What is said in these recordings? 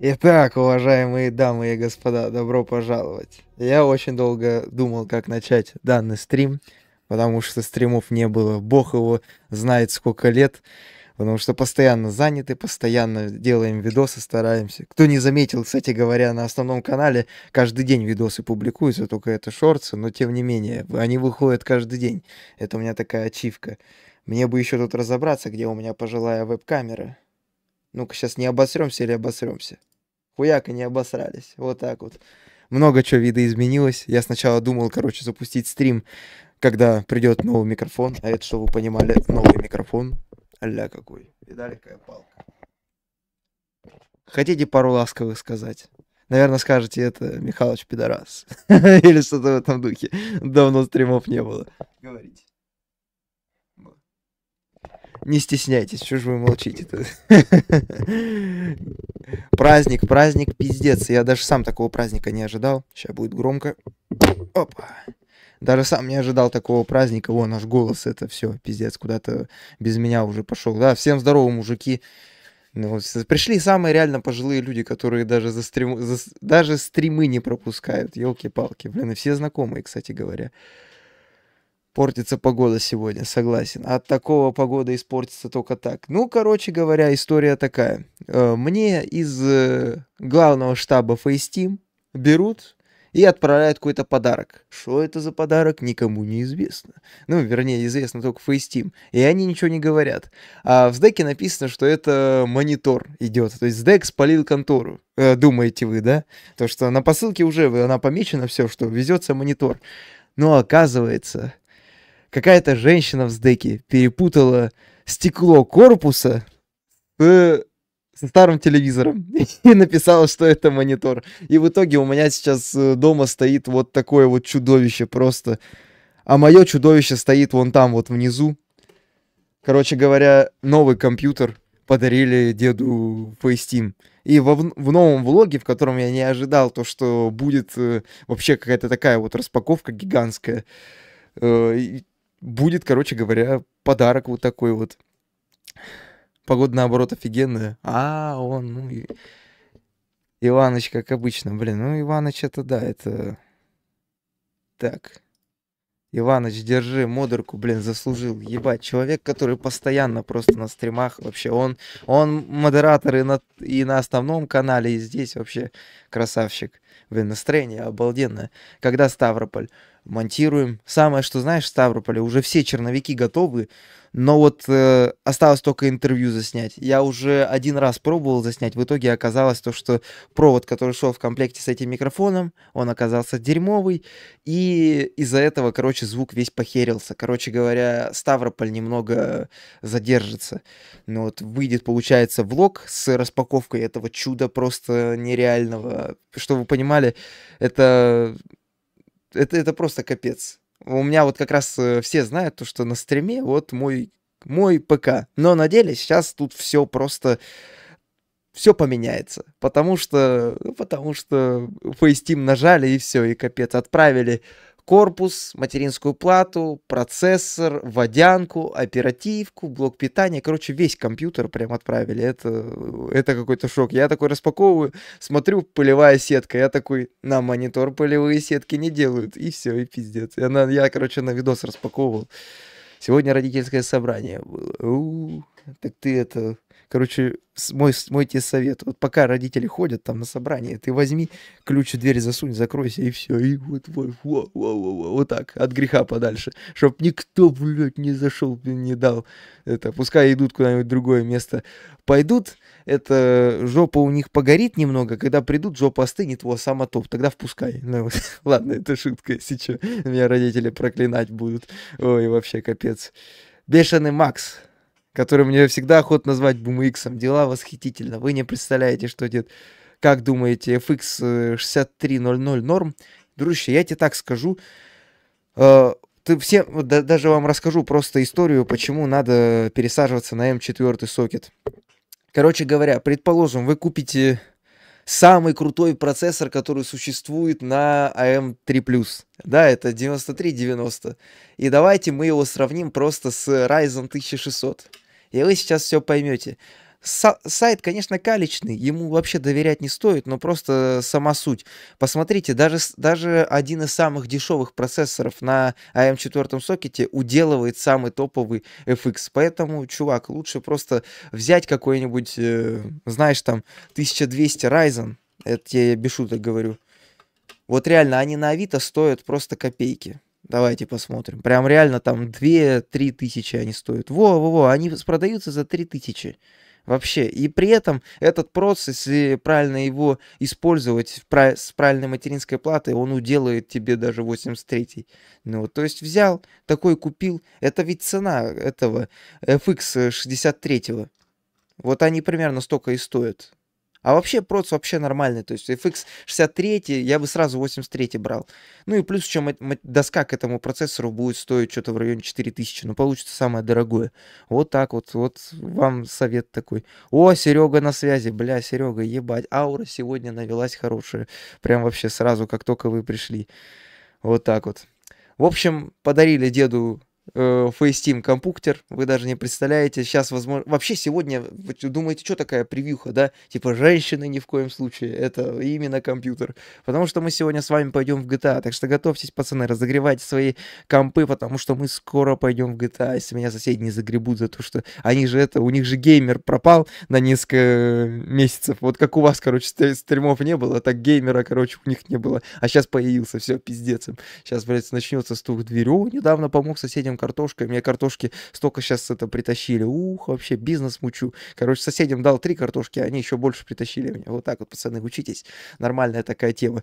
Итак, уважаемые дамы и господа, добро пожаловать. Я очень долго думал, как начать данный стрим, потому что стримов не было. Бог его знает сколько лет, потому что постоянно заняты, постоянно делаем видосы, стараемся. Кто не заметил, кстати говоря, на основном канале каждый день видосы публикуются, только это шорты, но тем не менее, они выходят каждый день. Это у меня такая ачивка. Мне бы еще тут разобраться, где у меня пожилая веб-камера. Ну-ка, сейчас не обосремся или обосремся? Хуяка не обосрались. Вот так вот. Много чего видоизменилось. Я сначала думал, короче, запустить стрим, когда придет новый микрофон. А это, что вы понимали, новый микрофон. Аля какой. Видали, какая палка. Хотите пару ласковых сказать? Наверное, скажете, это Михалыч пидорас. Или что-то в этом духе. Давно стримов не было. Говорите. Не стесняйтесь, что же вы молчите-то? праздник, праздник, пиздец. Я даже сам такого праздника не ожидал. Сейчас будет громко. Опа. Даже сам не ожидал такого праздника. Вон наш голос, это все, пиздец, куда-то без меня уже пошел. Да, всем здорово, мужики. Ну, пришли самые реально пожилые люди, которые даже за стрим... за... даже стримы не пропускают. Елки-палки, блин, и все знакомые, кстати говоря. Портится погода сегодня, согласен. От такого погода испортится только так. Ну, короче говоря, история такая. Э, мне из э, главного штаба FaceTeam берут и отправляют какой-то подарок. Что это за подарок, никому не известно. Ну, вернее, известно только FaceTeam. И они ничего не говорят. А в сдеке написано, что это монитор идет. То есть сдек спалил контору. Э, думаете вы, да? То, что на посылке уже она помечена все, что везется монитор. Но оказывается, какая-то женщина в сдеке перепутала стекло корпуса с, со старым телевизором и написала, что это монитор. И в итоге у меня сейчас э, дома стоит вот такое вот чудовище просто. А мое чудовище стоит вон там вот внизу. Короче говоря, новый компьютер подарили деду FaceTeam. И во, в новом влоге, в котором я не ожидал то, что будет э, вообще какая-то такая вот распаковка гигантская, э, будет, короче говоря, подарок вот такой вот. Погода, наоборот, офигенная. А, он, ну, и... Иваныч, как обычно, блин. Ну, Иваныч, это да, это... Так. Иваныч, держи модерку, блин, заслужил. Ебать, человек, который постоянно просто на стримах, вообще, он, он модератор и на, и на основном канале, и здесь вообще красавчик. Блин, настроение обалденное. Когда Ставрополь? Монтируем. Самое, что знаешь, в Ставрополе уже все черновики готовы, но вот э, осталось только интервью заснять. Я уже один раз пробовал заснять, в итоге оказалось то, что провод, который шел в комплекте с этим микрофоном, он оказался дерьмовый, и из-за этого, короче, звук весь похерился. Короче говоря, Ставрополь немного задержится. Ну вот выйдет, получается, влог с распаковкой этого чуда просто нереального. Чтобы вы понимали, это это, это просто капец. У меня вот как раз э, все знают то, что на стриме вот мой, мой ПК. Но на деле сейчас тут все просто все поменяется. Потому что, потому что FaceTeam нажали и все, и капец. Отправили корпус, материнскую плату, процессор, водянку, оперативку, блок питания. Короче, весь компьютер прям отправили. Это, это какой-то шок. Я такой распаковываю, смотрю, пылевая сетка. Я такой, на монитор пылевые сетки не делают. И все, и пиздец. Я, на, я короче, на видос распаковывал. Сегодня родительское собрание было. У-у-у. Так ты это Короче, мой, мой тебе совет. Вот пока родители ходят там на собрание, ты возьми, ключ в дверь засунь, закройся, и все. И вот, вот, вот, вот, вот так, от греха подальше. Чтоб никто, блядь, не зашел, не дал. Это, пускай идут куда-нибудь другое место. Пойдут, это жопа у них погорит немного, когда придут, жопа остынет, во, сама топ, тогда впускай. Ну, ладно, это шутка, если что, меня родители проклинать будут. Ой, вообще капец. Бешеный Макс, который мне всегда охот назвать BoomX. Дела восхитительно. Вы не представляете, что делает. Как думаете, FX 6300 норм? Дружище, я тебе так скажу. Э, ты все, даже вам расскажу просто историю, почему надо пересаживаться на M4 сокет. Короче говоря, предположим, вы купите самый крутой процессор, который существует на AM3+. Да, это 9390. И давайте мы его сравним просто с Ryzen 1600. И вы сейчас все поймете. сайт, конечно, калечный, ему вообще доверять не стоит, но просто сама суть. Посмотрите, даже, даже один из самых дешевых процессоров на AM4 сокете уделывает самый топовый FX. Поэтому, чувак, лучше просто взять какой-нибудь, э, знаешь, там, 1200 Ryzen, это я без шуток говорю. Вот реально, они на Авито стоят просто копейки. Давайте посмотрим. Прям реально там 2-3 тысячи они стоят. Во-во-во, они продаются за 3 тысячи вообще. И при этом этот процесс, если правильно его использовать с правильной материнской платой, он уделает тебе даже 83. Ну, то есть взял, такой купил. Это ведь цена этого FX 63. Вот они примерно столько и стоят. А вообще проц вообще нормальный, то есть FX 63 я бы сразу 83 брал. Ну и плюс еще доска к этому процессору будет стоить что-то в районе 4000, но получится самое дорогое. Вот так вот, вот вам совет такой. О, Серега на связи, бля, Серега, ебать, аура сегодня навелась хорошая. Прям вообще сразу, как только вы пришли. Вот так вот. В общем, подарили деду FaceTime компьютер, вы даже не представляете, сейчас, возможно, вообще сегодня, вы думаете, что такая превьюха, да, типа женщины ни в коем случае, это именно компьютер, потому что мы сегодня с вами пойдем в GTA, так что готовьтесь, пацаны, разогревайте свои компы, потому что мы скоро пойдем в GTA, если меня соседи не загребут за то, что они же это, у них же геймер пропал на несколько месяцев, вот как у вас, короче, стримов не было, так геймера, короче, у них не было, а сейчас появился, все, пиздец сейчас, блядь, начнется стук в дверь, недавно помог соседям картошкой. Мне картошки столько сейчас это притащили. Ух, вообще бизнес мучу. Короче, соседям дал три картошки, а они еще больше притащили мне. Вот так вот, пацаны, учитесь. Нормальная такая тема.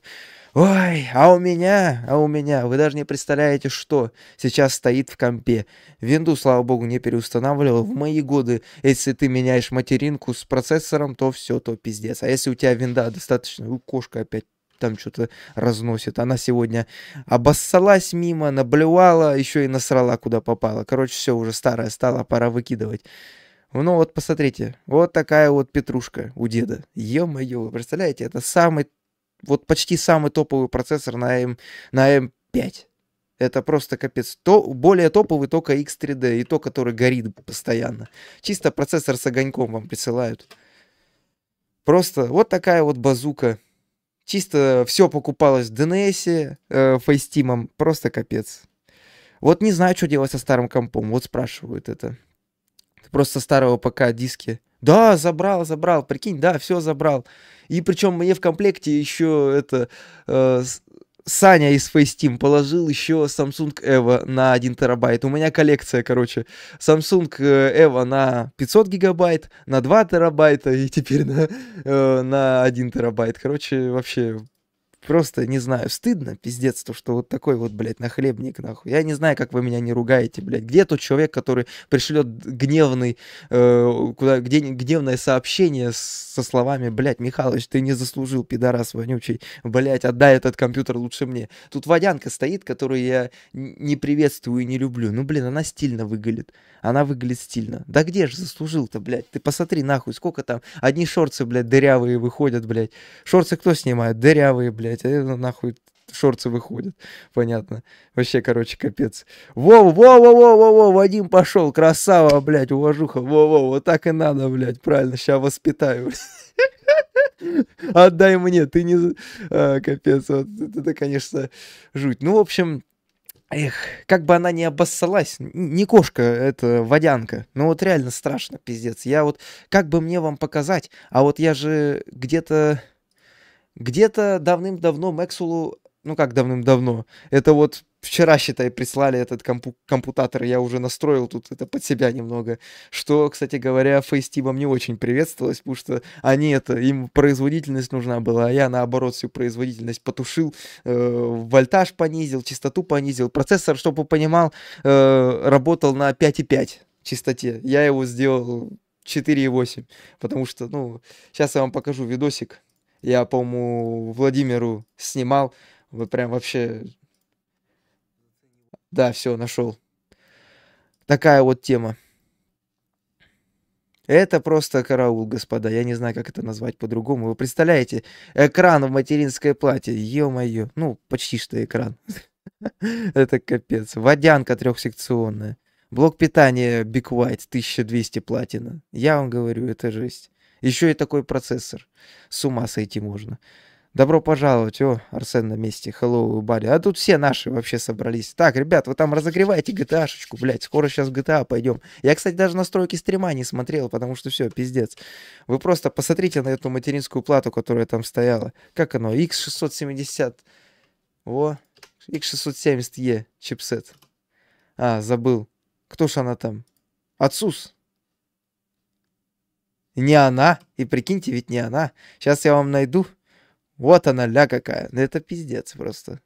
Ой, а у меня, а у меня, вы даже не представляете, что сейчас стоит в компе. Винду, слава богу, не переустанавливал. В мои годы, если ты меняешь материнку с процессором, то все, то пиздец. А если у тебя винда достаточно, кошка опять там что-то разносит. Она сегодня обоссалась мимо, наблювала, еще и насрала, куда попала. Короче, все уже старая стала, пора выкидывать. Ну вот, посмотрите, вот такая вот петрушка у деда. Ё-моё, вы представляете, это самый, вот почти самый топовый процессор на, M, на M5. Это просто капец. То, более топовый только X3D, и то, который горит постоянно. Чисто процессор с огоньком вам присылают. Просто вот такая вот базука Чисто все покупалось в DNS, э, фейстимом, просто капец. Вот не знаю, что делать со старым компом, вот спрашивают это. Просто старого ПК диски. Да, забрал, забрал, прикинь, да, все забрал. И причем мне в комплекте еще это э, Саня из FaceTeam положил еще Samsung Evo на 1 терабайт. У меня коллекция, короче. Samsung э, Evo на 500 гигабайт, на 2 терабайта и теперь на, э, на 1 терабайт. Короче, вообще Просто, не знаю, стыдно, пиздец, то, что вот такой вот, блядь, нахлебник, нахуй. Я не знаю, как вы меня не ругаете, блядь. Где тот человек, который пришлет гневный, э, куда, где гневное сообщение со словами, блядь, Михалыч, ты не заслужил, пидорас вонючий, блядь, отдай этот компьютер лучше мне. Тут водянка стоит, которую я не приветствую и не люблю. Ну, блин, она стильно выглядит. Она выглядит стильно. Да где же заслужил-то, блядь? Ты посмотри, нахуй, сколько там. Одни шорты, блядь, дырявые выходят, блядь. Шорты кто снимает? Дырявые, блядь блядь, а нахуй шорцы выходят. Понятно. Вообще, короче, капец. Во, во, во, во, во, во, Вадим пошел, красава, блядь, уважуха. Во, во, вот так и надо, блядь, правильно, сейчас воспитаю. Отдай мне, ты не... А, капец, вот это, конечно, жуть. Ну, в общем, Эх, как бы она не обоссалась, не кошка, это водянка. Ну вот реально страшно, пиздец. Я вот, как бы мне вам показать, а вот я же где-то где-то давным-давно Мэксулу, ну как давным-давно, это вот вчера, считай, прислали этот компу- компутатор, я уже настроил тут это под себя немного, что, кстати говоря, фейстимом не очень приветствовалось, потому что они это, им производительность нужна была, а я наоборот всю производительность потушил, э, вольтаж понизил, частоту понизил, процессор, чтобы понимал, э, работал на 5,5 частоте, я его сделал 4,8, потому что, ну, сейчас я вам покажу видосик, я, по-моему, Владимиру снимал. Вы прям вообще... Да, все, нашел. Такая вот тема. Это просто караул, господа. Я не знаю, как это назвать по-другому. Вы представляете, экран в материнской плате. Ё-моё. Ну, почти что экран. Это капец. Водянка трехсекционная. Блок питания Big White 1200 платина. Я вам говорю, это жесть. Еще и такой процессор. С ума сойти можно. Добро пожаловать, о, Арсен на месте, hello, Барри. А тут все наши вообще собрались. Так, ребят, вы там разогреваете GTA-шечку, блядь, скоро сейчас в GTA пойдем. Я, кстати, даже настройки стрима не смотрел, потому что все, пиздец. Вы просто посмотрите на эту материнскую плату, которая там стояла. Как оно? X670. О, X670E чипсет. А, забыл. Кто ж она там? Отсус. Не она. И прикиньте, ведь не она. Сейчас я вам найду. Вот она, ля какая. Ну это пиздец просто.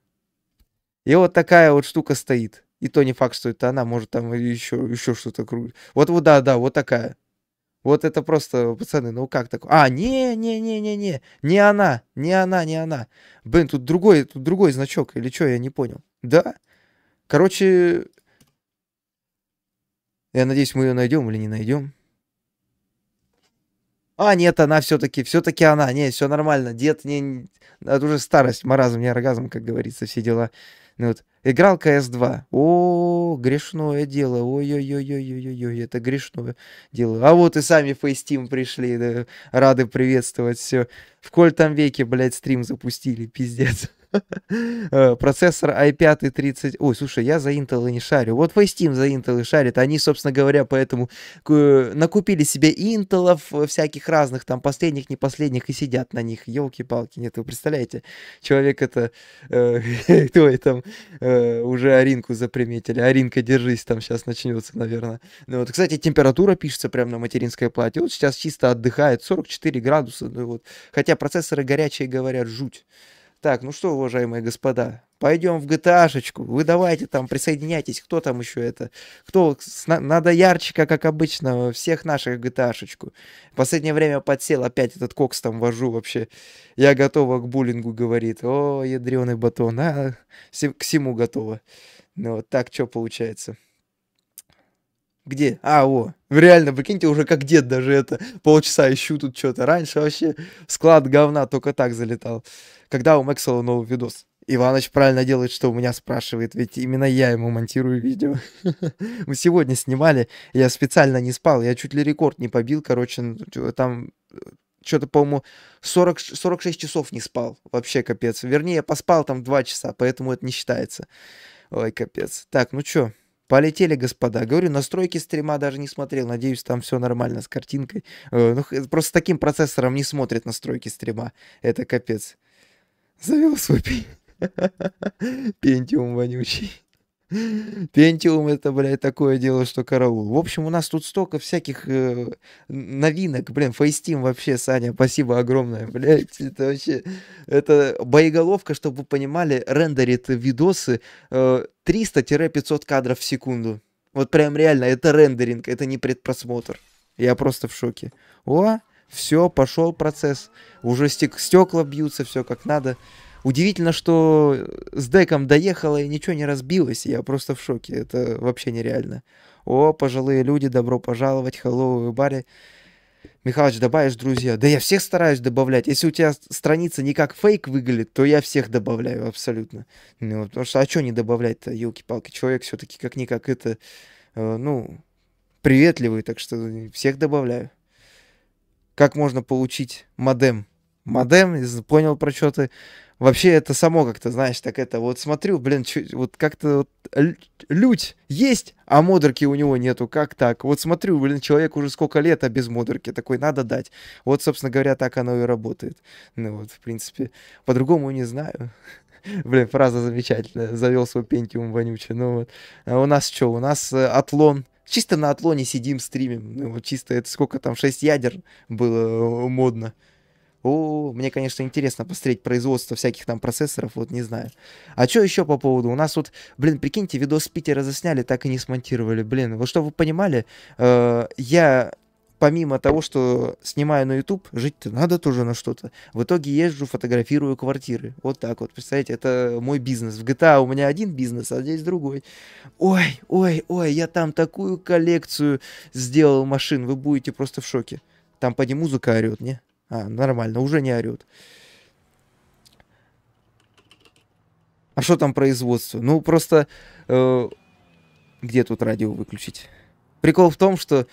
И вот такая вот штука стоит. И то не факт, что это она, может там еще, еще что-то крутит. Вот, вот, да, да, вот такая. Вот это просто, пацаны, ну как такое? А, не, не, не, не, не, не она, не она, не она. Блин, тут другой, тут другой значок или что, я не понял. Да? Короче, я надеюсь, мы ее найдем или не найдем. А, нет, она все-таки, все-таки она. Не, все нормально. Дед не... Это уже старость, маразм, не оргазм, как говорится, все дела. Ну, вот. Играл КС-2. О, грешное дело. Ой-ой-ой-ой-ой-ой, это грешное дело. А вот и сами Фейстим пришли, да, рады приветствовать все. В коль там веке, блядь, стрим запустили, пиздец. Э, процессор i5 30... Ой, слушай, я за Intel и не шарю. Вот Steam за Intel и шарит. Они, собственно говоря, поэтому накупили себе Intel э, всяких разных, там, последних, не последних, и сидят на них. Елки-палки, нет, вы представляете? Человек это... Кто там э, уже Аринку заприметили. Аринка, держись, там сейчас начнется, наверное. Ну, вот, кстати, температура пишется прямо на материнской плате. Вот сейчас чисто отдыхает, 44 градуса. Ну, вот. Хотя процессоры горячие, говорят, жуть. Так, ну что, уважаемые господа, пойдем в GTA-шечку. Вы давайте там присоединяйтесь. Кто там еще это? Кто? Надо ярчика, как обычно, всех наших GTA-шечку. Последнее время подсел, опять этот кокс там вожу вообще. Я готова к буллингу, говорит. О, ядреный батон. А, к всему готова. Ну вот так что получается. Где? А, о, реально, прикиньте, уже как дед даже это, полчаса ищу тут что-то. Раньше вообще склад говна только так залетал. Когда у Мэксела новый видос? Иваныч правильно делает, что у меня спрашивает, ведь именно я ему монтирую видео. Мы сегодня снимали, я специально не спал, я чуть ли рекорд не побил, короче, там что-то, по-моему, 40, 46 часов не спал. Вообще капец. Вернее, я поспал там 2 часа, поэтому это не считается. Ой, капец. Так, ну что, Полетели, господа. Говорю, настройки стрима даже не смотрел. Надеюсь, там все нормально с картинкой. Э, ну, просто таким процессором не смотрят настройки стрима. Это капец. Завел свой пентиум вонючий. Пентиум это, блядь, такое дело, что караул. В общем, у нас тут столько всяких э, новинок. Блин, фейстим вообще, Саня, спасибо огромное. Блядь, это вообще... Это боеголовка, чтобы вы понимали, рендерит видосы э, 300-500 кадров в секунду. Вот прям реально, это рендеринг, это не предпросмотр. Я просто в шоке. О, все, пошел процесс. Уже стек стекла бьются, все как надо. Удивительно, что с деком доехала и ничего не разбилось. Я просто в шоке. Это вообще нереально. О, пожилые люди, добро пожаловать. Hello, баре. Михалыч, добавишь, друзья? Да я всех стараюсь добавлять. Если у тебя страница не как фейк выглядит, то я всех добавляю абсолютно. Ну, потому что, а что не добавлять-то, елки-палки? Человек все-таки как-никак это, э, ну, приветливый, так что всех добавляю. Как можно получить модем? Модем, понял про что ты вообще это само как-то, знаешь, так это, вот смотрю, блин, чуть, вот как-то вот, лють есть, а модерки у него нету, как так? Вот смотрю, блин, человек уже сколько лет, а без модерки, такой, надо дать. Вот, собственно говоря, так оно и работает. Ну вот, в принципе, по-другому не знаю. Блин, фраза замечательная. Завел свой пентиум вонючий. Ну вот. А у нас что? У нас э, атлон. Чисто на атлоне сидим, стримим. Ну чисто это сколько там, 6 ядер было э, модно. О, мне, конечно, интересно посмотреть производство всяких там процессоров, вот не знаю. А что еще по поводу? У нас вот, блин, прикиньте, видос с Питера засняли, так и не смонтировали. Блин, вот чтобы вы понимали, э, я помимо того, что снимаю на YouTube, жить-то надо тоже на что-то. В итоге езжу, фотографирую квартиры. Вот так вот, представляете, это мой бизнес. В GTA у меня один бизнес, а здесь другой. Ой, ой, ой, я там такую коллекцию сделал машин, вы будете просто в шоке. Там поди музыка орет, не? А, нормально, уже не орет. А что там производство? Ну, просто... Э, Где тут радио выключить? Прикол в том, что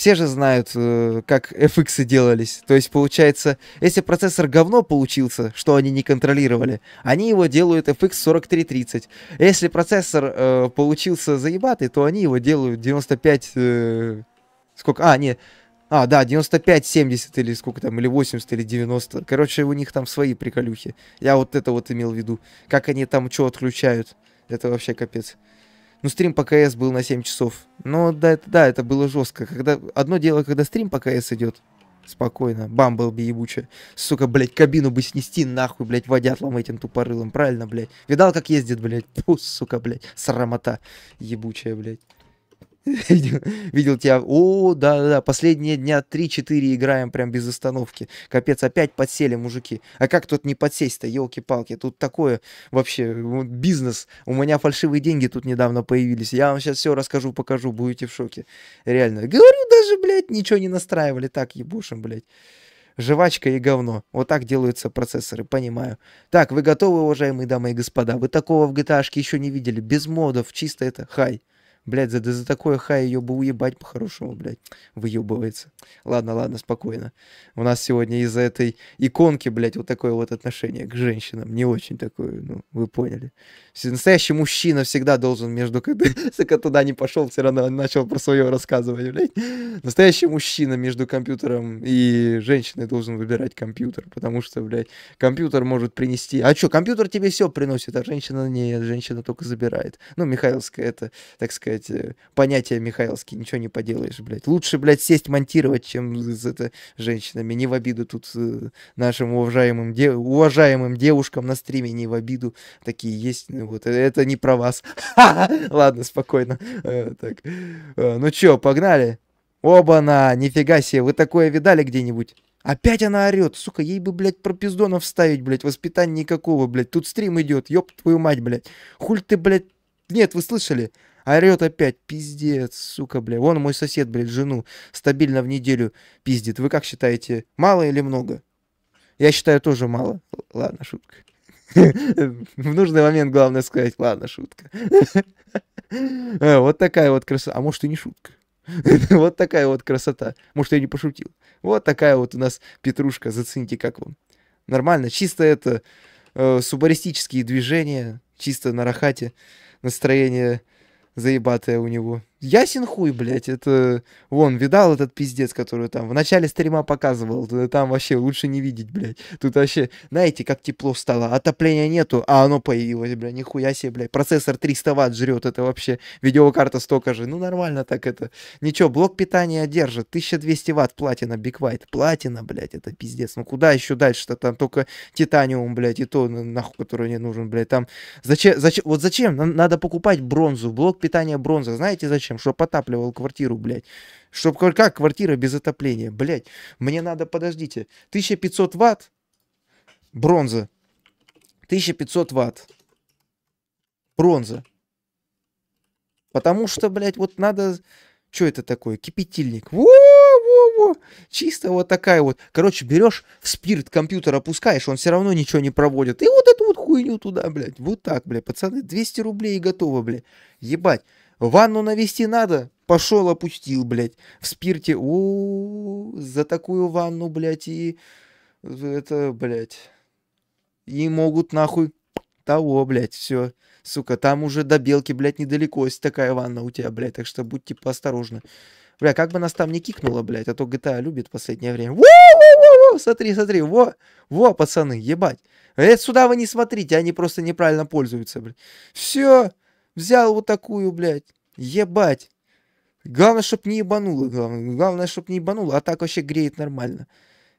все же знают, э, как FX делались. То есть, получается, если процессор говно получился, что они не контролировали, они его делают FX 4330. Если процессор э, получился заебатый, то они его делают 95... Э, сколько? А, не... А, да, 95-70 или сколько там, или 80, или 90. Короче, у них там свои приколюхи. Я вот это вот имел в виду. Как они там что отключают. Это вообще капец. Ну, стрим по КС был на 7 часов. Но да, это, да, это было жестко. Когда... Одно дело, когда стрим по КС идет. Спокойно. Бамблби ебучая. Сука, блядь, кабину бы снести нахуй, блядь, водятлом этим тупорылым. Правильно, блядь? Видал, как ездит, блядь? Фу, сука, блядь. Срамота ебучая, блядь. Видел тебя. О, да-да-да, последние дня 3-4 играем прям без остановки. Капец, опять подсели мужики. А как тут не подсесть-то, елки-палки? Тут такое вообще бизнес. У меня фальшивые деньги тут недавно появились. Я вам сейчас все расскажу, покажу, будете в шоке. Реально. Говорю, даже, блядь, ничего не настраивали. Так, ебушим, блядь. Жвачка и говно. Вот так делаются процессоры, понимаю. Так, вы готовы, уважаемые дамы и господа? Вы такого в GTA еще не видели. Без модов, чисто это хай. Блядь, за, за такое хай ее бы уебать по-хорошему, блядь. Выебывается. Ладно, ладно, спокойно. У нас сегодня из-за этой иконки, блядь, вот такое вот отношение к женщинам. Не очень такое, ну, вы поняли. Настоящий мужчина всегда должен между... Сука, туда не пошел, все равно начал про свое рассказывать, блядь. Настоящий мужчина между компьютером и женщиной должен выбирать компьютер, потому что, блядь, компьютер может принести... А что, компьютер тебе все приносит, а женщина нет, женщина только забирает. Ну, Михайловская, это, так сказать, э, понятие Михайловские, ничего не поделаешь, блядь. Лучше, блядь, сесть монтировать, чем с это, женщинами. Не в обиду тут э, нашим уважаемым, де... уважаемым девушкам на стриме, не в обиду. Такие есть, ну, вот, э, это не про вас. Ладно, спокойно. Так. Ну чё, погнали? Оба-на, нифига себе, вы такое видали где-нибудь? Опять она орет, сука, ей бы, блядь, про пиздонов вставить, блядь, воспитания никакого, блядь. Тут стрим идет, ёб твою мать, блядь. Хуль ты, блядь, нет, вы слышали? Орет опять, пиздец, сука, блядь. Вон мой сосед, блядь, жену стабильно в неделю пиздит. Вы как считаете, мало или много? Я считаю, тоже мало. Ладно, шутка. В нужный момент главное сказать, ладно, шутка. Э, вот такая вот красота. А может и не шутка. Вот такая вот красота. Может, я не пошутил. Вот такая вот у нас петрушка. Зацените, как вам. Нормально. Чисто это э, субаристические движения. Чисто на рахате. Настроение заебатое у него. Ясен хуй, блядь, это... Вон, видал этот пиздец, который там в начале стрима показывал? Там вообще лучше не видеть, блядь. Тут вообще, знаете, как тепло стало. Отопления нету, а оно появилось, блядь. Нихуя себе, блядь. Процессор 300 ватт жрет, это вообще. Видеокарта столько же. Ну, нормально так это. Ничего, блок питания держит. 1200 ватт платина, Big White. Платина, блядь, это пиздец. Ну, куда еще дальше-то? Там только титаниум, блядь, и то, нахуй, который не нужен, блядь. Там... Зачем, зачем, вот зачем? Надо покупать бронзу. Блок питания бронза. Знаете зачем? Зачем? Чтоб отапливал квартиру, блядь. Чтоб как квартира без отопления, блядь. Мне надо, подождите, 1500 ватт бронза. 1500 ватт. Бронза. Потому что, блядь, вот надо... Что это такое? Кипятильник. Во-во-во. Чисто вот такая вот. Короче, берешь в спирт компьютер, опускаешь, он все равно ничего не проводит. И вот эту вот хуйню туда, блядь. Вот так, блядь, пацаны. 200 рублей и готово, блядь. Ебать. Ванну навести надо? Пошел, опустил, блядь. В спирте. О, за такую ванну, блядь, и... Это, блядь. И могут нахуй того, блядь, все. Сука, там уже до белки, блядь, недалеко, есть такая ванна у тебя, блядь, так что будьте поосторожны. Бля, как бы нас там не кикнуло, блядь, а то GTA любит в последнее время. Во-во-во-во, смотри, смотри, во, во, пацаны, ебать. Это сюда вы не смотрите, они просто неправильно пользуются, блядь. Все, Взял вот такую, блядь. Ебать. Главное, чтоб не ебануло. Главное, главное чтоб не ебануло. А так вообще греет нормально.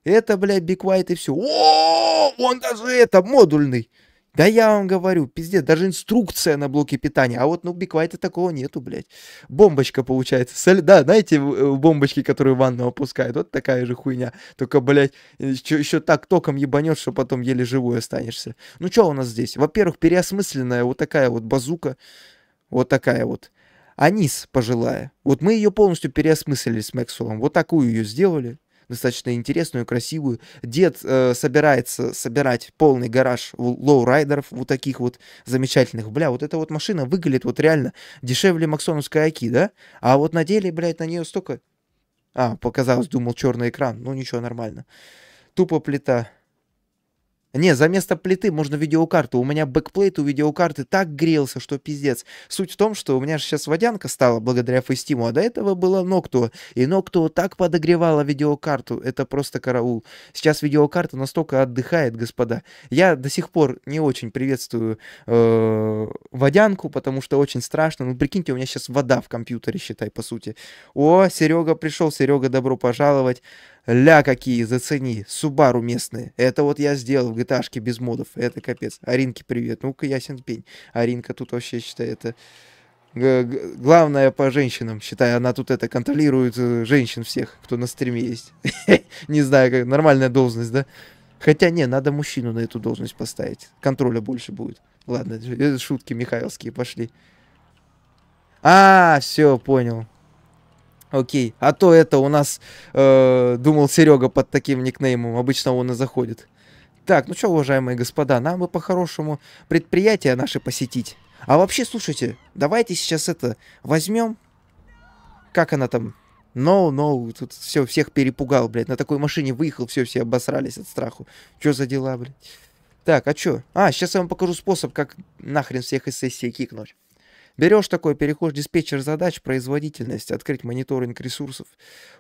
Это, блядь, White и все. О, он даже это, модульный. Да я вам говорю, пиздец, даже инструкция на блоке питания. А вот ну White такого нету, блядь. Бомбочка получается. Соль... Да, знаете, э, бомбочки, которые ванну опускают. Вот такая же хуйня. Только, блядь, еще, еще так током ебанет, что потом еле живой останешься. Ну что у нас здесь? Во-первых, переосмысленная вот такая вот базука. Вот такая вот. Анис пожилая. Вот мы ее полностью переосмыслили с Максвеллом. Вот такую ее сделали. Достаточно интересную, красивую. Дед э, собирается собирать полный гараж лоурайдеров, вот таких вот замечательных. Бля, вот эта вот машина выглядит вот реально дешевле Максоновской Аки, да? А вот на деле, блядь, на нее столько... А, показалось, думал, черный экран. Ну, ничего, нормально. Тупо плита. Не, за место плиты можно видеокарту. У меня backplate у видеокарты так грелся, что пиздец. Суть в том, что у меня же сейчас водянка стала благодаря FACE TEAM у, а до этого было Noctua. И Noctua так подогревала видеокарту. Это просто караул. Сейчас видеокарта настолько отдыхает, господа. Я до сих пор не очень приветствую э, водянку, потому что очень страшно. Ну, прикиньте, у меня сейчас вода в компьютере, считай, по сути. О, Серега пришел. Серега, добро пожаловать. Ля какие, зацени. Субару местные. Это вот я сделал в gta без модов. Это капец. Аринке привет. Ну-ка, ясен пень. Аринка тут вообще, считай, это... Главное по женщинам, считай, она тут это контролирует э, женщин всех, кто на стриме есть. Не знаю, как нормальная должность, да? Хотя не, надо мужчину на эту должность поставить. Контроля больше будет. Ладно, это шутки михайловские пошли. А, все, понял. Окей. А то это у нас, э, думал Серега под таким никнеймом. Обычно он и заходит. Так, ну что, уважаемые господа, нам бы по-хорошему предприятие наше посетить. А вообще, слушайте, давайте сейчас это возьмем. Как она там? No, no, тут все, всех перепугал, блядь. На такой машине выехал, все, все обосрались от страху. Что за дела, блядь? Так, а что? А, сейчас я вам покажу способ, как нахрен всех из сессии кикнуть. Берешь такой, переходишь диспетчер задач, производительность, открыть мониторинг ресурсов.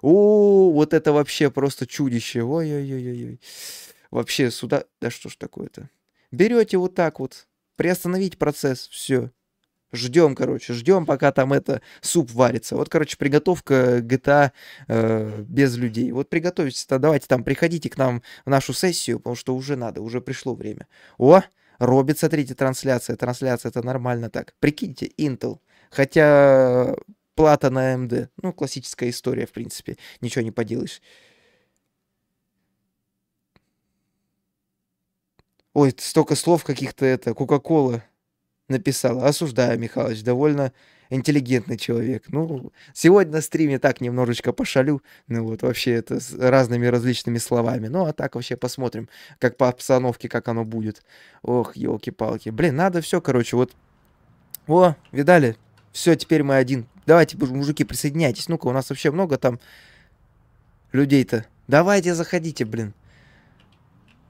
О, вот это вообще просто чудище. Ой-ой-ой-ой. Вообще сюда... Да что ж такое-то? Берете вот так вот, приостановить процесс, все. Ждем, короче, ждем, пока там это суп варится. Вот, короче, приготовка GTA э, без людей. Вот приготовьтесь-то, давайте там, приходите к нам в нашу сессию, потому что уже надо, уже пришло время. О, Робит, смотрите, трансляция. Трансляция это нормально так. Прикиньте, Intel. Хотя плата на AMD. Ну, классическая история, в принципе. Ничего не поделаешь. Ой, столько слов каких-то это, Кока-Кола написала. Осуждаю, Михалыч, довольно интеллигентный человек. Ну, сегодня на стриме так немножечко пошалю, ну вот, вообще это с разными различными словами. Ну, а так вообще посмотрим, как по обстановке, как оно будет. Ох, елки-палки. Блин, надо все, короче, вот. О, видали? Все, теперь мы один. Давайте, мужики, присоединяйтесь. Ну-ка, у нас вообще много там людей-то. Давайте, заходите, блин.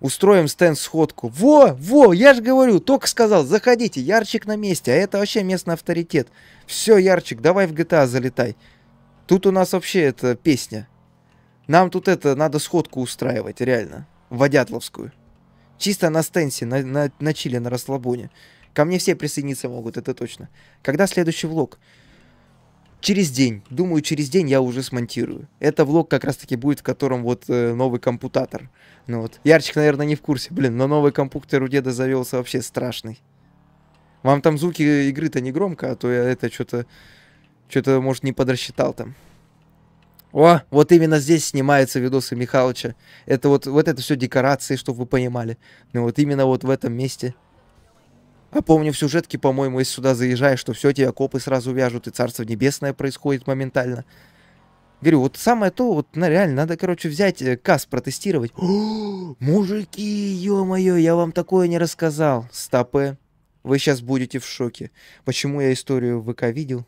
Устроим стенд-сходку. Во, во, я же говорю, только сказал, заходите, Ярчик на месте, а это вообще местный авторитет. Все, Ярчик, давай в GTA залетай. Тут у нас вообще это песня. Нам тут это, надо сходку устраивать, реально. Водятловскую. Чисто на стенсе, на, на, на чиле, на расслабоне. Ко мне все присоединиться могут, это точно. Когда следующий влог? Через день. Думаю, через день я уже смонтирую. Это влог как раз-таки будет, в котором вот э, новый компутатор. Ну вот. Ярчик, наверное, не в курсе. Блин, но новый компьютер у деда завелся вообще страшный. Вам там звуки игры-то не громко, а то я это что-то... Что-то, может, не подрасчитал там. О, вот именно здесь снимаются видосы Михалыча. Это вот, вот это все декорации, чтобы вы понимали. Ну вот именно вот в этом месте. А помню в сюжетке, по-моему, если сюда заезжаешь, что все, тебя копы сразу вяжут, и Царство Небесное происходит моментально. Говорю, вот самое то, вот на, реально, надо, короче, взять э, касс протестировать. О, мужики, ё-моё, я вам такое не рассказал. Стопе. Вы сейчас будете в шоке. Почему я историю в ВК видел?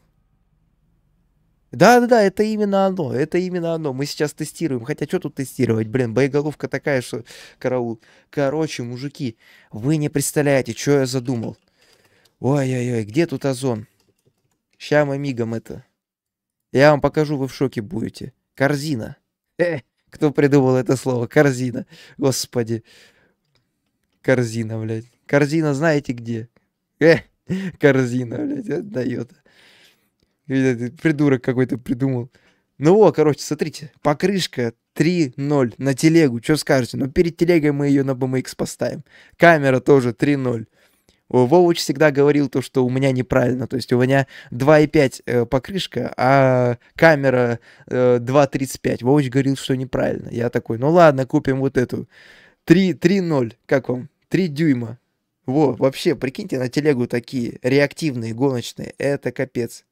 Да-да-да, это именно оно, это именно оно. Мы сейчас тестируем. Хотя что тут тестировать? Блин, боеголовка такая, что караул. Короче, мужики, вы не представляете, что я задумал. Ой-ой-ой, где тут озон? Ща мы мигом это. Я вам покажу, вы в шоке будете. Корзина. Э, кто придумал это слово? Корзина. Господи. Корзина, блядь. Корзина знаете где? Э, корзина, блядь, отдает. Придурок какой-то придумал. Ну вот, короче, смотрите, покрышка 3.0 на телегу, что скажете? Ну, перед телегой мы ее на BMX поставим. Камера тоже 3.0. Вовуч всегда говорил то, что у меня неправильно. То есть у меня 2.5 э, покрышка, а камера э, 2.35. Вовуч говорил, что неправильно. Я такой, ну ладно, купим вот эту. 3.0, как вам? 3 дюйма. Во, вообще, прикиньте, на телегу такие реактивные, гоночные. Это капец.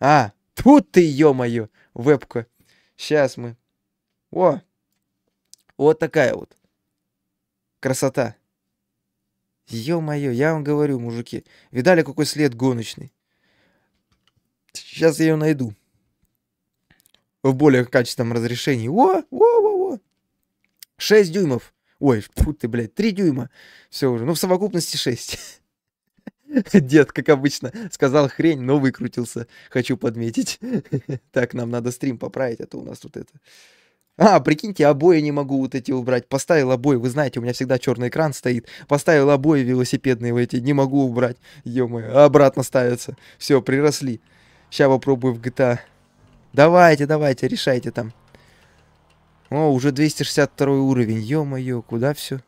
А, тут ты, ё-моё, вебка. Сейчас мы О! Вот такая вот. Красота. Ё-моё, я вам говорю, мужики. Видали, какой след гоночный? Сейчас я ее найду. В более качественном разрешении. О, о, о, о. 6 дюймов. Ой, фу ты, блядь, 3 дюйма. Все уже. Ну, в совокупности 6. Дед, как обычно, сказал хрень, но выкрутился. Хочу подметить. Так, нам надо стрим поправить, а то у нас тут это... А, прикиньте, обои не могу вот эти убрать. Поставил обои, вы знаете, у меня всегда черный экран стоит. Поставил обои велосипедные в эти, не могу убрать. ё обратно ставятся. Все, приросли. Сейчас попробую в GTA. Давайте, давайте, решайте там. О, уже 262 уровень. Ё-моё, куда все?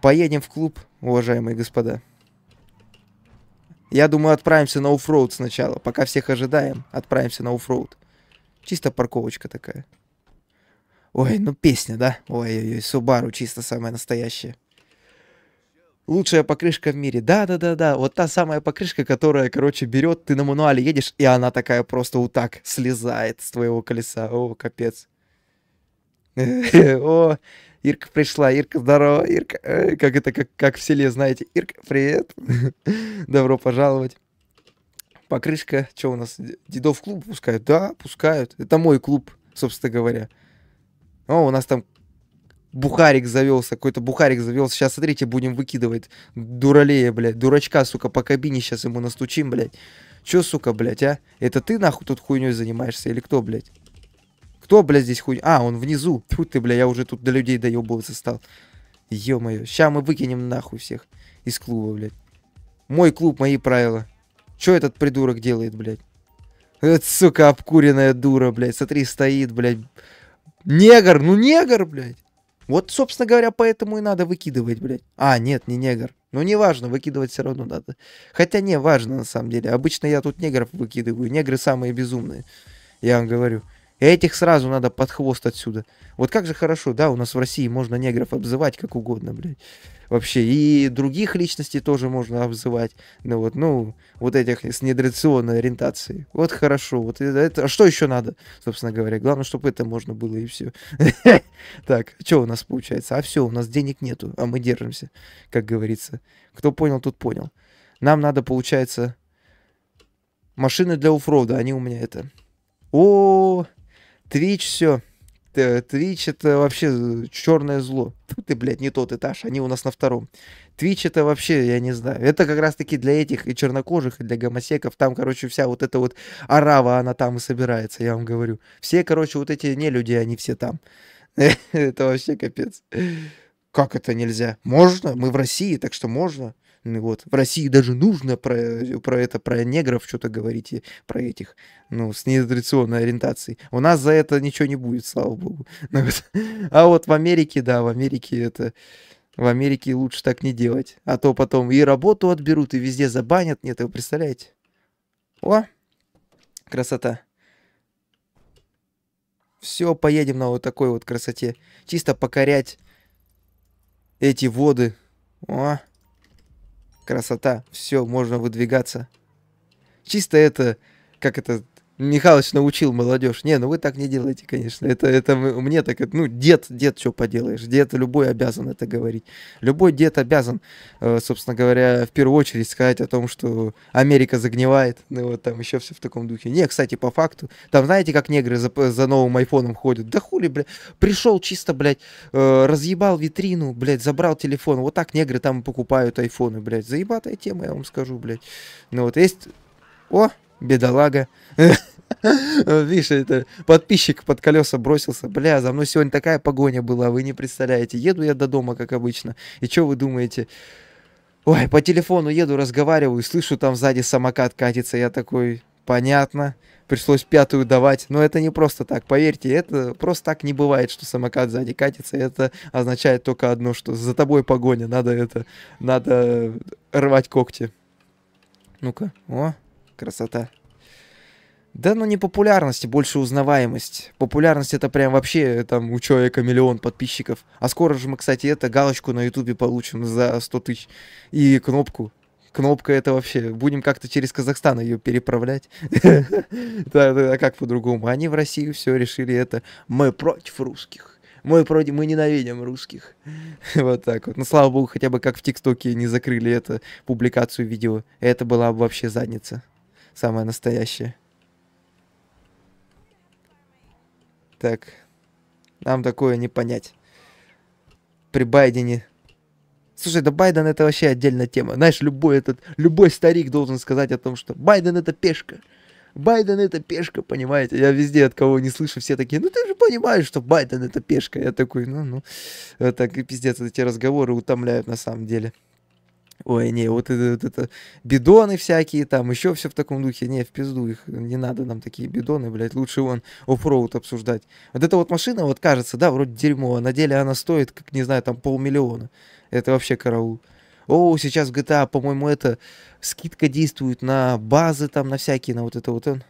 Поедем в клуб, уважаемые господа. Я думаю, отправимся на оффроуд сначала. Пока всех ожидаем, отправимся на оффроуд. Чисто парковочка такая. Ой, ну песня, да? Ой-ой-ой, Субару чисто самая настоящая. Лучшая покрышка в мире. Да-да-да-да, вот та самая покрышка, которая, короче, берет, ты на мануале едешь, и она такая просто вот так слезает с твоего колеса. О, капец. О, Ирка пришла. Ирка, здорово. Ирка, как это, как, как в селе, знаете. Ирка, привет. Добро пожаловать. Покрышка, что у нас? Дедов клуб пускают? Да, пускают. Это мой клуб, собственно говоря. О, у нас там бухарик завелся, какой-то бухарик завелся. Сейчас, смотрите, будем выкидывать дуралея, блядь. Дурачка, сука, по кабине сейчас ему настучим, блядь. Чё, сука, блядь, а? Это ты, нахуй, тут хуйней занимаешься или кто, блядь? Кто, блядь, здесь хуй... А, он внизу. Тьфу ты, бля, я уже тут до людей доебываться стал. Ё-моё. Сейчас мы выкинем нахуй всех из клуба, блядь. Мой клуб, мои правила. Чё этот придурок делает, блядь? Это, сука, обкуренная дура, блядь. Смотри, стоит, блядь. Негр, ну негр, блядь. Вот, собственно говоря, поэтому и надо выкидывать, блядь. А, нет, не негр. Ну, не важно, выкидывать все равно надо. Хотя не важно, на самом деле. Обычно я тут негров выкидываю. Негры самые безумные. Я вам говорю. Этих сразу надо под хвост отсюда. Вот как же хорошо, да, у нас в России можно негров обзывать как угодно, блядь. Вообще, и других личностей тоже можно обзывать. Ну вот, ну, вот этих с нетрадиционной ориентацией. Вот хорошо. Вот это, это, а что еще надо, собственно говоря? Главное, чтобы это можно было, и все. Так, что у нас получается? А все, у нас денег нету, а мы держимся, как говорится. Кто понял, тот понял. Нам надо, получается, машины для оффрода, они у меня это... О, Твич все. Твич это вообще черное зло. Ты, блядь, не тот этаж, они у нас на втором. Твич это вообще, я не знаю. Это как раз таки для этих и чернокожих, и для гомосеков. Там, короче, вся вот эта вот арава, она там и собирается, я вам говорю. Все, короче, вот эти не люди, они все там. Это вообще капец. Как это нельзя? Можно, мы в России, так что можно. Вот. В России даже нужно про, про это, про негров что-то говорить, и про этих, ну, с нетрадиционной ориентацией. У нас за это ничего не будет, слава богу. Ну. А вот в Америке, да, в Америке это... В Америке лучше так не делать. А то потом и работу отберут, и везде забанят. Нет, вы представляете? О, красота. Все, поедем на вот такой вот красоте. Чисто покорять эти воды. О, красота, все, можно выдвигаться. Чисто это, как это, Михалыч научил молодежь. Не, ну вы так не делаете, конечно. Это, это мне так, ну, дед, дед, что поделаешь. Дед любой обязан это говорить. Любой дед обязан, э, собственно говоря, в первую очередь сказать о том, что Америка загнивает. Ну, вот там еще все в таком духе. Не, кстати, по факту. Там, знаете, как негры за, за новым айфоном ходят? Да хули, блядь. Пришел чисто, блядь, э, разъебал витрину, блядь, забрал телефон. Вот так негры там покупают айфоны, блядь. Заебатая тема, я вам скажу, блядь. Ну, вот есть... О, бедолага. Видишь, это подписчик под колеса бросился. Бля, за мной сегодня такая погоня была, вы не представляете. Еду я до дома, как обычно. И что вы думаете? Ой, по телефону еду, разговариваю, слышу, там сзади самокат катится. Я такой, понятно. Пришлось пятую давать. Но это не просто так, поверьте, это просто так не бывает, что самокат сзади катится. Это означает только одно, что за тобой погоня. Надо это, надо рвать когти. Ну-ка, о, красота. Да, ну не популярность, больше узнаваемость. Популярность это прям вообще там у человека миллион подписчиков. А скоро же мы, кстати, это галочку на ютубе получим за 100 тысяч. И кнопку Кнопка это вообще... Будем как-то через Казахстан ее переправлять. Да, а как по-другому? Они в России все решили это. Мы против русских. Мы против, мы ненавидим русских. Вот так вот. Ну, слава богу, хотя бы как в ТикТоке не закрыли эту публикацию видео. Это была бы вообще задница. Самая настоящая. Так. Нам такое не понять. При Байдене Слушай, да Байден это вообще отдельная тема. Знаешь, любой этот, любой старик должен сказать о том, что Байден это пешка. Байден это пешка, понимаете? Я везде от кого не слышу, все такие, ну ты же понимаешь, что Байден это пешка. Я такой, ну, ну, так и пиздец, эти разговоры утомляют на самом деле. Ой, не, вот это, вот это бидоны всякие, там еще все в таком духе. Не, в пизду их, не надо нам такие бидоны, блядь. Лучше вон оффроуд обсуждать. Вот эта вот машина, вот кажется, да, вроде дерьмо, а на деле она стоит, как, не знаю, там полмиллиона. Это вообще караул. О, сейчас GTA, по-моему, это скидка действует на базы там, на всякие, на вот это вот он.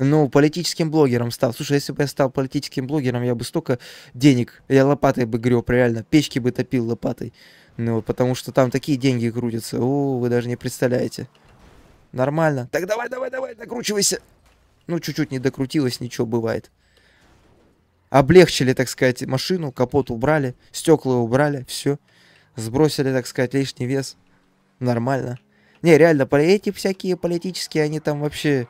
Ну, политическим блогером стал. Слушай, если бы я стал политическим блогером, я бы столько денег, я лопатой бы греб, реально, печки бы топил лопатой. Ну, потому что там такие деньги крутятся. О, вы даже не представляете. Нормально. Так давай, давай, давай, докручивайся. Ну, чуть-чуть не докрутилось, ничего, бывает. Облегчили, так сказать, машину, капот убрали, стекла убрали, все. Сбросили, так сказать, лишний вес. Нормально. Не, реально, эти всякие политические, они там вообще...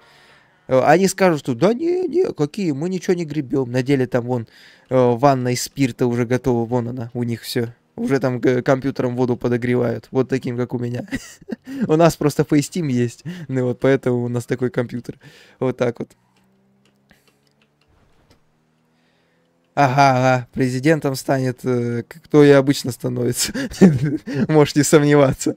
Э, они скажут, что да не, не, какие, мы ничего не гребем. На деле там вон э, ванна из спирта уже готова, вон она, у них все. Уже там компьютером воду подогревают. Вот таким, как у меня. У нас просто FaceTime есть. Ну вот поэтому у нас такой компьютер. Вот так вот. Ага, ага, президентом станет, э, кто и обычно становится. Можешь не сомневаться.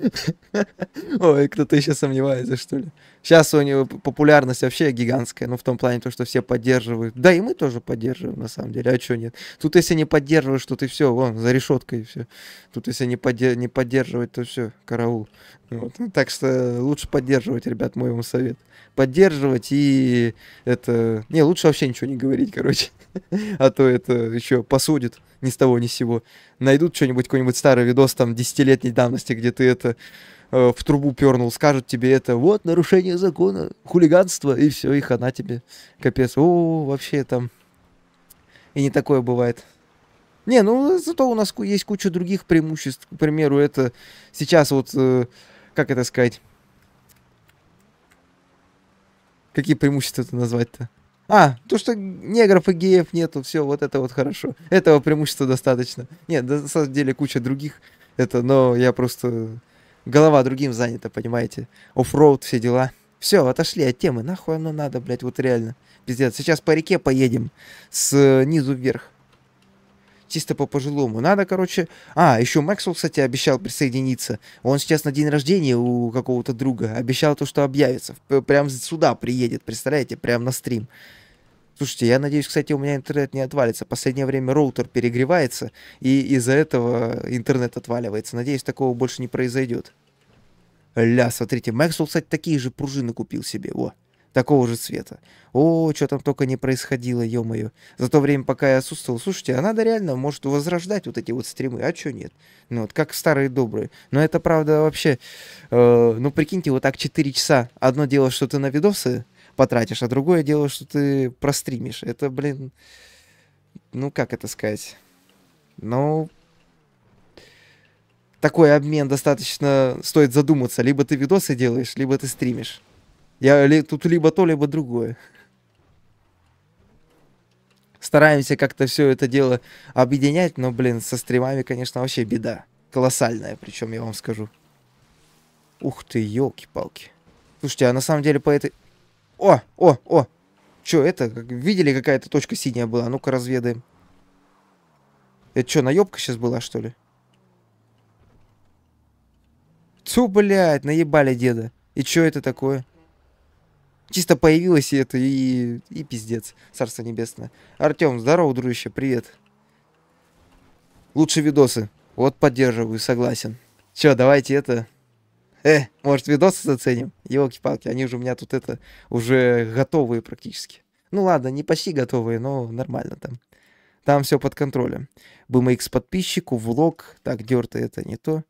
Ой, кто-то еще сомневается, что ли. Сейчас у него популярность вообще гигантская, ну, в том плане, то, что все поддерживают. Да, и мы тоже поддерживаем, на самом деле, а что нет? Тут, если не поддерживаешь, то ты все, вон, за решеткой все. Тут, если не, поддер... не поддерживать, то все, караул. Вот. Так что лучше поддерживать, ребят, мой вам совет. Поддерживать и это... Не, лучше вообще ничего не говорить, короче. А то это еще посудит ни с того ни с сего. Найдут что-нибудь, какой-нибудь старый видос там десятилетней давности, где ты это э, в трубу пернул, скажут тебе это, вот, нарушение закона, хулиганство, и все, и хана тебе. Капец. О, вообще там... И не такое бывает. Не, ну зато у нас есть куча других преимуществ. К примеру, это сейчас вот, э, как это сказать, какие преимущества это назвать-то? А, то, что негров и геев нету, все, вот это вот хорошо. Этого преимущества достаточно. Нет, на самом деле куча других. Это, но я просто... Голова другим занята, понимаете? Оффроуд, все дела. Все, отошли от темы. Нахуй оно надо, блядь, вот реально. Пиздец. Сейчас по реке поедем. С низу вверх чисто по пожилому. Надо, короче... А, еще Максвелл, кстати, обещал присоединиться. Он сейчас на день рождения у какого-то друга. Обещал то, что объявится. Прям сюда приедет, представляете? Прям на стрим. Слушайте, я надеюсь, кстати, у меня интернет не отвалится. Последнее время роутер перегревается, и из-за этого интернет отваливается. Надеюсь, такого больше не произойдет. Ля, смотрите, Максвелл, кстати, такие же пружины купил себе. О, такого же цвета. О, что там только не происходило, ё-моё. За то время, пока я отсутствовал, слушайте, а надо реально, может, возрождать вот эти вот стримы, а чё нет? Ну, вот как старые добрые. Но это, правда, вообще, э, ну, прикиньте, вот так 4 часа. Одно дело, что ты на видосы потратишь, а другое дело, что ты простримишь. Это, блин, ну, как это сказать? Ну, такой обмен достаточно стоит задуматься. Либо ты видосы делаешь, либо ты стримишь. Я ли, тут либо то, либо другое. Стараемся как-то все это дело объединять, но, блин, со стримами, конечно, вообще беда. Колоссальная, причем я вам скажу. Ух ты, елки-палки. Слушайте, а на самом деле по этой... О, о, о! Че, это, видели, какая-то точка синяя была? Ну-ка, разведаем. Это что, наебка сейчас была, что ли? Цу, блядь, наебали деда. И что это такое? Чисто появилось и это, и, и пиздец. Царство небесное. Артем, здорово, дружище, привет. Лучшие видосы. Вот поддерживаю, согласен. Че, давайте это... Э, может, видосы заценим? Елки-палки, они же у меня тут это уже готовые практически. Ну ладно, не почти готовые, но нормально там. Там все под контролем. BMX подписчику, влог. Так, дерто это не то.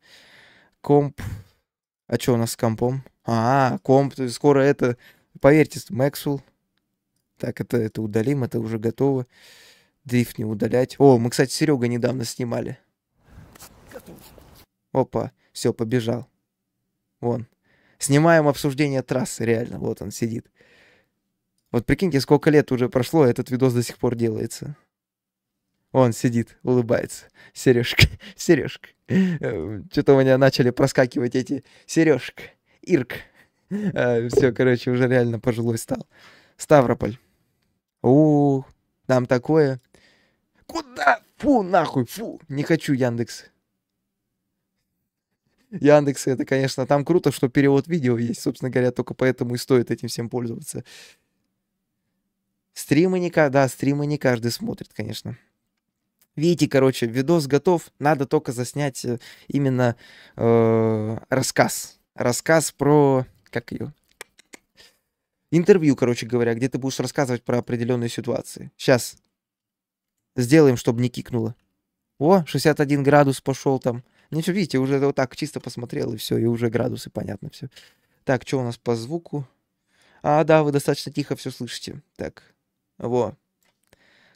комп. А что у нас с компом? А, комп, скоро это, поверьте, Maxwell. Так, это, это удалим, это уже готово. Дрифт не удалять. О, мы, кстати, Серега недавно снимали. Опа, все, побежал. Вон. Снимаем обсуждение трассы, реально. Вот он сидит. Вот прикиньте, сколько лет уже прошло, а этот видос до сих пор делается. Он сидит, улыбается. Сережка, Сережка. Э, Что-то у меня начали проскакивать эти Сережка, Ирк. А, Все, короче, уже реально пожилой стал. Ставрополь. У, там такое. Куда? Фу, нахуй, фу. Не хочу Яндекс. Яндекс, это, конечно, там круто, что перевод видео есть. Собственно говоря, только поэтому и стоит этим всем пользоваться. Стримы не да, стримы не каждый смотрит, конечно. Видите, короче, видос готов, надо только заснять э, именно э, рассказ. Рассказ про, как ее? Интервью, короче говоря, где ты будешь рассказывать про определенные ситуации. Сейчас сделаем, чтобы не кикнуло. О, 61 градус пошел там. Ничего, видите, уже вот так чисто посмотрел, и все, и уже градусы, понятно все. Так, что у нас по звуку? А, да, вы достаточно тихо все слышите. Так, во.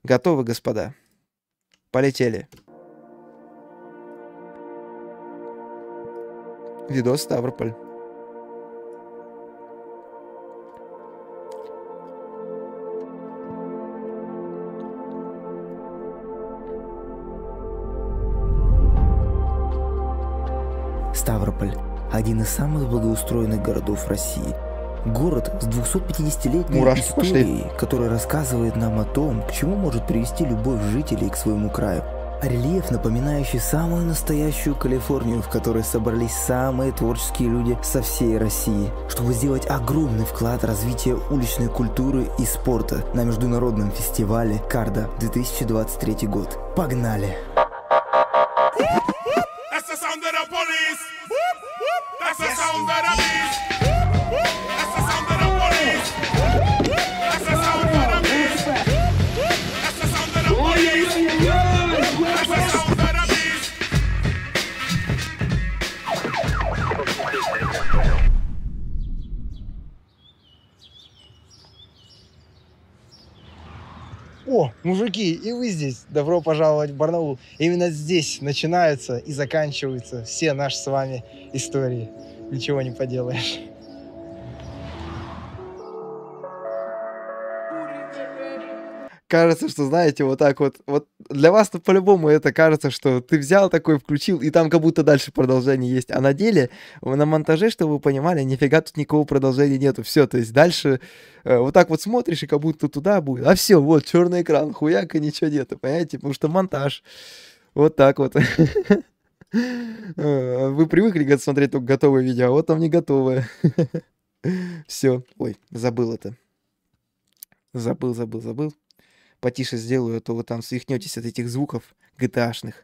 Готовы, господа? Полетели. Видос Ставрополь. Один из самых благоустроенных городов России. Город с 250-летней Мурашки историей, который рассказывает нам о том, к чему может привести любовь жителей к своему краю. Рельеф, напоминающий самую настоящую Калифорнию, в которой собрались самые творческие люди со всей России, чтобы сделать огромный вклад в развитие уличной культуры и спорта на международном фестивале «Карда» 2023 год. Погнали! Мужики, и вы здесь. Добро пожаловать в Барнаул. Именно здесь начинаются и заканчиваются все наши с вами истории. Ничего не поделаешь. Кажется, что, знаете, вот так вот, вот для вас-то по-любому это кажется, что ты взял такой, включил, и там как будто дальше продолжение есть. А на деле, на монтаже, чтобы вы понимали, нифига тут никакого продолжения нету. Все, то есть дальше э, вот так вот смотришь, и как будто туда будет. А все, вот, черный экран, хуяк, и ничего нету, понимаете? Потому что монтаж. Вот так вот. Э, Вы привыкли смотреть только готовое видео, а вот там не готовое. Все. Ой, забыл это. Забыл, забыл, забыл. Потише сделаю, а то вы там свихнетесь от этих звуков GTA-шных.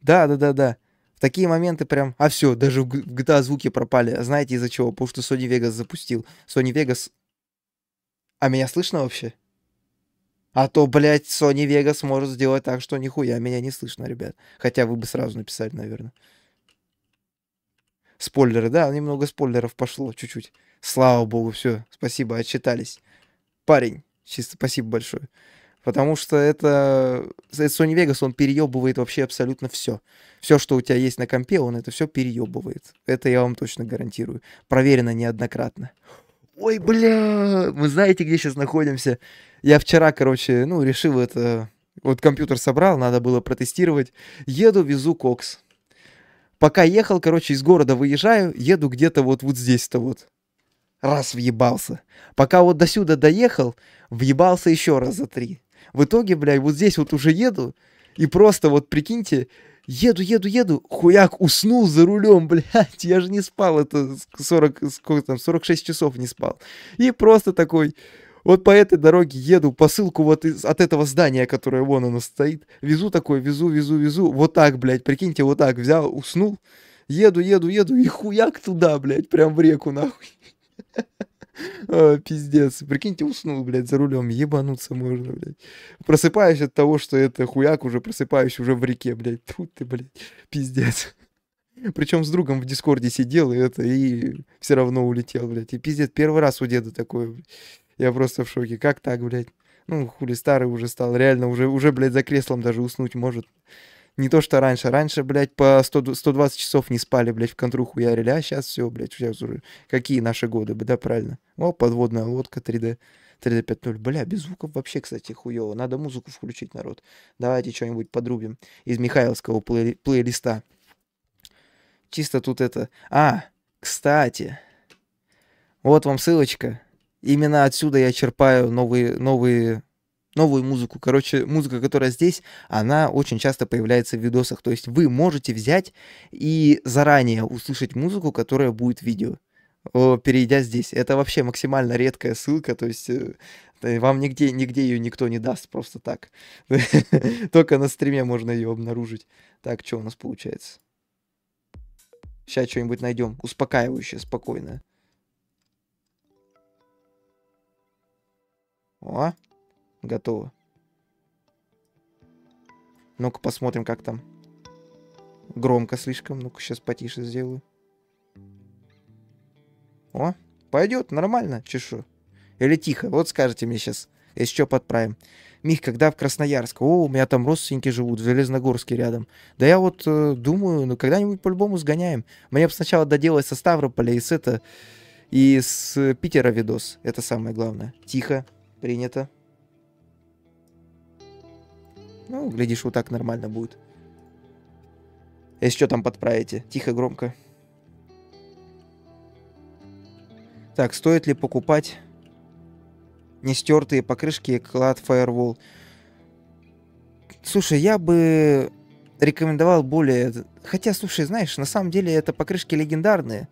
Да, да, да, да. В такие моменты прям... А все, даже в GTA звуки пропали. А знаете из-за чего? Потому что Sony Vegas запустил. Sony Vegas... А меня слышно вообще? А то, блядь, Sony Vegas может сделать так, что нихуя меня не слышно, ребят. Хотя вы бы сразу написали, наверное. Спойлеры, да, немного спойлеров пошло, чуть-чуть. Слава богу, все, спасибо, отчитались. Парень, чисто спасибо большое. Потому что это, Sony Vegas, он переебывает вообще абсолютно все. Все, что у тебя есть на компе, он это все переебывает. Это я вам точно гарантирую. Проверено неоднократно. Ой, бля, вы знаете, где сейчас находимся? Я вчера, короче, ну, решил это... Вот компьютер собрал, надо было протестировать. Еду, везу кокс. Пока ехал, короче, из города выезжаю, еду где-то вот, вот здесь-то вот. Раз въебался. Пока вот до сюда доехал, въебался еще раз за три. В итоге, блядь, вот здесь вот уже еду, и просто вот прикиньте, еду, еду, еду, хуяк, уснул за рулем, блядь, я же не спал, это 40, сколько там, 46 часов не спал. И просто такой, вот по этой дороге еду, посылку вот из, от этого здания, которое вон оно стоит, везу такой, везу, везу, везу, вот так, блядь, прикиньте, вот так взял, уснул, еду, еду, еду, и хуяк туда, блядь, прям в реку, нахуй. А, Пиздец. Прикиньте, уснул, блядь, за рулем. Ебануться можно, блядь. Просыпаюсь от того, что это хуяк уже просыпаюсь уже в реке, блядь. Тут ты, блядь. Пиздец. Причем с другом в Дискорде сидел, и это, и все равно улетел, блядь. И пиздец, первый раз у деда такое. блядь. Я просто в шоке. Как так, блядь? Ну, хули старый уже стал. Реально, уже, уже, блядь, за креслом даже уснуть может. Не то, что раньше. Раньше, блядь, по 100, 120 часов не спали, блядь, в контру хуярили. А сейчас все, блядь, сейчас уже... Какие наши годы, да, правильно? О, подводная лодка 3D. 3D 5.0. Бля, без звуков вообще, кстати, хуево. Надо музыку включить, народ. Давайте что-нибудь подрубим из Михайловского плей- плейлиста. Чисто тут это... А, кстати. Вот вам ссылочка. Именно отсюда я черпаю новые, новые, новую музыку. Короче, музыка, которая здесь, она очень часто появляется в видосах. То есть вы можете взять и заранее услышать музыку, которая будет в видео, перейдя здесь. Это вообще максимально редкая ссылка, то есть э, вам нигде, нигде ее никто не даст просто так. Только на стриме можно ее обнаружить. Так, что у нас получается? Сейчас что-нибудь найдем. Успокаивающее, спокойное. О, готово. Ну-ка посмотрим, как там. Громко слишком. Ну-ка сейчас потише сделаю. О, пойдет, нормально, чешу. Или тихо, вот скажете мне сейчас, если что, подправим. Мих, когда в Красноярск? О, у меня там родственники живут, в Железногорске рядом. Да я вот э, думаю, ну когда-нибудь по-любому сгоняем. Мне бы сначала доделать со Ставрополя и с это... И с Питера видос. Это самое главное. Тихо, принято. Ну, глядишь, вот так нормально будет. Если что там подправите. Тихо, громко. Так, стоит ли покупать нестертые покрышки клад Firewall? Слушай, я бы рекомендовал более... Хотя, слушай, знаешь, на самом деле это покрышки легендарные.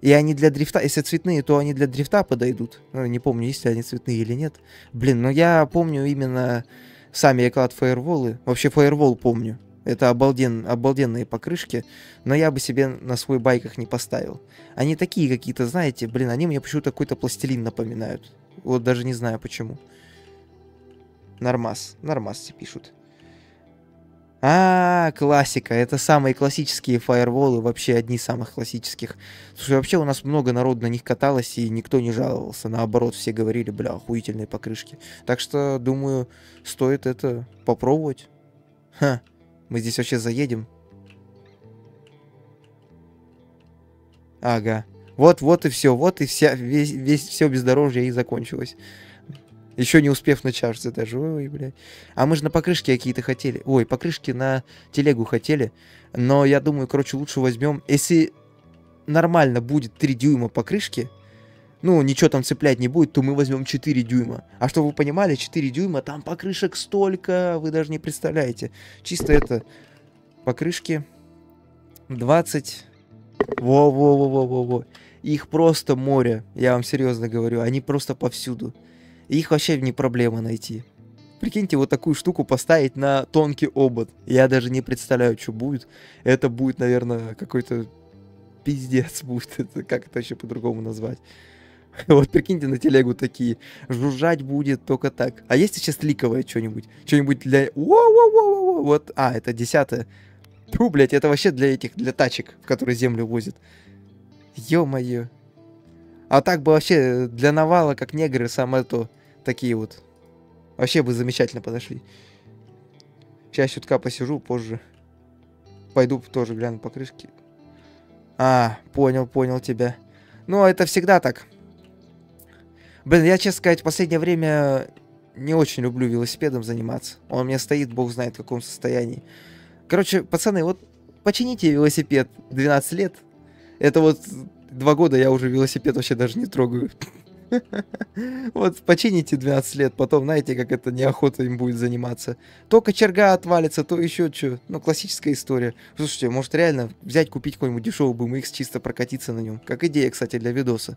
И они для дрифта, если цветные, то они для дрифта подойдут. Ну, не помню, есть ли они цветные или нет. Блин, но я помню именно сами Эклад Firewall. Вообще Firewall помню. Это обалден, обалденные покрышки, но я бы себе на свой байках не поставил. Они такие какие-то, знаете, блин, они мне почему-то какой-то пластилин напоминают. Вот даже не знаю почему. Нормас, нормасцы пишут. А, классика. Это самые классические фаерволы, вообще одни из самых классических. Слушай, вообще у нас много народ на них каталось, и никто не жаловался. Наоборот, все говорили, бля, охуительные покрышки. Так что, думаю, стоит это попробовать. Ха, мы здесь вообще заедем. Ага. Вот, вот и все, вот и вся, весь, весь все бездорожье и закончилось. Еще не успев начаться даже. Ой, блядь. А мы же на покрышки какие-то хотели. Ой, покрышки на телегу хотели. Но я думаю, короче, лучше возьмем. Если нормально будет 3 дюйма покрышки, ну, ничего там цеплять не будет, то мы возьмем 4 дюйма. А чтобы вы понимали, 4 дюйма, там покрышек столько, вы даже не представляете. Чисто это покрышки 20. Во-во-во-во-во-во. Их просто море, я вам серьезно говорю. Они просто повсюду. Их вообще не проблема найти. Прикиньте, вот такую штуку поставить на тонкий обод. Я даже не представляю, что будет. Это будет, наверное, какой-то пиздец будет. Это, как это еще по-другому назвать? Вот прикиньте на телегу такие. Жужжать будет только так. А есть сейчас ликовое что-нибудь? Что-нибудь для... Воу-воу-воу-воу. Вот, а, это десятое. Фу, блядь, это вообще для этих, для тачек, которые землю возят. Ё-моё. А так бы вообще для навала, как негры, самое то. Такие вот. Вообще бы замечательно подошли. Сейчас чутка посижу, позже. Пойду тоже гляну по крышке. А, понял, понял тебя. Ну, это всегда так. Блин, я, честно сказать, в последнее время не очень люблю велосипедом заниматься. Он у меня стоит, бог знает в каком состоянии. Короче, пацаны, вот почините велосипед 12 лет. Это вот два года я уже велосипед вообще даже не трогаю. Вот почините 12 лет, потом знаете, как это неохота им будет заниматься. То кочерга отвалится, то еще что. Ну, классическая история. Слушайте, может реально взять, купить какой-нибудь дешевый BMX, чисто прокатиться на нем. Как идея, кстати, для видоса.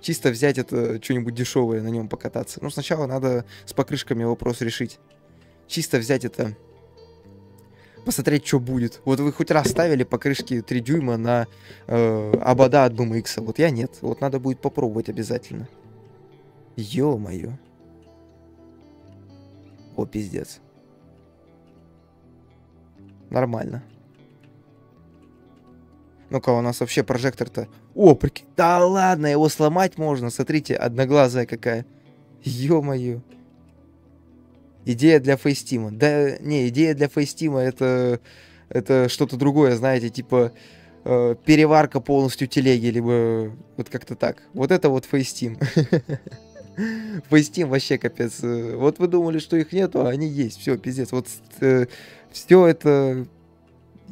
Чисто взять это что-нибудь дешевое на нем покататься. Ну, сначала надо с покрышками вопрос решить. Чисто взять это посмотреть, что будет. Вот вы хоть раз ставили покрышки 3 дюйма на э, обода от BMX? Вот я нет. Вот надо будет попробовать обязательно. Ё-моё. О, пиздец. Нормально. Ну-ка, у нас вообще прожектор-то... О, прикинь, да ладно, его сломать можно. Смотрите, одноглазая какая. Ё-моё. Идея для FACE TEAM а. Да, не, идея для FACE TEAM а это, это что-то другое, знаете, типа э, переварка полностью телеги, либо вот как-то так. Вот это вот FACE TEAM. Фейстим вообще капец. Вот вы думали, что их нету, а они есть. Все, пиздец. Вот э, все это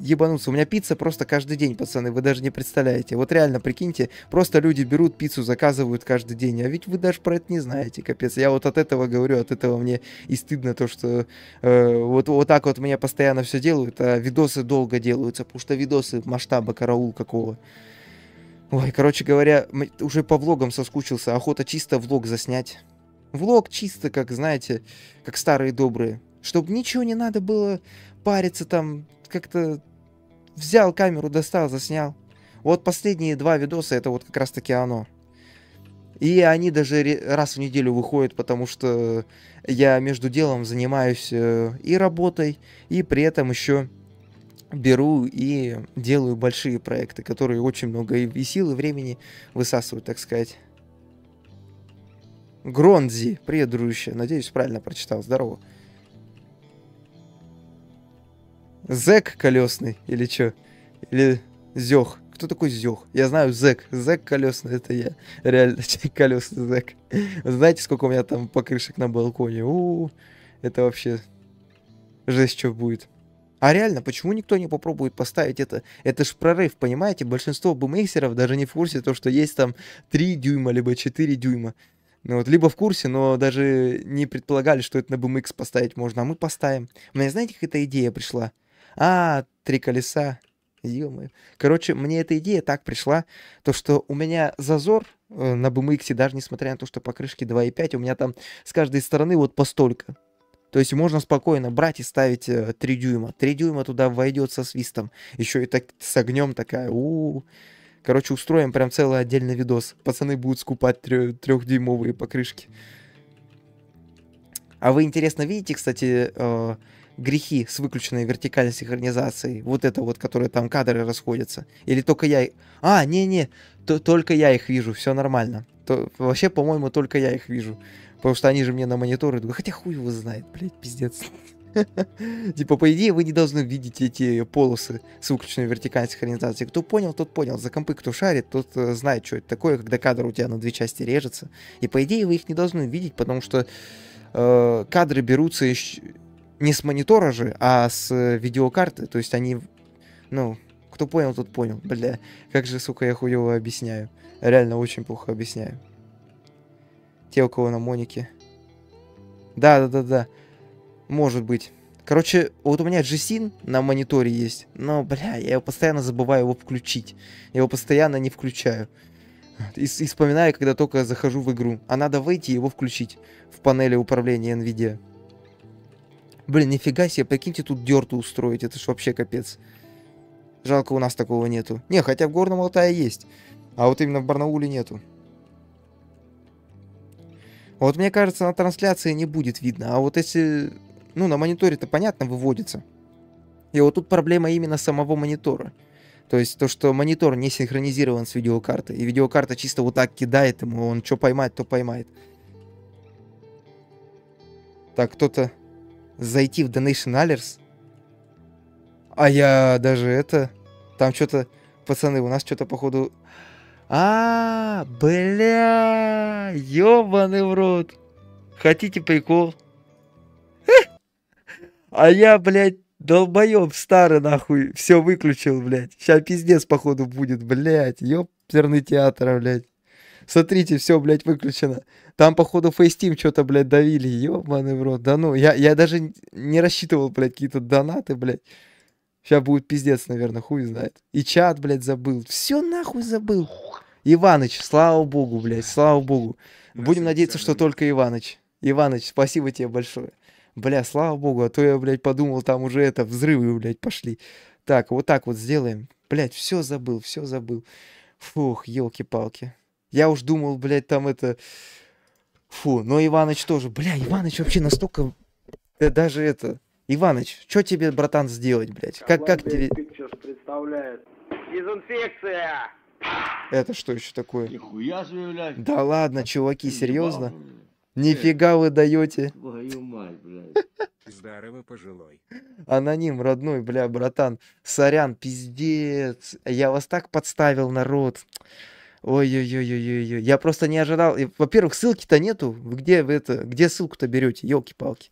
ебануться. У меня пицца просто каждый день, пацаны, вы даже не представляете. Вот реально, прикиньте, просто люди берут пиццу, заказывают каждый день, а ведь вы даже про это не знаете, капец. Я вот от этого говорю, от этого мне и стыдно то, что э, вот, вот так вот меня постоянно все делают, а видосы долго делаются, потому что видосы масштаба караул какого. Ой, короче говоря, уже по влогам соскучился, охота чисто влог заснять. Влог чисто, как, знаете, как старые добрые. Чтобы ничего не надо было париться там, как-то взял камеру, достал, заснял. Вот последние два видоса, это вот как раз таки оно. И они даже раз в неделю выходят, потому что я между делом занимаюсь э, и работой, и при этом еще беру и делаю большие проекты, которые очень много и сил, и времени высасывают, так сказать. Гронзи, привет, дружище. Надеюсь, правильно прочитал. Здорово. Зэк колесный или что? Или Зёх. Кто такой Зёх? Я знаю Зэк. Зэк колесный, это я. Реально, колесный Зэк. Знаете, сколько у меня там покрышек на балконе? У, -у, -у это вообще жесть, что будет. А реально, почему никто не попробует поставить это? Это ж прорыв, понимаете? Большинство бумейсеров даже не в курсе то, что есть там 3 дюйма, либо 4 дюйма. Ну вот, либо в курсе, но даже не предполагали, что это на BMX поставить можно, а мы поставим. Мне знаете, как эта идея пришла? А, три колеса. ё Короче, мне эта идея так пришла, то что у меня зазор э, на BMX, даже несмотря на то, что покрышки 2.5, у меня там с каждой стороны вот по столько. То есть можно спокойно брать и ставить э, 3 дюйма. 3 дюйма туда войдет со свистом. Еще и так с огнем такая. У-у-у. Короче, устроим прям целый отдельный видос. Пацаны будут скупать трехдюймовые покрышки. А вы, интересно, видите, кстати, э, грехи с выключенной вертикальной синхронизацией, вот это вот, которые там кадры расходятся, или только я... А, не-не, то, только я их вижу, все нормально. То, вообще, по-моему, только я их вижу. Потому что они же мне на монитор идут. Хотя хуй его знает, блядь, пиздец. Типа, по идее, вы не должны видеть эти полосы с выключенной вертикальной синхронизацией. Кто понял, тот понял. За компы кто шарит, тот э, знает, что это такое, когда кадр у тебя на две части режется. И по идее, вы их не должны видеть, потому что э, кадры берутся не с монитора же, а с э, видеокарты. То есть они, ну, кто понял, тот понял. Бля, как же, сука, я хуево объясняю. Реально очень плохо объясняю. Те, у кого на Монике. Да, да, да, да. Может быть. Короче, вот у меня Джесин на мониторе есть, но, бля, я его постоянно забываю его включить. Я его постоянно не включаю. И, и вспоминаю, когда только захожу в игру. А надо выйти и его включить в панели управления NVIDIA. Блин, нифига себе, прикиньте тут дерту устроить, это ж вообще капец. Жалко, у нас такого нету. Не, хотя в Горном Алтае есть. А вот именно в Барнауле нету. Вот мне кажется, на трансляции не будет видно. А вот если... Ну, на мониторе-то понятно выводится. И вот тут проблема именно самого монитора. То есть то, что монитор не синхронизирован с видеокартой. И видеокарта чисто вот так кидает ему. Он что поймает, то поймает. Так, кто-то зайти в Donation Alerts. А я даже это... Там что-то... Пацаны, у нас что-то, походу... А, бля, ёбаный в рот. Хотите прикол? А я, блядь, долбоёб старый, нахуй, все выключил, блядь. Сейчас пиздец, походу, будет, блядь. Ёперный театр, блядь. Смотрите, все, блядь, выключено. Там, походу, фейстим что-то, блядь, давили. Ёбаный в рот. Да ну, я, я даже не рассчитывал, блядь, какие-то донаты, блядь. Сейчас будет пиздец, наверное, хуй знает. И чат, блядь, забыл. Все нахуй забыл. Иваныч, слава богу, блядь, слава богу. Будем надеяться, что только Иваныч. Иваныч, спасибо тебе большое. Бля, слава богу, а то я, блядь, подумал, там уже это, взрывы, блядь, пошли. Так, вот так вот сделаем. Блядь, все забыл, все забыл. Фух, елки-палки. Я уж думал, блядь, там это... Фу, но Иваныч тоже. Бля, Иваныч вообще настолько... Да, даже это... Иваныч, что тебе, братан, сделать, блядь? Как, как тебе... представляет. Дезинфекция! Это что еще такое? Нихуя себе, блядь. Да ладно, чуваки, серьезно? Нифига вы даете. Твою мать, блядь. Здорово, пожилой. Аноним, родной, бля, братан. Сорян, пиздец. Я вас так подставил, народ. Ой-ой-ой-ой-ой. Я просто не ожидал. Во-первых, ссылки-то нету. Где вы это? Где ссылку-то берете? Елки-палки.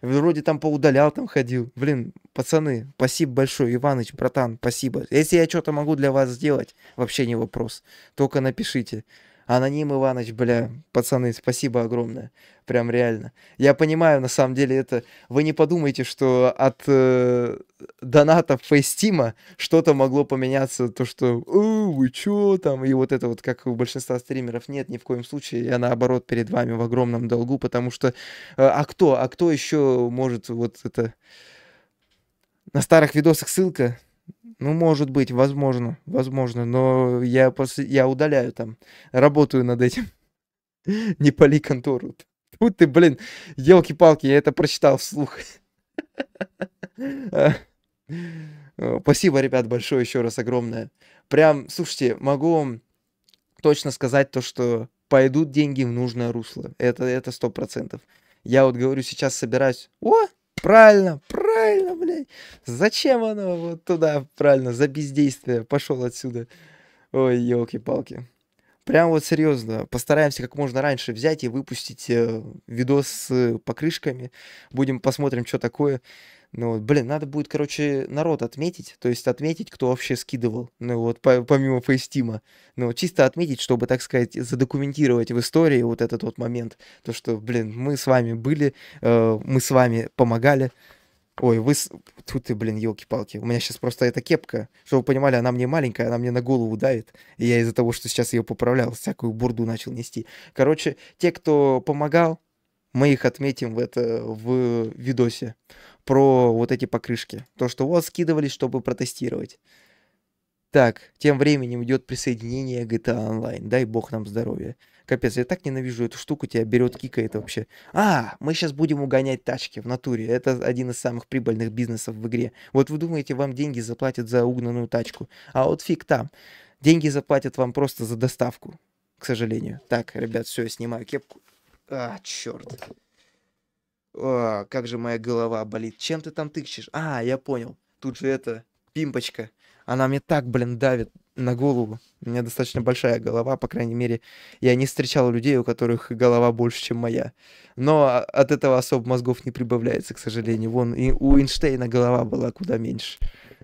Вроде там поудалял, там ходил. Блин, пацаны, спасибо большое. Иваныч, братан, спасибо. Если я что-то могу для вас сделать, вообще не вопрос. Только напишите. Аноним Иваныч, бля, пацаны, спасибо огромное. Прям реально. Я понимаю, на самом деле, это... Вы не подумайте, что от э, донатов фейстима что-то могло поменяться, то, что «О, вы чё там?» И вот это вот, как у большинства стримеров, нет, ни в коем случае. Я, наоборот, перед вами в огромном долгу, потому что... э, а кто? А кто еще может вот это... На старых видосах ссылка, ну, может быть, возможно, возможно, но я, после, я удаляю там, работаю над этим. Не пали контору. Тут ты, блин, елки-палки, я это прочитал вслух. А, Спасибо, ребят, большое еще раз огромное. Прям, слушайте, могу вам точно сказать то, что пойдут деньги в нужное русло. Это это сто процентов. Я вот говорю, сейчас собираюсь. О, правильно, правильно, блядь. Зачем оно вот туда, правильно, за бездействие пошел отсюда. Ой, елки-палки. Прям вот серьезно, постараемся как можно раньше взять и выпустить э, видос с покрышками. Будем посмотрим, что такое. Ну вот, блин, надо будет, короче, народ отметить, то есть отметить, кто вообще скидывал, ну вот, по- помимо фейстима. Ну, чисто отметить, чтобы, так сказать, задокументировать в истории вот этот вот момент. То, что, блин, мы с вами были, э, мы с вами помогали. Ой, вы... Тут ты, блин, елки-палки. У меня сейчас просто эта кепка, чтобы вы понимали, она мне маленькая, она мне на голову давит. И я из-за того, что сейчас ее поправлял, всякую бурду начал нести. Короче, те, кто помогал, мы их отметим в, это, в видосе про вот эти покрышки. То, что вот скидывались, чтобы протестировать. Так, тем временем идет присоединение GTA Online. Дай бог нам здоровья. Капец, я так ненавижу эту штуку, тебя берет, кикает вообще. А, мы сейчас будем угонять тачки в натуре. Это один из самых прибыльных бизнесов в игре. Вот вы думаете, вам деньги заплатят за угнанную тачку. А вот фиг там. Деньги заплатят вам просто за доставку, к сожалению. Так, ребят, все, я снимаю кепку. А, черт. А, как же моя голова болит. Чем ты там тыкчешь? А, я понял. Тут же это, пимпочка. Она мне так, блин, давит на голову. У меня достаточно большая голова, по крайней мере. Я не встречал людей, у которых голова больше, чем моя. Но от этого особо мозгов не прибавляется, к сожалению. Вон, и у Эйнштейна голова была куда меньше.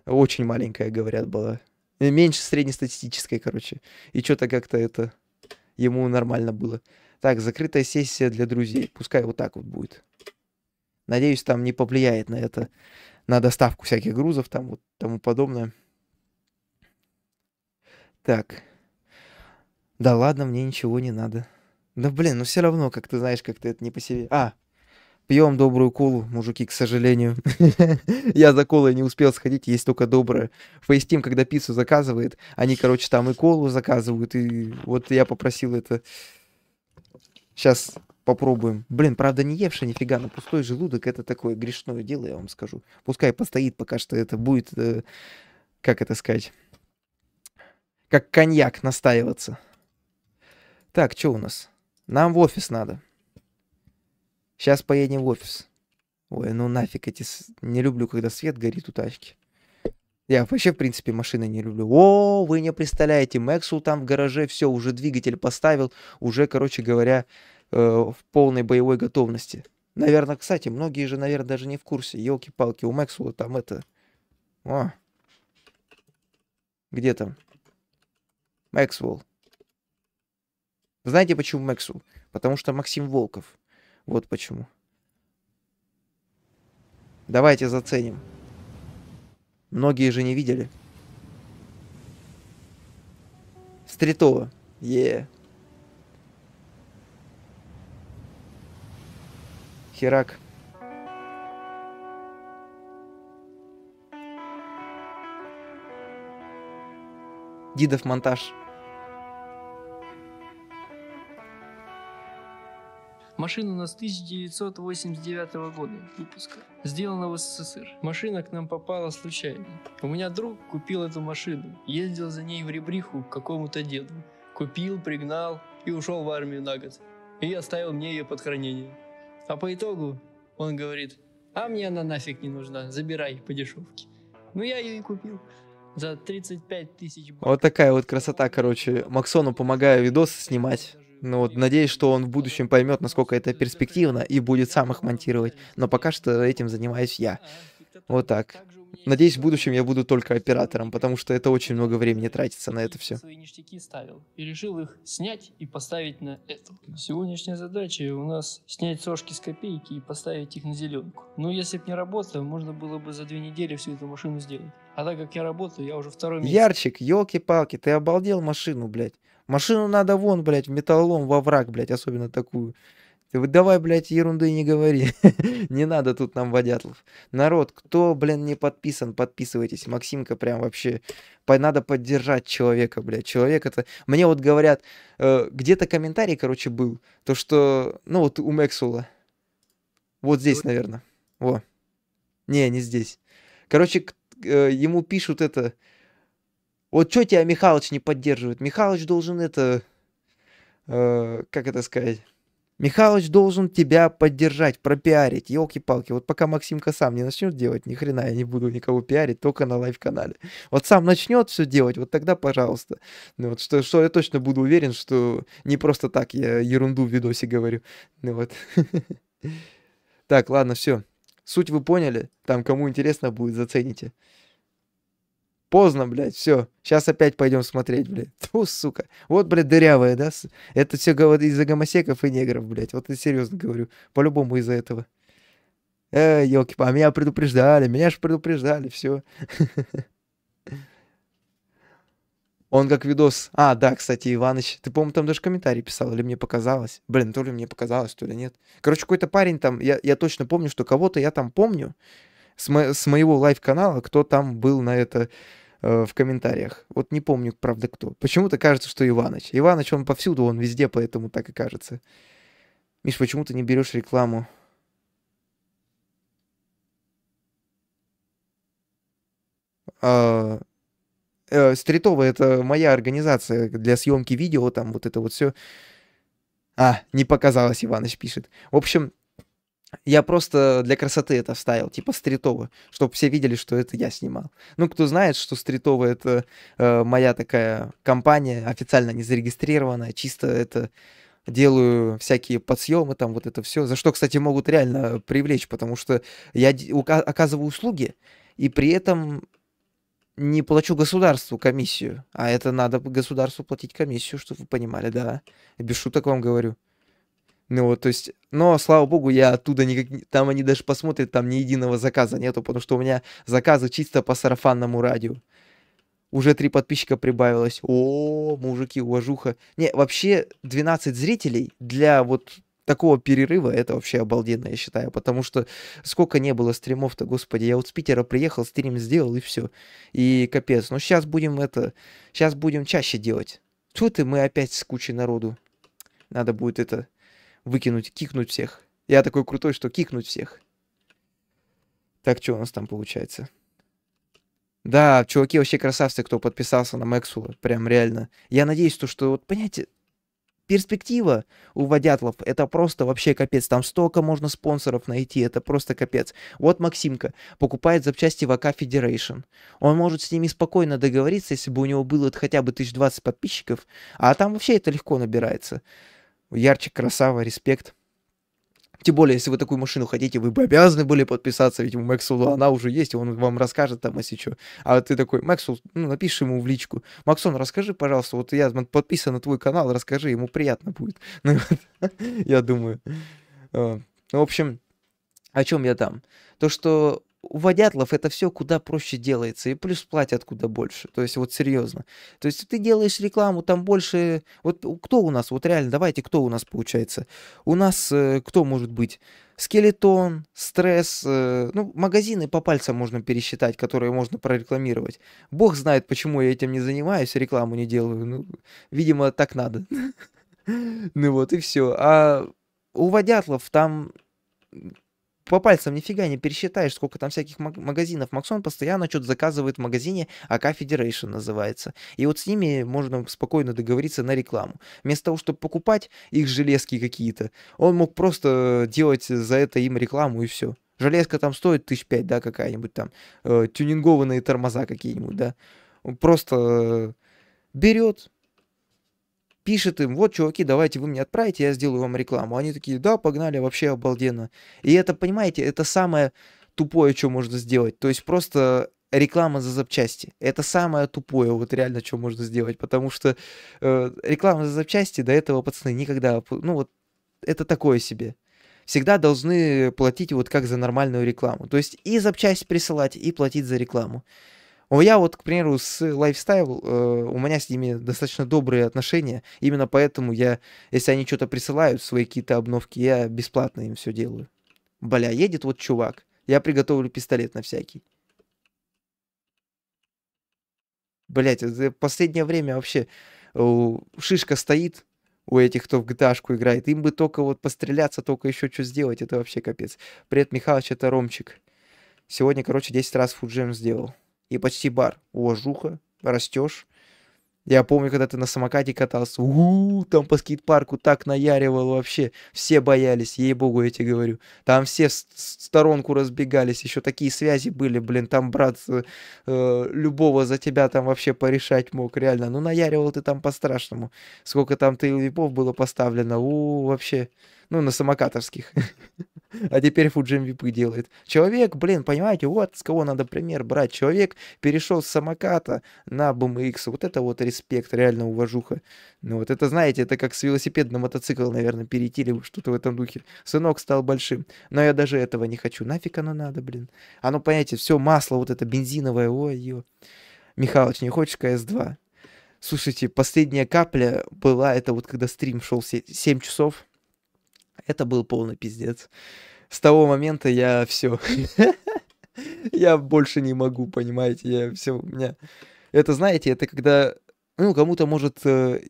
Очень маленькая, говорят, была. Э, Меньше среднестатистической, короче. И что-то как-то это ему нормально было. Так, закрытая сессия для друзей. Пускай вот так вот будет. Надеюсь, там не повлияет на это, на доставку всяких грузов там вот тому подобное. Так. Да ладно, мне ничего не надо. Да блин, ну все равно, как ты знаешь, как-то это не по себе. А, пьем добрую колу, мужики, к сожалению. Я за колой не успел сходить, есть только добрая. Фейстим, когда пиццу заказывает, они, короче, там и колу заказывают, и вот я попросил это. Сейчас попробуем. Блин, правда, не евший нифига, но пустой желудок это такое грешное дело, я вам скажу. Пускай постоит, пока что это будет, э, как это сказать, как коньяк настаиваться. Так, что у нас? Нам в офис надо. Сейчас поедем в офис. Ой, ну нафиг эти... Не люблю, когда свет горит у тачки. Я вообще, в принципе, машины не люблю. О, вы не представляете, Мэксул там в гараже, все, уже двигатель поставил, уже, короче говоря, э, в полной боевой готовности. Наверное, кстати, многие же, наверное, даже не в курсе. Елки-палки, у Мэксула там это... О. Где там? Мэксвелл. Знаете, почему Мэксвелл? Потому что Максим Волков. Вот почему. Давайте заценим. Многие же не видели. Стритова. Е. Херак. Дидов монтаж. Машина у нас 1989 года выпуска. Сделана в СССР. Машина к нам попала случайно. У меня друг купил эту машину. Ездил за ней в Ребриху к какому-то деду. Купил, пригнал и ушел в армию на год. И оставил мне ее под хранение. А по итогу он говорит, а мне она нафиг не нужна, забирай по дешевке. Ну я ее и купил. За 35 тысяч. Вот такая вот красота, короче. Максону помогаю видосы снимать. Ну вот, надеюсь, что он в будущем поймет, насколько это перспективно и будет сам их монтировать. Но пока что этим занимаюсь я. Вот так. Надеюсь, в будущем я буду только оператором, потому что это очень много времени тратится на это все. Свои ништяки ставил. И решил их снять и поставить на эту. Сегодняшняя задача у нас снять сошки с копейки и поставить их на зеленку. Ну, если бы не работа, можно было бы за две недели всю эту машину сделать. А так как я работаю, я уже второй месяц. Ярчик, елки-палки, ты обалдел машину, блядь. Машину надо вон, блядь, в металлолом во враг, блядь, особенно такую. Ты вот давай, блядь, ерунды не говори. не надо тут нам водятлов. Народ, кто, блин, не подписан, подписывайтесь. Максимка прям вообще... по- Надо поддержать человека, блядь. Человек это... Мне вот говорят, э, где-то комментарий, короче, был, то что, ну вот у Мексула. Вот здесь, наверное. Во. Не, не здесь. Короче, э, ему пишут это... Вот что тебя Михалыч не поддерживает? Михалыч должен это... э, как это сказать? Михалыч должен тебя поддержать, пропиарить, елки-палки. Вот пока Максимка сам не начнет делать, ни хрена я не буду никого пиарить, только на live-канале. Вот сам начнет все делать, вот тогда, пожалуйста. Ну вот, что, что я точно буду уверен, что не просто так я ерунду в видосе говорю. Ну вот. Так, ладно, все. Суть вы поняли? Там, кому интересно будет, зацените. Поздно, блядь, все. Сейчас опять пойдем смотреть, блядь. Тьфу, сука. Вот, блядь, дырявая, да? Это все из-за гомосеков и негров, блядь. Вот я серьезно говорю. По-любому из-за этого. Э, елки а меня предупреждали, меня же предупреждали, все. Он как видос... А, да, кстати, Иваныч, ты, по-моему, там даже комментарий писал, или мне показалось? Блин, то ли мне показалось, то ли нет. Короче, какой-то парень там, я, я точно помню, что кого-то я там помню, с, мо- с моего live-канала, кто там был на это э, в комментариях. Вот не помню, правда, кто. Почему-то кажется, что Иваныч. Иваныч, он повсюду, он везде, поэтому так и кажется. Миш, почему ты не берешь рекламу? А, э, Стритова это моя организация для съемки видео, там вот это вот все. А, не показалось, Иваныч пишет. В общем, я просто для красоты это вставил, типа Стритова, чтобы все видели, что это я снимал. Ну, кто знает, что Стритова это э, моя такая компания, официально не зарегистрированная, чисто это делаю всякие подсъемы, там вот это все, за что, кстати, могут реально привлечь, потому что я оказываю услуги, и при этом не плачу государству комиссию, а это надо государству платить комиссию, чтобы вы понимали, да, без шуток вам говорю. Ну вот, то есть, но, слава богу, я оттуда никак... Там они даже посмотрят, там ни единого заказа нету, потому что у меня заказы чисто по сарафанному радио. Уже три подписчика прибавилось. О, мужики, уважуха. Не, вообще 12 зрителей для вот такого перерыва, это вообще обалденно, я считаю, потому что сколько не было стримов-то, господи, я вот с Питера приехал, стрим сделал и все. И капец. Но сейчас будем это, сейчас будем чаще делать. Тут и мы опять с кучей народу. Надо будет это выкинуть, кикнуть всех. Я такой крутой, что кикнуть всех. Так, что у нас там получается? Да, чуваки вообще красавцы, кто подписался на Мексула. Прям реально. Я надеюсь, то, что, вот, понимаете, перспектива у водятлов, это просто вообще капец. Там столько можно спонсоров найти, это просто капец. Вот Максимка покупает запчасти в АК Federation. Он может с ними спокойно договориться, если бы у него было хотя бы 1020 подписчиков. А там вообще это легко набирается. Ярчик, красава, респект. Тем более, если вы такую машину хотите, вы бы обязаны были подписаться, ведь у Максула она уже есть, он вам расскажет там, если что. А ты такой, Максул, ну, напиши ему в личку. Максон, расскажи, пожалуйста, вот я подписан на твой канал, расскажи, ему приятно будет. Ну, вот, я думаю. Ну, в общем, о чем я там? То, что у водятлов это все куда проще делается, и плюс платят куда больше. То есть, вот серьезно. То есть, ты делаешь рекламу, там больше... Вот кто у нас? Вот реально, давайте, кто у нас получается? У нас э, кто может быть? Скелетон, стресс, э, ну, магазины по пальцам можно пересчитать, которые можно прорекламировать. Бог знает, почему я этим не занимаюсь, рекламу не делаю. Ну, видимо, так надо. Ну вот и все. А у водятлов там по пальцам нифига не пересчитаешь, сколько там всяких маг- магазинов. Максон постоянно что-то заказывает в магазине АК Federation называется. И вот с ними можно спокойно договориться на рекламу. Вместо того, чтобы покупать их железки какие-то, он мог просто делать за это им рекламу и все. Железка там стоит тысяч пять, да, какая-нибудь там. э, тюнингованные тормоза какие-нибудь, да. Он просто э, берет, пишет им, вот, чуваки, давайте вы мне отправите, я сделаю вам рекламу. Они такие, да, погнали, вообще обалденно. И это, понимаете, это самое тупое, что можно сделать. То есть просто реклама за запчасти. Это самое тупое, вот реально, что можно сделать. Потому что э, реклама за запчасти до этого, пацаны, никогда, ну вот, это такое себе. Всегда должны платить вот как за нормальную рекламу. То есть и запчасть присылать, и платить за рекламу. Я вот, к примеру, с Lifestyle, э, у меня с ними достаточно добрые отношения. Именно поэтому я, если они что-то присылают, свои какие-то обновки, я бесплатно им все делаю. Бля, едет вот чувак. Я приготовлю пистолет на всякий. Блять, в последнее время вообще э, шишка стоит у этих, кто в gta играет. Им бы только вот постреляться, только еще что сделать. Это вообще капец. Привет, Михалыч, это Ромчик. Сегодня, короче, 10 раз фуджем сделал. И почти бар. Уважуха, растешь. Я помню, когда ты на самокате катался, у там по скейт-парку так наяривал вообще. Все боялись, ей-богу, я тебе говорю. Там все в сторонку разбегались, еще такие связи были, блин, там брат э, э, любого за тебя там вообще порешать мог, реально. Ну, наяривал ты там по-страшному. Сколько там ты липов было поставлено, у вообще, ну, на самокатовских. А теперь Фуджим випы делает. Человек, блин, понимаете, вот с кого надо пример брать. Человек перешел с самоката на BMX. Вот это вот респект, реально уважуха. Ну вот это, знаете, это как с велосипеда на мотоцикл, наверное, перейти или что-то в этом духе. Сынок стал большим. Но я даже этого не хочу. Нафиг оно надо, блин. Оно, понимаете, все масло вот это бензиновое, ой ё. Михалыч, не хочешь КС-2? Слушайте, последняя капля была, это вот когда стрим шел 7 часов. Это был полный пиздец. С того момента я все. Я больше не могу, понимаете, я все, у меня... Это, знаете, это когда, ну, кому-то может э,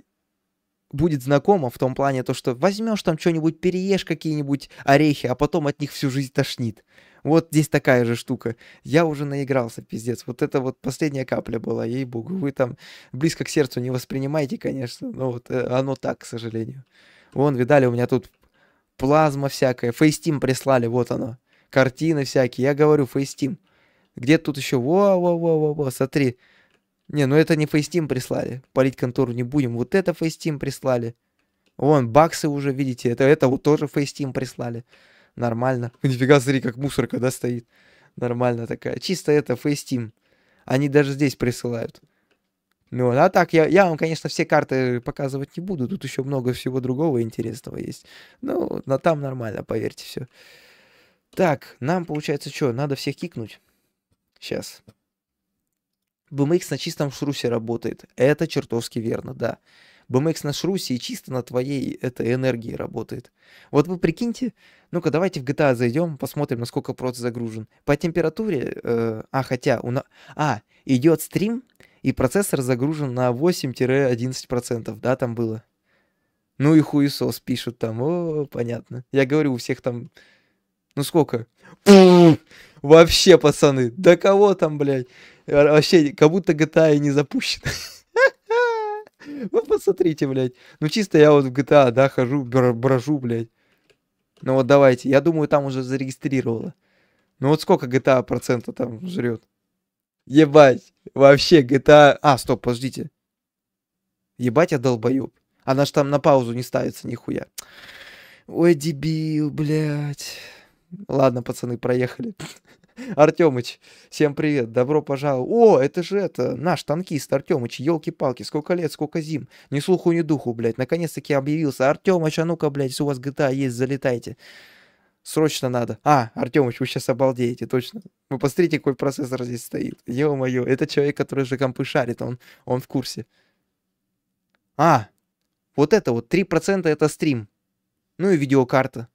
будет знакомо в том плане то, что возьмешь там что-нибудь, переешь какие-нибудь орехи, а потом от них всю жизнь тошнит. Вот здесь такая же штука. Я уже наигрался, пиздец. Вот это вот последняя капля была, ей-богу. Вы там близко к сердцу не воспринимаете, конечно, но вот э, оно так, к сожалению. Вон, видали, у меня тут плазма всякая, Face Team прислали, вот оно. Картины всякие, я говорю, Face Team. Где тут еще? Во-во-во-во-во, смотри. Не, ну это не Face Team прислали. Палить контору не будем. Вот это Face Team прислали. Вон, баксы уже, видите, это, это вот тоже Face Team прислали. Нормально. Нифига, смотри, как мусорка, да, стоит. Нормально такая. Чисто это фейстим. Они даже здесь присылают. Ну, а так, я, я вам, конечно, все карты показывать не буду. Тут еще много всего другого интересного есть. Ну, но там нормально, поверьте, все. Так, нам, получается, что, надо всех кикнуть? Сейчас. BMX на чистом шрусе работает. Это чертовски верно, да. BMX на шрусе и чисто на твоей этой энергии работает. Вот вы прикиньте, ну-ка давайте в GTA зайдем, посмотрим, насколько процесс загружен. По температуре, э, а хотя, у на... а, идет стрим, и процессор загружен на 8-11%, да, там было. Ну и хуесос пишут там, о, понятно. Я говорю, у всех там, ну сколько? Вообще, пацаны, да кого там, блядь? Вообще, как будто GTA и не запущен. Вы посмотрите, блядь. Ну чисто я вот в GTA, да, хожу, бр- брожу, блядь. Ну вот давайте, я думаю, там уже зарегистрировало. Ну вот сколько GTA процента там жрет? Ебать, вообще GTA... А, стоп, подождите. Ебать, я долбоеб. Она ж там на паузу не ставится нихуя. Ой, дебил, блядь. Ладно, пацаны, проехали. Артемыч, всем привет, добро пожаловать. О, это же это, наш танкист Артемыч, елки-палки, сколько лет, сколько зим. Ни слуху, ни духу, блядь, наконец-таки объявился. Артемыч, а ну-ка, блядь, если у вас GTA есть, залетайте. Срочно надо. А, Артемыч, вы сейчас обалдеете, точно. Вы посмотрите, какой процессор здесь стоит. Ё-моё, это человек, который же компы шарит, он, он в курсе. А, вот это вот, 3% это стрим. Ну и видеокарта.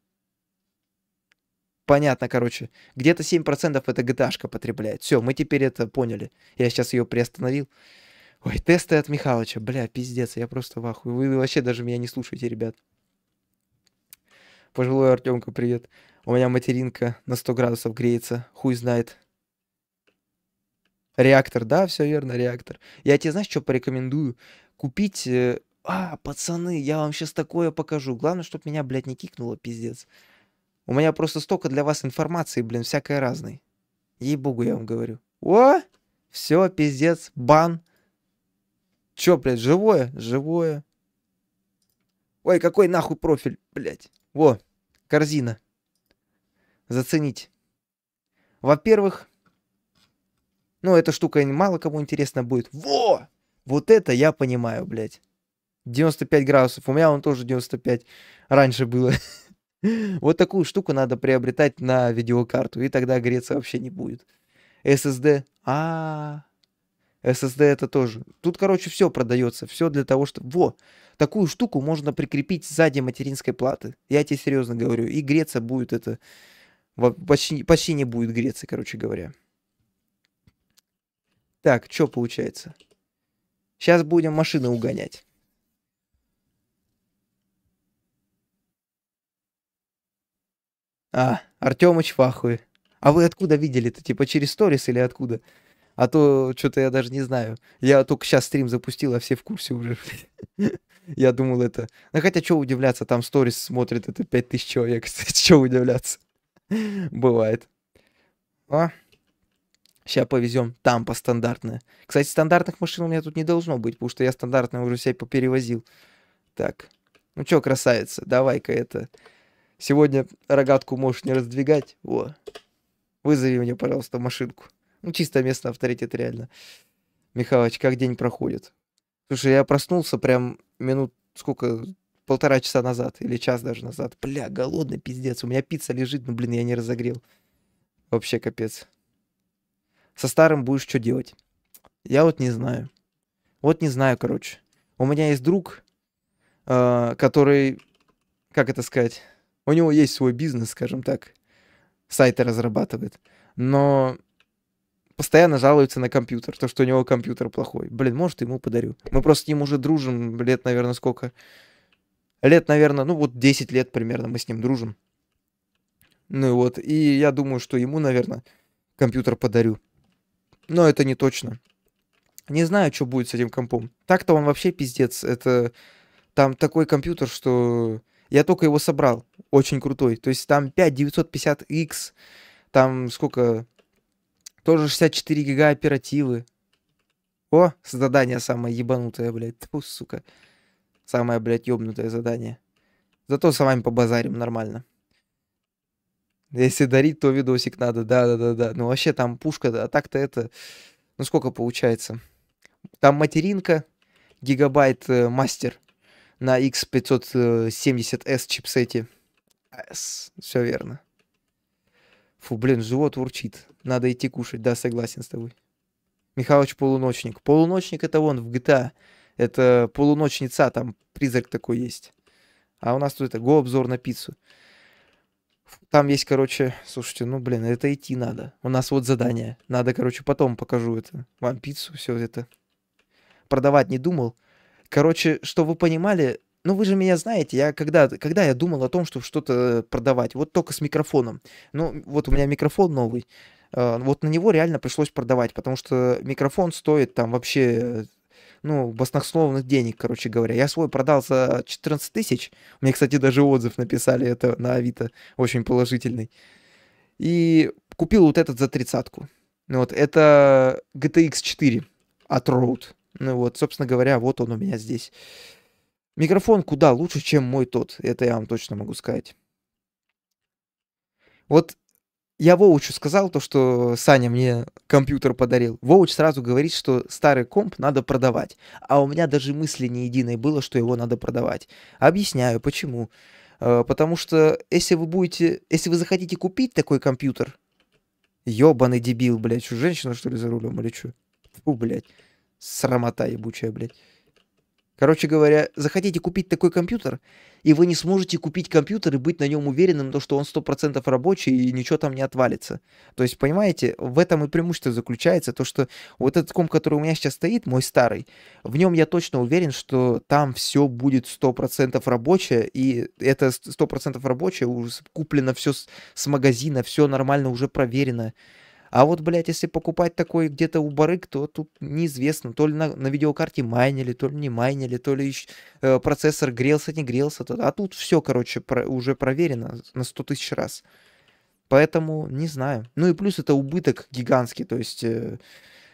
Понятно, короче. Где-то 7% это gta потребляет. Все, мы теперь это поняли. Я сейчас ее приостановил. Ой, тесты от Михалыча. Бля, пиздец, я просто в ахуе. Вы вообще даже меня не слушаете, ребят. Пожилой Артемка, привет. У меня материнка на 100 градусов греется. Хуй знает. Реактор, да, все верно, реактор. Я тебе, знаешь, что порекомендую? Купить... э, А, пацаны, я вам сейчас такое покажу. Главное, чтобы меня, блядь, не кикнуло, пиздец. У меня просто столько для вас информации, блин, всякой разной. Ей-богу, я вам говорю. О! Все, пиздец, бан. Чё, блядь, живое? Живое. Ой, какой нахуй профиль, блядь. Во, корзина. Заценить. Во-первых, ну, эта штука мало кому интересна будет. Во! Вот это я понимаю, блядь. 95 градусов. У меня он тоже 95 раньше было. Вот такую штуку надо приобретать на видеокарту, и тогда греться вообще не будет. SSD. А, SSD это тоже. Тут, короче, все продается. Все для того, чтобы... Во! Такую штуку можно прикрепить сзади материнской платы. Я тебе серьезно говорю. И греться будет это... Почти, почти не будет греться, короче говоря. Так, что получается? Сейчас будем машины угонять. А, Артемыч в ахуе. А вы откуда видели-то? Типа через сторис или откуда? А то что-то я даже не знаю. Я только сейчас стрим запустил, а все в курсе уже. Я думал это... Ну хотя что удивляться, там сторис смотрит это 5000 человек. Что удивляться? Бывает. А? Сейчас повезем. Там по стандартная. Кстати, стандартных машин у меня тут не должно быть, потому что я стандартные уже все поперевозил. Так. Ну чё, красавица, давай-ка это... Сегодня рогатку можешь не раздвигать. Во. Вызови мне, пожалуйста, машинку. Ну, чисто местный авторитет, реально. Михалыч, как день проходит? Слушай, я проснулся прям минут сколько? Полтора часа назад или час даже назад. Бля, голодный пиздец. У меня пицца лежит, но, блин, я не разогрел. Вообще капец. Со старым будешь что делать? Я вот не знаю. Вот не знаю, короче. У меня есть друг, э, который, как это сказать, у него есть свой бизнес, скажем так, сайты разрабатывает, но постоянно жалуется на компьютер, то, что у него компьютер плохой. Блин, может, ему подарю. Мы просто с ним уже дружим лет, наверное, сколько? Лет, наверное, ну вот 10 лет примерно мы с ним дружим. Ну и вот, и я думаю, что ему, наверное, компьютер подарю. Но это не точно. Не знаю, что будет с этим компом. Так-то он вообще пиздец. Это там такой компьютер, что я только его собрал. Очень крутой. То есть там 5950X, там сколько? Тоже 64 гига оперативы. О, задание самое ебанутое, блядь. Тьфу, сука. Самое, блядь, ёбнутое задание. Зато с вами побазарим нормально. Если дарить, то видосик надо. Да-да-да-да. Ну, вообще там пушка, а так-то это... Ну, сколько получается? Там материнка, гигабайт э, мастер на X570S чипсете. S, все верно. Фу, блин, живот урчит. Надо идти кушать. Да, согласен с тобой. Михалыч полуночник. Полуночник это вон в GTA. Это полуночница, там призрак такой есть. А у нас тут это го обзор на пиццу. Там есть, короче, слушайте, ну, блин, это идти надо. У нас вот задание. Надо, короче, потом покажу это. Вам пиццу, все это. Продавать не думал. Короче, что вы понимали, ну вы же меня знаете, я когда, когда я думал о том, чтобы что-то продавать, вот только с микрофоном. Ну, вот у меня микрофон новый. Э, Вот на него реально пришлось продавать, потому что микрофон стоит там вообще, ну, баснословных денег, короче говоря. Я свой продал за 14 тысяч. Мне, кстати, даже отзыв написали это на Авито, очень положительный. И купил вот этот за тридцатку. Ну Вот, это GTX 4 от Rode. Ну вот, собственно говоря, вот он у меня здесь. Микрофон куда лучше, чем мой тот. Это я вам точно могу сказать. Вот я Воучу сказал то, что Саня мне компьютер подарил. Воуч сразу говорит, что старый комп надо продавать. А у меня даже мысли не единой было, что его надо продавать. Объясняю, почему. Э, Потому что если вы будете, если вы захотите купить такой компьютер, ёбаный дебил, блядь, что, женщина, что ли, за рулем или что? Фу, блядь, срамота ебучая, блядь. Короче говоря, захотите купить такой компьютер, и вы не сможете купить компьютер и быть на нем уверенным, то, что он 100% рабочий и ничего там не отвалится. То есть, понимаете, в этом и преимущество заключается, то, что вот этот комп, который у меня сейчас стоит, мой старый, в нем я точно уверен, что там все будет 100% рабочее, и это 100% рабочее, уже куплено все с, магазина, все нормально, уже проверено. А вот, блядь, если покупать такой где-то у барыг, то тут неизвестно, то ли на, на видеокарте майнили, то ли не майнили, то ли ещё, э, процессор грелся, не грелся. то- а тут все, короче, про- уже проверено на 100 тысяч раз. Поэтому не знаю. Ну и плюс это убыток гигантский, то есть... э,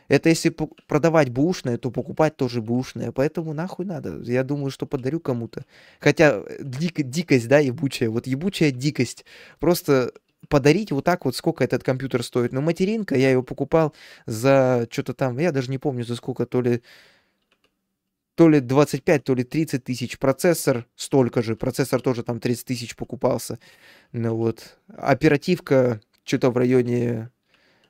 это если продавать бушное, то покупать тоже бушное. Поэтому нахуй надо. Я думаю, что подарю кому-то. Хотя э, дик- дикость, да, ебучая. Вот ебучая дикость. Просто подарить вот так вот, сколько этот компьютер стоит. Ну, материнка, я его покупал за что-то там, я даже не помню за сколько, то ли то ли 25, то ли 30 тысяч. Процессор столько же. Процессор тоже там 30 тысяч покупался. Ну вот. Оперативка что-то в районе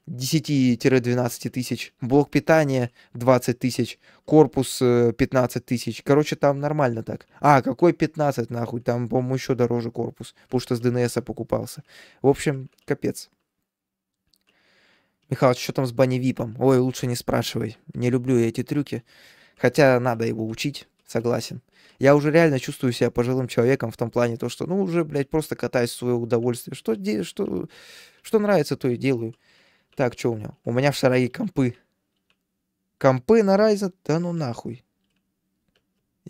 10-12 тысяч. Блок питания 20 тысяч. Корпус э, 15 тысяч. Короче, там нормально так. А, какой 15 нахуй? Там, по-моему, еще дороже корпус. Потому что с DNS покупался. В общем, капец. Михалыч, что там с Бани Випом? Ой, лучше не спрашивай. Не люблю я эти трюки. Хотя надо его учить, согласен. Я уже реально чувствую себя пожилым человеком в том плане, то, что, ну, уже, блядь, просто катаюсь в свое удовольствие. Что, де- что, что нравится, то и делаю. Так, что у меня? У меня в шараге компы. Компы на Ryzen? Да ну нахуй.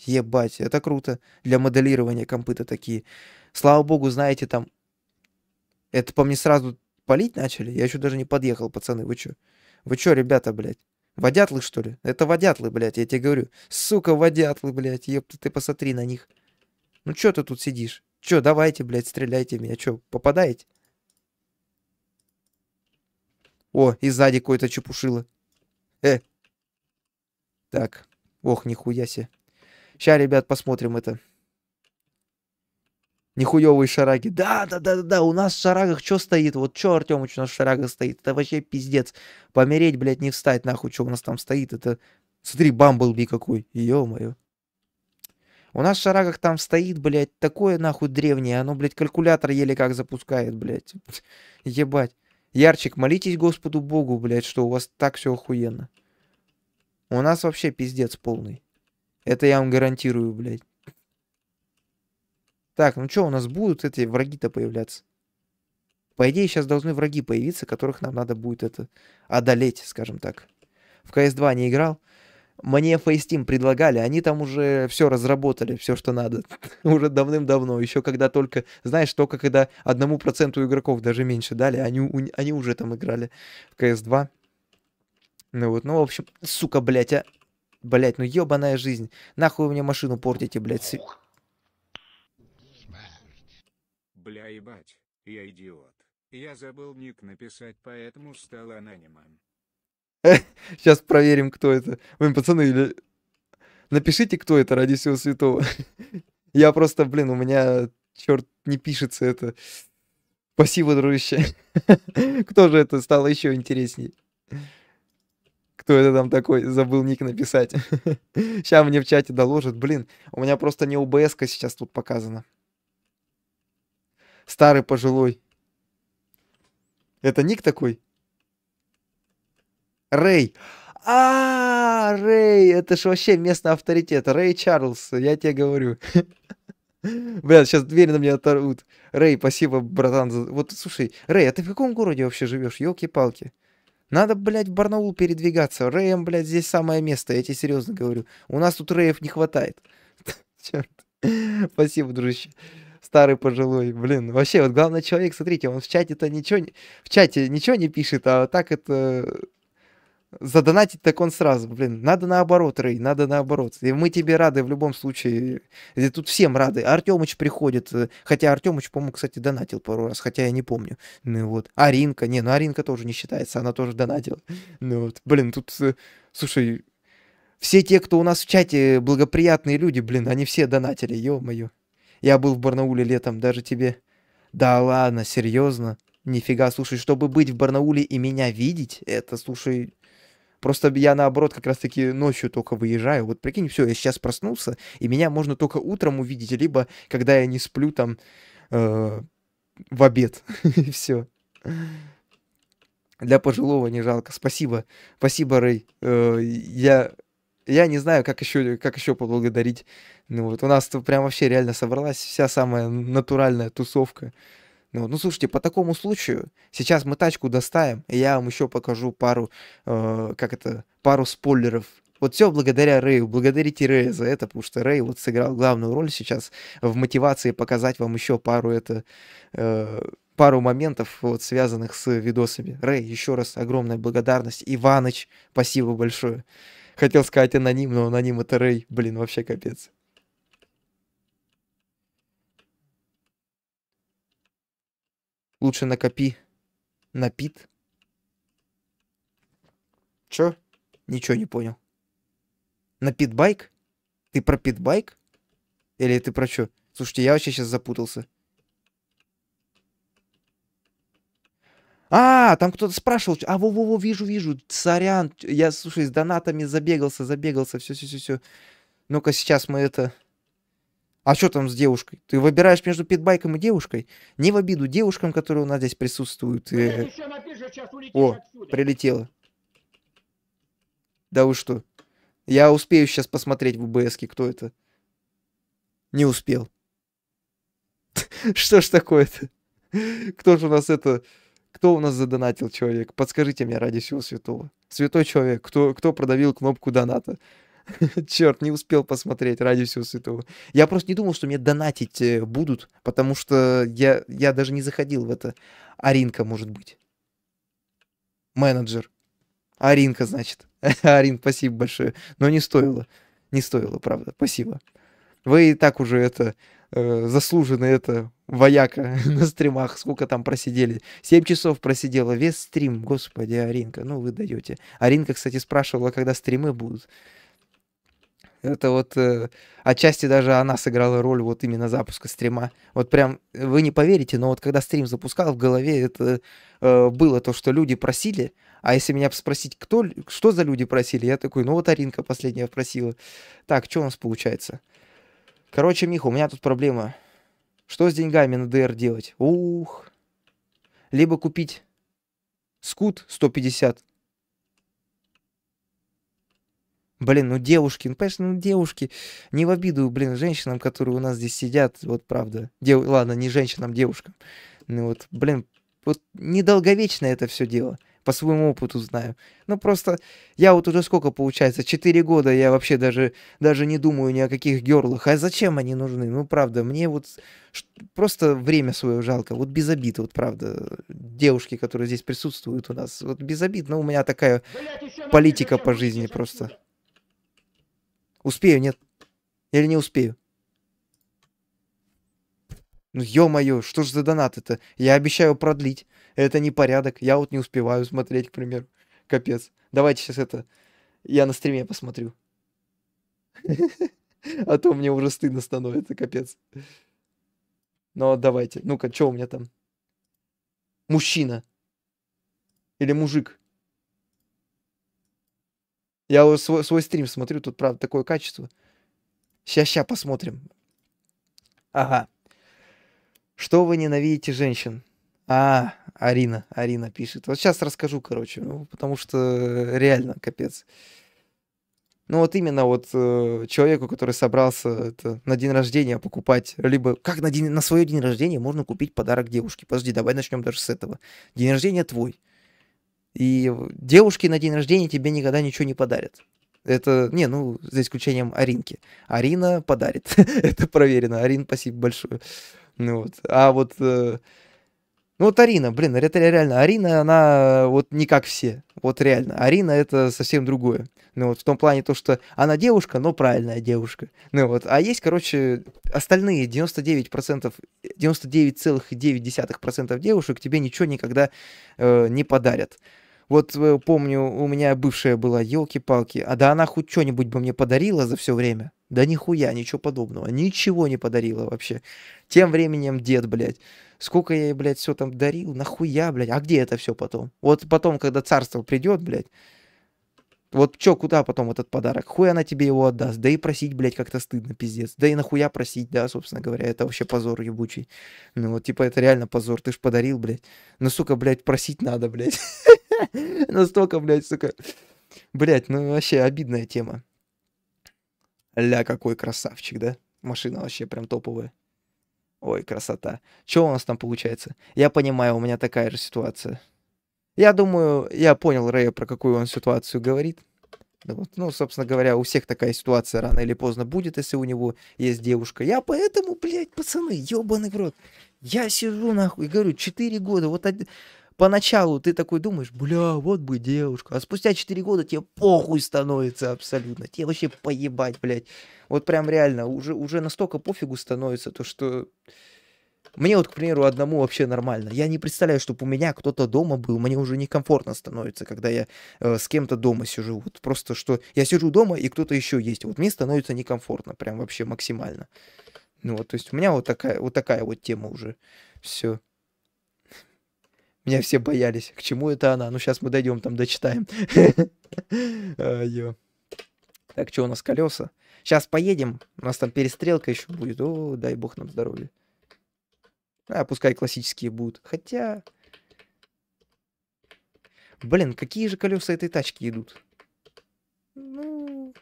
Ебать, это круто. Для моделирования компы-то такие. Слава богу, знаете, там... Это по мне сразу палить начали? Я еще даже не подъехал, пацаны. Вы чё? Вы чё, ребята, блядь? Водятлы, что ли? Это водятлы, блядь, я тебе говорю. Сука, водятлы, блядь, ёпта, ты посмотри на них. Ну чё ты тут сидишь? Чё, давайте, блядь, стреляйте меня. Чё, попадаете? О, и сзади какой-то чепушило. Э. Так. Ох, нихуя себе. Ща, ребят, посмотрим это. Нихуевые шараги. Да, да, да, да, да. У нас в шарагах что стоит? Вот что, Артемыч, у нас в шарагах стоит? Это вообще пиздец. Помереть, блядь, не встать, нахуй, что у нас там стоит. Это, смотри, Бамблби какой. Ё-моё. У нас в шарагах там стоит, блядь, такое, нахуй, древнее. Оно, блядь, калькулятор еле как запускает, блядь. Ебать. Ярчик, молитесь Господу Богу, блядь, что у вас так все охуенно. У нас вообще пиздец полный. Это я вам гарантирую, блядь. Так, ну что, у нас будут эти враги-то появляться? По идее, сейчас должны враги появиться, которых нам надо будет это одолеть, скажем так. В CS2 не играл. Мне FaceTeam предлагали, они там уже все разработали, все, что надо. уже давным-давно, еще когда только, знаешь, только когда одному проценту игроков даже меньше дали, они, у- они уже там играли в CS2. Ну вот, ну, в общем, сука, блядь, а. Блядь, ну ебаная жизнь. Нахуй вы мне машину портите, блядь. с- Бля ебать, я идиот. Я забыл ник написать, поэтому стал анонимом. Сейчас проверим, кто это. Блин, пацаны, или... напишите, кто это ради всего святого. Я просто, блин, у меня, черт, не пишется это. Спасибо, дружище. Кто же это стало еще интересней? Кто это там такой? Забыл ник написать. Сейчас мне в чате доложат. Блин, у меня просто не обс сейчас тут показана. Старый пожилой. Это ник такой? Рэй. А, Рэй, это ж вообще местный авторитет. Рэй Чарльз, я тебе говорю. Бля, сейчас дверь на меня оторвут. Рэй, спасибо, братан. Вот, слушай, Рэй, а ты в каком городе вообще живешь? Ёлки-палки. Надо, блядь, в Барнаул передвигаться. Рэем, блядь, здесь самое место, я тебе серьезно говорю. У нас тут Рэев не хватает. Черт. Спасибо, дружище. Старый пожилой, блин, вообще, вот главный человек, смотрите, он в чате-то ничего, в чате ничего не пишет, а так это задонатить так он сразу, блин, надо наоборот, Рэй, надо наоборот. И мы тебе рады в любом случае, и тут всем рады. Артемыч приходит, э, хотя Артемыч, по-моему, кстати, донатил пару раз, хотя я не помню. Ну вот, Аринка, не, ну Аринка тоже не считается, она тоже донатила. Ну вот, блин, тут, э, слушай, все те, кто у нас в чате благоприятные люди, блин, они все донатили, ё-моё. Я был в Барнауле летом, даже тебе... Да ладно, серьезно? Нифига, слушай, чтобы быть в Барнауле и меня видеть, это, слушай, Просто я, наоборот, как раз-таки ночью только выезжаю. Вот прикинь, все, я сейчас проснулся, и меня можно только утром увидеть, либо когда я не сплю там э, в обед. И все. Для пожилого не жалко. Спасибо. Спасибо, Рэй. Э, я, я не знаю, как еще, как еще поблагодарить. Ну вот у нас тут прям вообще реально собралась вся самая натуральная тусовка. Ну, ну слушайте, по такому случаю сейчас мы тачку доставим, и я вам еще покажу пару, э, как это, пару спойлеров. Вот все благодаря Рэю. Благодарите Рэя за это, потому что Рэй вот сыграл главную роль сейчас в мотивации показать вам еще пару это э, пару моментов, вот, связанных с видосами. Рэй, еще раз огромная благодарность. Иваныч, спасибо большое. Хотел сказать аноним, но аноним это Рэй. Блин, вообще капец. Лучше накопи на пит. Чё? Ничего не понял. На питбайк? Ты про питбайк? Или ты про чё? Слушайте, я вообще сейчас запутался. А, там кто-то спрашивал. А, во-во-во, вижу, вижу. Сорян. Я, слушай, с донатами забегался, забегался. Все, все, все. Ну-ка, сейчас мы это... А что там с девушкой? Ты выбираешь между питбайком и девушкой? Не в обиду девушкам, которые у нас здесь присутствуют. э, О, прилетело. Да вы что? Я успею сейчас посмотреть в УБСке, кто это. Не успел. Что ж такое-то? Кто же у нас это... Кто у нас задонатил человек? Подскажите мне ради всего святого. Святой человек, кто, кто продавил кнопку доната? Черт, не успел посмотреть ради всего святого. Я просто не думал, что мне донатить э, будут, потому что я, я даже не заходил в это. Аринка, может быть. Менеджер. Аринка, значит. Арин, спасибо большое. Но не стоило. Не стоило, правда. Спасибо. Вы и так уже это э, заслуженно это вояка на стримах, сколько там просидели. 7 часов просидела, весь стрим, господи, Аринка, ну вы даете. Аринка, кстати, спрашивала, когда стримы будут. Это вот э, отчасти даже она сыграла роль вот именно запуска стрима. Вот прям, вы не поверите, но вот когда стрим запускал, в голове это э, было то, что люди просили, а если меня спросить, кто, что за люди просили, я такой, ну вот Аринка последняя просила. Так, что у нас получается? Короче, Миха, у меня тут проблема. Что с деньгами на ДР делать? Ух. Либо купить скут 150. Блин, ну девушки, ну понимаешь, ну девушки, не в обиду, блин, женщинам, которые у нас здесь сидят, вот правда. Дев... Ладно, не женщинам, девушкам. Ну вот, блин, вот недолговечно это все дело. По своему опыту знаю. Ну просто, я вот уже сколько получается, 4 года я вообще даже, даже не думаю ни о каких герлах. А зачем они нужны? Ну правда, мне вот просто время свое жалко. Вот без обид, вот правда. Девушки, которые здесь присутствуют у нас, вот без обид, но у меня такая политика по жизни просто. Успею, нет? Или не успею? Ну, ё-моё, что ж за донат это? Я обещаю продлить. Это не порядок. Я вот не успеваю смотреть, к примеру. Капец. Давайте сейчас это... Я на стриме посмотрю. А то мне уже стыдно становится, капец. Ну, давайте. Ну-ка, что у меня там? Мужчина. Или мужик. Я свой, свой стрим смотрю, тут, правда, такое качество. Сейчас посмотрим. Ага. Что вы ненавидите женщин? А, Арина, Арина пишет. Вот сейчас расскажу, короче, ну, потому что реально капец. Ну вот именно вот э, человеку, который собрался это, на день рождения покупать, либо как на, день, на свое день рождения можно купить подарок девушке. Подожди, давай начнем даже с этого. День рождения твой. И девушки на день рождения тебе никогда ничего не подарят. Это, не, ну, за исключением Аринки. Арина подарит. Это проверено. Арин, спасибо большое. Ну вот. А вот... э, ну вот Арина, блин, это реально, Арина, она вот не как все. Вот реально. Арина это совсем другое. Ну вот в том плане то, что она девушка, но правильная девушка. Ну вот. А есть, короче, остальные 99%, 99,9% девушек тебе ничего никогда э, не подарят. Вот э, помню, у меня бывшая была, елки-палки, а да она хоть что-нибудь бы мне подарила за все время? Да нихуя, ничего подобного. Ничего не подарила вообще. Тем временем дед, блядь. Сколько я ей, блядь, все там дарил, нахуя, блядь. А где это все потом? Вот потом, когда царство придет, блядь, Вот чё, куда потом этот подарок? Хуй она тебе его отдаст. Да и просить, блядь, как-то стыдно, пиздец. Да и нахуя просить, да, собственно говоря. Это вообще позор ебучий. Ну вот, типа, это реально позор. Ты ж подарил, блядь. Ну, сука, блядь, просить надо, блядь. Настолько, блядь, сука. Блядь, ну вообще обидная тема. Ля, какой красавчик, да? Машина вообще прям топовая. Ой, красота. Что у нас там получается? Я понимаю, у меня такая же ситуация. Я думаю, я понял Рэя, про какую он ситуацию говорит. Вот, Ну, собственно говоря, у всех такая ситуация рано или поздно будет, если у него есть девушка. Я поэтому, блядь, пацаны, ебаный в рот. Я сижу нахуй и говорю, 4 года, вот од- поначалу ты такой думаешь, бля, вот бы девушка, а спустя 4 года тебе похуй становится абсолютно, тебе вообще поебать, блядь. Вот прям реально, уже, уже настолько пофигу становится, то что... Мне вот, к примеру, одному вообще нормально. Я не представляю, чтобы у меня кто-то дома был. Мне уже некомфортно становится, когда я э, с кем-то дома сижу. Вот просто что я сижу дома и кто-то еще есть. Вот мне становится некомфортно, прям вообще максимально. Ну вот, то есть у меня вот такая вот такая вот тема уже. Все. Меня все боялись. К чему это она? Ну сейчас мы дойдем, там дочитаем. А. Так, что у нас колеса? Сейчас поедем. У нас там перестрелка еще будет. О, дай бог нам здоровья. А, пускай классические будут. Хотя... Блин, какие же колеса этой тачки идут? Ну...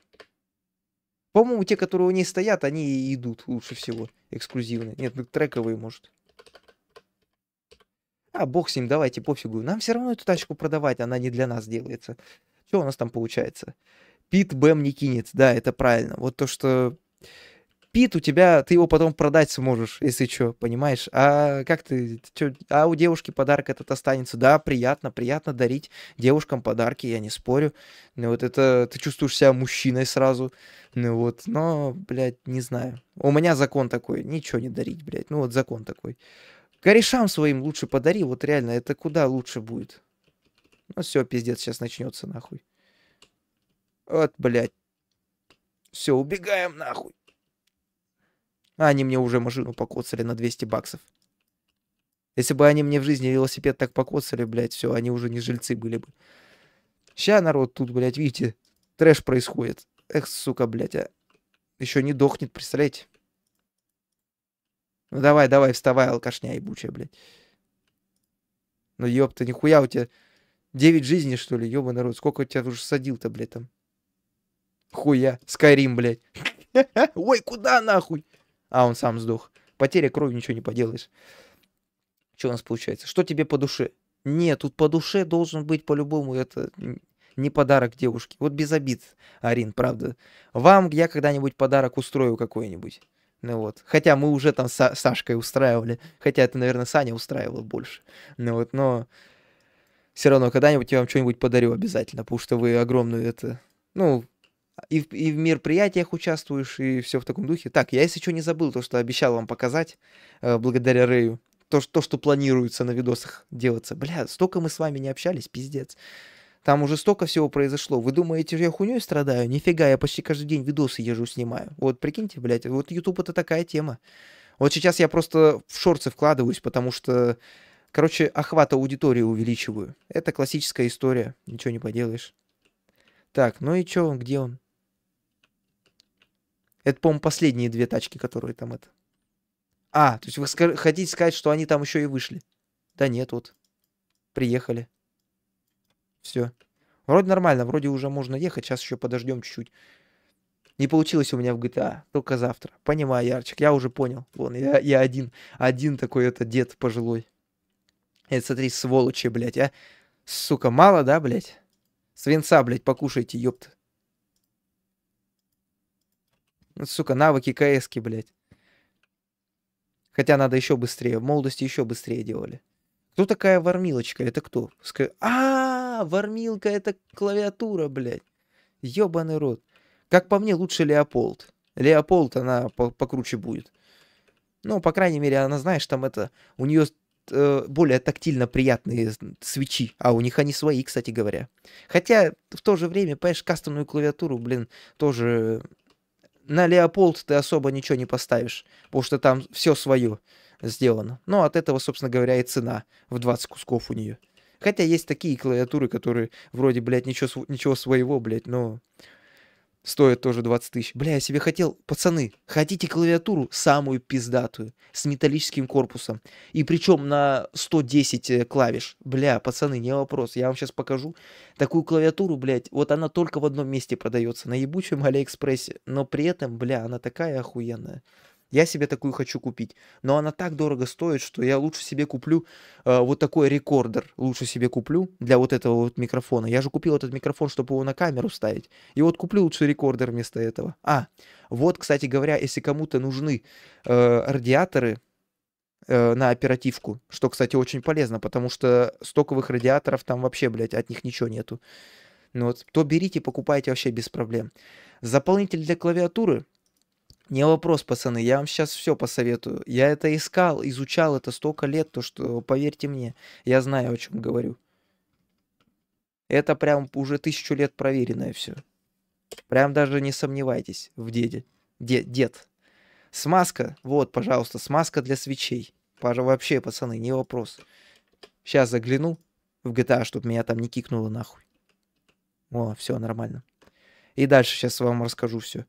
По-моему, те, которые у ней стоят, они идут лучше всего. Эксклюзивные. Нет, ну трековые, может. А, бог с ним, давайте, пофигу. Нам все равно эту тачку продавать, она не для нас делается. Что у нас там получается? Пит Бэм не кинет. Да, это правильно. Вот то, что Пит у тебя, ты его потом продать сможешь, если что, понимаешь? А как ты, чё, а у девушки подарок этот останется. Да, приятно, приятно дарить девушкам подарки, я не спорю. Ну вот это, ты чувствуешь себя мужчиной сразу. Ну вот, но, блядь, не знаю. У меня закон такой, ничего не дарить, блядь. Ну вот закон такой. Корешам своим лучше подари, вот реально, это куда лучше будет. Ну все, пиздец, сейчас начнется нахуй. Вот, блядь. Все, убегаем нахуй. А они мне уже машину покоцали на 200 баксов. Если бы они мне в жизни велосипед так покоцали, блядь, все, они уже не жильцы были бы. Ща, народ, тут, блядь, видите, трэш происходит. Эх, сука, блядь, а. Еще не дохнет, представляете? Ну давай, давай, вставай, алкашня ебучая, блядь. Ну ёпта, нихуя у тебя 9 жизней, что ли, ёба народ. Сколько у тебя уже садил-то, блядь, там? Хуя, Скайрим, блядь. Ой, куда нахуй? А, он сам сдох. Потеря крови, ничего не поделаешь. Что у нас получается? Что тебе по душе? Нет, тут по душе должен быть по-любому это не подарок девушке. Вот без обид, Арин, правда. Вам я когда-нибудь подарок устрою какой-нибудь. Ну вот. Хотя мы уже там с Са- Сашкой устраивали. Хотя это, наверное, Саня устраивала больше. Ну вот, но все равно когда-нибудь я вам что-нибудь подарю обязательно, потому что вы огромную это... Ну, и в, и в мероприятиях участвуешь, и все в таком духе. Так, я если что не забыл, то, что обещал вам показать, э, благодаря Рэю, то, что- то, что планируется на видосах делаться. Бля, столько мы с вами не общались, пиздец. Там уже столько всего произошло. Вы думаете, я хуйней страдаю? Нифига, я почти каждый день видосы езжу, снимаю. Вот прикиньте, блядь, вот YouTube это такая тема. Вот сейчас я просто в шорты вкладываюсь, потому что, короче, охват аудитории увеличиваю. Это классическая история, ничего не поделаешь. Так, ну и чё, где он? Это, по-моему, последние две тачки, которые там это. А, то есть вы хотите сказать, что они там еще и вышли? Да нет, вот. Приехали. Все. Вроде нормально, вроде уже можно ехать. Сейчас еще подождем чуть-чуть. Не получилось у меня в GTA, только завтра. Понимаю, Ярчик, я уже понял. Вон, я, я один, один такой это дед пожилой. Это смотри, сволочи, блядь, а. Сука, мало, да, блядь? Свинца, блядь, покушайте, ёпта. Ну, сука, навыки КСки, блядь. Хотя надо еще быстрее. В молодости еще быстрее делали. Кто такая вармилочка? Это кто? Ска- А, вармилка это клавиатура, блядь. Ёбаный рот. Как по мне, лучше Леополд. Леополд, она по- покруче будет. Ну, по крайней мере, она, знаешь, там это... У нее более тактильно приятные свечи. А у них они свои, кстати говоря. Хотя, в то же время, понимаешь, кастомную клавиатуру, блин, тоже на Леополд ты особо ничего не поставишь, потому что там все свое сделано. Ну, от этого, собственно говоря, и цена в 20 кусков у нее. Хотя есть такие клавиатуры, которые вроде, блядь, ничего, ничего своего, блядь, но стоят тоже 20 тысяч. Бля, я себе хотел, пацаны, хотите клавиатуру самую пиздатую, с металлическим корпусом, и причем на 110 э, клавиш. Бля, пацаны, не вопрос, я вам сейчас покажу. Такую клавиатуру, блядь, вот она только в одном месте продается, на ебучем Алиэкспрессе, но при этом, бля, она такая охуенная. Я себе такую хочу купить. Но она так дорого стоит, что я лучше себе куплю э, вот такой рекордер. Лучше себе куплю для вот этого вот микрофона. Я же купил этот микрофон, чтобы его на камеру ставить. И вот куплю лучше рекордер вместо этого. А, вот, кстати говоря, если кому-то нужны э, радиаторы э, на оперативку, что, кстати, очень полезно, потому что стоковых радиаторов там вообще, блядь, от них ничего нету. Ну вот, то берите, покупайте вообще без проблем. Заполнитель для клавиатуры не вопрос, пацаны, я вам сейчас все посоветую. Я это искал, изучал это столько лет, то что, поверьте мне, я знаю, о чем говорю. Это прям уже тысячу лет проверенное все. Прям даже не сомневайтесь в деде. Дед, дед. Смазка, вот, пожалуйста, смазка для свечей. Пожа, вообще, пацаны, не вопрос. Сейчас загляну в GTA, чтобы меня там не кикнуло нахуй. О, все нормально. И дальше сейчас вам расскажу все.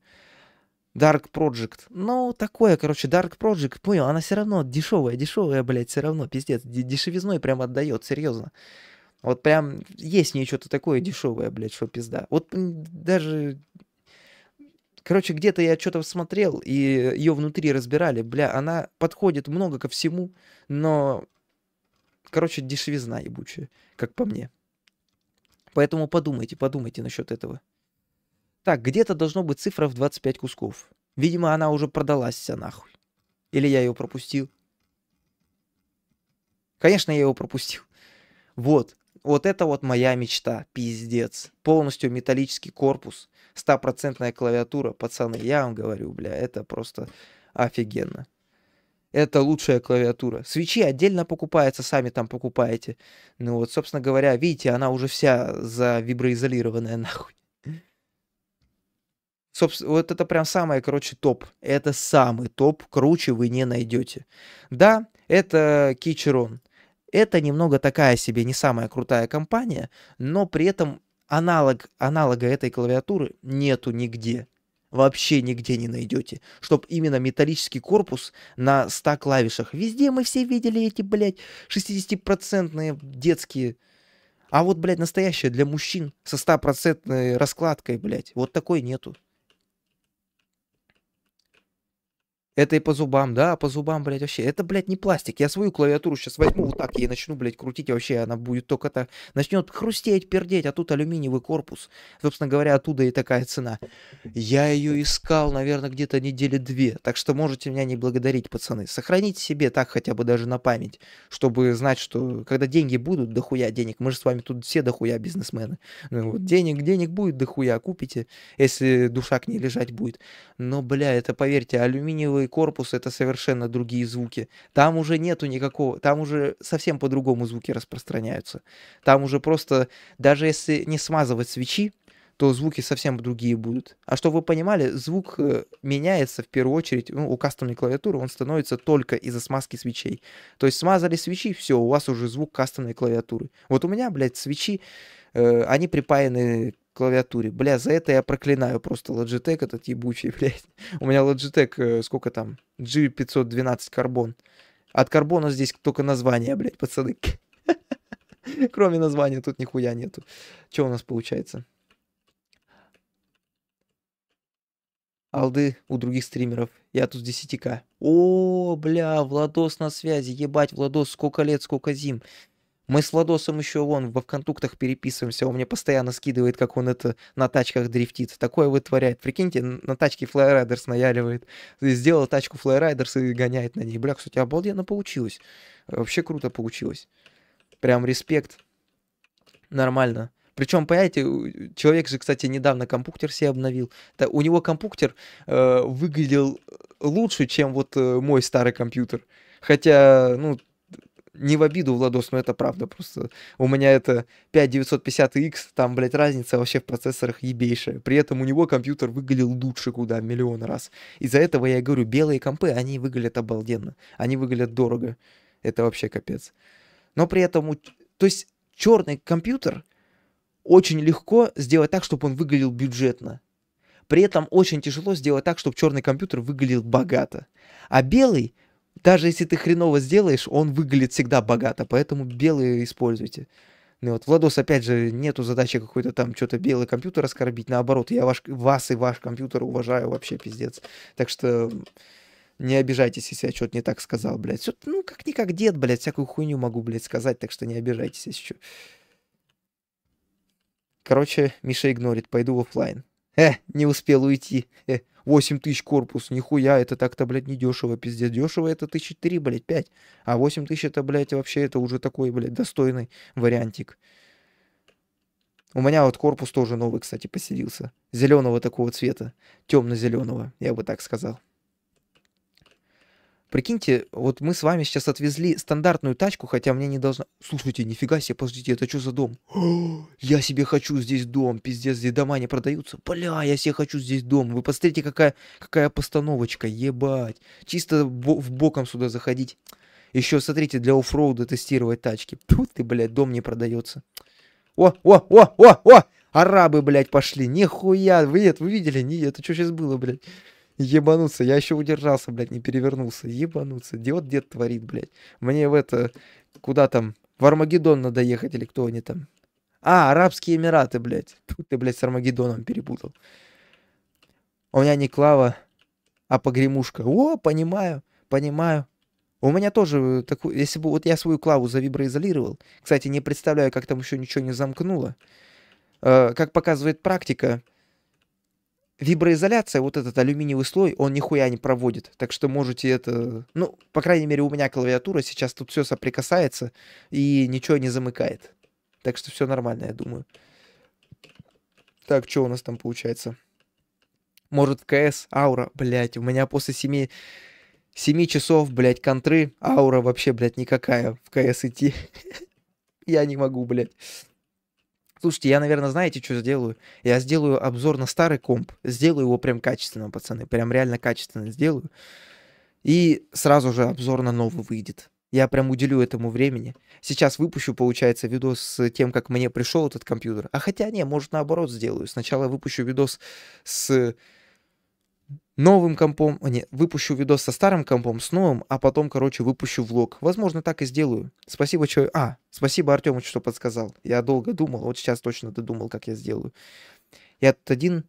Dark Project. Ну, такое, короче, Dark Project, понял, она все равно дешевая, дешевая, блядь, все равно, пиздец. Дешевизной прям отдает, серьезно. Вот прям есть в ней что-то такое дешевое, блядь, что пизда. Вот даже... Короче, где-то я что-то смотрел, и ее внутри разбирали. Бля, она подходит много ко всему, но... Короче, дешевизна ебучая, как по мне. Поэтому подумайте, подумайте насчет этого. Так, где-то должно быть цифра в 25 кусков. Видимо, она уже продалась вся нахуй. Или я ее пропустил. Конечно, я его пропустил. Вот. Вот это вот моя мечта. Пиздец. Полностью металлический корпус. Стопроцентная клавиатура. Пацаны, я вам говорю, бля, это просто офигенно. Это лучшая клавиатура. Свечи отдельно покупаются, сами там покупаете. Ну вот, собственно говоря, видите, она уже вся завиброизолированная нахуй. Собственно, вот это прям самое, короче, топ. Это самый топ, круче вы не найдете. Да, это Кичерон. Это немного такая себе не самая крутая компания, но при этом аналог, аналога этой клавиатуры нету нигде. Вообще нигде не найдете. Чтоб именно металлический корпус на 100 клавишах. Везде мы все видели эти, блядь, 60% детские. А вот, блядь, настоящая для мужчин со 100% раскладкой, блядь. Вот такой нету. Это и по зубам, да, по зубам, блядь, вообще. Это, блядь, не пластик. Я свою клавиатуру сейчас возьму вот так и начну, блядь, крутить, вообще она будет только так. Начнет хрустеть, пердеть, а тут алюминиевый корпус. Собственно говоря, оттуда и такая цена. Я ее искал, наверное, где-то недели две. Так что можете меня не благодарить, пацаны. Сохраните себе так хотя бы даже на память, чтобы знать, что когда деньги будут, дохуя денег. Мы же с вами тут все дохуя бизнесмены. Ну, вот, денег, денег будет дохуя, купите, если душа к ней лежать будет. Но, бля, это, поверьте, алюминиевый корпус это совершенно другие звуки. Там уже нету никакого, там уже совсем по-другому звуки распространяются. Там уже просто, даже если не смазывать свечи, то звуки совсем другие будут. А чтобы вы понимали, звук э, меняется в первую очередь, ну, у кастомной клавиатуры он становится только из-за смазки свечей. То есть смазали свечи, все, у вас уже звук кастомной клавиатуры. Вот у меня, блядь, свечи, э, они припаяны к клавиатуре. Бля, за это я проклинаю просто Logitech этот ебучий, блядь. У меня Logitech, э, сколько там, G512 карбон. От карбона здесь только название, блядь, пацаны. Кроме названия тут нихуя нету. Что у нас получается? Алды у других стримеров. Я тут с 10к. О, бля, Владос на связи. Ебать, Владос, сколько лет, сколько зим. Мы с Владосом еще вон во ВКонтуктах переписываемся. Он мне постоянно скидывает, как он это на тачках дрифтит. Такое вытворяет. Прикиньте, на тачке Flyrидers наяливает. Сделал тачку Flyriders и гоняет на ней. Бля, кстати, обалденно получилось. Вообще круто получилось. Прям респект. Нормально. Причем, понимаете, человек же, кстати, недавно компьютер себе обновил. Да, у него компьютер э, выглядел лучше, чем вот э, мой старый компьютер. Хотя, ну, не в обиду, Владос, но это правда. Просто у меня это 5950X, там, блядь, разница вообще в процессорах ебейшая. При этом у него компьютер выглядел лучше куда, миллион раз. Из-за этого я говорю, белые компы, они выглядят обалденно. Они выглядят дорого. Это вообще капец. Но при этом, то есть, черный компьютер очень легко сделать так, чтобы он выглядел бюджетно. При этом очень тяжело сделать так, чтобы черный компьютер выглядел богато. А белый, даже если ты хреново сделаешь, он выглядит всегда богато. Поэтому белый используйте. Ну вот, Владос, опять же, нету задачи какой-то там что-то белый компьютер оскорбить. Наоборот, я ваш, вас и ваш компьютер уважаю вообще пиздец. Так что не обижайтесь, если я что-то не так сказал, блядь. Всё, ну, как-никак дед, блядь, всякую хуйню могу, блядь, сказать, так что не обижайтесь, если что. Короче, Миша игнорит, пойду в оффлайн. Э, не успел уйти. Э, 8 тысяч корпус, нихуя, это так-то, блядь, не дешево, пиздец. Дешево это тысячи три, блядь, 5. А 8 тысяч это, блядь, вообще это уже такой, блядь, достойный вариантик. У меня вот корпус тоже новый, кстати, поселился. Зеленого такого цвета. Темно-зеленого, я бы так сказал. Прикиньте, вот мы с вами сейчас отвезли стандартную тачку, хотя мне не должна... Слушайте, нифига себе, подождите, это что за дом? Я себе хочу здесь дом, пиздец, здесь дома не продаются. Бля, я себе хочу здесь дом. Вы посмотрите, какая, какая постановочка, ебать. Чисто бо- в боком сюда заходить. Еще, смотрите, для оффроуда тестировать тачки. Тут ты, блядь, дом не продается. О, о, о, о, о! Арабы, блядь, пошли. Нихуя. Вы, нет, вы видели? Не, это что сейчас было, блядь? Ебануться. Я еще удержался, блядь, не перевернулся. Ебануться. Дед дед творит, блядь. Мне в это... Куда там? В Армагеддон надо ехать или кто они там? А, Арабские Эмираты, блядь. Тут ты, блядь, с Армагеддоном перепутал. У меня не Клава, а погремушка. О, понимаю, понимаю. У меня тоже такой, если бы вот я свою клаву завиброизолировал, кстати, не представляю, как там еще ничего не замкнуло. Э, как показывает практика, виброизоляция, вот этот алюминиевый слой, он нихуя не проводит. Так что можете это... Ну, по крайней мере, у меня клавиатура сейчас тут все соприкасается и ничего не замыкает. Так что все нормально, я думаю. Так, что у нас там получается? Может, КС, аура, блядь, у меня после 7, 7 часов, блядь, контры, аура вообще, блядь, никакая в КС идти. Я не могу, блядь. Слушайте, я, наверное, знаете, что сделаю? Я сделаю обзор на старый комп. Сделаю его прям качественно, пацаны. Прям реально качественно сделаю. И сразу же обзор на новый выйдет. Я прям уделю этому времени. Сейчас выпущу, получается, видос с тем, как мне пришел этот компьютер. А хотя не, может наоборот сделаю. Сначала выпущу видос с новым компом, а, не, выпущу видос со старым компом, с новым, а потом, короче, выпущу влог. Возможно, так и сделаю. Спасибо, что... А, спасибо Артему, что подсказал. Я долго думал, вот сейчас точно додумал, как я сделаю. Я тут один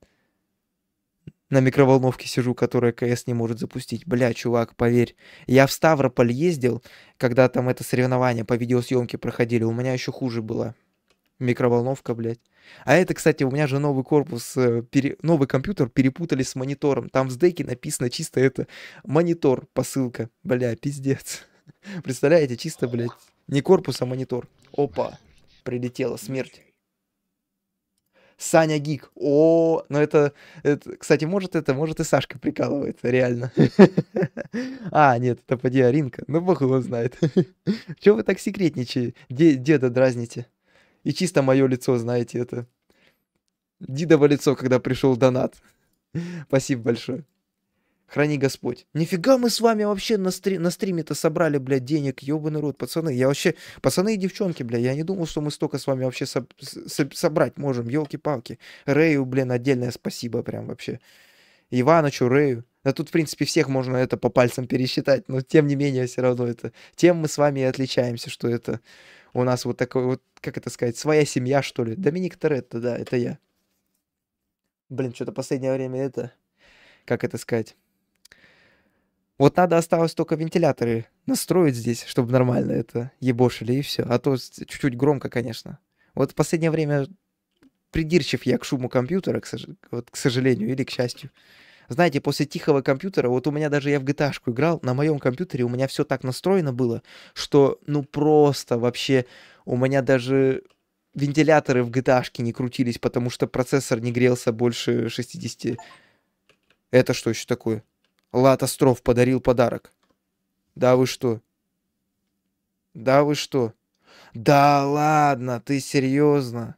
на микроволновке сижу, которая КС не может запустить. Бля, чувак, поверь. Я в Ставрополь ездил, когда там это соревнование по видеосъемке проходили. У меня еще хуже было. Микроволновка, блядь. А это, кстати, у меня же новый корпус, э, пере- новый компьютер перепутали с монитором. Там в сдеке написано чисто это монитор, посылка. Бля, пиздец. Представляете, чисто, блядь, не корпус, а монитор. Опа, прилетела смерть. Саня Гик. О, ну это, это, кстати, может это, может и Сашка прикалывается, реально. А, нет, это поди Аринка. Ну, бог его знает. Чего вы так секретничаете? Де- деда дразните. И чисто мое лицо, знаете, это. Дидово лицо, когда пришел донат. Спасибо большое. Храни Господь. Нифига мы с вами вообще на, стри- на стриме-то собрали, блядь, денег, ебаный рот, пацаны. Я вообще, пацаны и девчонки, бля, я не думал, что мы столько с вами вообще со- со- собрать можем, елки-палки. Рэю, блин, отдельное спасибо прям вообще. Иванычу, Рэю. Да тут, в принципе, всех можно это по пальцам пересчитать, но тем не менее, все равно это... Тем мы с вами и отличаемся, что это у нас вот такой вот, как это сказать, своя семья, что ли. Доминик Торетто, да, это я. Блин, что-то последнее время это... Как это сказать? Вот надо осталось только вентиляторы настроить здесь, чтобы нормально это ебошили, и все. А то чуть-чуть громко, конечно. Вот в последнее время придирчив я к шуму компьютера, к, сож- вот, к сожалению, или к счастью. Знаете, после тихого компьютера, вот у меня даже я в gta играл, на моем компьютере у меня все так настроено было, что ну просто вообще у меня даже вентиляторы в gta не крутились, потому что процессор не грелся больше 60. Это что еще такое? Латостров подарил подарок. Да вы что? Да вы что? Да ладно, ты серьезно?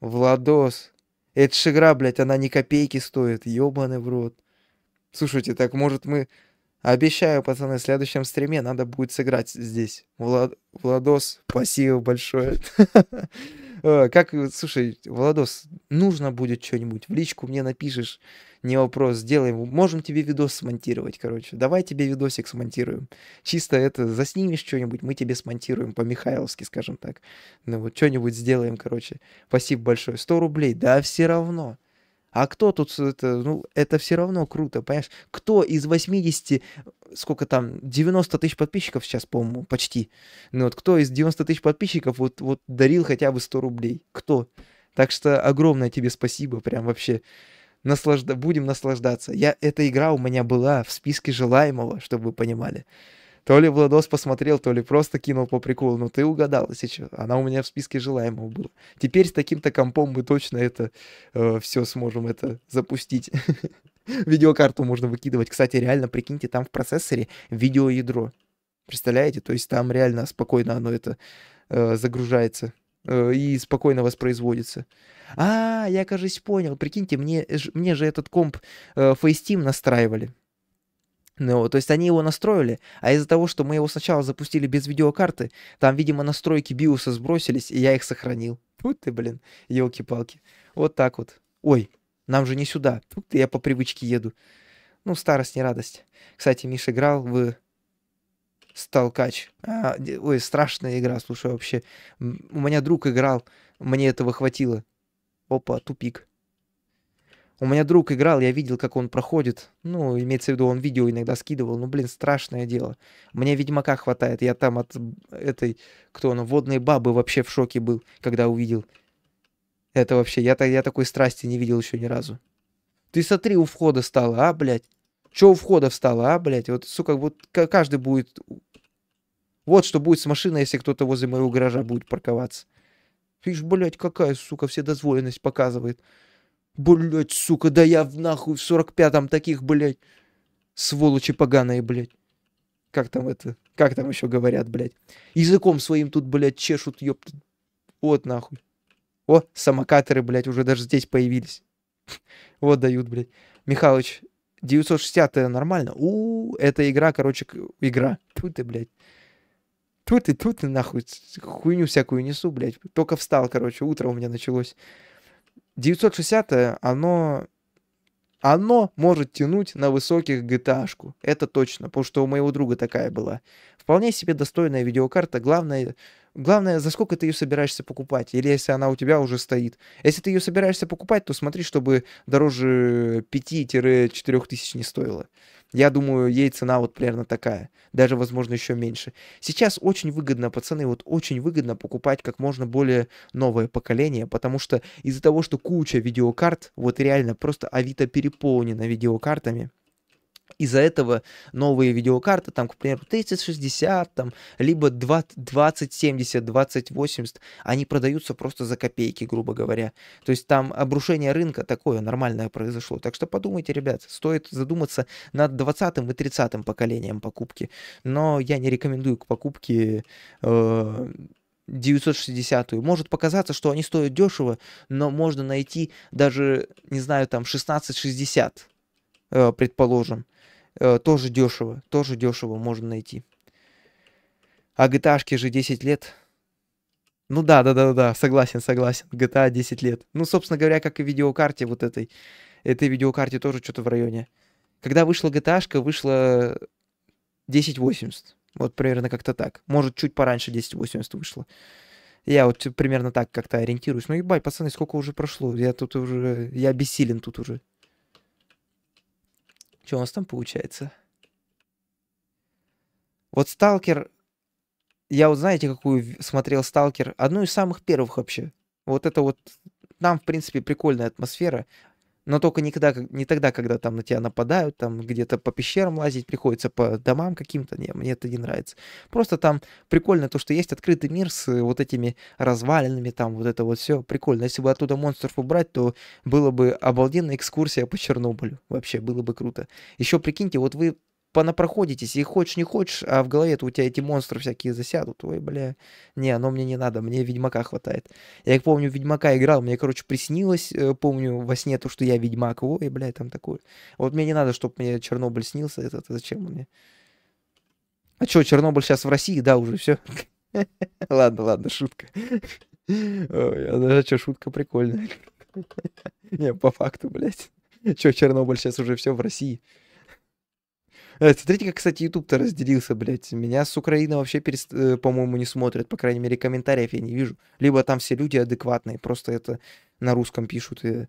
Владос. Это ж игра, блядь, она ни копейки стоит. Ёбаный в рот. Слушайте, так может мы Обещаю, пацаны, в следующем стриме надо будет сыграть здесь. Влад... Владос, спасибо большое. Э, Как, слушай, Владос, нужно будет что-нибудь, в личку мне напишешь, не вопрос, сделаем. Можем тебе видос смонтировать, короче. Давай тебе видосик смонтируем. Чисто это, заснимешь что-нибудь, мы тебе смонтируем по-михайловски, скажем так. Ну вот, что-нибудь сделаем, короче. Спасибо большое. 100 рублей, да все равно. А кто тут это, ну, это все равно круто, понимаешь? Кто из 80, сколько там, 90 тысяч подписчиков сейчас, по-моему, почти. Ну вот кто из 90 тысяч подписчиков вот, вот дарил хотя бы 100 рублей? Кто? Так что огромное тебе спасибо, прям вообще. Наслажда... Будем наслаждаться. Я... Эта игра у меня была в списке желаемого, чтобы вы понимали. То ли Владос посмотрел, то ли просто кинул по приколу. Но ты угадал, чё. Она у меня в списке желаемого была. Теперь с таким-то компом мы точно это все сможем это запустить. Видеокарту можно выкидывать. Кстати, реально, прикиньте, там в процессоре видеоядро. Представляете? То есть там реально спокойно оно это э, загружается э, и спокойно воспроизводится. А, я, кажется, понял. Прикиньте, мне, мне же этот комп э, FaceTime настраивали. Ну, то есть они его настроили, а из-за того, что мы его сначала запустили без видеокарты, там, видимо, настройки биоса сбросились, и я их сохранил. Вот ты, блин, елки-палки. Вот так вот. Ой, нам же не сюда. Тут я по привычке еду. Ну, старость не радость. Кстати, Миша играл в Сталкач. А, ой, страшная игра, слушай, вообще. У меня друг играл, мне этого хватило. Опа, тупик. У меня друг играл, я видел, как он проходит. Ну, имеется в виду, он видео иногда скидывал. Ну, блин, страшное дело. Мне Ведьмака хватает. Я там от этой, кто она, водной бабы вообще в шоке был, когда увидел. Это вообще, я, я такой страсти не видел еще ни разу. Ты смотри, у входа стало, а, блядь? Че у входа встало, а, блядь? Вот, сука, вот ка- каждый будет... Вот что будет с машиной, если кто-то возле моего гаража будет парковаться. Видишь, блядь, какая, сука, вседозволенность показывает. Блядь, сука, да я в нахуй в 45-м таких, блядь. Сволочи поганые, блядь. Как там это? Как там еще говорят, блядь? Языком своим тут, блядь, чешут, ёпта. Вот нахуй. О, самокатеры, блядь, уже даже здесь появились. Вот дают, блядь. Михалыч, 960 это нормально? У, это игра, короче, игра. Тут ты, блядь. Тут ты, тут ты, нахуй. Хуйню всякую несу, блядь. Только встал, короче, утро у меня началось. 960 оно... Оно может тянуть на высоких GTA-шку. Это точно, потому что у моего друга такая была. Вполне себе достойная видеокарта. Главное, главное, за сколько ты ее собираешься покупать. Или если она у тебя уже стоит. Если ты ее собираешься покупать, то смотри, чтобы дороже 5-4 тысяч не стоило. Я думаю, ей цена вот примерно такая. Даже, возможно, еще меньше. Сейчас очень выгодно, пацаны, вот очень выгодно покупать как можно более новое поколение, потому что из-за того, что куча видеокарт, вот реально просто Авито переполнено видеокартами, из-за этого новые видеокарты, там, к примеру, 3060, там, либо 20, 2070, 2080, они продаются просто за копейки, грубо говоря. То есть там обрушение рынка такое нормальное произошло. Так что подумайте, ребят, стоит задуматься над 20 и 30 поколением покупки. Но я не рекомендую к покупке э, 960 может показаться, что они стоят дешево, но можно найти даже, не знаю, там 1660, э, предположим. Э, тоже дешево, тоже дешево можно найти. А GTA же 10 лет. Ну да, да, да, да, согласен, согласен. GTA 10 лет. Ну, собственно говоря, как и видеокарте вот этой. Этой видеокарте тоже что-то в районе. Когда вышла GTA, вышла 1080. Вот примерно как-то так. Может, чуть пораньше 1080 вышло. Я вот примерно так как-то ориентируюсь. Ну, ебать, пацаны, сколько уже прошло? Я тут уже... Я бессилен тут уже. Что у нас там получается? Вот Сталкер... Я вот знаете, какую смотрел Сталкер? Одну из самых первых вообще. Вот это вот... Там, в принципе, прикольная атмосфера. Но только никогда, не тогда, когда там на тебя нападают, там где-то по пещерам лазить приходится, по домам каким-то. Не, мне это не нравится. Просто там прикольно то, что есть открытый мир с вот этими развалинами, там вот это вот все прикольно. Если бы оттуда монстров убрать, то было бы обалденная экскурсия по Чернобылю. Вообще, было бы круто. Еще прикиньте, вот вы понапроходитесь, и хочешь не хочешь, а в голове-то у тебя эти монстры всякие засядут. Ой, бля, не, оно мне не надо, мне Ведьмака хватает. Я помню, Ведьмака играл, мне, короче, приснилось, э, помню, во сне то, что я Ведьмак. Ой, бля, там такое. Вот мне не надо, чтобы мне Чернобыль снился, это, это зачем мне? А что, Чернобыль сейчас в России, да, уже все. Ладно, ладно, шутка. Ой, а что, шутка прикольная. Не, по факту, блядь. Че, Чернобыль сейчас уже все в России. Э, Смотрите, как, кстати, YouTube-то разделился, блядь. Меня с Украины вообще, перест- э, по-моему, не смотрят. По крайней мере, комментариев я не вижу. Либо там все люди адекватные, просто это на русском пишут. И...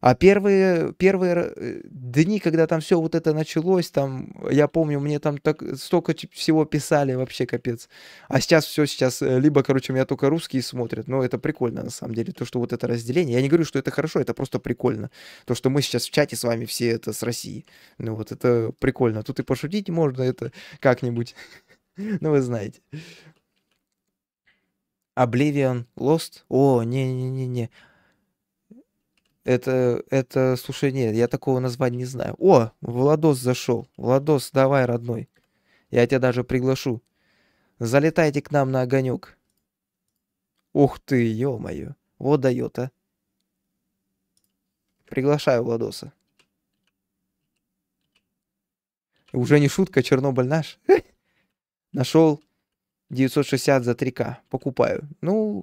А первые, первые э, дни, когда там все вот это началось, там, я помню, мне там так столько всего писали, вообще капец. А сейчас все, сейчас, э, либо, короче, меня только русские смотрят, но это прикольно, на самом деле, то, что вот это разделение. Я не говорю, что это хорошо, это просто прикольно. То, что мы сейчас в чате с вами все это с России. Ну вот это прикольно. Тут и пошутить можно это как-нибудь. Ну вы знаете. Oblivion Lost? О, не-не-не-не. Это, это, слушай, нет, я такого названия не знаю. О, Владос зашел. Владос, давай, родной. Я тебя даже приглашу. Залетайте к нам на огонек. Ух ты, ё-моё. Вот дает, а. Приглашаю Владоса. Уже не шутка, Чернобыль наш. Нашел 960 за 3К. Покупаю. Ну,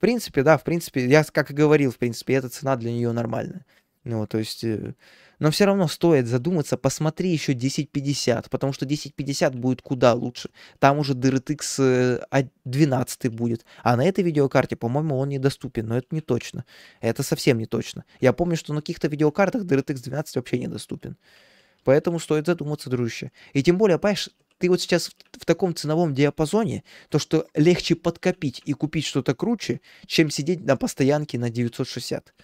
принципе, да, в принципе, я как и говорил, в принципе, эта цена для нее нормальная. Ну, то есть, э, но все равно стоит задуматься, посмотри еще 1050, потому что 1050 будет куда лучше. Там уже DirectX э, а- 12 будет, а на этой видеокарте, по-моему, он недоступен, но это не точно. Это совсем не точно. Я помню, что на каких-то видеокартах DirectX 12 вообще недоступен. Поэтому стоит задуматься, дружище. И тем более, понимаешь, ты вот сейчас в, в таком ценовом диапазоне, то что легче подкопить и купить что-то круче, чем сидеть на постоянке на 960.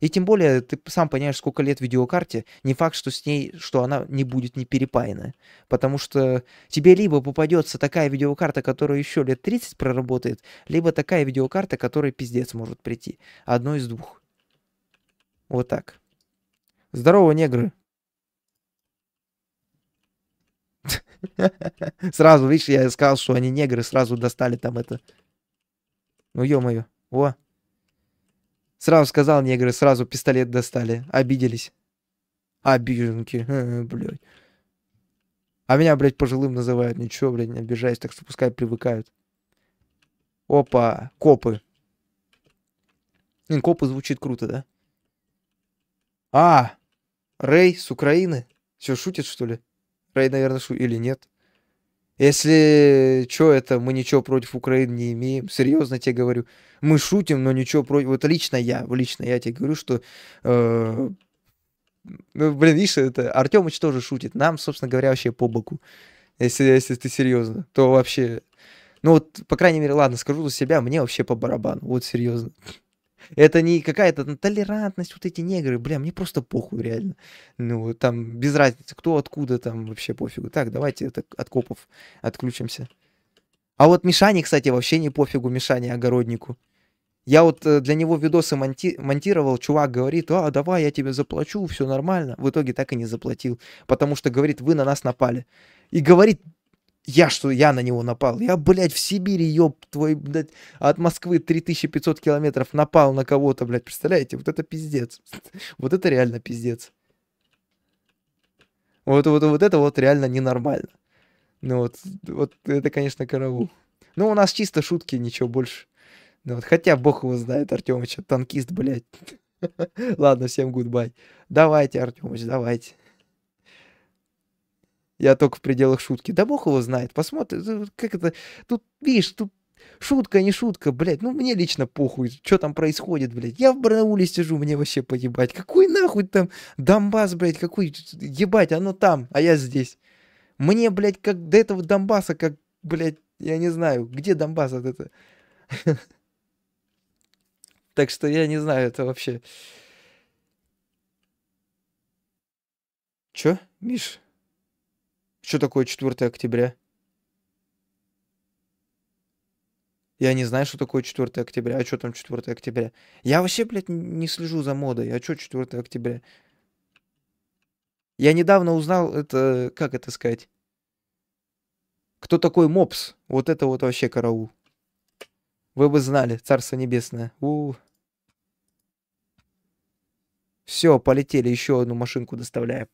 И тем более, ты сам понимаешь, сколько лет видеокарте, не факт, что с ней, что она не будет не перепаянная. Потому что тебе либо попадется такая видеокарта, которая еще лет 30 проработает, либо такая видеокарта, которая пиздец может прийти. Одно из двух. Вот так. Здорово, негры. Сразу, видишь, я сказал, что они негры, сразу достали там это. Ну, ё-моё. О. Сразу сказал негры, сразу пистолет достали. Обиделись. Обиженки. Блядь. А меня, блядь, пожилым называют. Ничего, блядь, не обижаюсь, так что пускай привыкают. Опа, копы. Блин, копы звучит круто, да? А, Рэй с Украины. Все, шутит, что ли? Рэй, наверное, шу... или нет. Если что это, мы ничего против Украины не имеем. Серьезно тебе говорю. Мы шутим, но ничего против... Вот лично я, лично я тебе говорю, что... э, Ну, блин, видишь, это Артемыч тоже шутит. Нам, собственно говоря, вообще по боку. Если, если ты серьезно, то вообще... Ну вот, по крайней мере, ладно, скажу за себя, мне вообще по барабану. Вот серьезно. Это не какая-то ну, толерантность, вот эти негры, бля, мне просто похуй, реально. Ну, там без разницы, кто откуда, там вообще пофигу. Так, давайте это, от копов отключимся. А вот Мишане, кстати, вообще не пофигу, Мишане огороднику. Я вот э, для него видосы монти- монтировал, чувак говорит, а, давай, я тебе заплачу, все нормально. В итоге так и не заплатил, потому что, говорит, вы на нас напали. И говорит, я что, я на него напал? Я, блядь, в Сибири, ёб твой, блядь, от Москвы 3500 километров напал на кого-то, блядь, представляете? Вот это пиздец. Вот это реально пиздец. Вот, вот, вот это вот реально ненормально. Ну вот, вот это, конечно, караул. Ну, у нас чисто шутки, ничего больше. Ну вот, хотя бог его знает, Артемыч, танкист, блядь. Ладно, всем гудбай. Давайте, Артемыч, давайте. Я только в пределах шутки. Да бог его знает. Посмотрим, как это... Тут, видишь, тут шутка, не шутка, блядь. Ну, мне лично похуй, что там происходит, блядь. Я в Барнауле сижу, мне вообще поебать. Какой нахуй там Донбасс, блядь, какой... Ебать, оно там, а я здесь. Мне, блядь, как до этого Донбасса, как, блядь, я не знаю, где Донбасс от это. Так что я не знаю, это вообще... Чё, Миш? Что такое 4 октября? Я не знаю, что такое 4 октября. А что там 4 октября? Я вообще, блядь, не слежу за модой. А что 4 октября? Я недавно узнал, это, как это сказать, кто такой мопс. Вот это вот вообще караул. Вы бы знали, Царство Небесное. У Все, полетели, еще одну машинку доставляем.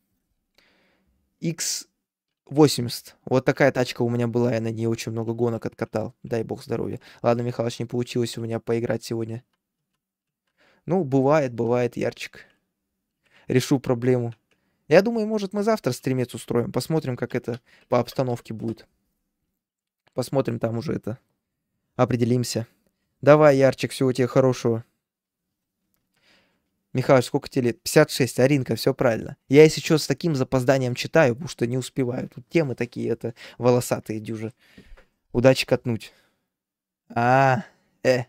X80. Вот такая тачка у меня была, я на ней очень много гонок откатал. Дай бог здоровья. Ладно, Михалыч, не получилось у меня поиграть сегодня. Ну, бывает, бывает, Ярчик. Решу проблему. Я думаю, может, мы завтра стримец устроим. Посмотрим, как это по обстановке будет. Посмотрим там уже это. Определимся. Давай, Ярчик, всего тебе хорошего. Михаил, сколько тебе лет? 56, Аринка, все правильно. Я если что с таким запозданием читаю, потому что не успеваю. Тут темы такие, это волосатые дюжи. Удачи катнуть. А, э.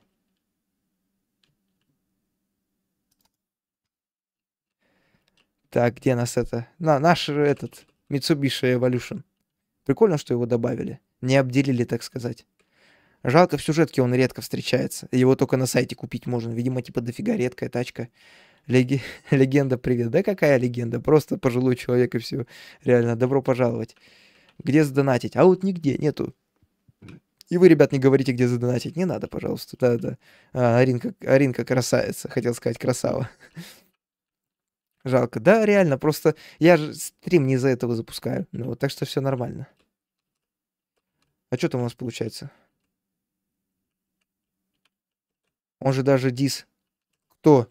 Так, где нас это? На, наш этот, Mitsubishi Evolution. Прикольно, что его добавили. Не обделили, так сказать. Жалко, в сюжетке он редко встречается. Его только на сайте купить можно. Видимо, типа дофига редкая тачка. Леги... Легенда, привет. Да какая легенда? Просто пожилой человек и все. Реально, добро пожаловать. Где задонатить? А вот нигде, нету. И вы, ребят, не говорите, где задонатить. Не надо, пожалуйста. Да, да. А, Аринка, Аринка красавица. Хотел сказать, красава. Жалко. Да, реально, просто я же стрим не из-за этого запускаю. Ну, вот, так что все нормально. А что там у нас получается? Он же даже дис. Кто?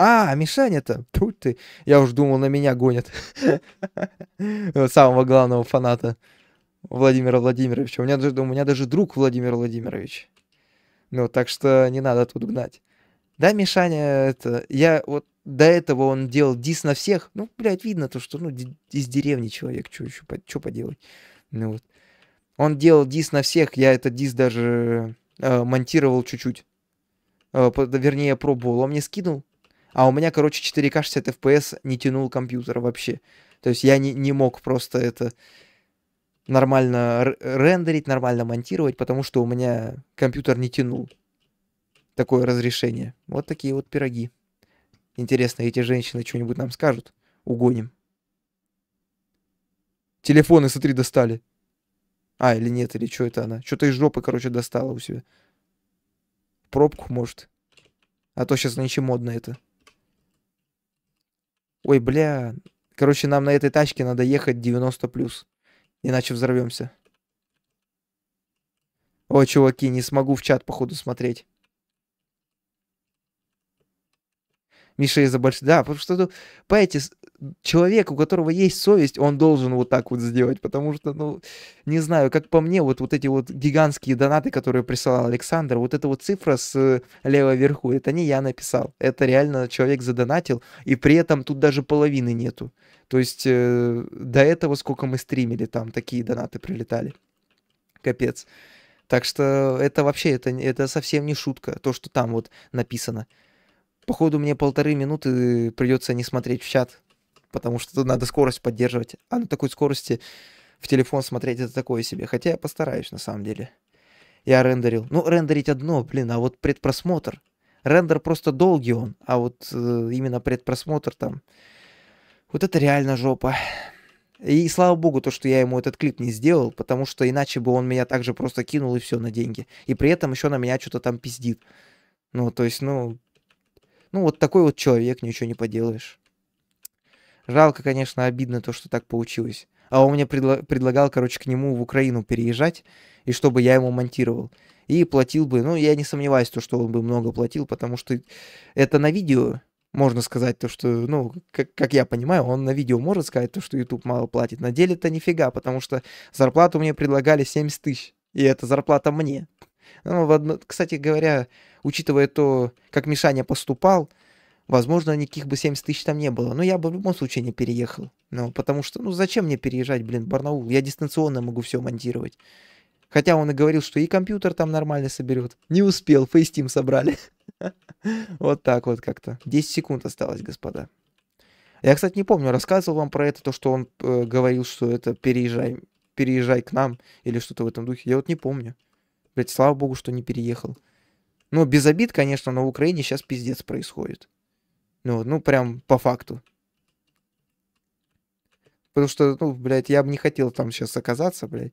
А, Мишаня-то. Тут ты. Я уж думал, на меня гонят. Самого главного фаната Владимира Владимировича. У меня, даже- у меня даже друг Владимир Владимирович. Ну, так что не надо тут гнать. Да, Мишаня, это... Я вот до этого он делал дис на всех. Ну, блядь, видно то, что, ну, из деревни человек. Что поделать? Ну, вот. Он делал дис на всех. Я этот дис даже э, монтировал чуть-чуть. Э, вернее, пробовал. Он мне скинул. А у меня, короче, 4К 60 FPS не тянул компьютер вообще. То есть я не, не мог просто это нормально рендерить, нормально монтировать, потому что у меня компьютер не тянул такое разрешение. Вот такие вот пироги. Интересно, эти женщины что-нибудь нам скажут? Угоним. Телефоны, смотри, достали. А, или нет, или что это она? Что-то из жопы, короче, достала у себя. Пробку, может. А то сейчас нынче модно это. Ой, бля. Короче, нам на этой тачке надо ехать 90 плюс. Иначе взорвемся. Ой, чуваки, не смогу в чат, походу, смотреть. Миша из-за больш... Да, потому что, ну, понимаете, человек, у которого есть совесть, он должен вот так вот сделать, потому что, ну, не знаю, как по мне, вот, вот эти вот гигантские донаты, которые присылал Александр, вот эта вот цифра с э, лево вверху, это не я написал, это реально человек задонатил, и при этом тут даже половины нету. То есть э, до этого сколько мы стримили, там такие донаты прилетали. Капец. Так что это вообще, это, это совсем не шутка, то, что там вот написано. Походу, мне полторы минуты придется не смотреть в чат, потому что тут надо скорость поддерживать. А на такой скорости в телефон смотреть это такое себе. Хотя я постараюсь, на самом деле. Я рендерил. Ну, рендерить одно, блин, а вот предпросмотр. Рендер просто долгий он, а вот э, именно предпросмотр там... Вот это реально жопа. И слава богу, то, что я ему этот клип не сделал, потому что иначе бы он меня также просто кинул и все на деньги. И при этом еще на меня что-то там пиздит. Ну, то есть, ну... Ну, вот такой вот человек, ничего не поделаешь. Жалко, конечно, обидно то, что так получилось. А он мне предла- предлагал, короче, к нему в Украину переезжать, и чтобы я ему монтировал. И платил бы, ну, я не сомневаюсь, то, что он бы много платил, потому что это на видео, можно сказать, то, что, ну, как, как я понимаю, он на видео может сказать то, что YouTube мало платит. На деле-то нифига, потому что зарплату мне предлагали 70 тысяч, и это зарплата мне. Ну, в одно- Кстати говоря, учитывая то, как Мишаня поступал, возможно, никаких бы 70 тысяч там не было. Но я бы в любом случае не переехал. Ну, потому что, ну, зачем мне переезжать, блин, в Барнаул? Я дистанционно могу все монтировать. Хотя он и говорил, что и компьютер там нормально соберет. Не успел, фейстим собрали. Вот так вот как-то. 10 секунд осталось, господа. Я, кстати, не помню, рассказывал вам про это, то, что он э, говорил, что это переезжай, переезжай к нам или что-то в этом духе. Я вот не помню. Блять, слава богу, что не переехал. Ну, без обид, конечно, но в Украине сейчас пиздец происходит. Ну, ну, прям по факту. Потому что, ну, блядь, я бы не хотел там сейчас оказаться, блядь.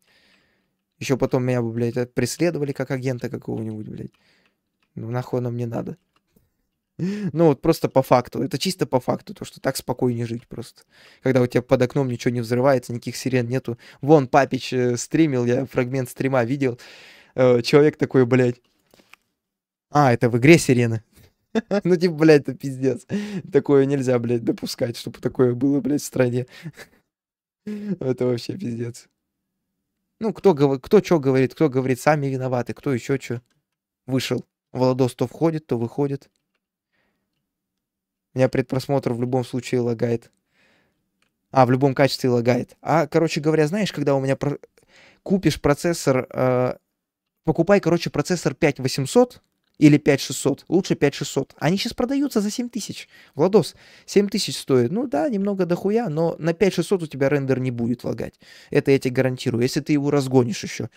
Еще потом меня бы, блядь, преследовали как агента какого-нибудь, блядь. Ну, нахуй оно мне надо. Ну, вот просто по факту. Это чисто по факту, то, что так спокойнее жить просто. Когда у тебя под окном ничего не взрывается, никаких сирен нету. Вон, Папич э, стримил, я фрагмент стрима видел. Э, человек такой, блядь. А, это в игре сирены. Ну, типа, блядь, это пиздец. Такое нельзя, блядь, допускать, чтобы такое было, блядь, в стране. Это вообще пиздец. Ну, кто, кто что говорит, кто говорит, сами виноваты, кто еще что. Вышел. Владос то входит, то выходит. Меня предпросмотр в любом случае лагает. А, в любом качестве лагает. А, короче говоря, знаешь, когда у меня про- купишь процессор, э, покупай, короче, процессор 5800 или 5600, лучше 5600. Они сейчас продаются за 7000. Владос, 7000 стоит. Ну да, немного дохуя, но на 5600 у тебя рендер не будет лагать. Это я тебе гарантирую, если ты его разгонишь еще.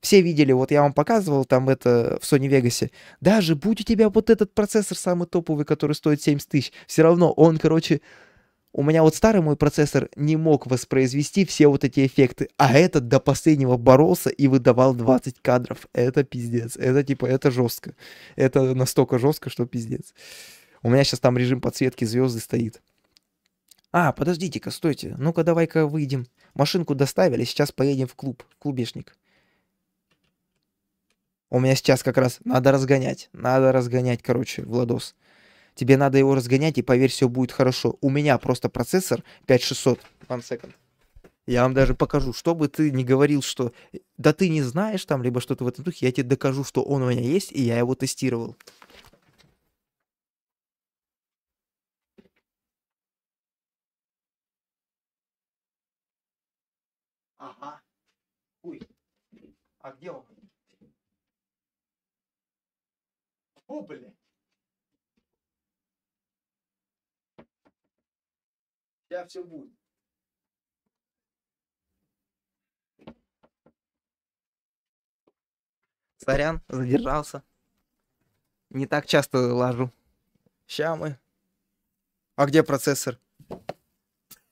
Все видели, вот я вам показывал там это в Sony Vegas. Даже будь у тебя вот этот процессор самый топовый, который стоит 70 тысяч, все равно он, короче, у меня вот старый мой процессор не мог воспроизвести все вот эти эффекты, а этот до последнего боролся и выдавал 20 кадров. Это пиздец. Это типа, это жестко. Это настолько жестко, что пиздец. У меня сейчас там режим подсветки звезды стоит. А, подождите-ка, стойте. Ну-ка, давай-ка выйдем. Машинку доставили, сейчас поедем в клуб, в клубешник. У меня сейчас как раз надо разгонять. Надо разгонять, короче, Владос. Тебе надо его разгонять, и поверь, все будет хорошо. У меня просто процессор 5600. One second. Я вам даже покажу, что бы ты ни говорил, что да ты не знаешь там, либо что-то в этом духе, я тебе докажу, что он у меня есть, и я его тестировал. Ага. Ой. А где он? О, блядь. Сейчас все будет. Сорян, задержался. Не так часто лажу. Ща мы. А где процессор?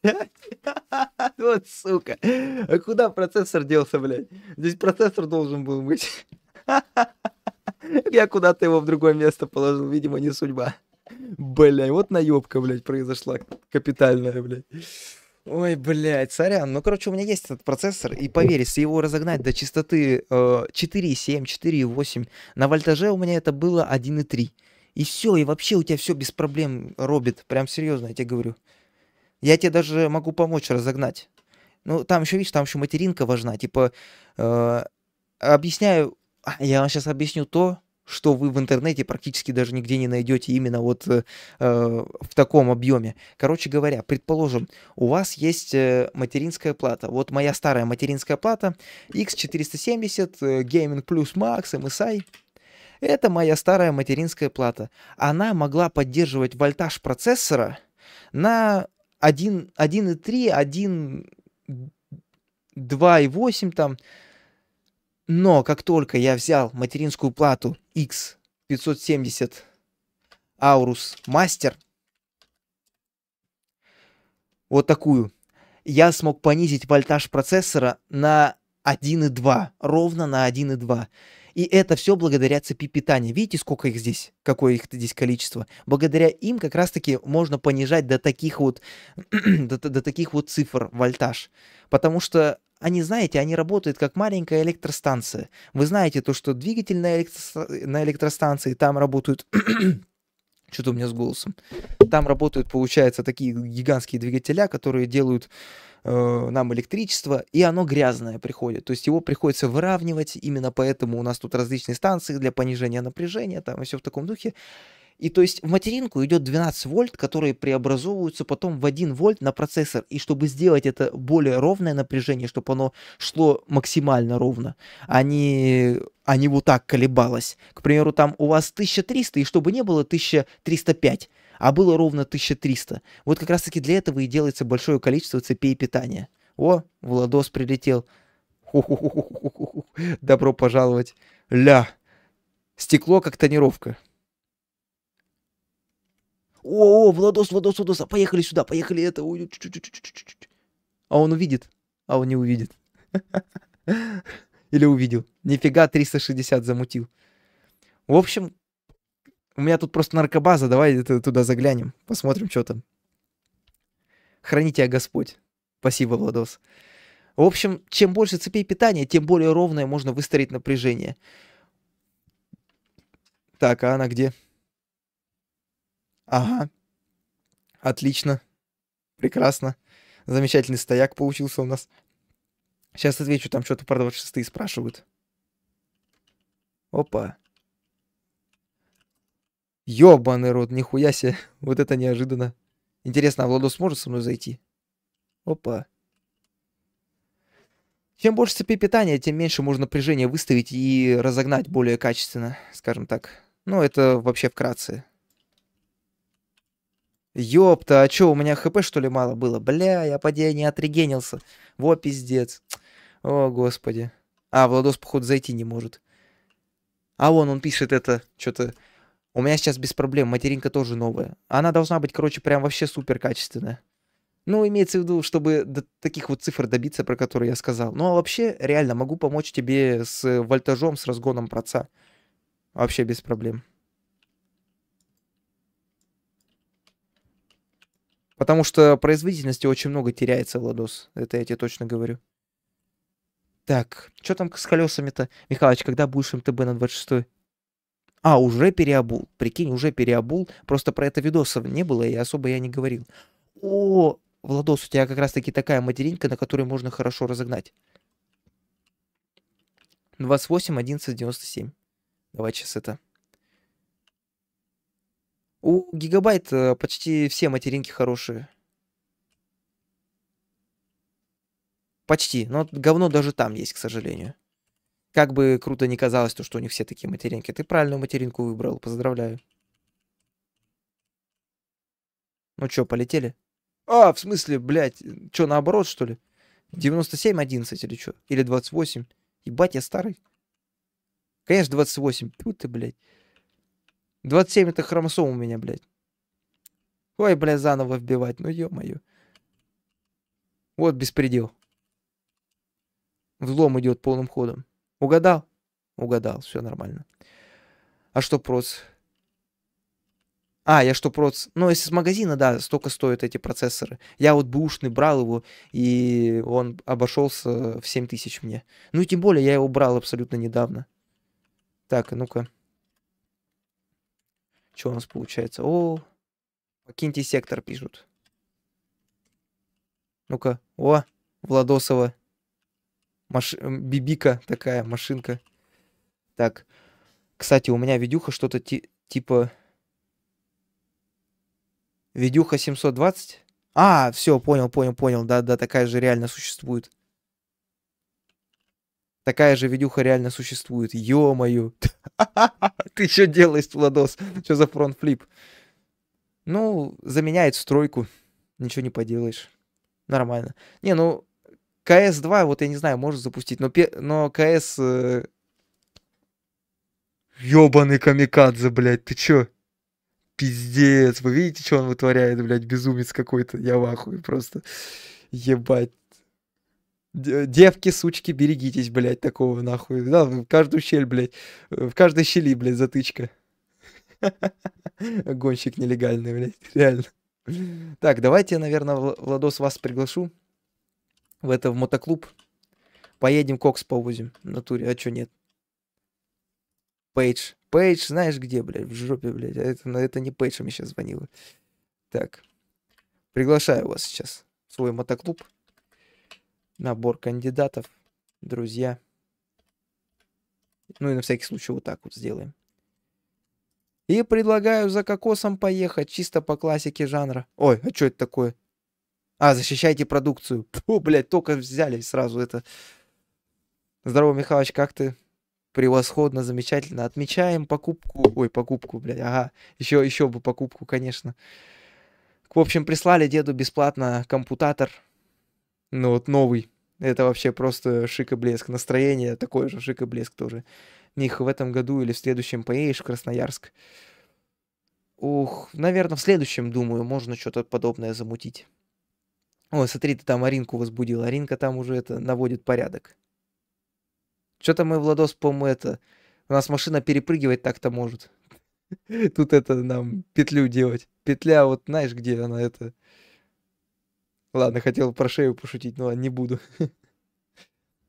Вот сука. А куда процессор делся, блядь? Здесь процессор должен был быть. Я куда-то его в другое место положил, видимо, не судьба. Бля, вот наебка, блядь, произошла капитальная, блядь. Ой, блядь, сорян. Ну, короче, у меня есть этот процессор, и поверь, если его разогнать до частоты э, 4,7, 4,8, на вольтаже у меня это было 1,3. И все, и вообще у тебя все без проблем робит. Прям серьезно, я тебе говорю. Я тебе даже могу помочь разогнать. Ну, там еще, видишь, там еще материнка важна. Типа, э, объясняю, а, я вам сейчас объясню то, что вы в интернете практически даже нигде не найдете именно вот э, э, в таком объеме. Короче говоря, предположим, у вас есть э, материнская плата. Вот моя старая материнская плата X470 э, Gaming Plus Max MSI. Это моя старая материнская плата. Она могла поддерживать вольтаж процессора на 1, 1,3, 1, 2,8 там. Но как только я взял материнскую плату X570 Aorus Master, вот такую, я смог понизить вольтаж процессора на 1,2, ровно на 1,2. И это все благодаря цепи питания. Видите, сколько их здесь, какое их здесь количество? Благодаря им как раз-таки можно понижать до таких вот, до, до таких вот цифр вольтаж. Потому что они, знаете, они работают как маленькая электростанция. Вы знаете то, что двигатель на, электро... на электростанции, там работают... Что-то у меня с голосом. Там работают, получается, такие гигантские двигателя, которые делают э, нам электричество, и оно грязное приходит. То есть его приходится выравнивать, именно поэтому у нас тут различные станции для понижения напряжения, там и все в таком духе. И то есть в материнку идет 12 вольт, которые преобразовываются потом в 1 вольт на процессор. И чтобы сделать это более ровное напряжение, чтобы оно шло максимально ровно, а не, а не вот так колебалось. К примеру, там у вас 1300, и чтобы не было 1305, а было ровно 1300. Вот как раз таки для этого и делается большое количество цепей питания. О, Владос прилетел. Добро пожаловать. Ля. Стекло как тонировка. О, о, Владос, Владос, Владос, а поехали сюда, поехали это. А он увидит, а он не увидит. Или увидел. Нифига 360 замутил. В общем, у меня тут просто наркобаза, давай туда заглянем, посмотрим, что там. Храни тебя Господь. Спасибо, Владос. В общем, чем больше цепей питания, тем более ровное можно выстроить напряжение. Так, а она где? Ага. Отлично. Прекрасно. Замечательный стояк получился у нас. Сейчас отвечу, там что-то про 26 спрашивают. Опа. Ёбаный рот, нихуя себе. Вот это неожиданно. Интересно, а Владос сможет со мной зайти? Опа. Чем больше цепи питания, тем меньше можно напряжение выставить и разогнать более качественно, скажем так. Ну, это вообще вкратце. Ёпта, а чё, у меня хп что ли мало было? Бля, я поди не отрегенился. Во, пиздец. О, господи. А, Владос, походу, зайти не может. А вон он пишет это, что-то... У меня сейчас без проблем, материнка тоже новая. Она должна быть, короче, прям вообще супер качественная. Ну, имеется в виду, чтобы до таких вот цифр добиться, про которые я сказал. Ну, а вообще, реально, могу помочь тебе с вольтажом, с разгоном проца. Вообще без проблем. Потому что производительности очень много теряется, Владос. Это я тебе точно говорю. Так, что там с колесами-то? Михалыч, когда будешь МТБ на 26 А, уже переобул. Прикинь, уже переобул. Просто про это видосов не было, и особо я не говорил. О, Владос, у тебя как раз-таки такая материнка, на которой можно хорошо разогнать. 28, 11, 97. Давай сейчас это. У Гигабайт э, почти все материнки хорошие. Почти. Но говно даже там есть, к сожалению. Как бы круто ни казалось, то, что у них все такие материнки. Ты правильную материнку выбрал. Поздравляю. Ну чё, полетели? А, в смысле, блядь, чё, наоборот, что ли? 97, 11 или чё? Или 28? Ебать, я старый. Конечно, 28. Тьфу ты, блядь. 27 это хромосом у меня, блядь. Ой, блядь, заново вбивать. Ну, ё-моё. Вот беспредел. Взлом идет полным ходом. Угадал? Угадал, все нормально. А что проц? А, я что проц? Ну, если с магазина, да, столько стоят эти процессоры. Я вот бушный брал его, и он обошелся в 7 тысяч мне. Ну тем более я его брал абсолютно недавно. Так, ну-ка. Что у нас получается? О, покиньте сектор, пишут. Ну-ка, о, Владосова. Маш... Бибика такая, машинка. Так, кстати, у меня видюха что-то ти- типа... Видюха 720? А, все, понял, понял, понял. Да-да, такая же реально существует. Такая же видюха реально существует. Ё-моё. Ты что делаешь, Владос? Что за фронт-флип? Ну, заменяет стройку. Ничего не поделаешь. Нормально. Не, ну, КС-2, вот я не знаю, может запустить, но, пе- но КС... э, Ёбаный камикадзе, блядь, ты чё? Пиздец, вы видите, что он вытворяет, блядь, безумец какой-то, я в ахуе просто. Ебать. Де- Девки, сучки, берегитесь, блядь, такого нахуй. Да, в каждую щель, блядь, в каждой щели, блядь, затычка. Гонщик нелегальный, блядь, реально. Так, давайте, наверное, Владос, вас приглашу в это, в мотоклуб. Поедем кокс повозим в натуре, а чё нет? Пейдж. Пейдж, знаешь где, блядь, в жопе, блядь. А это, ну, это не Пейдж мне сейчас звонила. Так. Приглашаю вас сейчас в свой мотоклуб. Набор кандидатов, друзья. Ну и на всякий случай вот так вот сделаем. И предлагаю за кокосом поехать, чисто по классике жанра. Ой, а что это такое? А, защищайте продукцию. Фу, блядь, только взяли сразу это. Здорово, Михалыч, как ты? Превосходно, замечательно. Отмечаем покупку. Ой, покупку, блядь. Ага. Еще, еще бы покупку, конечно. В общем, прислали деду бесплатно компутатор. Ну вот новый. Это вообще просто шик и блеск. Настроение такое же, шик и блеск тоже. Мих, в этом году или в следующем поедешь в Красноярск? Ух, наверное, в следующем, думаю, можно что-то подобное замутить. О, смотри, ты там Аринку возбудил. Аринка там уже это наводит порядок. Что-то мы, Владос, по-моему, это... У нас машина перепрыгивать так-то может. Тут это нам петлю делать. Петля, вот знаешь, где она это... Ладно, хотел про шею пошутить, но ладно, не буду.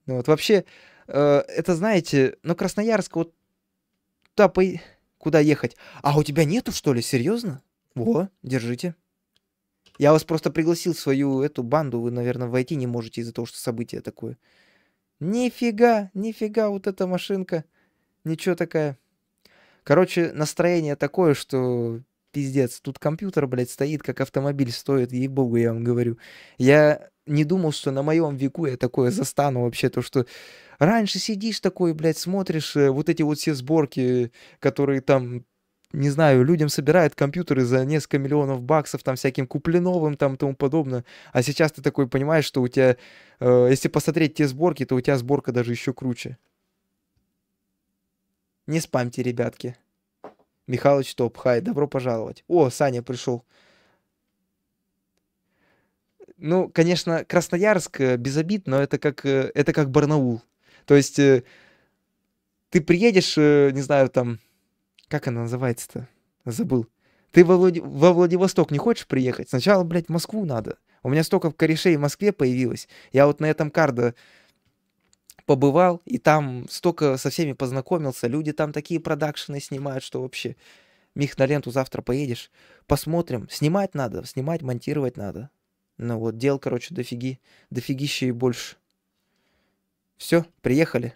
Ну вот, вообще, э, это, знаете, ну, Красноярск, вот туда по... Куда ехать? А у тебя нету, что ли? Серьезно? Во, держите. Я вас просто пригласил в свою эту банду, вы, наверное, войти не можете из-за того, что событие такое. Нифига, нифига, вот эта машинка. Ничего такая. Короче, настроение такое, что пиздец. Тут компьютер, блядь, стоит, как автомобиль стоит, ей-богу, я вам говорю. Я не думал, что на моем веку я такое застану вообще, то, что раньше сидишь такой, блядь, смотришь э, вот эти вот все сборки, которые там не знаю, людям собирают компьютеры за несколько миллионов баксов, там всяким Куплиновым, там тому подобное. А сейчас ты такой понимаешь, что у тебя, э, если посмотреть те сборки, то у тебя сборка даже еще круче. Не спамьте, ребятки. Михалыч Топ, хай, добро пожаловать. О, Саня пришел. Ну, конечно, Красноярск э, без обид, но это как, э, это как Барнаул. То есть э, ты приедешь, не знаю, там, как она называется-то? Забыл. Ты во, Влади- во Владивосток не хочешь приехать? Сначала, блядь, в Москву надо. У меня столько корешей в Москве появилось. Я вот на этом кардо побывал, и там столько со всеми познакомился. Люди там такие продакшены снимают, что вообще... Мих, на ленту завтра поедешь. Посмотрим. Снимать надо, снимать, монтировать надо. Ну вот, дел, короче, дофиги. Дофигища и больше. Все, приехали.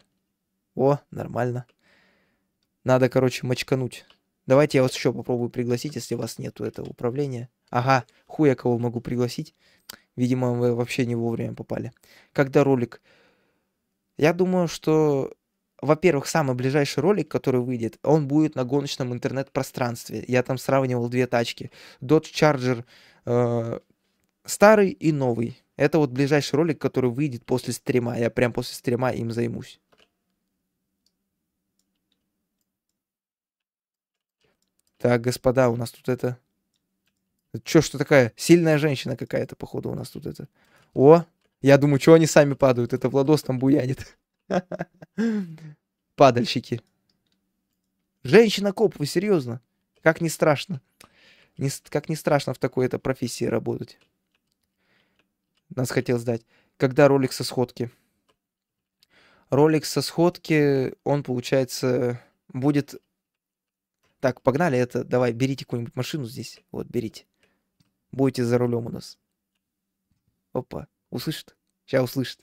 О, нормально. Надо, короче, мочкануть. Давайте я вас еще попробую пригласить, если у вас нету этого управления. Ага, хуя кого могу пригласить. Видимо, вы вообще не вовремя попали. Когда ролик? Я думаю, что, во-первых, самый ближайший ролик, который выйдет, он будет на гоночном интернет-пространстве. Я там сравнивал две тачки. Dodge Charger э, старый и новый. Это вот ближайший ролик, который выйдет после стрима. Я прям после стрима им займусь. Так, господа, у нас тут это... Чё, что такая? Сильная женщина какая-то, походу, у нас тут это. О, я думаю, что они сами падают? Это Владос там буянит. Падальщики. Женщина-коп, вы серьезно? Как не страшно? Не, как не страшно в такой это профессии работать. Нас хотел сдать. Когда ролик со сходки? Ролик со сходки, он, получается, будет... Так, погнали это. Давай, берите какую-нибудь машину здесь. Вот, берите. Будете за рулем у нас. Опа. Услышит? Сейчас услышит.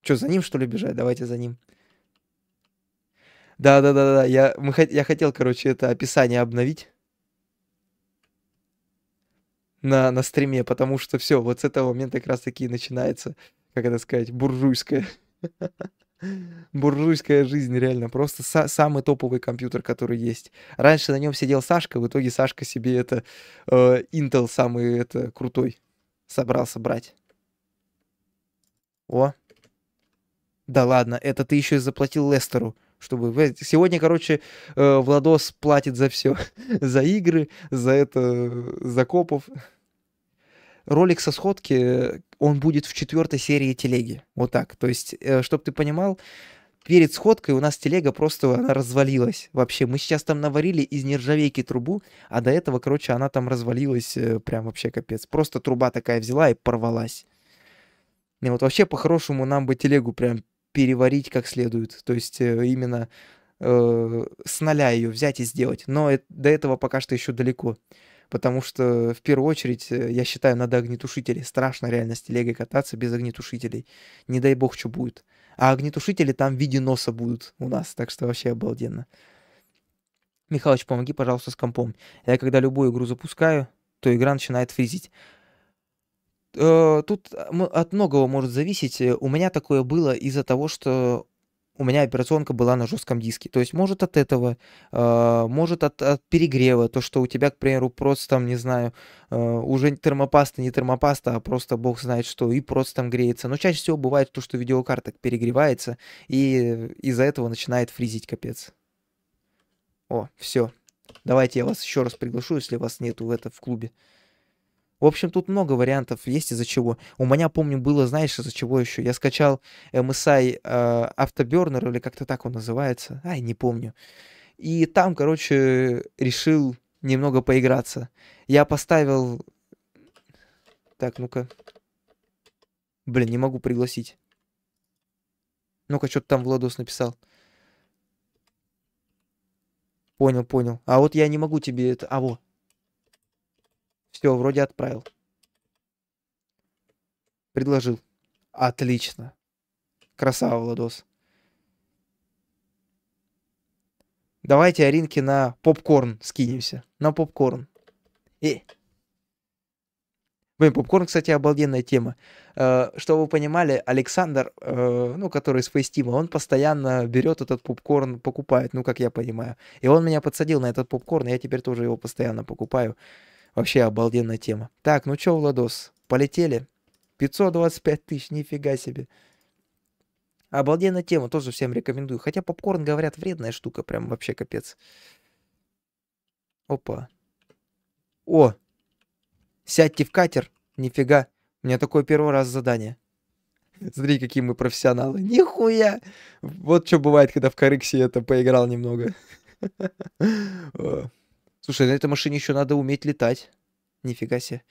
Что, за ним, что ли, бежать? Давайте за ним. Да-да-да-да, я, мы, я хотел, короче, это описание обновить на, на стриме, потому что все, вот с этого момента как раз таки начинается, как это сказать, буржуйская. Буржуйская жизнь, реально. Просто са- самый топовый компьютер, который есть. Раньше на нем сидел Сашка, в итоге Сашка себе это э, Intel самый это крутой собрался брать. О. Да ладно, это ты еще и заплатил Лестеру, чтобы... Сегодня, короче, э, Владос платит за все. за игры, за это, за копов. Ролик со сходки, э, он будет в четвертой серии телеги. Вот так. То есть, чтобы ты понимал, перед сходкой у нас телега просто она развалилась. Вообще, мы сейчас там наварили из нержавейки трубу, а до этого, короче, она там развалилась э, прям вообще капец. Просто труба такая взяла и порвалась. И вот вообще, по-хорошему, нам бы телегу прям переварить как следует. То есть, э, именно э, с нуля ее взять и сделать. Но э- до этого пока что еще далеко. Потому что, в первую очередь, э, я считаю, надо огнетушители. Страшно реально с телегой кататься без огнетушителей. Не дай бог, что будет. А огнетушители там в виде носа будут у нас. Так что вообще обалденно. Михалыч, помоги, пожалуйста, с компом. Я когда любую игру запускаю, то игра начинает фризить. Э, Тут от многого может зависеть. Э, У меня такое было из-за того, что у меня операционка была на жестком диске. То есть может от этого, э, может от, от перегрева, то, что у тебя, к примеру, просто там, не знаю, э, уже термопаста, не термопаста, а просто бог знает что, и просто там греется. Но чаще всего бывает то, что видеокарта перегревается, и из-за этого начинает фризить капец. О, все. Давайте я вас еще раз приглашу, если вас нету в, это, в клубе. В общем, тут много вариантов есть из-за чего. У меня, помню, было, знаешь, из-за чего еще? Я скачал MSI э, Afterburner, или как-то так он называется. Ай, не помню. И там, короче, решил немного поиграться. Я поставил... Так, ну-ка. Блин, не могу пригласить. Ну-ка, что-то там Владос написал. Понял, понял. А вот я не могу тебе это... А, вот. Все, вроде отправил. Предложил. Отлично. Красава, Владос. Давайте Аринки на попкорн скинемся. На попкорн. Э. Блин, попкорн, кстати, обалденная тема. Э, Чтобы вы понимали, Александр, э, ну, который из Фейстима, он постоянно берет этот попкорн, покупает, ну, как я понимаю. И он меня подсадил на этот попкорн, и я теперь тоже его постоянно покупаю. Вообще обалденная тема. Так, ну чё, Владос, полетели? 525 тысяч, нифига себе. Обалденная тема, тоже всем рекомендую. Хотя попкорн, говорят, вредная штука, прям вообще капец. Опа. О, сядьте в катер. Нифига. У меня такое первый раз задание. Смотри, какие мы профессионалы. Нихуя! Вот что бывает, когда в Корыксе это поиграл немного. Слушай, на этой машине еще надо уметь летать. Нифига себе.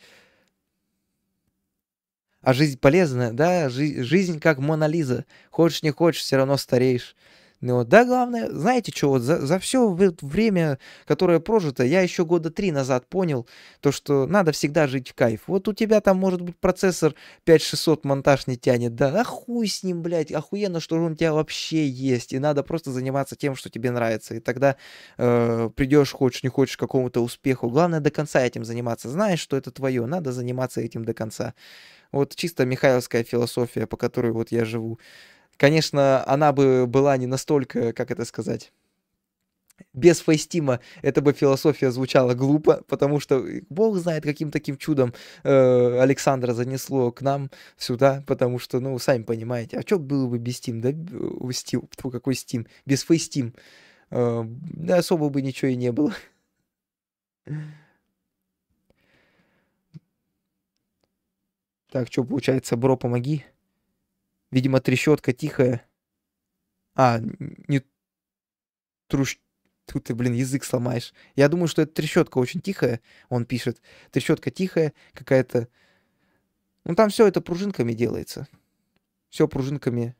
А жизнь полезная, да? Жи- жизнь как Мона Лиза. Хочешь, не хочешь, все равно стареешь. Ну, вот, да, главное, знаете что, вот за, за все время, которое прожито, я еще года три назад понял, то, что надо всегда жить в кайф. Вот у тебя там, может быть, процессор 5600 монтаж не тянет, да, а хуй с ним, блядь, охуенно, что он у тебя вообще есть, и надо просто заниматься тем, что тебе нравится, и тогда э, придешь, хочешь, не хочешь, к какому-то успеху. Главное до конца этим заниматься. Знаешь, что это твое, надо заниматься этим до конца. Вот чисто михайловская философия, по которой вот я живу. Конечно, она бы была не настолько, как это сказать, без фейстима эта бы философия звучала глупо, потому что бог знает, каким таким чудом э, Александра занесло к нам сюда, потому что, ну, сами понимаете, а что было бы без Steam, да, Steam, какой Steam, без фейстим, э, да, особо бы ничего и не было. Так, что получается, бро, помоги. Видимо, трещотка тихая. А, не труш... Тут ты, блин, язык сломаешь. Я думаю, что эта трещотка очень тихая, он пишет. Трещотка тихая, какая-то... Ну, там все это пружинками делается. Все пружинками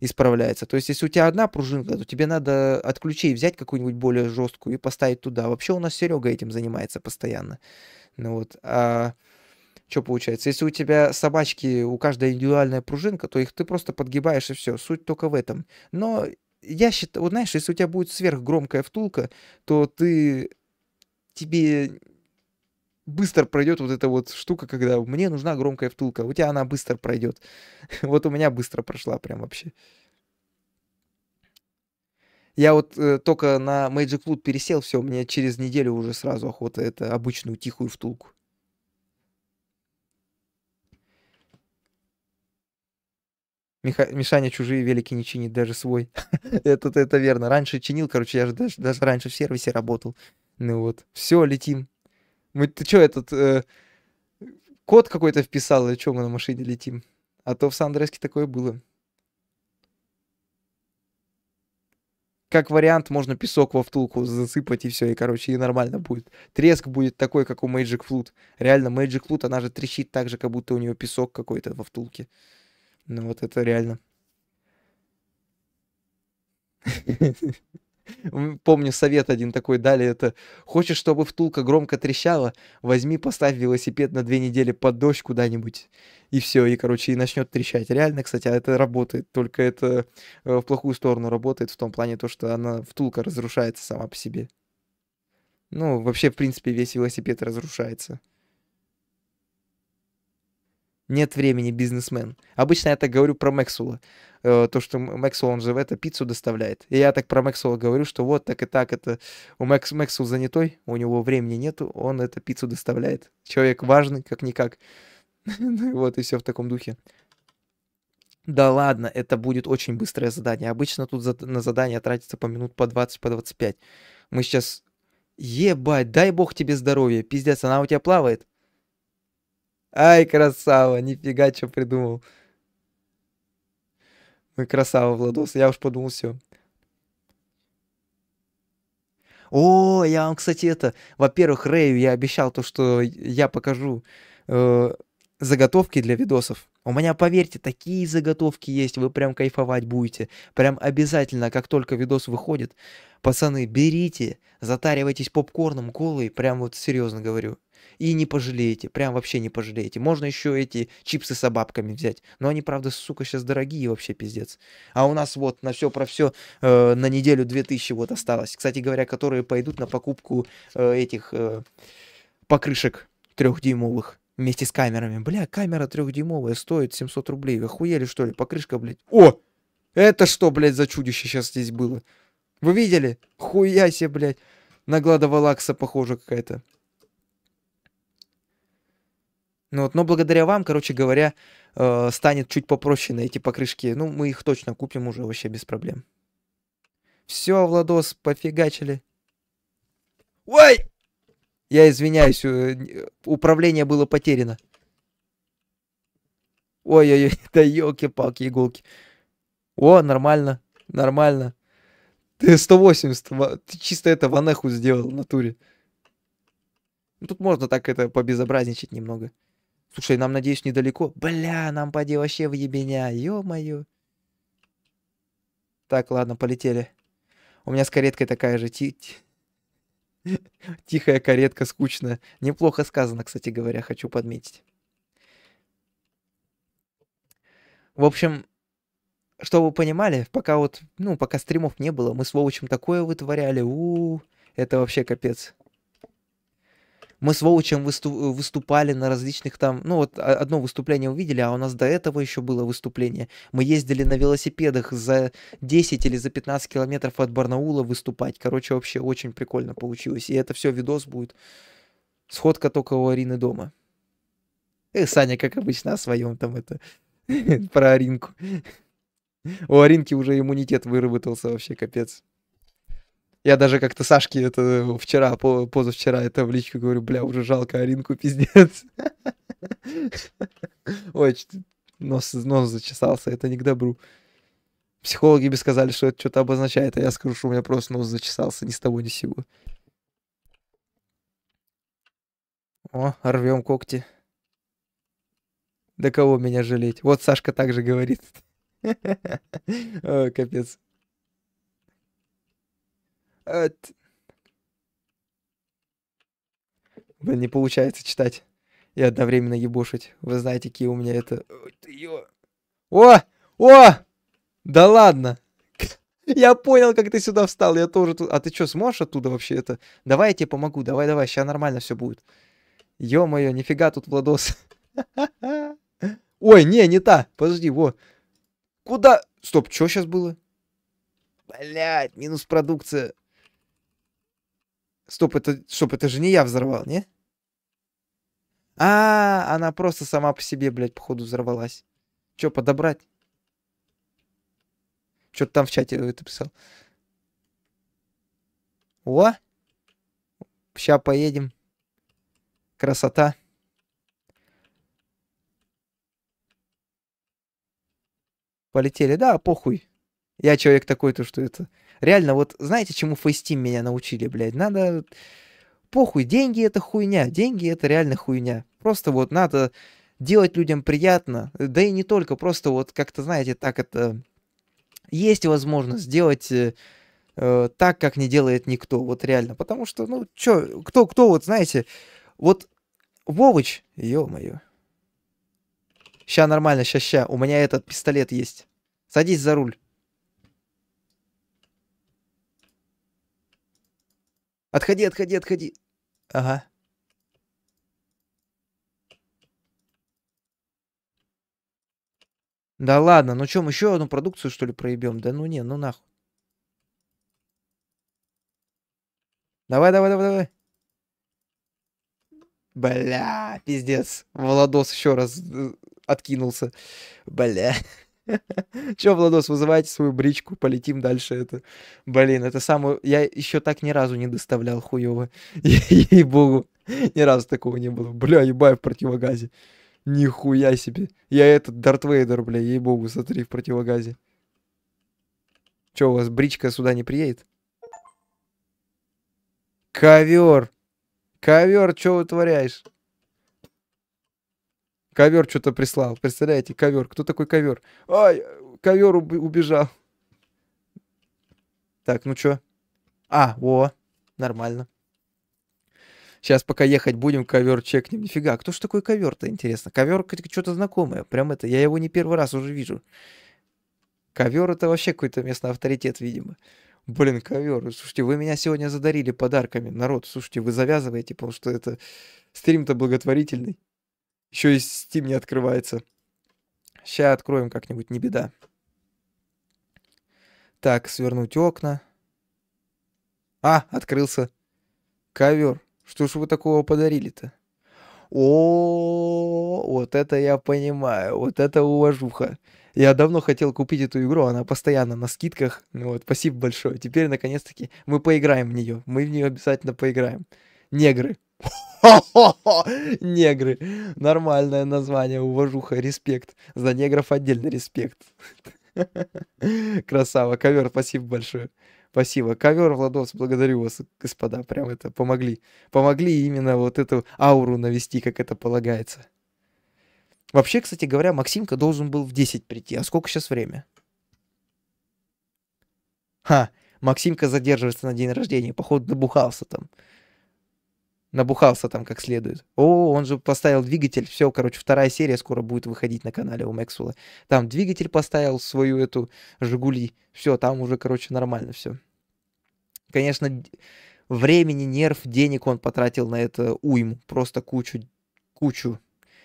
исправляется. То есть, если у тебя одна пружинка, то тебе надо от ключей взять какую-нибудь более жесткую и поставить туда. Вообще у нас Серега этим занимается постоянно. Ну вот. А что получается? Если у тебя собачки, у каждой индивидуальная пружинка, то их ты просто подгибаешь и все. Суть только в этом. Но я считаю, вот знаешь, если у тебя будет сверхгромкая втулка, то ты тебе быстро пройдет вот эта вот штука, когда мне нужна громкая втулка. У тебя она быстро пройдет. Вот у меня быстро прошла прям вообще. Я вот э, только на Magic Flute пересел, все, мне через неделю уже сразу охота это обычную тихую втулку. Миха... Мишаня чужие велики не чинит, даже свой. это, это верно. Раньше чинил, короче, я же даже, даже раньше в сервисе работал. Ну вот, все, летим. Мы, ты что, этот э, код какой-то вписал, или что мы на машине летим? А то в Сан-Андреске такое было. Как вариант, можно песок во втулку засыпать, и все, и, короче, и нормально будет. Треск будет такой, как у Magic Flute. Реально, Magic Flute, она же трещит так же, как будто у нее песок какой-то во втулке. Ну вот это реально. Помню, совет один такой дали, это хочешь, чтобы втулка громко трещала, возьми, поставь велосипед на две недели под дождь куда-нибудь, и все, и, короче, и начнет трещать. Реально, кстати, а это работает, только это э, в плохую сторону работает, в том плане то, что она, втулка разрушается сама по себе. Ну, вообще, в принципе, весь велосипед разрушается. Нет времени, бизнесмен. Обычно я так говорю про Мэксула. Э, то, что Мэксул, он же в это пиццу доставляет. И я так про Мэксула говорю, что вот так и так это... У Мэкс, Мэксул занятой, у него времени нету, он это пиццу доставляет. Человек важный, как-никак. Вот, и все в таком духе. Да ладно, это будет очень быстрое задание. Обычно тут на задание тратится по минут по 20, по 25. Мы сейчас... Ебать, дай бог тебе здоровья. Пиздец, она у тебя плавает? Ай, красава, нифига, что придумал. Ой, красава, Владос, я уж подумал, все. О, я вам, кстати, это, во-первых, Рэю я обещал то, что я покажу э, заготовки для видосов. У меня, поверьте, такие заготовки есть, вы прям кайфовать будете. Прям обязательно, как только видос выходит, пацаны, берите, затаривайтесь попкорном, колой, прям вот серьезно говорю. И не пожалеете, прям вообще не пожалеете. Можно еще эти чипсы с бабками взять. Но они, правда, сука, сейчас дорогие вообще, пиздец. А у нас вот на все про все э, на неделю 2000 вот осталось. Кстати говоря, которые пойдут на покупку э, этих э, покрышек трехдюймовых вместе с камерами. Бля, камера трехдюймовая стоит 700 рублей. Вы охуели, что ли? Покрышка, блядь. О! Это что, блядь, за чудище сейчас здесь было? Вы видели? Хуя себе, блядь. На гладовалакса похоже какая-то. Ну вот, но благодаря вам, короче говоря, э, станет чуть попроще на эти покрышки. Ну, мы их точно купим уже вообще без проблем. Все, Владос, пофигачили. Ой! Я извиняюсь, э, управление было потеряно. Ой-ой-ой, да елки-палки, иголки. О, нормально, нормально. Ты 180, ва- ты чисто это ванеху сделал в натуре. Ну, Тут можно так это побезобразничать немного. Слушай, нам, надеюсь, недалеко. Бля, нам поди вообще в ебеня, ё-моё. Так, ладно, полетели. У меня с кареткой такая же ти- ти- тихая каретка, скучная. Неплохо сказано, кстати говоря, хочу подметить. В общем, что вы понимали, пока вот, ну, пока стримов не было, мы с Вовычем такое вытворяли. у это вообще капец. Мы с высту- выступали на различных там... Ну, вот а- одно выступление увидели, а у нас до этого еще было выступление. Мы ездили на велосипедах за 10 или за 15 километров от Барнаула выступать. Короче, вообще очень прикольно получилось. И это все видос будет. Сходка только у Арины дома. Э, Саня, как обычно, о своем там это... Про Аринку. У Аринки уже иммунитет выработался вообще, капец. Я даже как-то Сашке это вчера, по- позавчера это в личку говорю, бля, уже жалко Аринку, пиздец. Ой, нос, нос зачесался, это не к добру. Психологи бы сказали, что это что-то обозначает, а я скажу, что у меня просто нос зачесался ни с того ни с сего. О, рвем когти. Да кого меня жалеть? Вот Сашка также говорит. Ой, капец. А, т- Блин, не получается читать и одновременно ебошить. Вы знаете, какие у меня это... Ё- О! О! Да ладно! Я понял, как ты сюда встал, я тоже тут... А ты что, сможешь оттуда вообще это? Давай я тебе помогу, давай, давай, сейчас нормально все будет. Ё-моё, нифига тут Владос. Ой, не, не та, подожди, во. Куда? Стоп, что сейчас было? Блять, минус продукция. Стоп, это, стоп, это же не я взорвал, не? А, она просто сама по себе, блядь, походу взорвалась. Че, подобрать? Что-то там в чате это писал. О! Ща поедем. Красота. Полетели. Да, похуй. Я человек такой, то что это... Реально, вот знаете, чему фейстим меня научили, блядь? Надо... Похуй, деньги это хуйня. Деньги это реально хуйня. Просто вот надо делать людям приятно. Да и не только, просто вот как-то, знаете, так это... Есть возможность сделать э, э, так, как не делает никто. Вот реально. Потому что, ну, чё, кто, кто вот, знаете, вот Вовыч, ё-моё. Ща нормально, ща, ща. У меня этот пистолет есть. Садись за руль. Отходи, отходи, отходи. Ага. Да ладно, ну чё, мы еще одну продукцию, что ли, проебем? Да ну не, ну нахуй. Давай, давай, давай, давай. Бля, пиздец. Владос еще раз э, откинулся. Бля. Че, Владос, вызывайте свою бричку, полетим дальше. Это, блин, это самое... Я еще так ни разу не доставлял хуево. Ей-богу, ни разу такого не было. Бля, ебаю в противогазе. Нихуя себе. Я этот Дарт Вейдер, бля, ей-богу, смотри, в противогазе. Че, у вас бричка сюда не приедет? Ковер. Ковер, что вытворяешь? Ковер что-то прислал. Представляете, ковер. Кто такой ковер? Ай, ковер убежал. Так, ну чё? А, во, нормально. Сейчас пока ехать будем, ковер чекнем. Нифига, кто ж такой ковер-то, интересно? Ковер что-то знакомое. Прям это, я его не первый раз уже вижу. Ковер это вообще какой-то местный авторитет, видимо. Блин, ковер. Слушайте, вы меня сегодня задарили подарками. Народ, слушайте, вы завязываете, потому что это стрим-то благотворительный. Еще и Steam не открывается. Сейчас откроем как-нибудь, не беда. Так, свернуть окна. А, открылся. Ковер. Что ж вы такого подарили-то? О, вот это я понимаю, вот это уважуха. Я давно хотел купить эту игру, она постоянно на скидках. Ну вот, спасибо большое. Теперь, наконец-таки, мы поиграем в нее. Мы в нее обязательно поиграем. Негры. Негры. Нормальное название, уважуха, респект. За негров отдельный респект. Красава, ковер, спасибо большое. Спасибо. Ковер, Владос, благодарю вас, господа. Прям это помогли. Помогли именно вот эту ауру навести, как это полагается. Вообще, кстати говоря, Максимка должен был в 10 прийти. А сколько сейчас время? Ха, Максимка задерживается на день рождения. Походу, набухался там. Набухался там как следует. О, он же поставил двигатель. Все, короче, вторая серия скоро будет выходить на канале у Максула. Там двигатель поставил свою эту Жигули. Все, там уже, короче, нормально все. Конечно, времени, нерв, денег он потратил на это уйму. Просто кучу, кучу.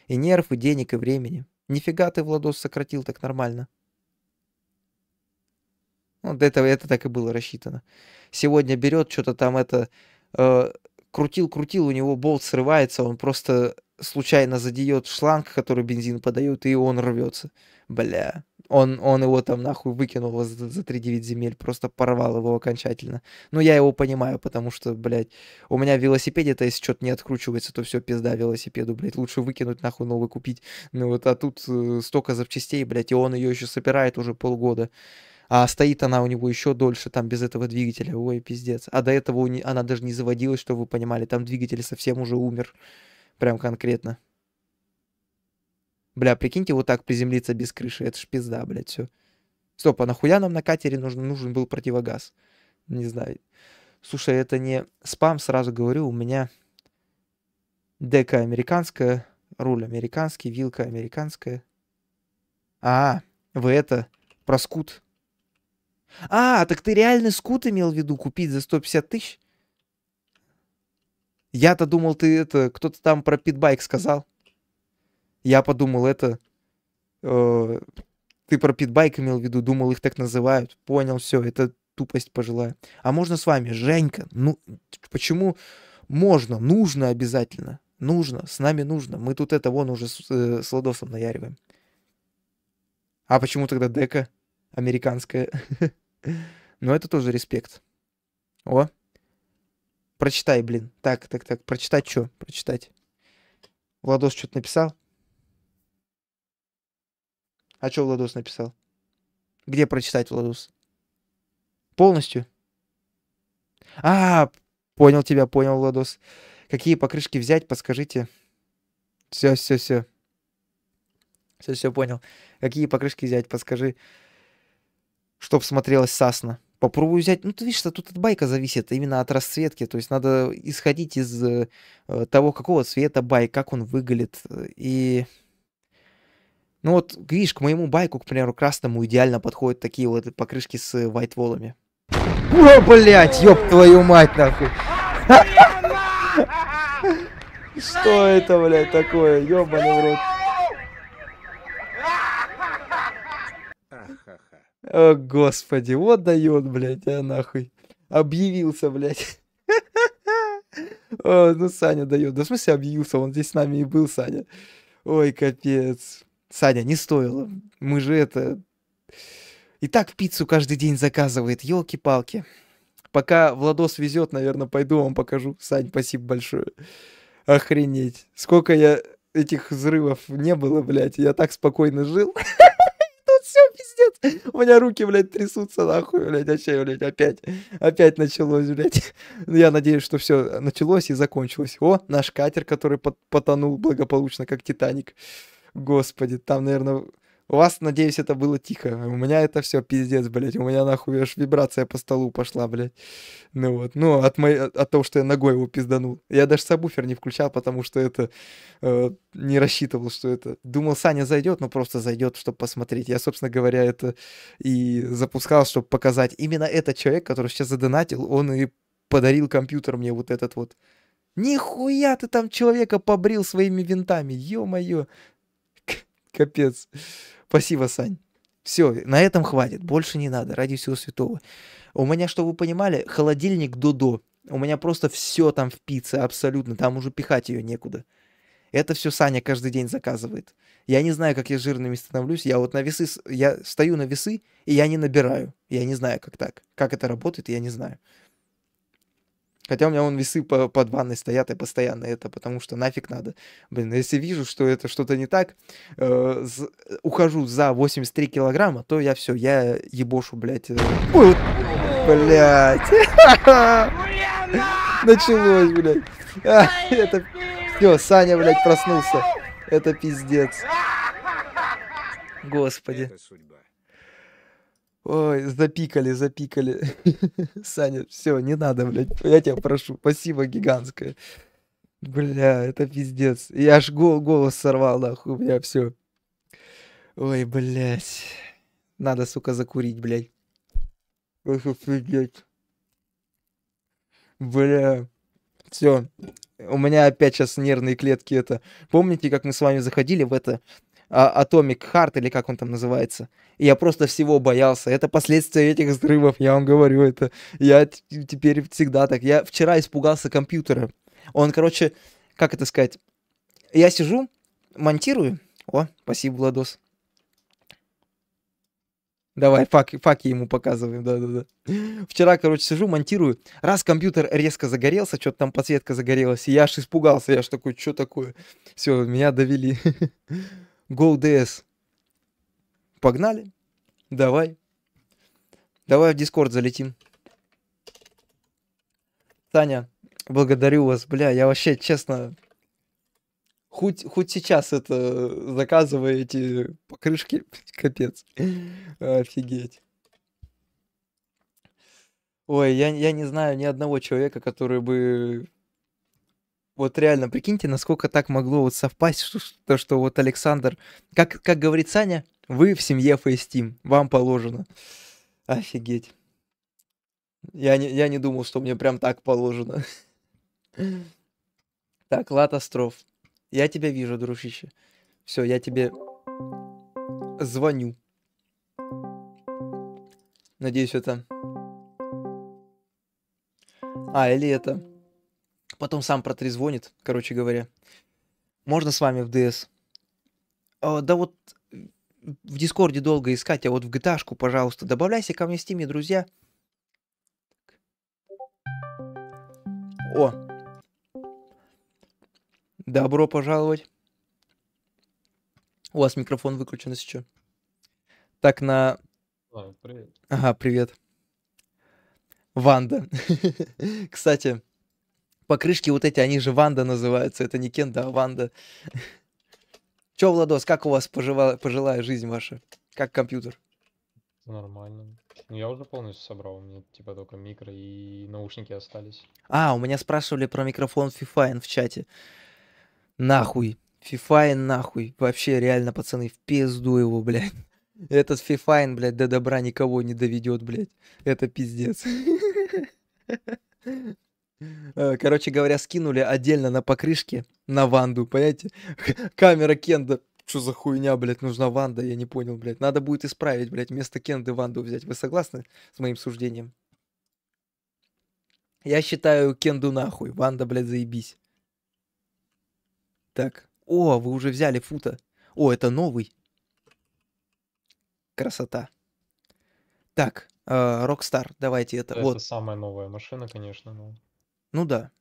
И нерв, и денег, и времени. Нифига ты, Владос, сократил так нормально. Вот это, это так и было рассчитано. Сегодня берет что-то там это... Э, крутил-крутил, у него болт срывается, он просто случайно задеет шланг, который бензин подает, и он рвется. Бля. Он, он его там нахуй выкинул за, за 3-9 земель, просто порвал его окончательно. Ну, я его понимаю, потому что, блядь, у меня в велосипеде-то, если что-то не откручивается, то все, пизда велосипеду, блядь, лучше выкинуть, нахуй новый купить. Ну вот, а тут э, столько запчастей, блядь, и он ее еще собирает уже полгода. А стоит она у него еще дольше, там, без этого двигателя. Ой, пиздец. А до этого не... она даже не заводилась, чтобы вы понимали. Там двигатель совсем уже умер. Прям конкретно. Бля, прикиньте, вот так приземлиться без крыши. Это ж пизда, блядь, все. Стоп, а нахуя нам на катере нужен, нужен был противогаз? Не знаю. Слушай, это не спам, сразу говорю, у меня дека американская, руль американский, вилка американская. А, вы это, про скут а, так ты реальный скут имел в виду купить за 150 тысяч? Я-то думал, ты это, кто-то там про питбайк сказал. Я подумал, это... Э, ты про питбайк имел в виду, думал, их так называют. Понял, все, это тупость пожилая. А можно с вами? Женька, ну, почему можно? Нужно обязательно. Нужно, с нами нужно. Мы тут это вон уже с, э, с Ладосом наяриваем. А почему тогда дека американская? Но это тоже респект. О. Прочитай, блин. Так, так, так. Прочитать что? Прочитать. Владос что-то написал? А что Владос написал? Где прочитать, Владос? Полностью? А, понял тебя, понял, Владос. Какие покрышки взять, подскажите. Все, все, все. Все, все понял. Какие покрышки взять, подскажи чтобы смотрелось сасно. Попробую взять, ну ты видишь, что тут от байка зависит, именно от расцветки, то есть надо исходить из э, того, какого цвета байк, как он выглядит, и... Ну вот, видишь, к моему байку, к примеру, красному идеально подходят такие вот покрышки с вайтволами. О, блядь, ёб твою мать, нахуй! Что это, блядь, такое, ёбаный в рот? О, господи, вот дает, блядь, а нахуй. Объявился, блядь. О, ну, Саня дает. Да в смысле объявился? Он здесь с нами и был, Саня. Ой, капец. Саня, не стоило. Мы же это... И так пиццу каждый день заказывает. Елки-палки. Пока Владос везет, наверное, пойду вам покажу. Сань, спасибо большое. Охренеть. Сколько я этих взрывов не было, блядь, я так спокойно жил. Все пиздец. У меня руки, блядь, трясутся нахуй, блядь, вообще, блядь, опять, опять началось, блядь. Ну, Я надеюсь, что все началось и закончилось. О, наш катер, который пот- потонул благополучно, как Титаник. Господи, там, наверное, у вас, надеюсь, это было тихо. У меня это все пиздец, блядь. У меня нахуй аж вибрация по столу пошла, блядь. Ну вот. Ну, от, моей, от того, что я ногой его пизданул. Я даже сабвуфер не включал, потому что это э, не рассчитывал, что это. Думал, Саня зайдет, но просто зайдет, чтобы посмотреть. Я, собственно говоря, это и запускал, чтобы показать. Именно этот человек, который сейчас задонатил, он и подарил компьютер мне вот этот вот. Нихуя ты там человека побрил своими винтами, ё-моё. Капец. Спасибо, Сань. Все, на этом хватит, больше не надо, ради всего святого. У меня, чтобы вы понимали, холодильник до-до. У меня просто все там в пицце, абсолютно. Там уже пихать ее некуда. Это все Саня каждый день заказывает. Я не знаю, как я жирными становлюсь. Я вот на весы, я стою на весы, и я не набираю. Я не знаю, как так. Как это работает, я не знаю. Хотя у меня вон весы по- под ванной стоят, и постоянно это, потому что нафиг надо. Блин, если вижу, что это что-то не так, э, з- ухожу за 83 килограмма, то я все, я ебошу, блядь. э. Ой, вот, блядь. Началось, блядь. А, Это все, Саня, блядь, проснулся. Это пиздец. Господи. Это судьба. Ой, запикали, запикали. Саня, все, не надо, блядь. Я тебя прошу. Спасибо гигантское. Бля, это пиздец. Я аж гол- голос сорвал, нахуй, у меня все. Ой, блядь. Надо, сука, закурить, блядь. Ой, блядь. Бля. Все. У меня опять сейчас нервные клетки это. Помните, как мы с вами заходили в это а, Atomic Heart, или как он там называется? И я просто всего боялся. Это последствия этих взрывов, я вам говорю это. Я теперь всегда так. Я вчера испугался компьютера. Он, короче, как это сказать? Я сижу, монтирую. О, спасибо, Владос. Давай, фак, факи ему показываем, да-да-да. Вчера, короче, сижу, монтирую. Раз компьютер резко загорелся, что-то там подсветка загорелась, и я аж испугался. Я аж такой, что такое? Все, меня довели. Go DS. Погнали. Давай. Давай в Дискорд залетим. Таня, благодарю вас. Бля, я вообще, честно, хоть, хоть сейчас это заказываете покрышки, капец. Офигеть. Ой, я, я не знаю ни одного человека, который бы... Вот реально, прикиньте, насколько так могло вот совпасть, что, что, что вот Александр... Как, как говорит Саня, вы в семье Фейстим, вам положено. Офигеть. Я не, я не думал, что мне прям так положено. Так, Лат Остров. Я тебя вижу, дружище. Все, я тебе звоню. Надеюсь, это... А, или это... Потом сам протрезвонит, короче говоря. Можно с вами в ДС? А, да вот в Дискорде долго искать, а вот в GTA пожалуйста, добавляйся ко мне в Стиме, друзья. О! Добро пожаловать. У вас микрофон выключен, если что. Так, на... А, привет. Ага, привет. Ванда. Кстати, покрышки вот эти, они же Ванда называются. Это не Kenda, а Ванда. Чё, Владос, как у вас пожива- пожилая жизнь ваша? Как компьютер? Нормально. Ну, я уже полностью собрал. У меня типа только микро и наушники остались. А, у меня спрашивали про микрофон Fifine в чате. Нахуй. Fifine нахуй. Вообще, реально, пацаны, в пизду его, блядь. Этот Fifine, блядь, до добра никого не доведет, блядь. Это пиздец. Э, Короче говоря, скинули отдельно на покрышке на Ванду, понимаете? Камера Кенда. Что за хуйня, блядь, нужна Ванда? Я не понял, блядь. Надо будет исправить, блядь, вместо Кенды Ванду взять. Вы согласны с моим суждением? Я считаю Кенду нахуй. Ванда, блядь, заебись. Так. О, вы уже взяли фута. О, это новый. Красота. Так, Rockstar, давайте это. Это Вот. самая новая машина, конечно, но... Ну да.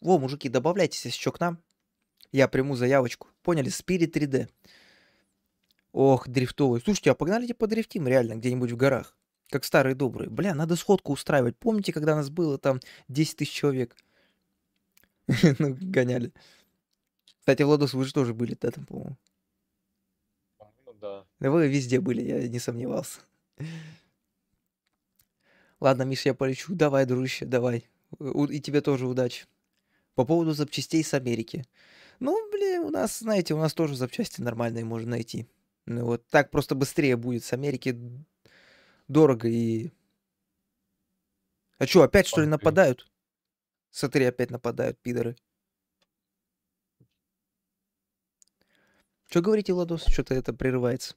Во, мужики, добавляйтесь что к нам. Я приму заявочку. Поняли? Spirit 3D. Ох, дрифтовый. Слушайте, а погнали подрифтим реально где-нибудь в горах. Как старые добрые. Бля, надо сходку устраивать. Помните, когда нас было там 10 тысяч человек? Ну, гоняли. Кстати, Владос, вы же тоже были, да, там, по-моему? Да. Да Вы везде были, я не сомневался. Ладно, Миш, я полечу. Давай, дружище, давай. И тебе тоже удачи. По поводу запчастей с Америки. Ну, блин, у нас, знаете, у нас тоже запчасти нормальные можно найти. Ну вот так просто быстрее будет. С Америки дорого и... А что, опять что ли нападают? Смотри, опять нападают, пидоры. Что говорите, Ладос? Что-то это прерывается.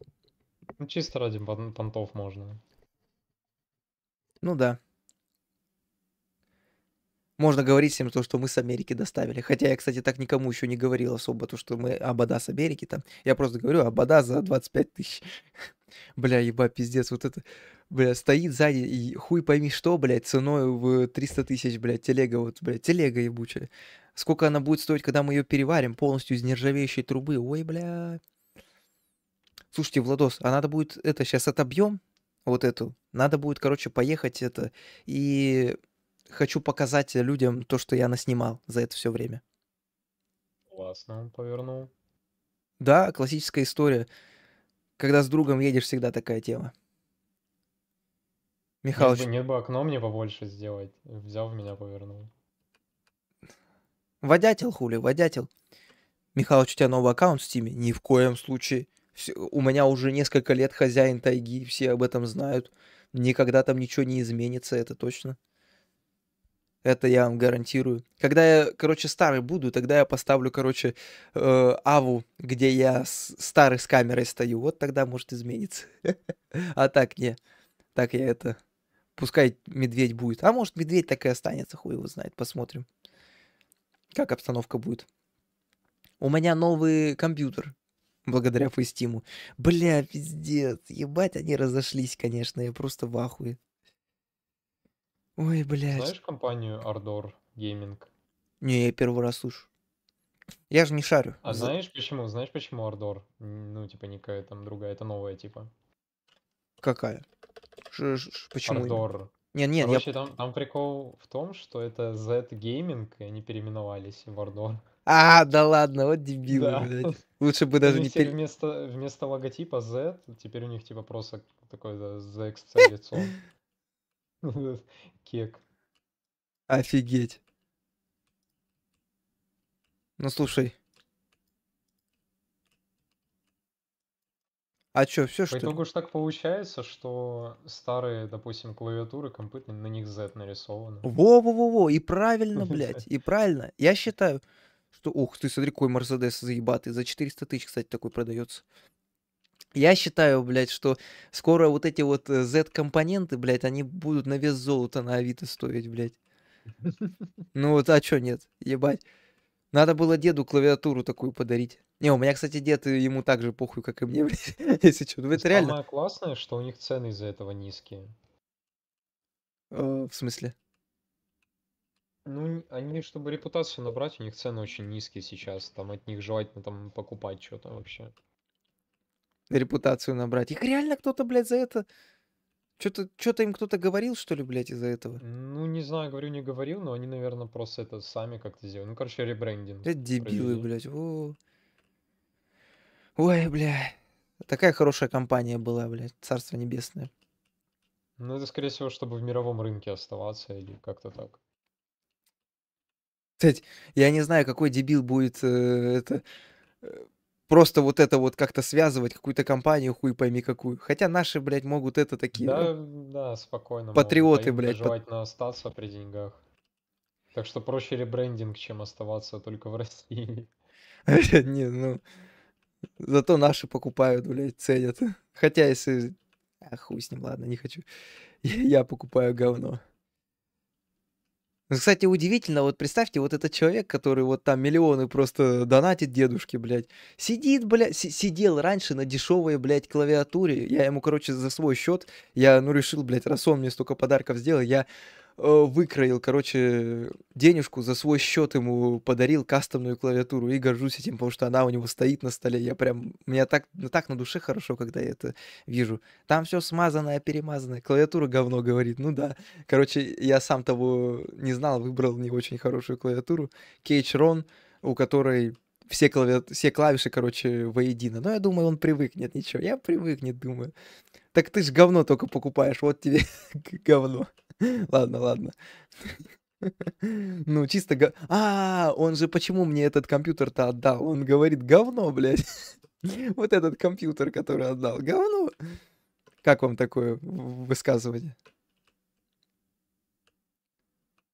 Ну, чисто ради пон- понтов можно. Ну да. Можно говорить всем то, что мы с Америки доставили. Хотя я, кстати, так никому еще не говорил особо, то, что мы Абада с Америки там. Я просто говорю Абада за 25 тысяч. Бля, еба, пиздец, вот это. Бля, стоит сзади и хуй пойми что, блядь, ценой в 300 тысяч, блядь, телега, вот, блядь, телега ебучая. Сколько она будет стоить, когда мы ее переварим полностью из нержавеющей трубы? Ой, бля. Слушайте, Владос, а надо будет это сейчас отобьем, вот эту. Надо будет, короче, поехать это и хочу показать людям то, что я наснимал за это все время. Классно он повернул. Да, классическая история. Когда с другом едешь, всегда такая тема. Нет Михалыч, бы, нет бы окно мне побольше сделать. Взял в меня, повернул. водятел, хули, водятел. Михалыч, у тебя новый аккаунт в Стиме? Ни в коем случае. У меня уже несколько лет хозяин тайги, все об этом знают. Никогда там ничего не изменится, это точно. Это я вам гарантирую. Когда я, короче, старый буду, тогда я поставлю, короче, э, аву, где я с- старый с камерой стою. Вот тогда может измениться. А так не. Так я это... Пускай медведь будет. А может медведь так и останется, хуй его знает. Посмотрим, как обстановка будет. У меня новый компьютер. Благодаря фейстиму. Бля, пиздец. Ебать, они разошлись, конечно. Я просто в ахуе. Ой, блядь. Знаешь компанию Ardor Gaming? Не, я первый раз слышу. Я же не шарю. А За- знаешь почему? Знаешь почему? М, Ну, типа, не какая там другая, это новая, типа. Какая? Ш- ш- ш- Почему? именно? Ardor. Не, не, я... Короче, там, там прикол в том, что это Z Gaming, и они переименовались в Ardor. А, да ладно, вот дебилы, Да. блядь. Лучше бы даже не пере... вместо, вместо логотипа Z, теперь у них типа просто такое да, ZXC лицо. Кек. Офигеть. Ну, слушай. А чё, все По что ли? итогу ж так получается, что старые, допустим, клавиатуры, на на них Z нарисовано. Во-во-во-во, и правильно, блядь, и правильно. Я считаю, что... Ух ты, смотри, какой Мерседес заебатый. За 400 тысяч, кстати, такой продается. Я считаю, блядь, что скоро вот эти вот э, Z-компоненты, блядь, они будут на вес золота на Авито стоить, блядь. Ну вот, а чё нет? Ебать. Надо было деду клавиатуру такую подарить. Не, у меня, кстати, дед, и ему так же похуй, как и мне, блядь. Если что. Ну это реально... Самое классное, что у них цены из-за этого низкие. Э, В смысле? Ну, они, чтобы репутацию набрать, у них цены очень низкие сейчас. Там от них желательно там покупать что-то вообще. Репутацию набрать. Их реально кто-то, блядь, за это... Что-то что им кто-то говорил, что ли, блядь, из-за этого? Ну, не знаю, говорю, не говорил, но они, наверное, просто это сами как-то сделали. Ну, короче, ребрендинг Это дебилы, провели. блядь. во. Ой, бля. Такая хорошая компания была, блядь. Царство небесное. Ну, это, скорее всего, чтобы в мировом рынке оставаться или как-то так. Кстати, я не знаю, какой дебил будет э, это... э, Просто вот это вот как-то связывать, какую-то компанию, хуй пойми какую. Хотя наши, блядь, могут это такие... Да, ну, да, спокойно. могут, патриоты, им блядь, пат- желательно остаться при деньгах. Так что проще ребрендинг, чем оставаться только в России. Не, ну... Зато наши покупают, блядь, ценят. Хотя если... А, хуй с ним, ладно, не хочу. Я покупаю говно. Ну, Кстати, удивительно, вот представьте, вот этот человек, который вот там миллионы просто донатит дедушке, блядь, сидит, блядь, си- сидел раньше на дешевой, блядь, клавиатуре, я ему, короче, за свой счет, я, ну, решил, блядь, раз он мне столько подарков сделал, я выкроил, короче, денежку за свой счет ему подарил кастомную клавиатуру и горжусь этим, потому что она у него стоит на столе. Я прям, мне так, ну, так на душе хорошо, когда я это вижу. Там все смазанное, перемазанное. Клавиатура говно говорит. Ну да. Короче, я сам того не знал, выбрал не очень хорошую клавиатуру. Кейдж Рон, у которой все, клави... все клавиши, короче, воедино. Но я думаю, он привыкнет, ничего. Я привыкнет, думаю. Так ты ж говно только покупаешь, вот тебе говно. Ладно, ладно. Ну, чисто... го- А, он же почему мне этот компьютер-то отдал? Он говорит, говно, блядь. Вот этот компьютер, который отдал. Говно. Как вам такое высказывание?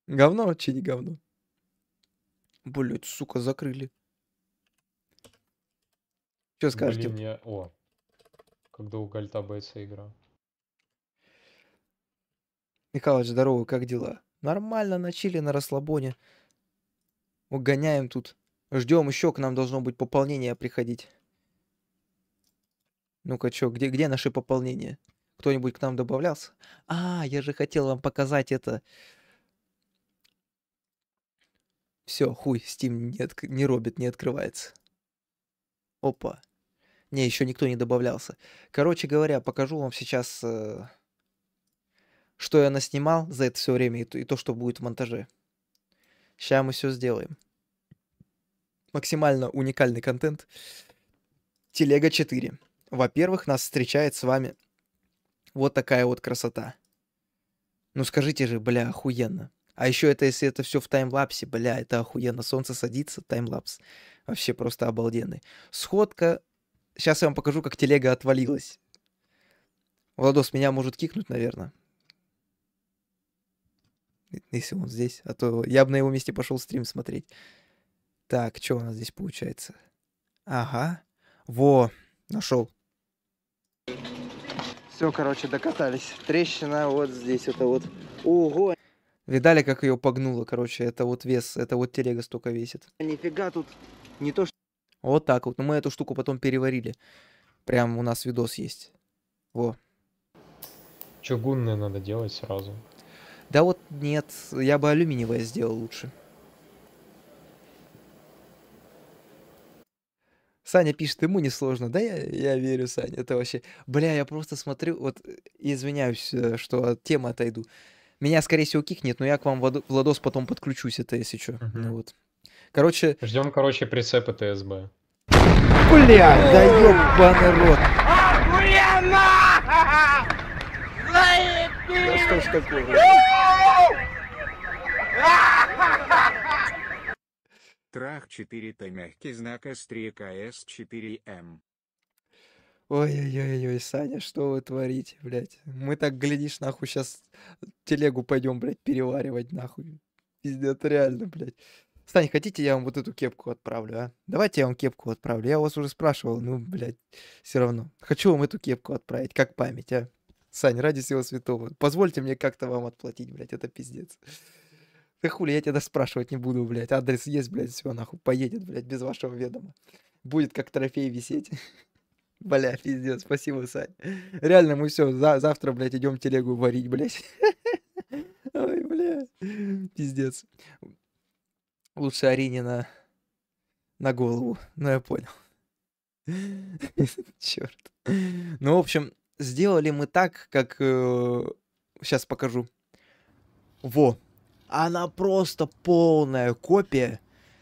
Говно, чи не говно? Блять, сука, закрыли. Что скажете? Блин, я... О, когда у Гальта боится игра. Михалыч, здорово, как дела? Нормально, на чили, на расслабоне. Угоняем тут. Ждем еще, к нам должно быть пополнение приходить. Ну-ка, чё, где, где наши пополнения? Кто-нибудь к нам добавлялся? А, я же хотел вам показать это. Все, хуй, Steam не, отк- не робит, не открывается. Опа. Не, еще никто не добавлялся. Короче говоря, покажу вам сейчас, э, что я наснимал за это все время и то, и то, что будет в монтаже. Сейчас мы все сделаем. Максимально уникальный контент. Телега 4. Во-первых, нас встречает с вами вот такая вот красота. Ну скажите же, бля, охуенно. А еще это, если это все в таймлапсе, бля, это охуенно. Солнце садится, таймлапс. Вообще просто обалденный. Сходка. Сейчас я вам покажу, как телега отвалилась. Владос меня может кикнуть, наверное. Если он здесь. А то я бы на его месте пошел стрим смотреть. Так, что у нас здесь получается? Ага. Во, нашел. Все, короче, докатались. Трещина вот здесь, это вот. Ого! Видали, как ее погнуло, короче, это вот вес, это вот телега столько весит. Нифига тут не то, что... Вот так вот, но мы эту штуку потом переварили. Прям у нас видос есть. Во. Чугунное надо делать сразу. Да вот нет, я бы алюминиевое сделал лучше. Саня пишет, ему несложно. Да, я, я верю, Саня, это вообще... Бля, я просто смотрю, вот, извиняюсь, э, что от темы отойду. Меня, скорее всего, кикнет, но я к вам, Владо- Владос, потом подключусь, это если что. Мгм. вот. Короче, Ждем, короче, прицепы ТСБ. бля, да ёбаный рот. Да что ж такое? Трах 4Т мягкий знак S3 КС4М. Ой-ой-ой-ой, Саня, что вы творите, блядь? Мы так, глядишь, нахуй, сейчас телегу пойдем, блядь, переваривать, нахуй. Пиздец, реально, блядь. Сань, хотите, я вам вот эту кепку отправлю, а? Давайте я вам кепку отправлю. Я вас уже спрашивал, ну, блядь, все равно. Хочу вам эту кепку отправить, как память, а? Сань, ради всего святого. Позвольте мне как-то вам отплатить, блядь, это пиздец. Да хули, я тебя спрашивать не буду, блядь. Адрес есть, блядь, все, нахуй, поедет, блядь, без вашего ведома. Будет как трофей висеть. Бля, пиздец, спасибо, Сань. Реально, мы все, завтра, блядь, идем телегу варить, блядь. Ой, бля, пиздец. Лучше Арине на, голову, ну я понял. Черт. Ну, в общем, сделали мы так, как... Сейчас покажу. Во. Она просто полная копия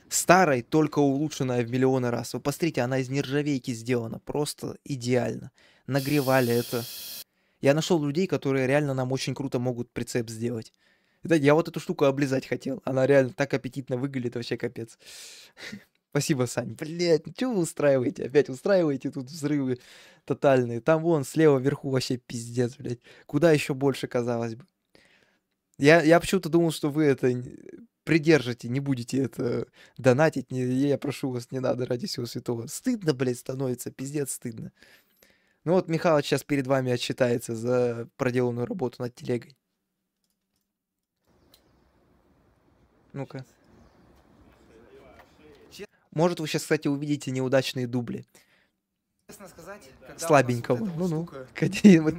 старой, только улучшенная в миллионы раз. Вы посмотрите, она из нержавейки сделана. Просто идеально. Нагревали это. Я нашел людей, которые реально нам очень круто могут прицеп сделать. Это, я вот эту штуку облизать хотел. Она реально так аппетитно выглядит, вообще капец. Спасибо, Сань. Блять, ну что вы устраиваете? Опять устраиваете тут взрывы тотальные. Там вон слева вверху вообще пиздец, блядь. Куда еще больше, казалось бы. Я, я почему-то думал, что вы это придержите, не будете это донатить. Не, я прошу вас, не надо ради всего святого. Стыдно, блядь, становится, пиздец стыдно. Ну вот Михалыч сейчас перед вами отчитается за проделанную работу над телегой. Ну-ка. Может, вы сейчас, кстати, увидите неудачные дубли. Честно сказать, когда Слабенького. Ну-ну. штука Какие вот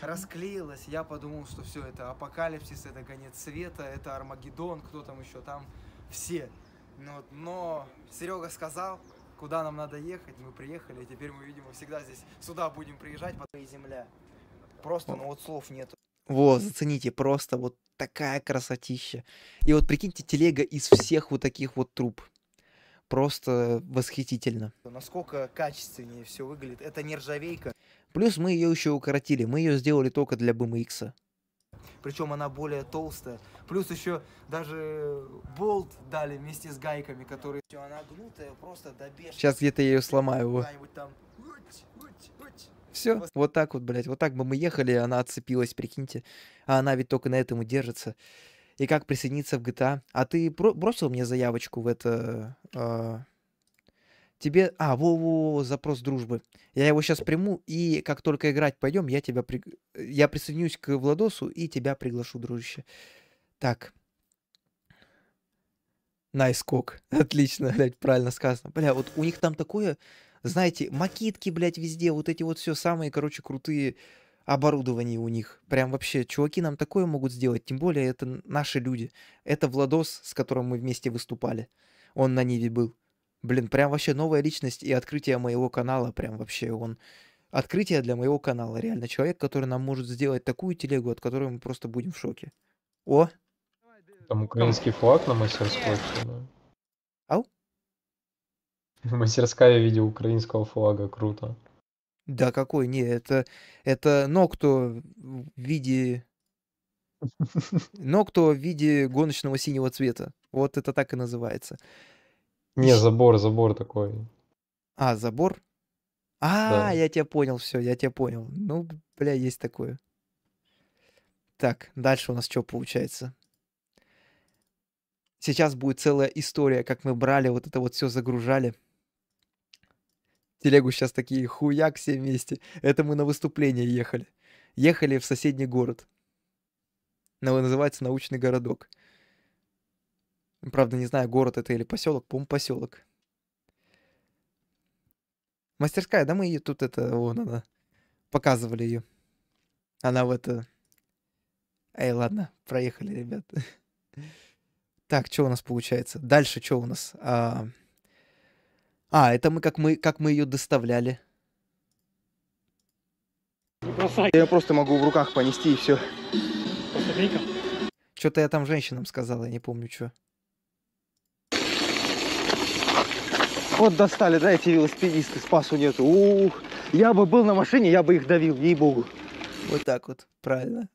расклеилась, я подумал, что все, это апокалипсис, это конец света, это Армагеддон, кто там еще там, все. Ну но Серега сказал, куда нам надо ехать, мы приехали, и теперь мы, видимо, всегда здесь сюда будем приезжать, по и земля. Просто, ну вот слов нету. Во, зацените, просто вот такая красотища. И вот прикиньте, телега из всех вот таких вот труб. Просто восхитительно. Насколько качественнее все выглядит. Это нержавейка, Плюс мы ее еще укоротили. Мы ее сделали только для BMX. причем она более толстая. Плюс еще даже болт дали вместе с гайками, которые... Она гнутая просто до бешенства. Сейчас где-то я ее сломаю. Там... Все, вот так вот, блядь. Вот так бы мы ехали, она отцепилась, прикиньте. А она ведь только на этом и держится. И как присоединиться в GTA? А ты бро- бросил мне заявочку в это... а, Тебе... А, во-во, запрос дружбы. Я его сейчас приму, и как только играть пойдем, я тебя... при- Я присоединюсь к Владосу и тебя приглашу, дружище. Так. Найскок. Отлично, блядь, правильно сказано. Бля, вот у них там такое, знаете, макитки, блядь, везде, вот эти вот все самые, короче, крутые оборудования у них. Прям вообще, чуваки нам такое могут сделать, тем более это наши люди. Это Владос, с которым мы вместе выступали. Он на Ниве был. Блин, прям вообще новая личность и открытие моего канала, прям вообще он... Открытие для моего канала, реально. Человек, который нам может сделать такую телегу, от которой мы просто будем в шоке. О, Там украинский флаг на мастерской. да. Ау? Мастерская в виде украинского флага, круто. Да какой? Не, это, это Нокто в виде... Нокто в виде гоночного синего цвета. Вот это так и называется. Не, забор, забор такой. А, забор? А, Да. я тебя понял, все, я тебя понял. Ну, бля, есть такое. Так, дальше у нас что получается? Сейчас будет целая история, как мы брали, вот это вот все загружали. Телегу сейчас такие хуяк все вместе. Это мы на выступление ехали. Ехали в соседний город. На- Называется научный городок. Правда, не знаю, город это или поселок. По-моему, поселок. Мастерская, да мы ее тут это, вон она, показывали ее. Она в это... Эй, ладно, проехали, ребят. Так, что у нас получается? Дальше что у нас? А, а, это мы как мы как мы ее доставляли. Я просто могу в руках понести и все. Что-то я там женщинам сказал, я не помню, что. Вот достали, да, эти велосипедисты, спасу нету. Ух, я бы был на машине, я бы их давил, ей-богу. Вот так вот, правильно.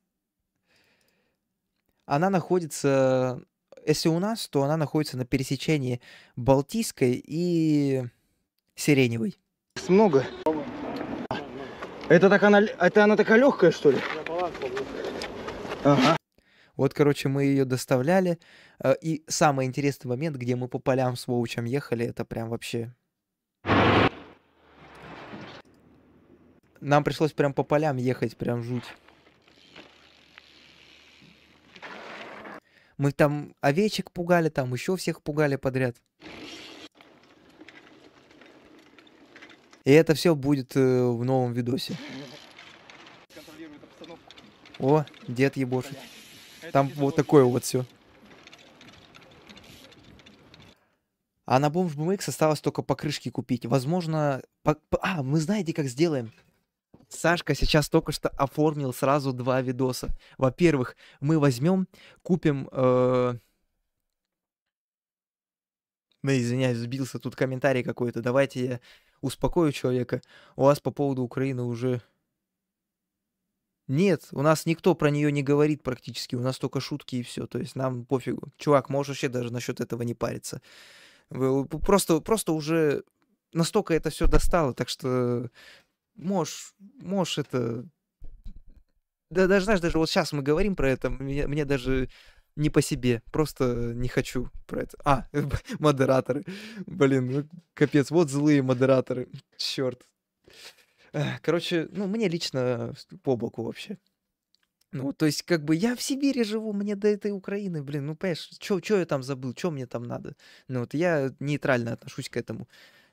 Она находится, если у нас, то она находится на пересечении Балтийской и Сиреневой. Много. Это так она, это она такая легкая, что ли? Ага. Вот, короче, мы ее доставляли. э, И самый интересный момент, где мы по полям с Воучем ехали, это прям вообще... Нам пришлось прям по полям ехать, прям жуть. Мы там овечек пугали, там еще всех пугали подряд. И это все будет э, в новом видосе. О, дед ебошит. Там вот такое вот все. А на бомж BMX осталось только покрышки купить. Возможно... по- А, мы знаете, как сделаем? Сашка сейчас только что оформил сразу два видоса. Во-первых, мы возьмем, купим... э, извиняюсь, сбился тут комментарий какой-то. Давайте я успокою человека. У вас по поводу Украины уже... Нет, у нас никто про нее не говорит практически. У нас только шутки и все. То есть нам пофигу. Чувак, можешь вообще даже насчет этого не париться. Вы п- Просто, просто уже настолько это все достало, так что можешь, можешь это... Да, даже, знаешь, даже вот сейчас мы говорим про это, мне, мне даже не по себе, просто не хочу про это. А, модераторы. Блин, ну, капец, вот злые модераторы. Черт. Короче, ну, мне лично по боку вообще. Ну, то есть, как бы я в Сибири живу, мне до этой Украины, блин, ну, понимаешь, что я там забыл, что мне там надо? Ну, вот я нейтрально отношусь к этому.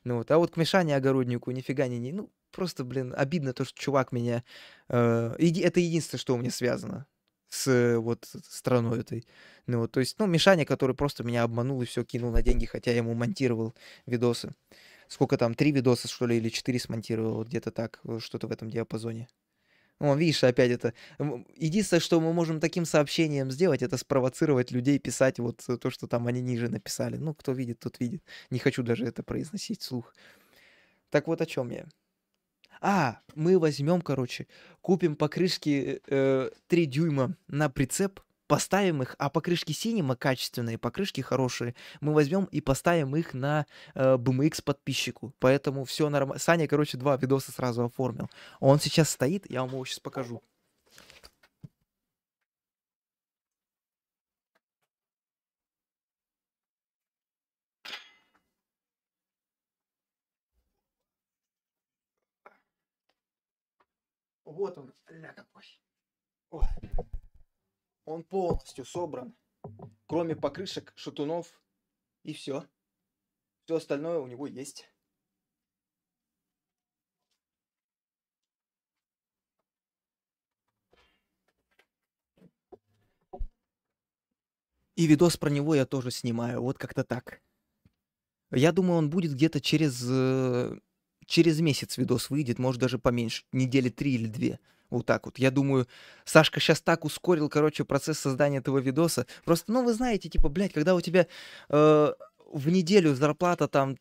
Ну вот, а вот к Мишане Огороднику нифига не, ну, просто, блин, обидно то, что чувак меня, э, это единственное, что у меня связано с э, вот страной этой. Ну вот, то есть, ну, Мишаня, который просто меня обманул и все кинул на деньги, хотя я ему монтировал видосы. Сколько там, три видоса, что ли, или четыре смонтировал, где-то так, э, что-то в этом диапазоне. О, видишь, опять это. Единственное, что мы можем таким сообщением сделать, это спровоцировать людей писать вот э, то, что там они ниже написали. Ну, кто видит, тот видит. Не хочу даже это произносить вслух. Так вот о чем я. А, мы возьмем, короче, купим покрышки э, 3 дюйма на прицеп, поставим их, а покрышки синема качественные, покрышки хорошие, мы возьмем и поставим их на э, BMX подписчику. Поэтому все нормально. Саня, короче, два видоса сразу оформил. Он сейчас стоит, я вам его сейчас покажу. Вот он, ля какой. Ой. Он полностью собран, кроме покрышек, шатунов и все. Все остальное у него есть. И видос про него я тоже снимаю, вот как-то так. Я думаю, он будет где-то через, э, через месяц видос выйдет, может даже поменьше, недели три или две. Вот так вот. Я думаю, Сашка сейчас так ускорил, короче, процесс создания этого видоса. Просто, ну, вы знаете, типа, блядь, когда у тебя э, в неделю зарплата там,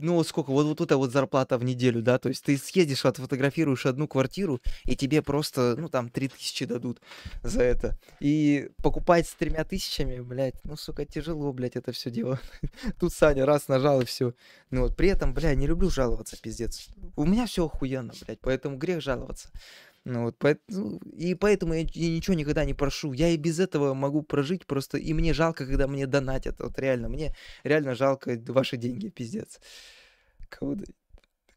ну, вот сколько, вот, вот эта вот зарплата в неделю, да, то есть ты съездишь, отфотографируешь одну квартиру, и тебе просто, ну, там, три тысячи дадут за это. И покупать с тремя тысячами, блядь, ну, сука, тяжело, блядь, это все дело. Тут Саня раз нажал и все. Ну, вот при этом, бля, не люблю жаловаться, пиздец. У меня все охуенно, блядь, поэтому грех жаловаться. Ну, вот, ну, и поэтому я, я ничего никогда не прошу. Я и без этого могу прожить, просто и мне жалко, когда мне донатят. Вот реально, мне реально жалко ваши деньги, пиздец. Кого, да-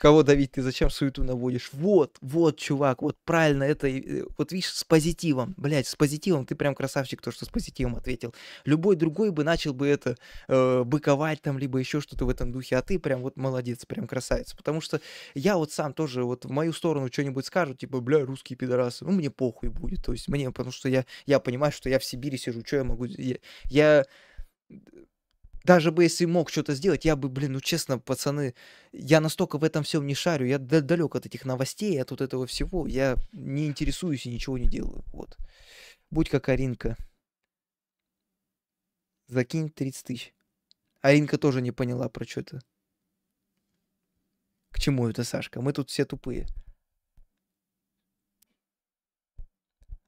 кого давить, ты зачем суету наводишь? Вот, вот, чувак, вот правильно это, э, вот видишь, с позитивом, блядь, с позитивом, ты прям красавчик, то, что с позитивом ответил. Любой другой бы начал бы это э, быковать там, либо еще что-то в этом духе, а ты прям вот молодец, прям красавец. Потому что я вот сам тоже вот в мою сторону что-нибудь скажут, типа, бля, русские пидорасы, ну мне похуй будет, то есть мне, потому что я, я понимаю, что я в Сибири сижу, что я могу, я, я даже бы если мог что-то сделать, я бы, блин, ну честно, пацаны, я настолько в этом всем не шарю, я далек от этих новостей, от вот этого всего, я не интересуюсь и ничего не делаю, вот. Будь как Аринка. Закинь 30 тысяч. Аринка тоже не поняла про что это. К чему это, Сашка? Мы тут все тупые.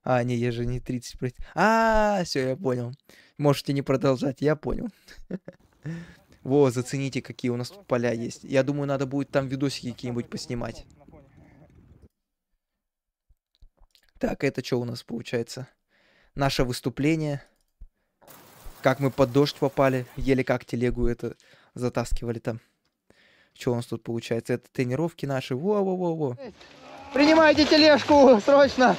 А, не, я же не 30 про- А, все, я понял. Можете не продолжать, я понял. Во, зацените, какие у нас тут поля есть. Я думаю, надо будет там видосики какие-нибудь поснимать. Так, это что у нас получается? Наше выступление. Как мы под дождь попали. Еле как телегу это затаскивали там. Что у нас тут получается? Это тренировки наши. Во-во-во-во. Принимайте тележку, срочно!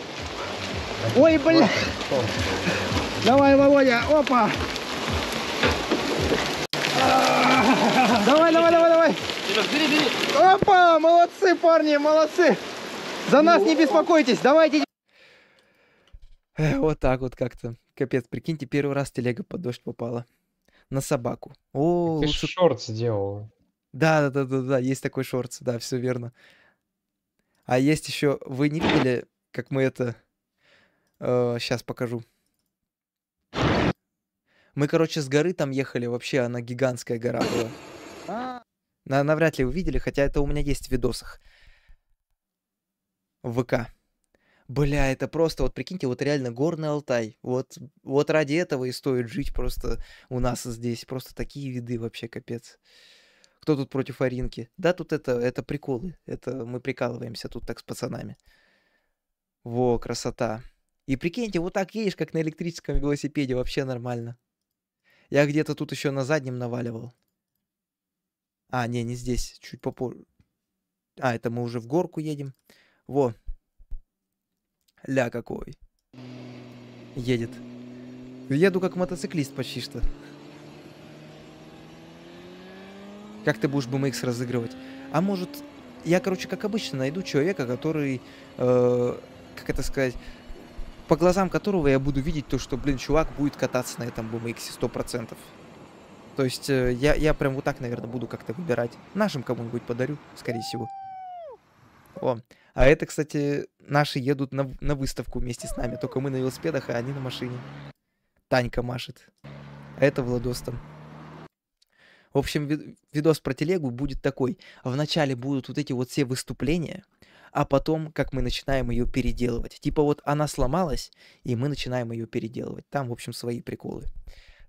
Ой, бля! Давай, Володя, опа! Давай, давай, давай, давай! Опа! Молодцы, парни, молодцы! За нас не беспокойтесь, давайте Вот так вот как-то. Капец, прикиньте, первый раз телега под дождь попала. На собаку. О, Ты лучше... шорт сделал. Да, да, да, да, да, есть такой шорт, да, все верно. А есть еще, вы не видели, как мы это... сейчас покажу. Мы, короче, с горы там ехали, вообще она гигантская гора была. На- навряд ли вы видели, хотя это у меня есть в видосах. В ВК. Бля, это просто, вот прикиньте, вот реально горный Алтай. Вот, вот ради этого и стоит жить просто у нас здесь. Просто такие виды вообще, капец. Кто тут против Аринки? Да, тут это, это приколы. Это мы прикалываемся тут так с пацанами. Во, красота. И прикиньте, вот так едешь, как на электрическом велосипеде, вообще нормально. Я где-то тут еще на заднем наваливал. А, не, не здесь, чуть попозже. А, это мы уже в горку едем. Во. Ля какой. Едет. Еду как мотоциклист почти что. Как ты будешь BMX разыгрывать? А может, я, короче, как обычно, найду человека, который, э, как это сказать, по глазам которого я буду видеть то, что, блин, чувак будет кататься на этом BMX 100%. То есть э, я, я прям вот так, наверное, буду как-то выбирать. Нашим кому-нибудь подарю, скорее всего. О, а это, кстати, наши едут на, на выставку вместе с нами. Только мы на велосипедах, а они на машине. Танька машет. А это Владос там. В общем, ви- видос про телегу будет такой. Вначале будут вот эти вот все выступления, а потом, как мы начинаем ее переделывать. Типа вот она сломалась, и мы начинаем ее переделывать. Там, в общем, свои приколы.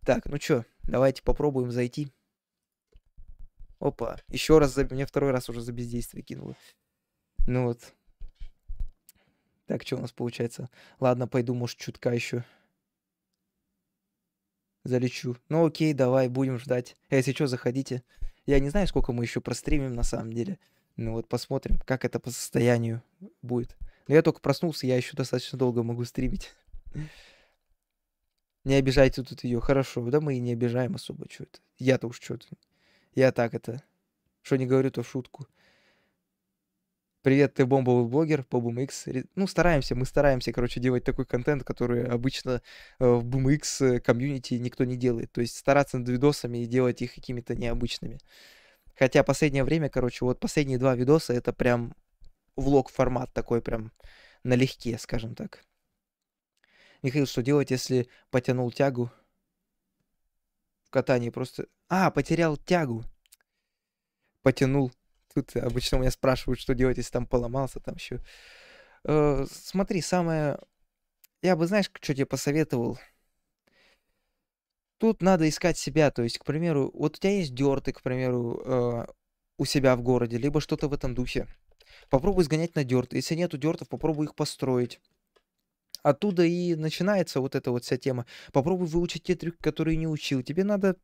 Так, ну чё, давайте попробуем зайти. Опа, еще раз, за... мне второй раз уже за бездействие кинуло. Ну вот. Так, что у нас получается? Ладно, пойду, может, чутка еще залечу. Ну окей, давай, будем ждать. А если что, заходите. Я не знаю, сколько мы еще простримим на самом деле. Ну вот посмотрим, как это по состоянию будет. Но я только проснулся, я еще достаточно долго могу стримить. Не обижайте тут ее. Хорошо, да мы и не обижаем особо, что это. Я-то уж что-то. Я так это. Что не говорю, то шутку. Привет, ты бомбовый блогер по BoomX. Ну, стараемся, мы стараемся, короче, делать такой контент, который обычно э, в BoomX комьюнити никто не делает. То есть стараться над видосами и делать их какими-то необычными. Хотя последнее время, короче, вот последние два видоса это прям влог формат такой прям налегке, скажем так. Михаил, что делать, если потянул тягу в катании просто... А, потерял тягу. Потянул. Тут обычно у меня спрашивают, что делать, если там поломался, там еще. смотри, самое... Я бы, знаешь, что тебе посоветовал? Тут надо искать себя, то есть, к примеру, вот у тебя есть дерты, к примеру, э, у себя в городе, либо что-то в этом духе. Попробуй сгонять на дерт. Если нету дертов, попробуй их построить. Оттуда и начинается вот эта вот вся тема. Попробуй выучить те трюки, которые не учил. Тебе надо,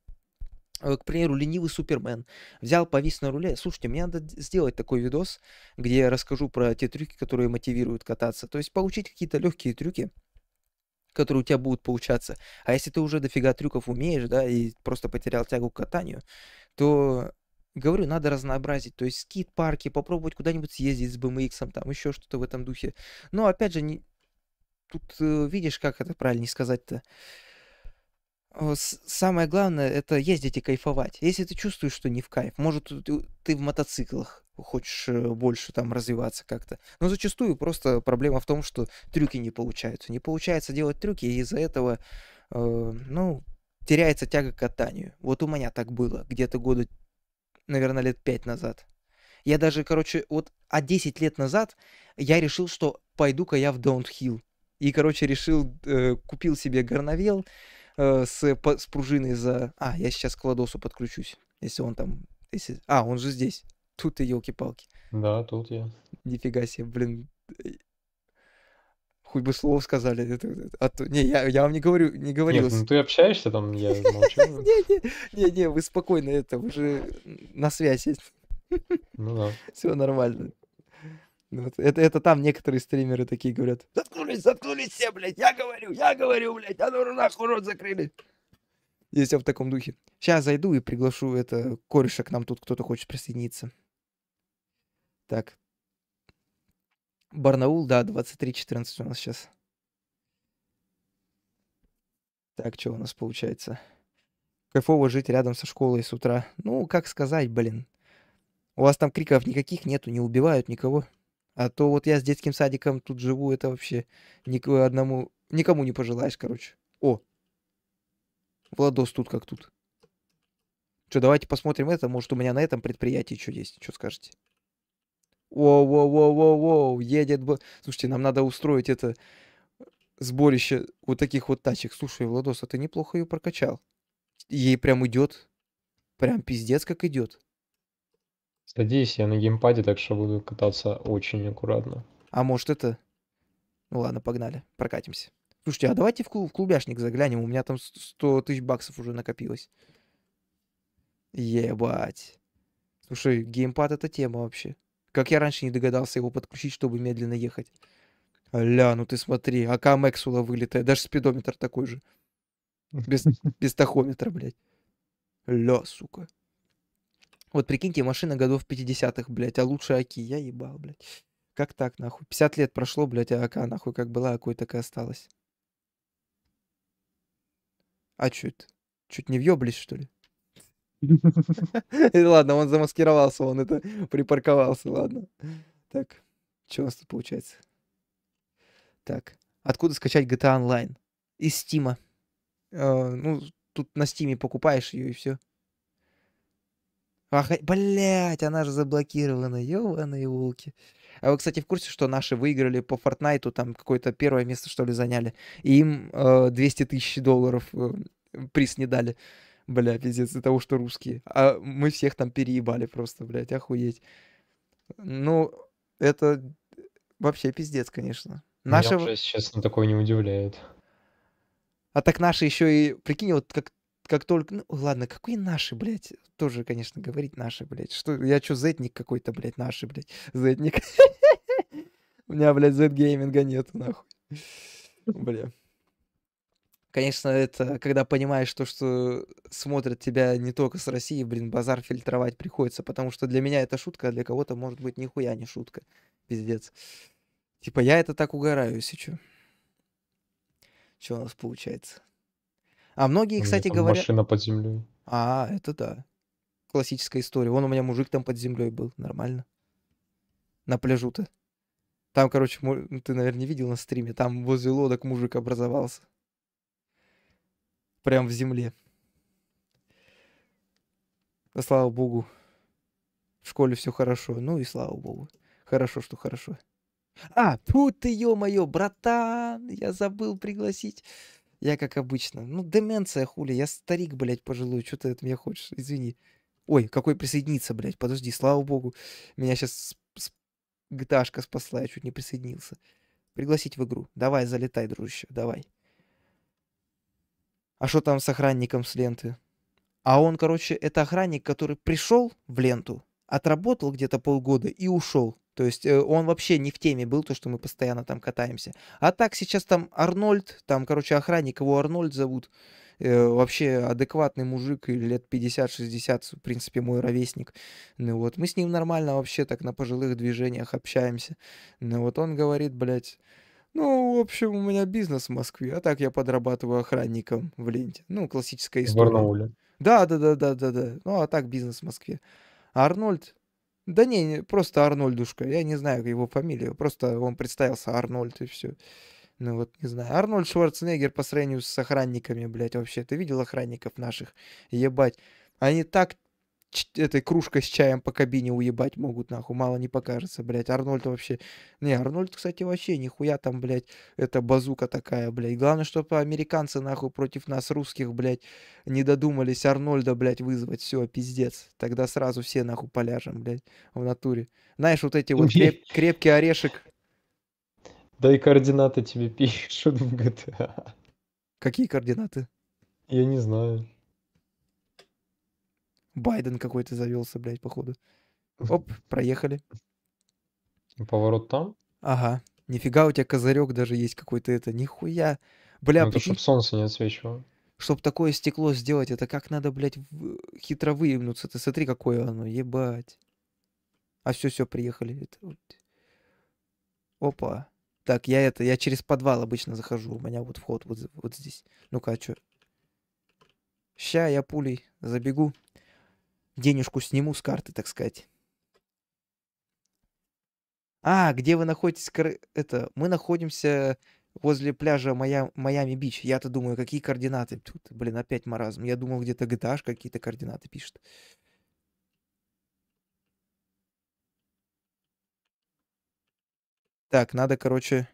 э, к примеру, ленивый супермен. Взял, повис на руле. Слушайте, мне надо сделать такой видос, где я расскажу про те трюки, которые мотивируют кататься. То есть получить какие-то легкие трюки, которые у тебя будут получаться. А если ты уже дофига трюков умеешь, да, и просто потерял тягу к катанию, то, говорю, надо разнообразить. То есть скит-парки, попробовать куда-нибудь съездить с BMX, там еще что-то в этом духе. Но, опять же, не... тут э, видишь, как это правильнее сказать-то. Самое главное это ездить и кайфовать. Если ты чувствуешь, что не в кайф, может ты в мотоциклах хочешь э, больше там развиваться как-то. Но зачастую просто проблема в том, что трюки не получаются. Не получается делать трюки, и из-за этого, э, ну, теряется тяга к катанию. Вот у меня так было где-то года, наверное, лет пять назад. Я даже, короче, вот, а 10 лет назад я решил, что пойду-ка я в даунхилл. И, короче, решил, э, купил себе горновел э, с, по- с пружиной за... А, я сейчас к Владосу подключусь, если он там... Если... А, он же здесь. Тут ты, елки-палки. Да, тут я. Нифига себе, блин. э, Хоть бы слово сказали. это- а то- Не, я, я вам не говорю, не говорил. Нет, ну ты общаешься там, я молчу. Не-не, вы спокойно это, вы же на связи. Ну да. Все нормально. Ну вот Это, это там некоторые стримеры такие говорят. Заткнулись, заткнулись все, блядь, я говорю, я говорю, блядь, а ну нахуй рот закрыли. Если в таком духе. Сейчас зайду и приглашу это кореша к нам тут, кто-то хочет присоединиться. Так. Барнаул, да, 23.14 у нас сейчас. Так, что у нас получается? Кайфово жить рядом со школой с утра. Ну, как сказать, блин. У вас там криков никаких нету, не убивают никого. А то вот я с детским садиком тут живу, это вообще никому одному, никому не пожелаешь, короче. О, Владос тут как тут. Что, давайте посмотрим это, может у меня на этом предприятии что есть, что скажете? Воу-воу-воу-воу-воу, едет... б- Слушайте, нам надо устроить это сборище вот таких вот тачек. Слушай, Владос, а ты неплохо ее прокачал. Ей прям идет. Прям пиздец как идет. Садись, я на геймпаде, так что буду кататься очень аккуратно. А может это... Ну ладно, погнали, прокатимся. Слушайте, а давайте в, клуб, в клубяшник заглянем, у меня там с- 100 тысяч баксов уже накопилось. Ебать. Слушай, геймпад это тема вообще. Как я раньше не догадался его подключить, чтобы медленно ехать. Ля, ну ты смотри, АК Мэксула вылетает, даже спидометр такой же. Без, без тахометра, блядь. Ля, сука. Вот прикиньте, машина годов 50-х, блядь, а лучше Аки. Я ебал, блядь. Как так, нахуй? 50 лет прошло, блядь, а Ака, нахуй, как была, а какой так и осталась. А чё это? Чуть не въеблись, что ли? Ладно, он замаскировался, он это припарковался, ладно. Так, что у нас тут получается? Так, откуда скачать GTA Online? Из Стима. Ну, тут на Стиме покупаешь ее и все. Ах, блять, она же заблокирована, ёбаные волки. А вы, кстати, в курсе, что наши выиграли по Фортнайту, там какое-то первое место, что ли, заняли, и им э, 200 тысяч долларов э, приз не дали. Бля, пиздец, из-за того, что русские. А мы всех там переебали просто, блядь, охуеть. Ну, это вообще пиздец, конечно. Меня Наши... уже, если честно, такое не удивляет. А так наши еще и, прикинь, вот как, как только... Ну, ладно, какой наши, блядь? Тоже, конечно, говорить наши, блядь. Что, я что, зетник какой-то, блядь, наши, блядь. Зетник. У меня, блядь, зет-гейминга нету, нахуй. Бля. Конечно, это когда понимаешь то, что смотрят тебя не только с России, блин, базар фильтровать приходится, потому что для меня это шутка, а для кого-то может быть нихуя не шутка. Пиздец. Типа я это так угораю, если чё. Что у нас получается? А многие, У меня кстати говорят... Машина под землей. А, это да. Классическая история. Вон у меня мужик там под землей был. Нормально. На пляжу-то. Там, короче, ну, ты, наверное, не видел на стриме. Там возле лодок мужик образовался. Прям в земле. Да слава богу. В школе все хорошо. Ну и слава богу. Хорошо, что хорошо. А, тут ты, ё-моё, братан, я забыл пригласить. Я как обычно. Ну, деменция, хули, я старик, блядь, пожилой. Что ты от меня хочешь? Извини. Ой, какой присоединиться, блядь, подожди, слава богу. Меня сейчас gta спасла, я чуть не присоединился. Пригласить в игру. Давай, залетай, дружище, давай. А что там с охранником с ленты? А он, короче, это охранник, который пришел в ленту, отработал где-то полгода и ушел. То есть э, он вообще не в теме был, то, что мы постоянно там катаемся. А так сейчас там Арнольд, там, короче, охранник, его Арнольд зовут. э, вообще адекватный мужик, лет 50-60, в принципе, мой ровесник. Ну вот, мы с ним нормально вообще так на пожилых движениях общаемся. Ну вот он говорит, блядь, ну, в общем, у меня бизнес в Москве, а так я подрабатываю охранником в ленте. Ну, классическая В история. Барнауле. Да, да, да, да, да, да. Ну, а так бизнес в Москве. А Арнольд? Да не, не, просто Арнольдушка. Я не знаю его фамилию. Просто он представился Арнольд и все. Ну вот, не знаю. Арнольд Шварценеггер по сравнению с охранниками, блядь, вообще. Ты видел охранников наших? Ебать. Они так этой кружкой с чаем по кабине уебать могут, нахуй. Мало не покажется, блядь. Арнольд вообще... Не, Арнольд, кстати, вообще нихуя там, блядь, это базука такая, блядь. Главное, чтобы американцы, нахуй, против нас, русских, блядь, не додумались Арнольда, блядь, вызвать. Все, пиздец. Тогда сразу все, нахуй, поляжем, блядь, в натуре. Знаешь, вот эти вот креп- крепкий орешек. Да и координаты тебе пишут в GTA. Какие координаты? Я не знаю. Байден какой-то завелся, блядь, походу. Оп, проехали. Поворот там? Ага. Нифига у тебя козырек даже есть какой-то это. Нихуя. Бля, Ну, это прикинь, чтоб солнце не отсвечивало. чтоб такое стекло сделать, это как надо, блядь, хитро выебнуться. Ты смотри, какое оно, ебать. А все, все, приехали. Это. Опа. Так, я это, я через подвал обычно захожу. У меня вот вход вот, вот здесь. Ну-ка, а чё? Ща я пулей забегу. Денежку сниму с карты, так сказать. А, где вы находитесь? Это, мы находимся возле пляжа Майя- Майами-Бич. Я-то думаю, какие координаты? Тут, блин, опять маразм. Я думал, где-то GTA какие-то координаты пишет. Так, надо, короче,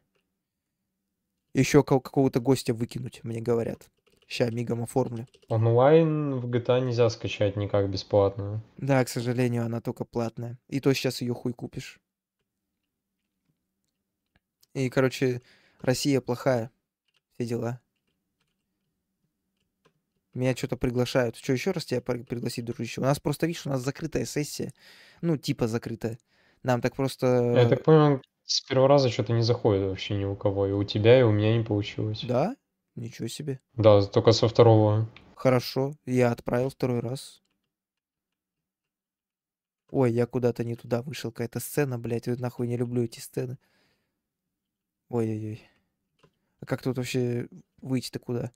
еще какого-то гостя выкинуть, мне говорят. Ща мигом оформлю. Онлайн в GTA нельзя скачать никак бесплатно. Да, к сожалению, она только платная. И то сейчас ее хуй купишь. И, короче, Россия плохая. Все дела. Меня что-то приглашают. Что, еще раз тебя при- пригласить, дружище? У нас просто, видишь, у нас закрытая сессия. Ну, типа закрытая. Нам так просто... Я так понимаю, с первого раза что-то не заходит вообще ни у кого. И у тебя, и у меня не получилось. Да? Ничего себе. Да, только со второго. Хорошо. Я отправил второй раз. Ой, я куда-то не туда вышел. Какая-то сцена, блядь. Вот нахуй не люблю эти сцены. Ой-ой-ой. А как тут вообще выйти-то куда?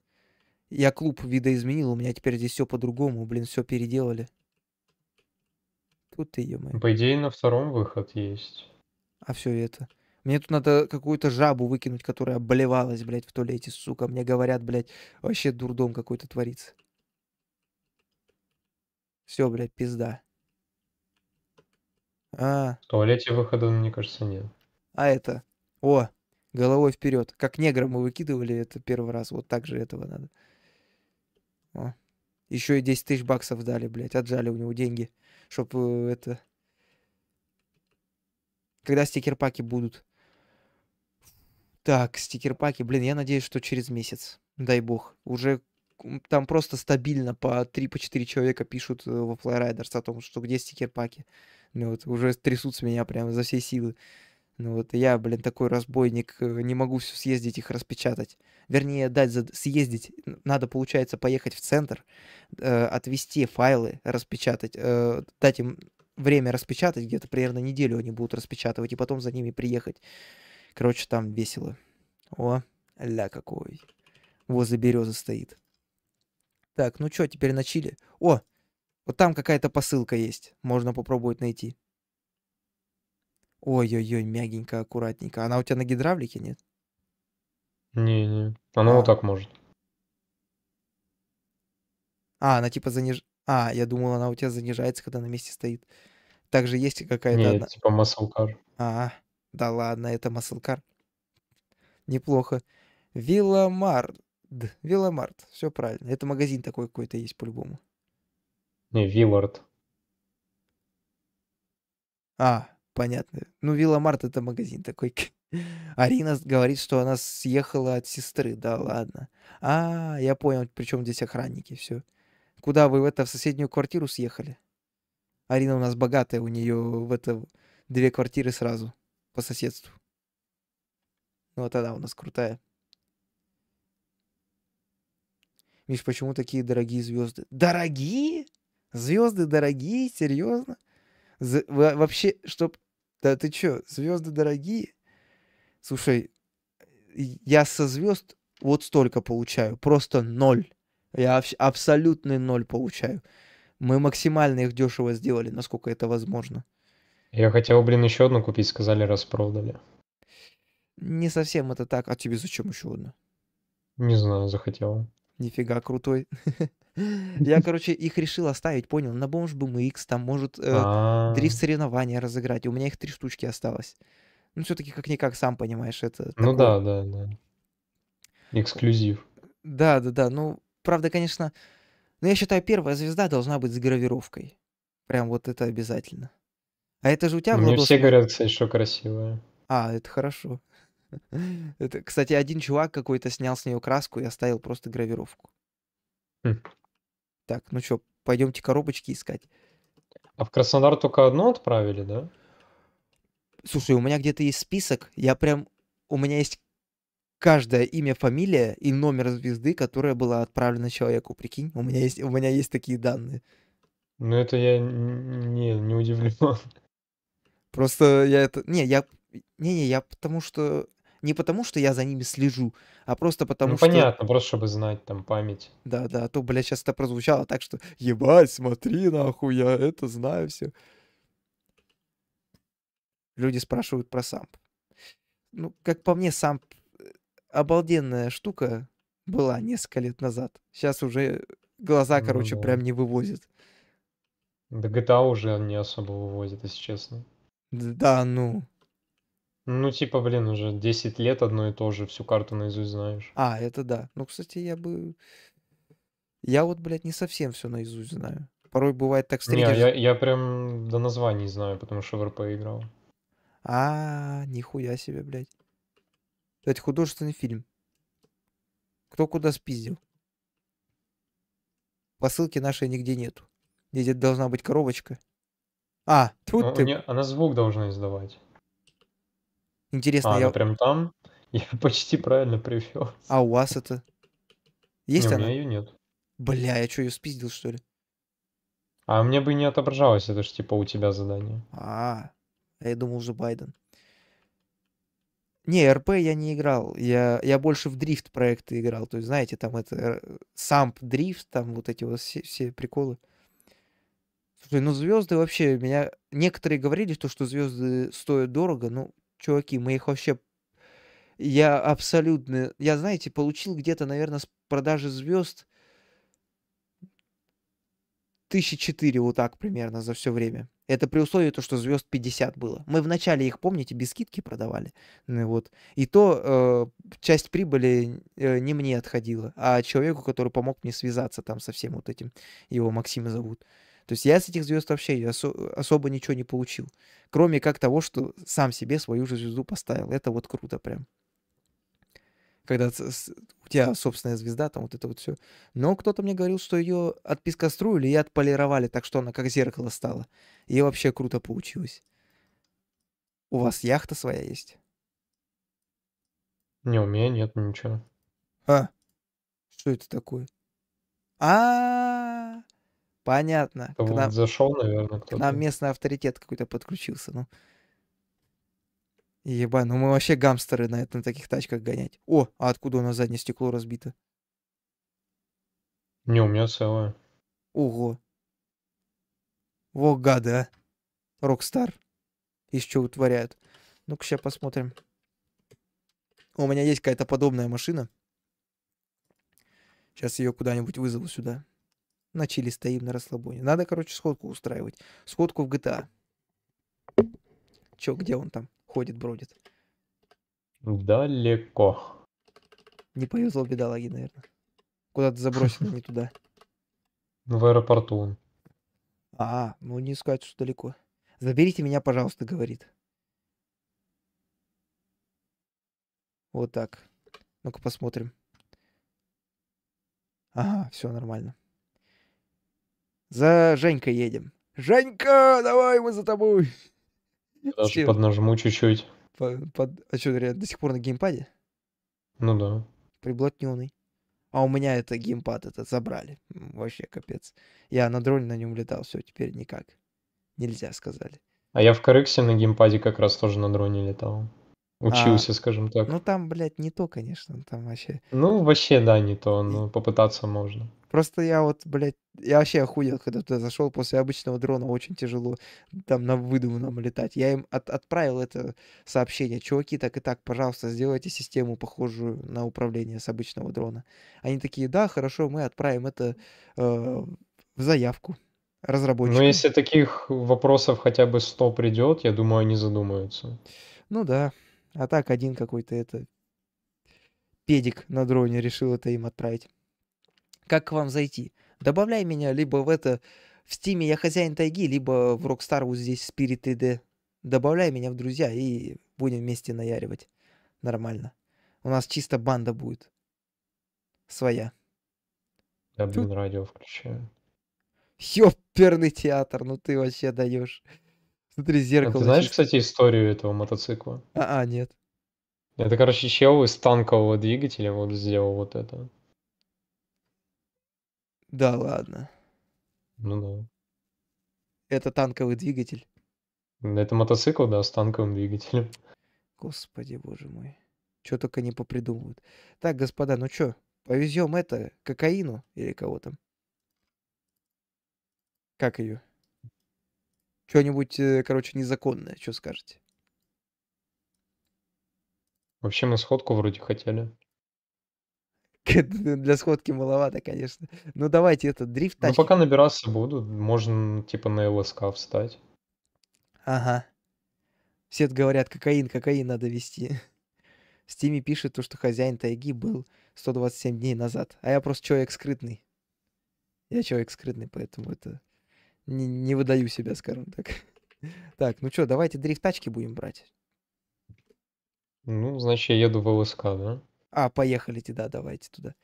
Я клуб видоизменил, у меня теперь здесь все по-другому. Блин, все переделали. Тут ты, ё По идее, на втором выход есть. А все это. Мне тут надо какую-то жабу выкинуть, которая обливалась, блядь, в туалете, сука. Мне говорят, блядь, вообще дурдом какой-то творится. Все, блядь, пизда. А, В туалете выхода, мне кажется, нет. а это. О, головой вперед. Как негра мы выкидывали это первый раз. Вот так же этого надо. О. Еще и 10 тысяч баксов дали, блядь. Отжали у него деньги. Чтоб э, это... Когда стикер-паки будут? Так, стикер-паки. Блин, я надеюсь, что через месяц. Дай бог. Уже там просто стабильно по 3-4 человека пишут э, во Flyriders о том, что где стикер-паки. Ну вот, уже трясутся меня прямо за все силы. Ну вот, я, блин, такой разбойник, э, не могу всё съездить их распечатать. Вернее, дать зад- съездить, надо, получается, поехать в центр, э, отвезти файлы, распечатать, э, дать им время распечатать, где-то примерно неделю они будут распечатывать, и потом за ними приехать. Короче, там весело. О, ля какой. Возле березы стоит. Так, ну что, теперь на Чили? О, вот там какая-то посылка есть. Можно попробовать найти. Ой-ой-ой, мягенько, аккуратненько. Она у тебя на гидравлике, нет? Не-не. Она А. вот так может. А, она типа заниж... А, я думал, она у тебя занижается, когда на месте стоит. Также есть какая-то Не, одна... типа car. А, да ладно, это маслкар. Неплохо. Вилламарт. Вилламарт. Все правильно. Это магазин такой какой-то есть по-любому. Не, Виллард. А, понятно. Ну, Вилламарт это магазин такой. Арина говорит, что она съехала от сестры. Да ладно. А, я понял, причем здесь охранники. Все. Куда вы в это в соседнюю квартиру съехали? Арина у нас богатая, у нее в это две квартиры сразу по соседству. Ну, вот она у нас крутая. Миш, почему такие дорогие звезды? Дорогие? Звезды дорогие? Серьезно? З- во- вообще, чтоб... Да ты чё, звезды дорогие? Слушай, я со звезд вот столько получаю. Просто ноль. Я абс- абсолютный ноль получаю. Мы максимально их дешево сделали, насколько это возможно. Я хотел, блин, еще одну купить, сказали, распродали. Не совсем это так. А тебе зачем еще одна? Не знаю, захотел. Нифига крутой. Я, короче, их решил оставить, понял? На бомж BMX, там может э, А, дрифт соревнования разыграть. У меня их три штучки осталось. Ну, все-таки как-никак, сам понимаешь, это Ну такое. да, да, да. Эксклюзив. Да, да, да. Ну, правда, конечно, ну, я считаю, первая звезда должна быть с гравировкой. Прям вот это обязательно. А это же у тебя, Мне все говорят, кстати, что красивая. А, это хорошо. Это, кстати, один чувак какой-то снял с нее краску и оставил просто гравировку. Хм. Так, ну что, пойдемте коробочки искать. А в Краснодар только одну отправили, да? Слушай, у меня где-то есть список, я прям... У меня есть каждое имя, фамилия и номер звезды, которая была отправлена человеку, прикинь? У меня есть, у меня есть такие данные. Ну это я не, не удивлен. Просто я это... Не, я... Не-не, я потому что... Не потому что я за ними слежу, а просто потому Ну что... понятно, просто чтобы знать там память. Да, да, а то, блядь, сейчас это прозвучало так, что ебать, смотри, нахуй, я это знаю все. Люди спрашивают про самп. Ну, как по мне, самп э, обалденная штука была несколько лет назад. Сейчас уже глаза, Ну короче, да. прям не вывозят. Да GTA уже не особо вывозит, если честно. Да, ну. Ну типа, блин, уже 10 лет одно и то же, всю карту наизусть знаешь. А, это да. Ну, кстати, я бы... Я вот, блядь, не совсем все наизусть знаю. Порой бывает так Не, встретишь... я, я прям до названий знаю, потому что в РП играл. А, нихуя себе, блядь. Это художественный фильм. Кто куда спиздил? Посылки нашей нигде нету. Где должна быть коробочка. А, тут Ну, у ты. неё- она звук должна издавать. Интересно, А, я... она прям там? Я почти правильно привел. А у вас это? Не, Есть у она? меня ее нет. Бля, я что, ее спиздил, что ли? А мне бы не отображалось, это ж типа у тебя задание. А, а я думал уже Байден. Не, РП я не играл. Я, я больше в дрифт проекты играл. То есть, знаете, там это э, самп дрифт, там вот эти вот все, все приколы. Слушай, ну звезды вообще меня. Некоторые говорили, то, что звезды стоят дорого. Ну, чуваки, мы их вообще. Я абсолютно. Я, знаете, получил где-то, наверное, с продажи звезд тысячи четыре вот так примерно за все время. Это при условии, то, что звезд 50 было. Мы вначале их, помните, без скидки продавали. Ну, вот. И то э, часть прибыли э, не мне отходила, а человеку, который помог мне связаться там со всем вот этим. Его Максим зовут. То есть я с этих звезд вообще осо- особо ничего не получил. Кроме как того, что сам себе свою же звезду поставил. Это вот круто прям. Когда у тебя собственная звезда, там вот это вот все. Но кто-то мне говорил, что ее отпескоструили и отполировали, так что она как зеркало стала. И вообще круто получилось. У вас яхта своя есть? Не, у меня нет ничего. А, что это такое? А, понятно. К нам, зашел, наверное, к нам кто-то. местный авторитет какой-то подключился. Ну, ебать, ну мы вообще гангстеры на, это- на таких тачках гонять. О, а откуда у нас заднее стекло разбито? Не, у меня целое. Ого. Во гады, а. Rockstar. Из чего вытворяют. Ну-ка, сейчас посмотрим. У меня есть какая-то подобная машина. Сейчас ее куда-нибудь вызову сюда. На чили стоим на расслабоне. Надо, короче, сходку устраивать. Сходку в GTA. Че, где он там ходит, бродит? Далеко. Не повезло бедолаге, наверное. Куда-то забросил не туда. В аэропорту он. А, ну не сказать, что далеко. Заберите меня, пожалуйста, говорит. Вот так. Ну-ка посмотрим. Ага, все нормально. За Женькой едем. Женька, давай, мы за тобой. Даже Все, поднажму чуть-чуть. по- под- А что, до сих пор на геймпаде? Ну да. Приблотненный. А у меня это геймпад этот забрали. Вообще капец. Я на дроне на нем летал, все, теперь никак. Нельзя, сказали. А я в Корыксе на геймпаде как раз тоже на дроне летал. А, Учился, скажем так. ну там, блядь, не то, конечно. Там вообще Ну, вообще, да, не то, но попытаться можно. Просто я вот, блядь, я вообще охуел, когда туда зашел. После обычного дрона очень тяжело там на выдуманном летать. Я им от- отправил это сообщение. Чуваки, так и так, пожалуйста, сделайте систему, похожую на управление с обычного дрона. Они такие, да, хорошо, мы отправим это э, в заявку Но разработчикам. если таких вопросов хотя бы 100 придет, я думаю, они задумаются. Ну да. А так один какой-то это педик на дроне решил это им отправить. Как к вам зайти? Добавляй меня либо в это в Стиме я хозяин тайги, либо в Rockstar вот здесь Spirit ID. Добавляй меня в друзья и будем вместе наяривать. Нормально. У нас чисто банда будет. Своя. Я, Тут- блин, радио включаю. Ёперный театр, ну ты вообще даешь. Смотри, А зеркало. ты знаешь, чисто. кстати, историю этого мотоцикла? А, а, нет. Это, короче, чел из танкового двигателя вот сделал вот это. Да ладно. Ну да. Это танковый двигатель. Это мотоцикл, да, с танковым двигателем. Господи, боже мой. Что только не попридумывают. Так, господа, ну что, повезем это, кокаину или кого там? Как ее? Что-нибудь, э, короче, незаконное, что скажете? Вообще мы сходку вроде хотели. Для сходки маловато, конечно. Ну давайте этот дрифт Ну, тачки. пока набираться буду, можно типа на ЛСК встать. Ага. Все говорят, кокаин, кокаин надо вести. В Стиме пишет то, что хозяин тайги был 127 дней назад. А я просто человек скрытный. Я человек скрытный, поэтому это... Не, не выдаю себя, скажем так. Так, ну что, давайте дрифт тачки будем брать. Ну, значит, я еду в ЛСК, да? А, поехали туда, давайте туда.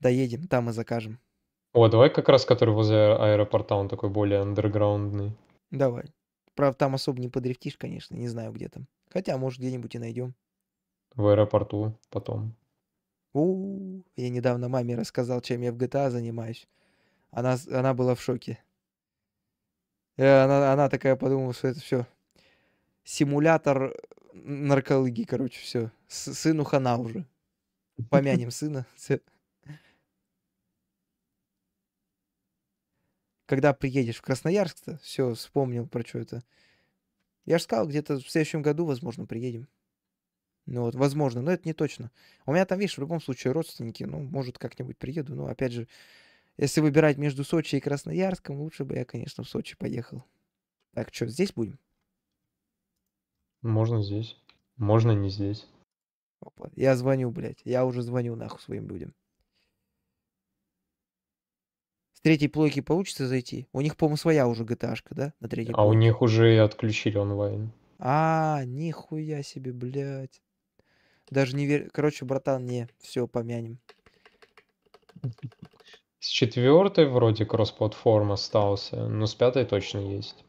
Доедем, там и закажем. О, давай как раз который возле аэ- аэропорта, он такой более андерграундный. Давай. Правда, там особо не подрифтишь, конечно, не знаю, где там. Хотя, может, где-нибудь и найдем. В аэропорту потом. У, я недавно маме рассказал, чем я в GTA занимаюсь. Она, она была в шоке. И она, она такая подумала, что это все симулятор наркологии, короче, все. Сыну хана уже. Помянем сына. Когда приедешь в Красноярск-то, все, вспомнил про что это. Я же сказал, где-то в следующем году, возможно, приедем. Ну вот, возможно, но это не точно. У меня там, видишь, в любом случае родственники, ну, может, как-нибудь приеду. Но, опять же, если выбирать между Сочи и Красноярском, лучше бы я, конечно, в Сочи поехал. Так, что, здесь будем? Можно здесь. Можно не здесь. Опа, я звоню, блядь. Я уже звоню нахуй своим людям. С третьей плойки получится зайти? У них, по-моему, своя уже GTA-шка, да? На третьей А у плойке. них уже и отключили онлайн. А, нихуя себе, блядь. Даже не верю. Короче, братан, не, все, помянем. С четвертой вроде кросс-платформ остался, но с пятой точно есть.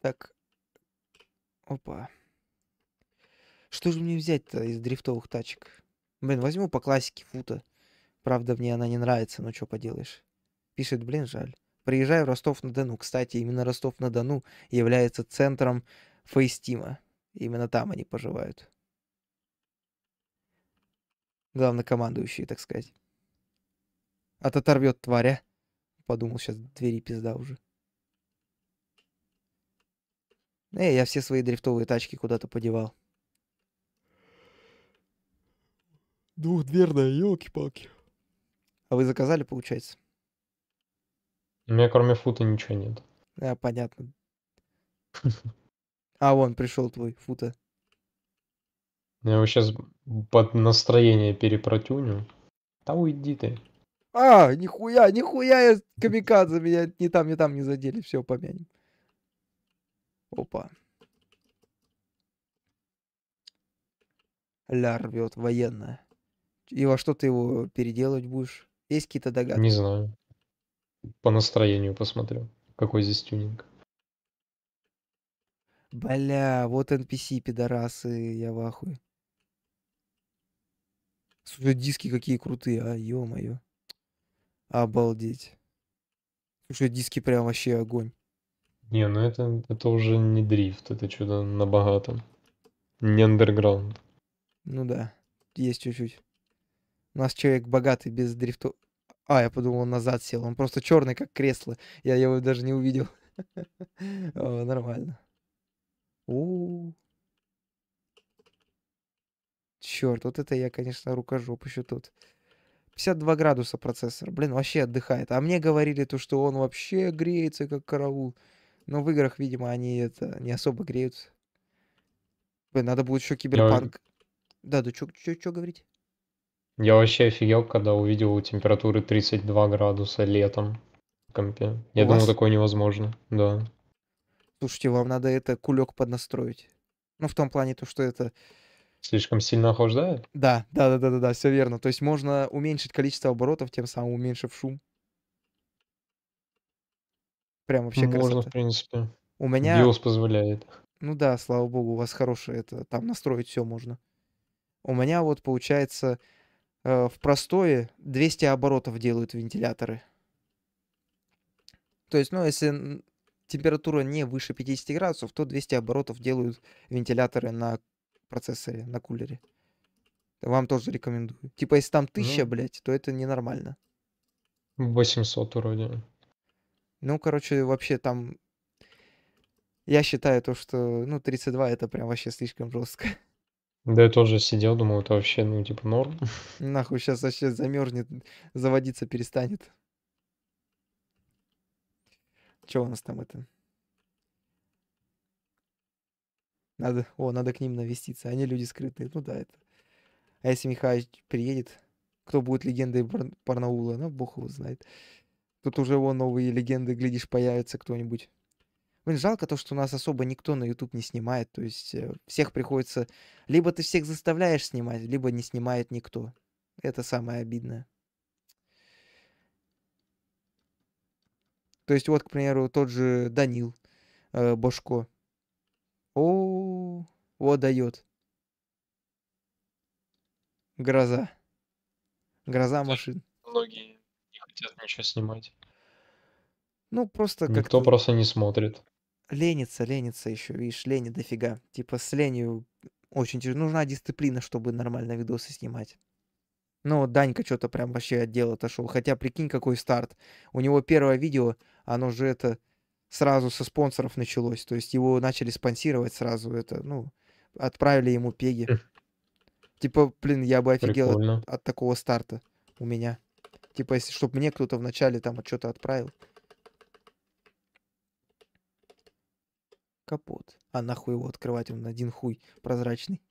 Так. Опа. Что же мне взять-то из дрифтовых тачек? Блин, возьму по классике фута. Правда, мне она не нравится, но что поделаешь. Пишет, блин, жаль. Приезжаю в Ростов-на-Дону. Кстати, именно Ростов-на-Дону является центром фейстима. Именно там они поживают. Главнокомандующий, так сказать. От оторвет тваря. Подумал, сейчас двери пизда уже. Эй, я все свои дрифтовые тачки куда-то подевал. Двухдверная, елки-палки. А вы заказали, получается? У меня кроме фута ничего нет. А, понятно. А, вон, пришел твой фута. Я его сейчас под настроение перепротюню. Да уйди ты. А, нихуя, нихуя, я камикадзе, меня не там, не там не задели. Все, помянем. Опа. Ля рвет, военная. И во что ты его переделывать будешь? Есть какие-то догадки? Не знаю. По настроению посмотрю. Какой здесь тюнинг. Бля, вот NPC, пидорасы, я в ахуе. Слушай, диски какие крутые, а, ё-моё. Обалдеть. Слушай, диски прям вообще огонь. Не, ну это, это уже не дрифт, это что-то на богатом. Не андерграунд. Ну да, есть чуть-чуть. У нас человек богатый без дрифтов. А, я подумал, он назад сел. Он просто черный, как кресло. Я его даже не увидел. Нормально. У. Черт, вот это я, конечно, рукожоп еще тут. 52 градуса процессор. Блин, вообще отдыхает. А мне говорили то, что он вообще греется, как караул. Но в играх, видимо, они это не особо греются. Блин, надо будет еще киберпанк. Да, да, что говорить? Я вообще офигел, когда увидел температуры 32 градуса летом в компе. Я У думал, вас? такое невозможно. Да. Слушайте, вам надо это кулек поднастроить. Ну, в том плане, то, что это... Слишком сильно охлаждает? Да, да, да, да, да, да, все верно. То есть можно уменьшить количество оборотов, тем самым уменьшив шум. Прям вообще Можно, красота. в принципе. У меня, BIOS позволяет. ну да, слава богу, у вас хорошее это, там настроить все можно. У меня вот получается э, в простое 200 оборотов делают вентиляторы. То есть, ну, если температура не выше 50 градусов, то 200 оборотов делают вентиляторы на процессоре, на кулере. Вам тоже рекомендую. Типа, если там 1000, Ну. блядь, то это ненормально. 800 вроде. Ну, короче, вообще там... Я считаю то, что, ну, 32 это прям вообще слишком жестко. Да я тоже сидел, думал, это вообще, ну, типа, норм. Нахуй сейчас вообще замерзнет, заводиться перестанет. Че у нас там это? Надо, о, надо к ним навеститься. Они люди скрытные. Ну да, это. А если Михаил приедет, кто будет легендой Бар- Барнаула? Ну, бог его знает. Тут уже вон новые легенды, глядишь, появится кто-нибудь. Блин, жалко то, что у нас особо никто на YouTube не снимает. То есть э, всех приходится... Либо ты всех заставляешь снимать, либо не снимает никто. Это самое обидное. То есть вот, к примеру, тот же Данил э, Бошко. О, вот дает. Гроза. Гроза машин. Многие хотят ничего снимать. Ну, просто Никто как-то просто не смотрит. ленится, ленится еще, видишь, лени дофига. Типа с ленью очень тяжело. Нужна дисциплина, чтобы нормально видосы снимать. Ну, Данька что-то прям вообще от дела отошел. Хотя, прикинь, какой старт. У него первое видео, оно же это сразу со спонсоров началось. То есть его начали спонсировать сразу. Это, ну, отправили ему пеги. Хм. Типа, блин, я бы офигел от, от такого старта у меня. Типа, если чтобы мне кто-то вначале там что-то отправил. Капот. А нахуй его открывать, он один хуй прозрачный.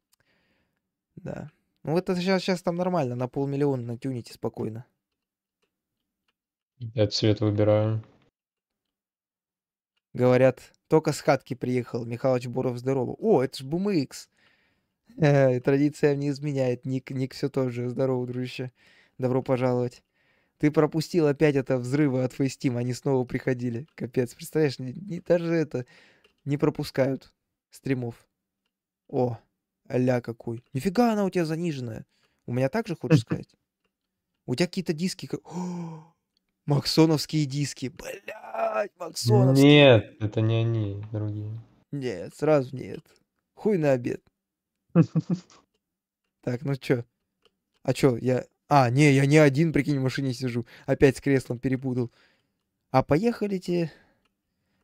Да. Ну это сейчас, сейчас там нормально, на полмиллиона натюните спокойно. Я цвет выбираю. Говорят, только с хатки приехал, Михалыч Буров здорово. О, это ж BMX. Э, Традиция не изменяет. Ник, Ник все тот же. Здорово, дружище. Добро пожаловать. Ты пропустил опять это взрывы от Фейстима, они снова приходили. Капец, представляешь, ни- ни- даже это не пропускают стримов. О, аля какой. Нифига она у тебя заниженная. У меня так же, хочешь сказать? У тебя какие-то диски... О, Максоновские диски. Блять, Максоновские. Нет, это не они, другие. Нет, сразу нет. Хуй на обед. Так, ну чё? А чё, я... А, не, я не один, прикинь, в машине сижу. Опять с креслом перепутал. А поехали-те...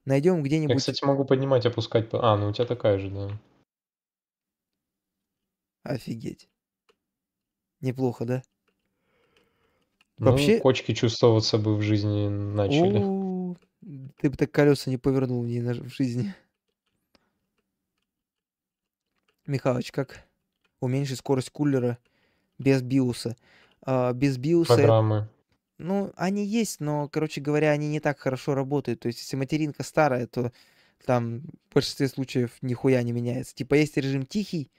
Найдем Я, где-нибудь... кстати, могу поднимать, опускать. А, ну у тебя такая же, да. Офигеть. Неплохо, да? Ну, Вообще- кочки чувствоваться бы в жизни начали. О, ты бы так колеса не повернул ни на- в жизни. Михалыч, как уменьшить скорость кулера без биоса? А, без биоса... э- Программы. Ну, они есть, но, короче говоря, они не так хорошо работают. То есть, если материнка старая, то там в большинстве случаев нихуя не меняется. Типа, есть режим тихий,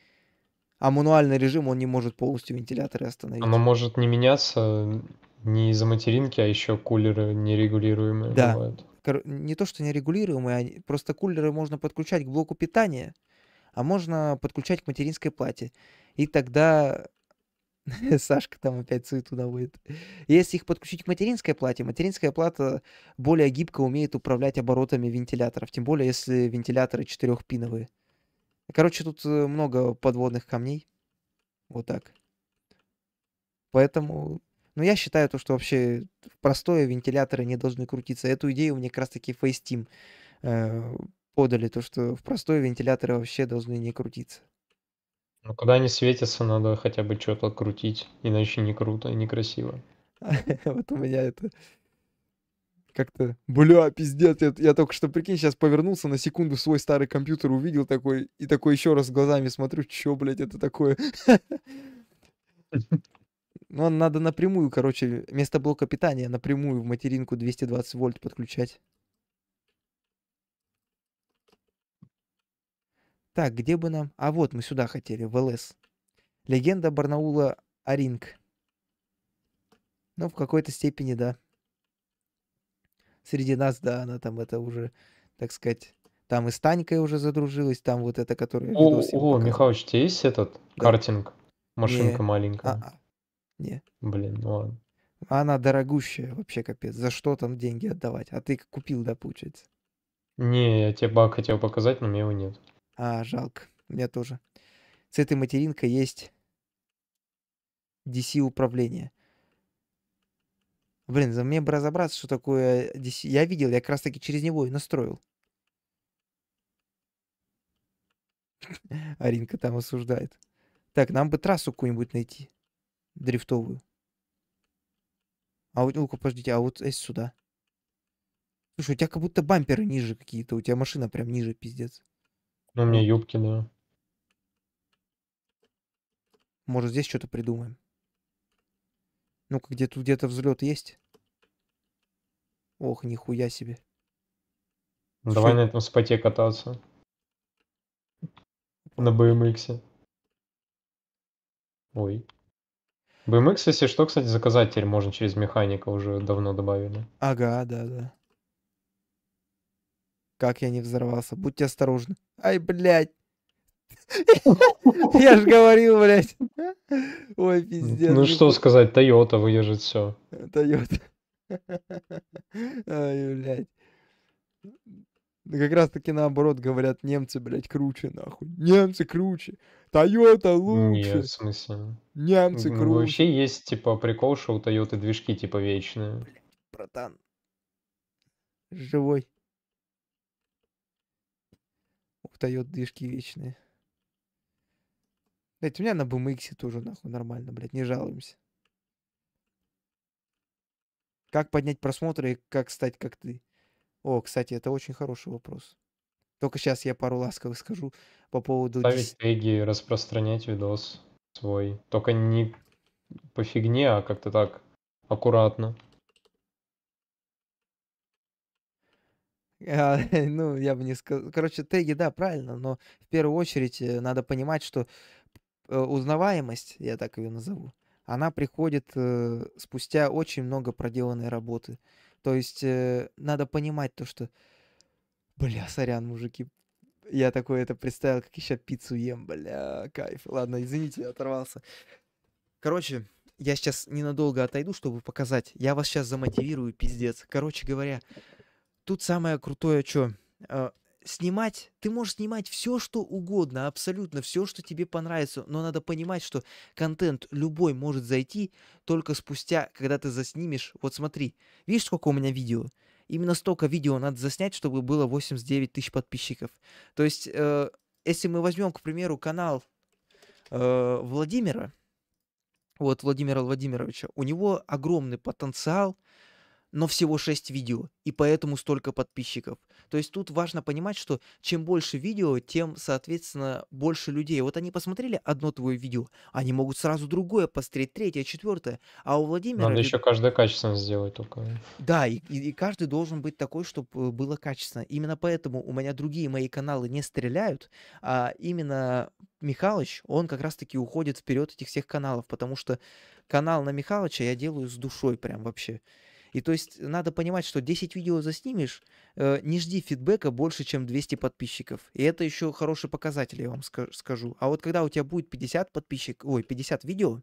а мануальный режим, он не может полностью вентиляторы остановить. Оно может не меняться не из-за материнки, а еще кулеры нерегулируемые Да. бывают. Не то, что нерегулируемые, они- просто кулеры можно подключать к блоку питания, а можно подключать к материнской плате. И тогда Сашка там опять суету наводит. Если их подключить к материнской плате, материнская плата более гибко умеет управлять оборотами вентиляторов, тем более если вентиляторы четырехпиновые. Короче, тут э, много подводных камней. Вот так. Поэтому, ну, я считаю то, что вообще простое вентиляторы не должны крутиться. Эту идею мне как раз-таки FaceTeam э, подали, то, что в простое вентиляторы вообще должны не крутиться. Но когда они светятся, надо хотя бы что-то открутить, иначе не круто и некрасиво. Вот у меня это как-то, бля, пиздец, я, я только что, прикинь, сейчас повернулся на секунду свой старый компьютер, увидел такой, и такой еще раз глазами смотрю, что, блядь, это такое? Ну, надо напрямую, короче, вместо блока питания напрямую в материнку 220 вольт подключать. Так, где бы нам... А вот, мы сюда хотели, в ЛС. Легенда Барнаула Аринг. Ну, в какой-то степени, да. Среди нас, да, она там это уже, так сказать, там и с Танькой уже задружилась, там вот это, которая О, о. Михалыч, у тебя есть этот Да. картинг? Машинка Не. маленькая. А-а. Не. Блин, ну ладно. Она дорогущая, вообще капец. За что там деньги отдавать? А ты купил, да, получается? Не, я тебе баг хотел показать, но у меня его нет. А, жалко. У меня тоже. С этой материнкой есть DC управление. Блин, за мне бы разобраться, что такое DC. Я видел, я как раз таки через него и настроил. Аринка там осуждает. Так, нам бы трассу какую-нибудь найти. Дрифтовую. А вот, ну-ка, подождите, а вот сюда. Слушай, у тебя как будто бамперы ниже какие-то. У тебя машина прям ниже, пиздец. Ну, у меня юбки, да. Может, здесь что-то придумаем. Ну-ка, где тут где-то взлет есть? Ох, нихуя себе. Ну, Давай Шо? на этом споте кататься. На BMX. Ой. BMX, если что, кстати, заказать теперь можно через механика, уже давно добавили. Ага, да, да. Как я не взорвался. Будьте осторожны. Ай, блядь. Я ж говорил, блядь. Ой, пиздец. Ну что сказать, Toyota выдержит все. Тойота. Ай, блядь. Да как раз таки наоборот говорят, немцы, блядь, круче, нахуй. Немцы круче. Тойота Нет, лучше. в смысле. Немцы Ну, круче. вообще есть, типа, прикол, что у Тойоты движки, типа, вечные. Братан. Живой. Тойот движки вечные. Блять, у меня на BMX тоже нахуй нормально, блядь, не жалуемся. Как поднять просмотры и как стать как ты? О, кстати, это очень хороший вопрос. Только сейчас я пару ласковых скажу по поводу... Ставить дес- теги, распространять видос свой. Только не по фигне, а как-то так аккуратно. А, ну, я бы не сказал. Короче, теги, да, правильно, но в первую очередь э, надо понимать, что э, узнаваемость, я так ее назову, она приходит э, спустя очень много проделанной работы. То есть э, надо понимать то, что, бля, сорян, мужики, я такое это представил, как еще пиццу ем, бля, кайф. Ладно, извините, я оторвался. Короче, я сейчас ненадолго отойду, чтобы показать. Я вас сейчас замотивирую, пиздец. Короче говоря, тут самое крутое, что снимать, ты можешь снимать все, что угодно, абсолютно все, что тебе понравится, но надо понимать, что контент любой может зайти только спустя, когда ты заснимешь. Вот смотри, видишь, сколько у меня видео? Именно столько видео надо заснять, чтобы было 89 тысяч подписчиков. То есть, э, если мы возьмем, к примеру, канал э, Владимира, вот Владимира Владимировича, у него огромный потенциал, но всего 6 видео, и поэтому столько подписчиков. То есть тут важно понимать, что чем больше видео, тем, соответственно, больше людей. Вот они посмотрели одно твое видео, они могут сразу другое посмотреть, третье, четвертое. А у Владимира... Надо еще каждое качественно сделать только. Да, и, и- и каждый должен быть такой, чтобы было качественно. Именно поэтому у меня другие мои каналы не стреляют, а именно Михалыч, он как раз-таки уходит вперед этих всех каналов, потому что канал на Михалыча я делаю с душой прям вообще. И то есть надо понимать, что 10 видео заснимешь, э, не жди фидбэка больше, чем 200 подписчиков. И это еще хороший показатель, я вам ска- скажу. А вот когда у тебя будет 50 подписчиков, ой, 50 видео,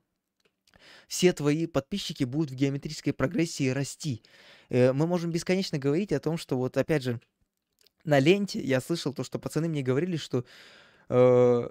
все твои подписчики будут в геометрической прогрессии расти. Э, Мы можем бесконечно говорить о том, что вот опять же на ленте я слышал то, что пацаны мне говорили, что э,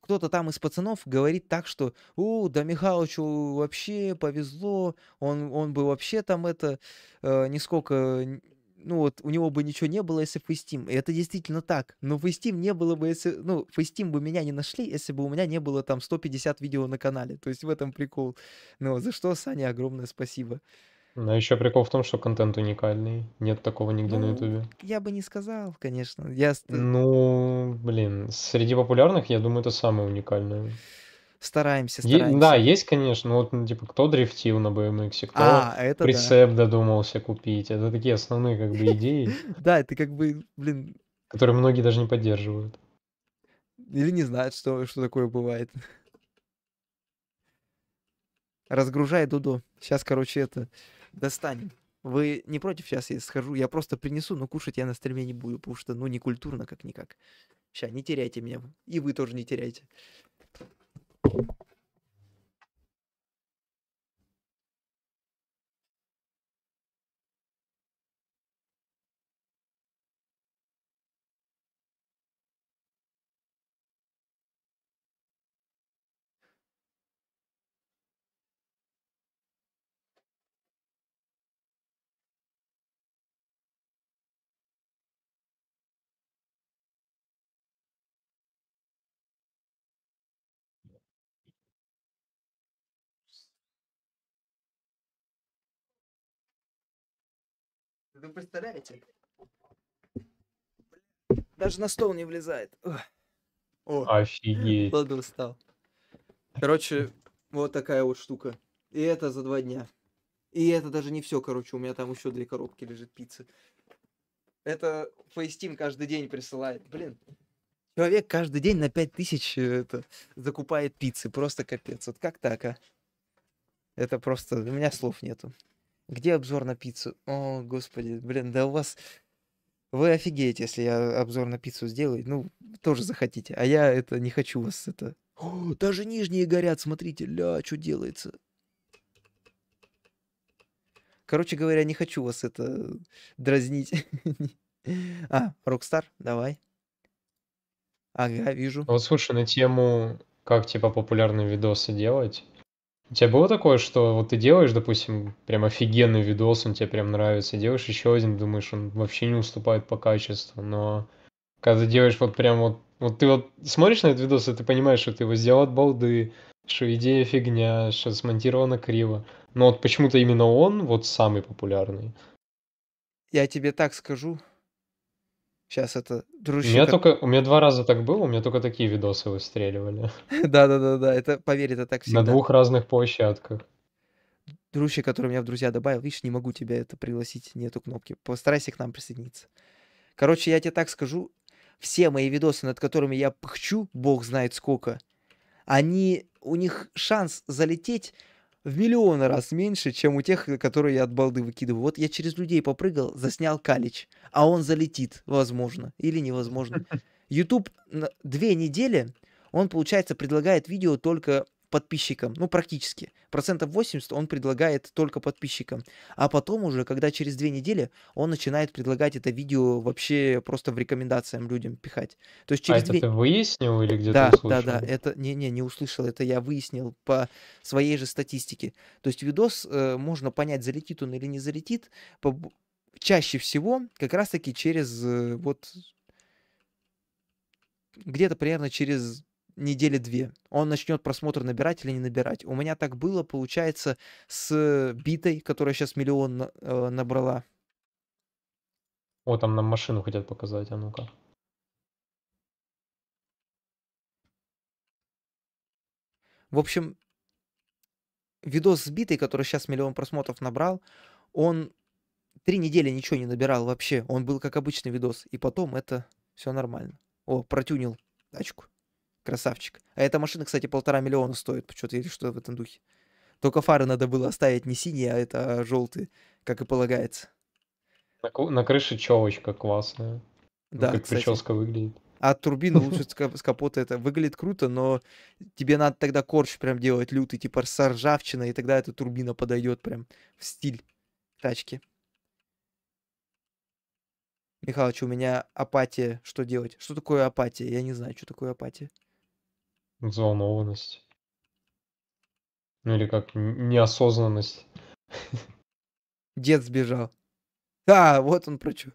кто-то там из пацанов говорит так, что «О, да Михалычу вообще повезло, он, он бы вообще там это, э, нисколько, ну вот, у него бы ничего не было, если Face Team». И это действительно так. Но Face Team не было бы, если, ну, Face Team бы меня не нашли, если бы у меня не было там 150 видео на канале. То есть в этом прикол. Ну, за что, Саня, огромное спасибо. Но еще прикол в том, что контент уникальный. Нет такого нигде на Ну, ютубе. я бы не сказал, конечно. Я ст- Ну, блин, среди популярных, я думаю, это самое уникальное. стараемся, Е- стараемся. да, есть, конечно, вот, ну, типа, кто дрифтил на BMX, кто А, это да. прицеп додумался купить. Это такие основные, как бы, идеи, Да, это как бы, блин, которые многие даже не поддерживают. или не знают, что, что такое бывает. Разгружай, Дудо. Сейчас, короче, это достанем. Вы не против сейчас я схожу? Я просто принесу, но кушать я на стриме не буду, потому что, ну, не культурно как-никак. Сейчас, не теряйте меня. И вы тоже не теряйте. Вы представляете? Даже на стол не влезает. О, Офигеть. ладно, устал. Короче, вот такая вот штука. И это за два дня. И это даже не все, короче, у меня там еще две коробки лежит пиццы. Это Фейстим каждый день присылает. Блин, человек каждый день на 5000 э, это, закупает пиццы. Просто капец. Вот как так, а? Это просто... У меня слов нету. Где обзор на пиццу? О, господи, блин, да у вас... Вы офигеете, если я обзор на пиццу сделаю. Ну, тоже захотите. А я это не хочу вас это... О, даже нижние горят, смотрите, ля, что делается. Короче говоря, не хочу вас это дразнить. А, Rockstar, давай. Ага, вижу. Вот слушай, на тему, как типа популярные видосы делать. У тебя было такое, что вот ты делаешь, допустим, прям офигенный видос, он тебе прям нравится, делаешь еще один, думаешь, он вообще не уступает по качеству, но когда ты делаешь вот прям вот, вот ты вот смотришь на этот видос, и ты понимаешь, что ты его сделал от балды, что идея фигня, что смонтировано криво. Но вот почему-то именно он вот самый популярный. Я тебе так скажу. Сейчас это У дружище. меня ко- только, у меня два раза так было, у меня только такие видосы выстреливали. Да-да-да-да, это, поверь, это так На всегда. двух разных площадках. Дружище, который меня в друзья добавил, видишь, не могу тебя это пригласить, нету кнопки. Постарайся к нам присоединиться. Короче, я тебе так скажу, все мои видосы, над которыми я пыхчу, бог знает сколько, они, у них шанс залететь в миллион раз меньше, чем у тех, которые я от балды выкидываю. Вот я через людей попрыгал, заснял калич, а он залетит, возможно, или невозможно. YouTube две недели, он, получается, предлагает видео только подписчикам, ну, практически. Процентов 80 он предлагает только подписчикам. А потом уже, когда через две недели, он начинает предлагать это видео вообще просто в рекомендациям людям пихать. То есть А через это две... ты выяснил или где-то Да, услышал? да, да, это не-не, не услышал, это я выяснил по своей же статистике. То есть видос э, можно понять, залетит он или не залетит, по чаще всего как раз-таки через э, вот где-то примерно через недели две он начнет просмотр набирать или не набирать. У меня так было, получается, с битой, которая сейчас миллион на- э, набрала. О, там нам машину хотят показать, а ну-ка. В общем, видос с битой, который сейчас миллион просмотров набрал, он три недели ничего не набирал вообще. Он был как обычный видос. И потом это все нормально. О, протюнил тачку. Красавчик. А эта машина, кстати, полтора миллиона стоит. Почему-то или что в этом духе. Только фары надо было оставить не синие, а это желтые, как и полагается. На, на крыше челочка классная. Ну, Да, как кстати. прическа выглядит. А турбина лучше с капота это выглядит круто, но тебе надо тогда корч прям делать лютый, типа с ржавчиной, и тогда эта турбина подойдет прям в стиль тачки. Михалыч, у меня апатия. Что делать? Что такое апатия? Я не знаю, что такое апатия. Взволнованность. Ну или как неосознанность. Дед сбежал. А, вот он про что.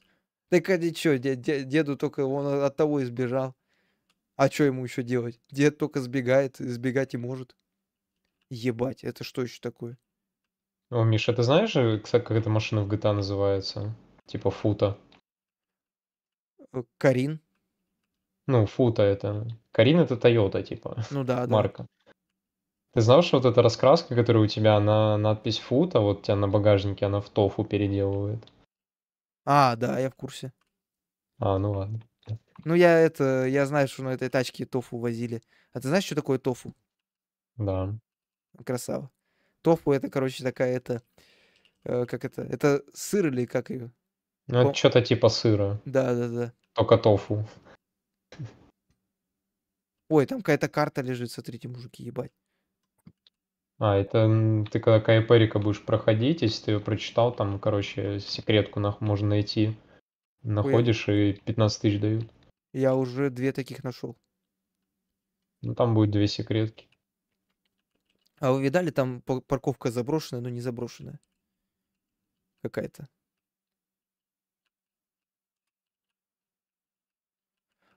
Так а что, деду только он от того и сбежал. А что ему еще делать? Дед только сбегает, сбегать и может. Ебать, это что еще такое? О, Миша, ты знаешь, кстати, как эта машина в GTA называется? Типа фута. Э, Карин? Ну, фута это... Карин это Тойота, типа, Ну да, да. марка. Ты знал, что вот эта раскраска, которая у тебя на надпись фута, вот у тебя на багажнике, она в тофу переделывает? А, да, я в курсе. А, ну ладно. Ну, я это, я знаю, что на этой тачке тофу возили. А ты знаешь, что такое тофу? Да. Красава. Тофу это, короче, такая это, э, как это, это сыр или как ее? Ну, это что-то типа сыра, Да, да, да. только тофу. Ой, там какая-то карта лежит, смотрите, мужики, ебать. А, это м, ты когда Кайперика будешь проходить, если ты ее прочитал, там, короче, секретку нах- можно найти. Находишь и 15 тысяч дают. Я уже две таких нашел. Ну, там будет две секретки. А вы видали, там па- парковка заброшенная, но не заброшенная. Какая-то.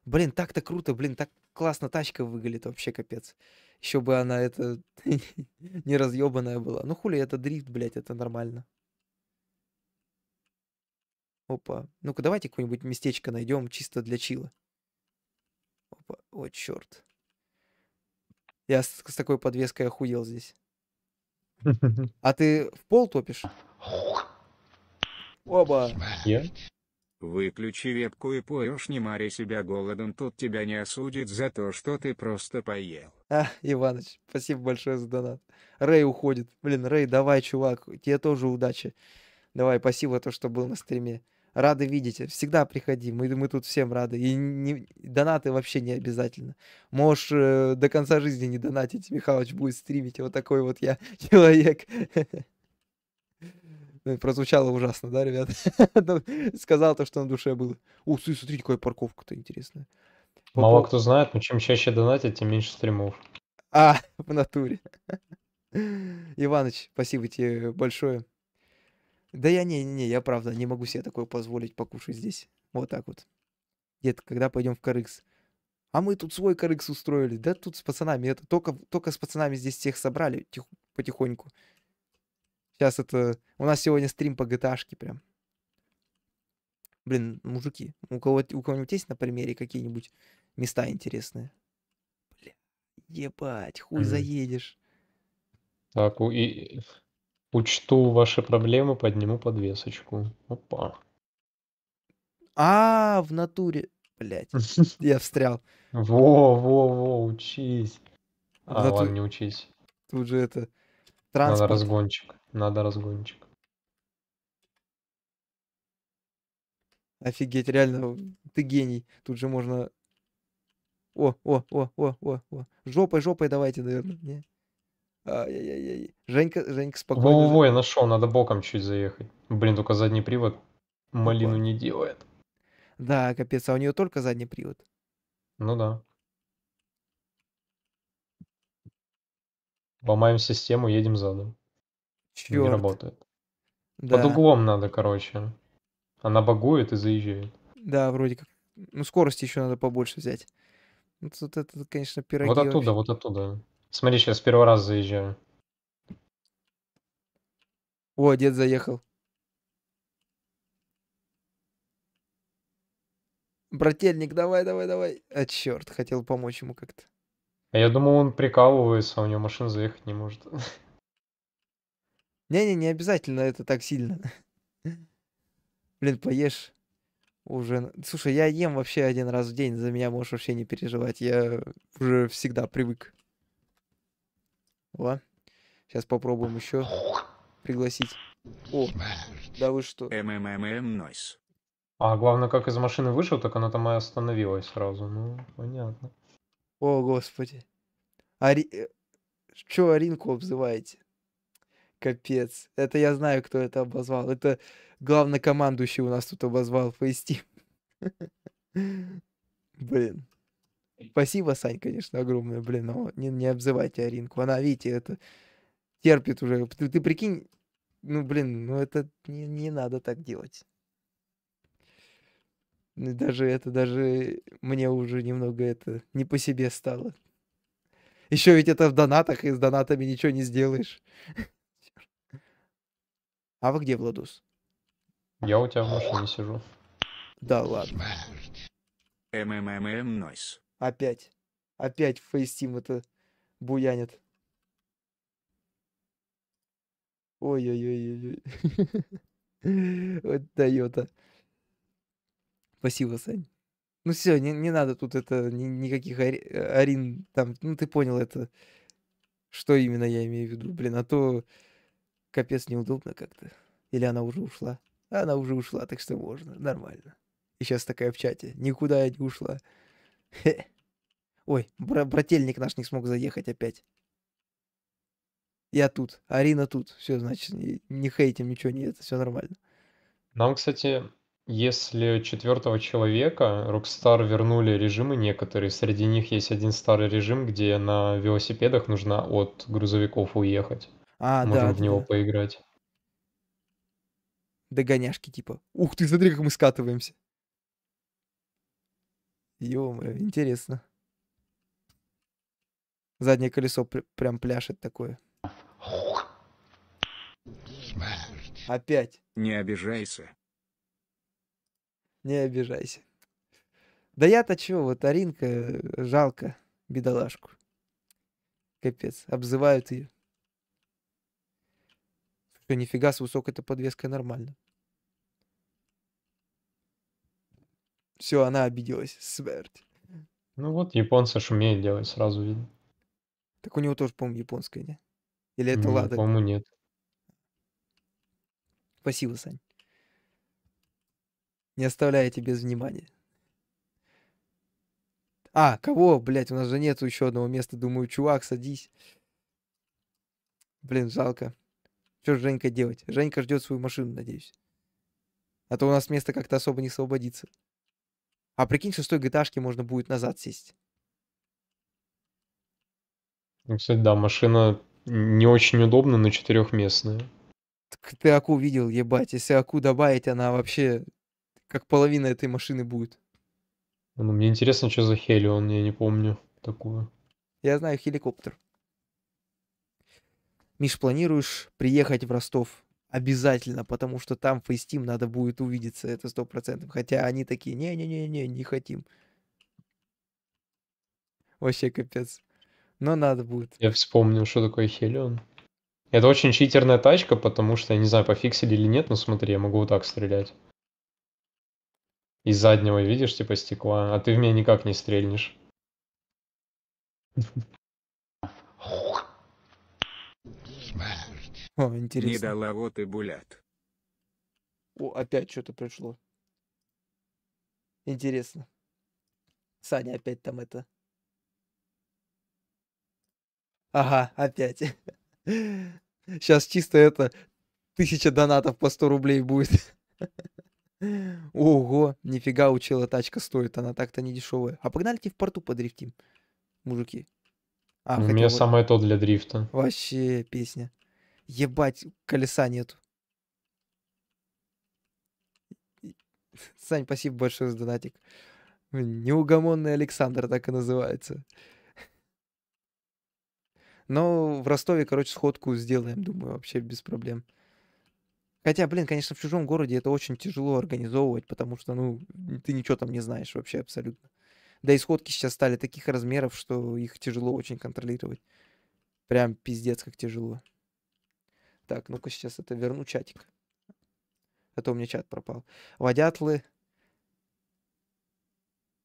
Блин, так-то круто, блин, так классно тачка выглядит, вообще капец. Еще бы она это не разъебанная была. Ну хули, это дрифт, блядь, это нормально. Опа. Ну-ка, давайте какое-нибудь местечко найдем чисто для чила. Опа. О, черт. Я с, с такой подвеской охуел здесь. А ты в пол топишь? Оба. Я? Выключи вебку и поешь, не мари себя голодом, тут тебя не осудят за то, что ты просто поел. А, Иваныч, спасибо большое за донат. Рэй уходит. Блин, Рэй, давай, чувак, тебе тоже удачи. Давай, спасибо то, что был на стриме. Рады видеть. Всегда приходи. Мы, мы тут всем рады. И не- донаты вообще не обязательно. Можешь э, до конца жизни не донатить. Михалыч будет стримить. Вот такой вот я человек. Ну, Прозвучало ужасно, да, ребят? Сказал то, что на душе было. Ух ты, смотрите, какая парковка-то интересная. Мало кто знает, но чем чаще донатить, тем меньше стримов. А, в натуре. Иваныч, спасибо тебе большое. Да я не, не, я правда не могу себе такое позволить покушать здесь. Вот так вот. Дед, когда пойдем в Корыкс? А мы тут свой Корыкс устроили. Да тут с пацанами. Это только, только с пацанами здесь всех собрали тих- потихоньку. Сейчас это... У нас сегодня стрим по GTA прям. Блин, мужики, у кого у кого-нибудь есть на примере какие-нибудь места интересные? Бля, ебать, хуй Мгм. заедешь. Так, у- и учту ваши проблемы, подниму подвесочку. Опа. А, в натуре. Блять, я встрял. Во, во, во, учись. А, ладно, не учись. Тут же это... Надо Транспорт. разгончик. Надо разгончик. Офигеть, реально, ты гений. Тут же можно... О, о, о, о, о, о. Жопой, жопой давайте, наверное. Не. Ай-яй-яй. Женька, Женька, спокойно. Во-во-во, я нашел, надо боком чуть заехать. Блин, только задний привод малину не делает. Да, капец, а у нее только задний привод. Ну да. Ломаем систему, едем задом. Не Черт. работает. Да, Под углом надо, короче. Она багует и заезжает. да, вроде как. Ну, скорости еще надо побольше взять. Ну, Тут это, конечно, пироги Вот оттуда, вообще. вот оттуда. Смотри, сейчас первый раз заезжаю. О, дед заехал. Брательник, давай, давай, давай. А, черт, хотел помочь ему как-то. А я думал, он прикалывается, а у него машина заехать не может. Не-не, не обязательно это так сильно. Блин, поешь уже. Слушай, я ем вообще один раз в день, за меня можешь вообще не переживать. Я уже всегда привык. О, сейчас попробуем еще пригласить. О, да вы что? МММ Нойс. А главное, как из машины вышел, так она там и остановилась сразу. Ну, понятно. О, господи. Ари... э, Чё Аринку обзываете? Капец. Это я знаю, кто это обозвал. Это главнокомандующий у нас тут обозвал Фейстим. Блин. Спасибо, Сань, конечно, огромное, блин, но не, не обзывайте Аринку. Она, видите, это терпит уже. Ты, ты прикинь, ну, блин, ну это не, не надо так делать. Ну, Даже это, даже мне уже немного это не по себе стало. Еще ведь это в донатах, и с донатами ничего не сделаешь. А вы где, Владус? Я у тебя в машине сижу. Да ладно. МММ Нойс. Опять. Опять фейстим это буянит. Ой-ой-ой-ой. Вот Тойота. Спасибо, Сань. Ну все, не, не надо тут это, ни- никаких ари- Арин, там, ну ты понял это, что именно я имею в виду, блин, а то капец неудобно как-то. Или она уже ушла? Она уже ушла, так что можно, нормально. И сейчас такая в чате, никуда я не ушла. Хе. Ой, бра- брательник наш не смог заехать опять. Я тут, Арина тут. Все, значит, не, не хейтим, ничего не это, все нормально. Нам, кстати, если четвертого человека Rockstar вернули режимы некоторые, среди них есть один старый режим, где на велосипедах нужно от грузовиков уехать. А, Можем да, в да, него да. поиграть. Догоняшки типа. Ух ты, смотри, как мы скатываемся. ё интересно. Заднее колесо пр- прям пляшет такое. Опять. Не обижайся. Не обижайся. Да я-то чё, вот Аринка, э, жалко, бедолашку. Капец, обзывают ее. Что, нифига с высокой-то подвеской нормально. Все, она обиделась. Смерть. Ну вот, японцы ж умеют делать, сразу видно. Так у него тоже, по-моему, японская, не? Или это М, Лада? По-моему, нет. Спасибо, Сань. Не оставляйте без внимания. А, кого? Блять, у нас же нету еще одного места. Думаю, чувак, садись. Блин, жалко. Что же Женька делать? Женька ждет свою машину, надеюсь. А то у нас место как-то особо не освободится. А прикинь, что с той GTA можно будет назад сесть. Ну, Кстати, да, машина не очень удобна, но четырехместная. Так ты Аку видел, ебать. Если Аку добавить, она вообще как половина этой машины будет. Ну, мне интересно, что за Хелион, я не помню такую. Я знаю хеликоптер. Миш, планируешь приехать в Ростов? Обязательно, потому что там фейстим надо будет увидеться, это сто процентов. Хотя они такие, не-не-не-не, не хотим. Вообще капец. Но надо будет. Я вспомнил, что такое Хелион. Это очень читерная тачка, потому что, я не знаю, пофиксили или нет, но смотри, я могу вот так стрелять. Из заднего, видишь, типа стекла, а ты в меня никак не стрельнешь. О, интересно. Не дала вот и булят. О, опять что-то пришло. Интересно. Саня опять там это. Ага, опять. Сейчас чисто это тысяча донатов по 100 рублей будет. Ого, нифига учила тачка стоит, она так-то не дешевая. А погнали в порту подрифтим, мужики. А, У хотя меня вот самое то для дрифта. вообще песня. Ебать, колеса нету. Сань, спасибо большое за донатик. Неугомонный Александр так и называется. Но в Ростове, короче, сходку сделаем, думаю, вообще без проблем. Хотя, блин, конечно, в чужом городе это очень тяжело организовывать, потому что, ну, ты ничего там не знаешь вообще абсолютно. Да и сходки сейчас стали таких размеров, что их тяжело очень контролировать. Прям пиздец, как тяжело. Так, ну-ка сейчас это верну чатик. А то у меня чат пропал. Водятлы.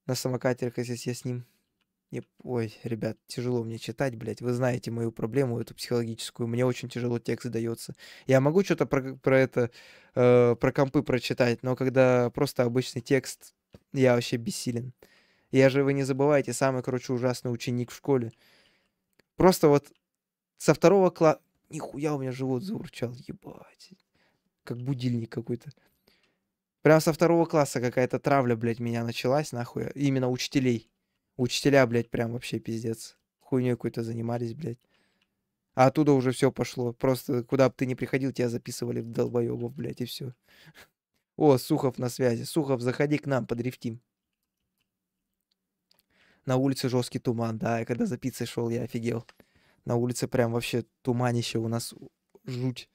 На самокатерах, если я с ним. Не... Ой, ребят, тяжело мне читать, блядь. Вы знаете мою проблему, эту психологическую. Мне очень тяжело текст дается. Я могу что-то про, про это, э, про компы прочитать, но когда просто обычный текст, я вообще бессилен. Я же, вы не забывайте, самый, короче, ужасный ученик в школе. Просто вот со второго класса... Нихуя у меня живот заурчал, ебать. Как будильник какой-то. Прям со второго класса какая-то травля, блядь, меня началась, нахуй. Именно учителей. Учителя, блядь, прям вообще пиздец. Хуйней какой-то занимались, блядь. А оттуда уже все пошло. Просто куда бы ты ни приходил, тебя записывали в долбоебов, блядь, и все. О, Сухов на связи. Сухов, заходи к нам, подрифтим. На улице жесткий туман, да, и когда за пиццей шел, я офигел. На улице прям вообще туманище у нас жуть.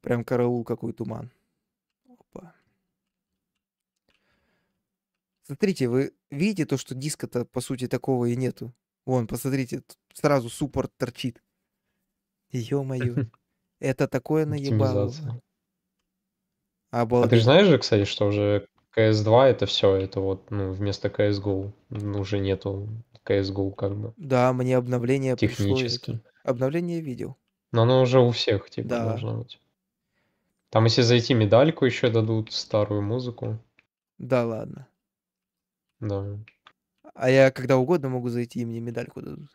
Прям караул какой туман. Опа. Смотрите, вы видите то, что диска-то по сути такого и нету? Вон, посмотрите, сразу суппорт торчит. Ё-моё. Это такое наебало. Оптимизация. А А ты Обалдеть. же знаешь же, кстати, что уже CS2 это все, это вот, ну, вместо CSGO. Уже нету CSGO как бы Да, мне обновление пришло. технически. это- Обновление видел. Но оно уже у всех, типа, Да. должно быть. Там, если зайти, медальку еще дадут, старую музыку. Да ладно. Да. А я когда угодно могу зайти, и мне медальку дадут.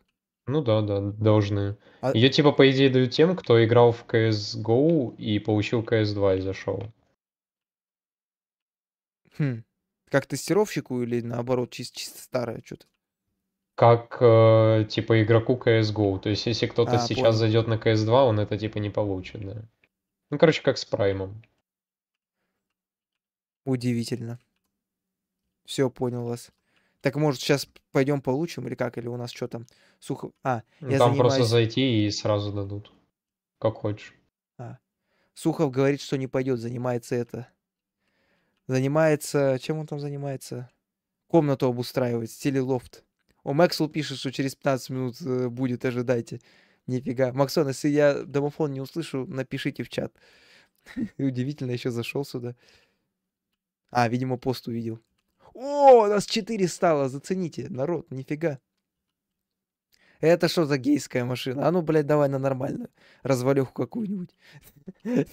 Ну да, да, должны. А- Ее, типа, по идее, дают тем, кто играл в CSGO и получил CS2 и зашел. Хм. Как тестировщику или наоборот, чисто, чисто старое что-то? Как, э, типа, игроку CSGO. То есть, если кто-то А, сейчас понял. зайдет на CS2, он это, типа, не получит, да. Ну, короче, как с Праймом. Удивительно. Все, понял вас. Так может сейчас пойдем получим или как? Или у нас что там? Сухо... А, Ну, я Там просто занимаюсь... зайти и сразу дадут. Как хочешь. Сухов говорит, что не пойдет, занимается это. Занимается... Чем он там занимается? Комнату обустраивает, в стиле лофт. О, Максвелл пишет, что через 15 минут э, будет, ожидайте. Нифига. Максон, если я домофон не услышу, напишите в чат. Удивительно, еще зашел сюда. А, видимо, пост увидел. О, нас 4 стало, зацените, народ, нифига. Это что за гейская машина? А ну, блядь, давай на нормальную. Развалюху какую-нибудь.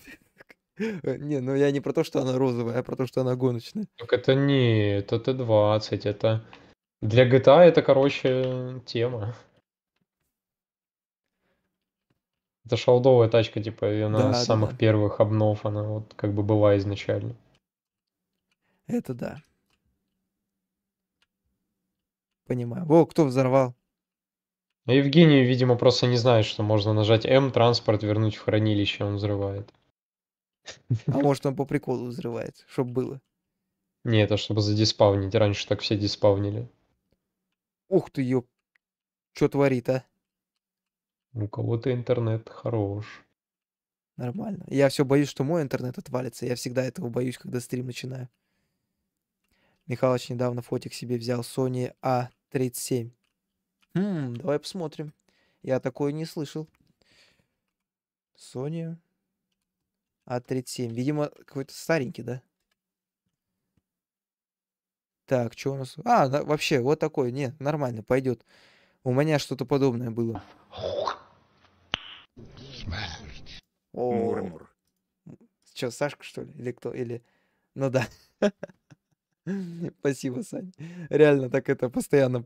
Не, ну я не про то, что она розовая, а про то, что она гоночная. Так это не, это Т-20, это... Для GTA это, короче, тема. Это шалдовая тачка, типа, и она Да, с самых да. первых обнов, она вот как бы была изначально. Это да. Понимаю. Во, кто взорвал? А Евгений, видимо, просто не знает, что можно нажать М, транспорт, вернуть в хранилище, он взрывает. А может он по приколу взрывает, чтоб было. Не, это чтобы задиспавнить. Раньше так все диспавнили. Ух ты, ёп. Чё творит, а? У кого-то интернет хорош. Нормально. Я все боюсь, что мой интернет отвалится. Я всегда этого боюсь, когда стрим начинаю. Михалыч недавно фотик себе взял Sony A37. Хм, давай посмотрим. Я такое не слышал. Sony A37. Видимо, какой-то старенький, да? Так, что у нас? А, да, вообще, вот такой. Не, нормально, пойдет. У меня что-то подобное было. О, Мур-мур. Че, Сашка, что ли? Или кто? Или... Ну да. Спасибо, Сань. Реально, так это постоянно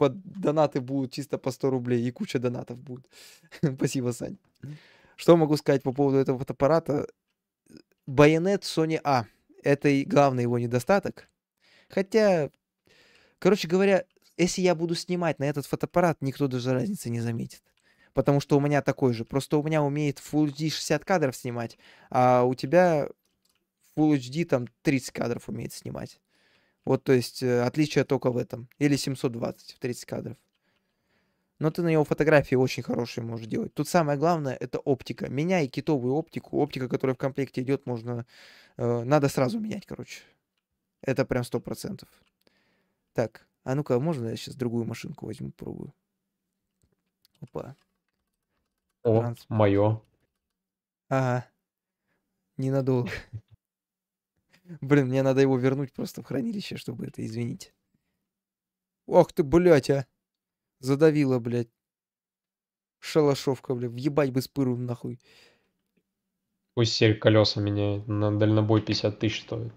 под донаты будут чисто по 100 рублей, и куча донатов будет. Спасибо, Сань. Что могу сказать по поводу этого фотоаппарата? Байонет Sony A. Это и главный его недостаток. Хотя, короче говоря, если я буду снимать на этот фотоаппарат, никто даже разницы не заметит. Потому что у меня такой же. Просто у меня умеет Full HD 60 кадров снимать, а у тебя Full HD там 30 кадров умеет снимать. Вот, то есть, э, отличие только в этом. Или 720 в 30 кадров. Но ты на него фотографии очень хорошие можешь делать. Тут самое главное это оптика. Меняй китовую оптику. Оптика, которая в комплекте идет, можно... э, надо сразу менять, короче. Это прям сто процентов. Так, а ну-ка, можно я сейчас другую машинку возьму, пробую? Опа. О, Транс- мое. Ага. Ненадолго. Блин, мне надо его вернуть просто в хранилище, чтобы это извинить. Ох ты, блядь, а. Задавила, блядь. Шалашовка, блядь. Въебать бы спыру нахуй. Пусть теперь колеса меняет. На дальнобой 50 тысяч стоит.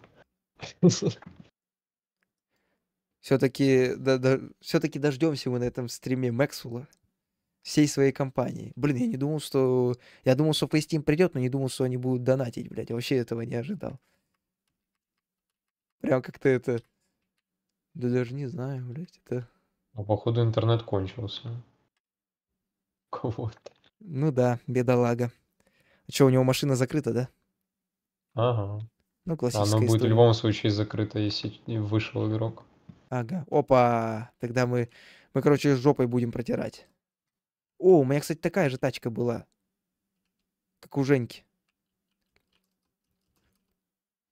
Все-таки все-таки дождемся мы на этом стриме Максвелла всей своей компании. Блин, я не думал, что... Я думал, что FaceTeam придет, но не думал, что они будут донатить, блядь. Я вообще этого не ожидал. Прям как-то это... Да даже не знаю, блядь, это... А походу интернет кончился. У Кого-то. Ну да, бедолага. А что, у него машина закрыта, да? Ага. Ну, Оно классическая будет в история. любом случае закрыто, если не вышел игрок. Ага. Опа! Тогда мы, мы, короче, с жопой будем протирать. О, у меня, кстати, такая же тачка была. Как у Женьки.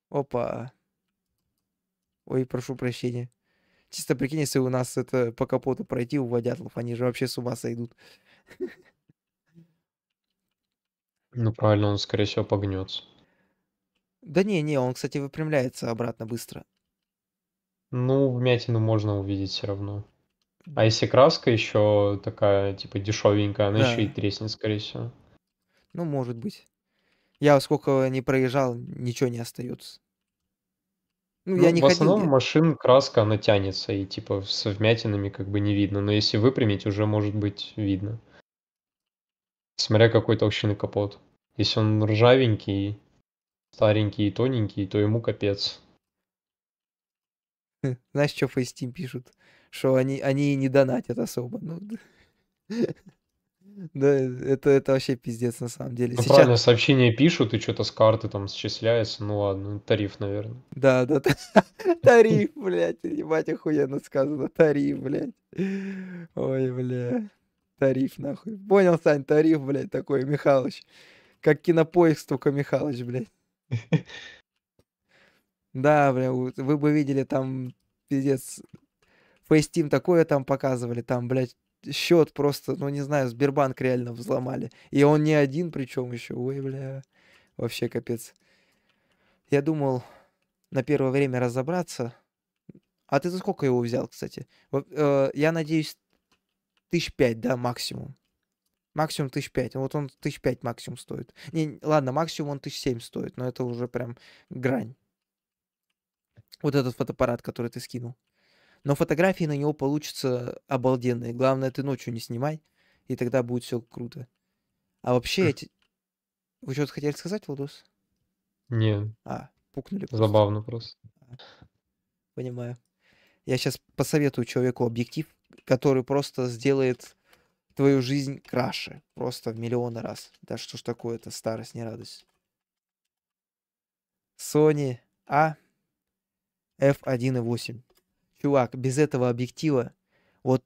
Опа. Ой, прошу прощения. Чисто прикинь, если у нас это по капоту пройти у водятлов, они же вообще с ума сойдут. Ну правильно, он скорее всего погнется. Да не, не, он, кстати, выпрямляется обратно быстро. Ну, вмятину можно увидеть все равно. А если краска еще такая, типа, дешевенькая, она еще и Да. треснет, скорее всего. Ну, может быть. Я сколько не проезжал, ничего не остается. Ну, Ну, я не в ходил. основном я- машин краска, она тянется, и типа с вмятинами как бы не видно. Но если выпрямить, уже может быть видно. Смотря какой толщины капот. Если он ржавенький, старенький и тоненький, то ему капец. Знаешь, что FaceTeam пишут? Что они, они не донатят особо. Ну, да. Это, это вообще пиздец на самом деле. Ну Сейчас... правильно, сообщения пишут, и что-то с карты там счисляется. Ну ладно, тариф, наверное. Да, да, та- тариф, блядь, ебать, охуенно сказано, тариф, блядь. Ой, бля, тариф, нахуй. Понял, Сань, тариф, блядь, такой, Михалыч. Как кинопоиск, только Михалыч, блядь. Да, бля, вы бы видели там, пиздец, FaceTeam такое там показывали, там, блядь, счет просто, ну, не знаю, Сбербанк реально взломали. И он не один, причем еще, ой, бля, вообще капец. Я думал на первое время разобраться. А ты за сколько его взял, кстати? Э, Я надеюсь, тысяч пять, да, максимум. Максимум тысяч пять. Вот он тысяч пять максимум стоит. Не, ладно, максимум он тысяч семь стоит, но это уже прям грань. Вот этот фотоаппарат, который ты скинул. Но фотографии на него получатся обалденные. Главное, ты ночью не снимай, и тогда будет все круто. А вообще эти... Вы что-то хотели сказать, Владос? Не, А, пукнули просто. забавно просто. Понимаю. Я сейчас посоветую человеку объектив, который просто сделает твою жизнь краше. Просто в миллионы раз. Да что ж такое, это старость, не радость. Sony A f1.8. Чувак, без этого объектива, вот,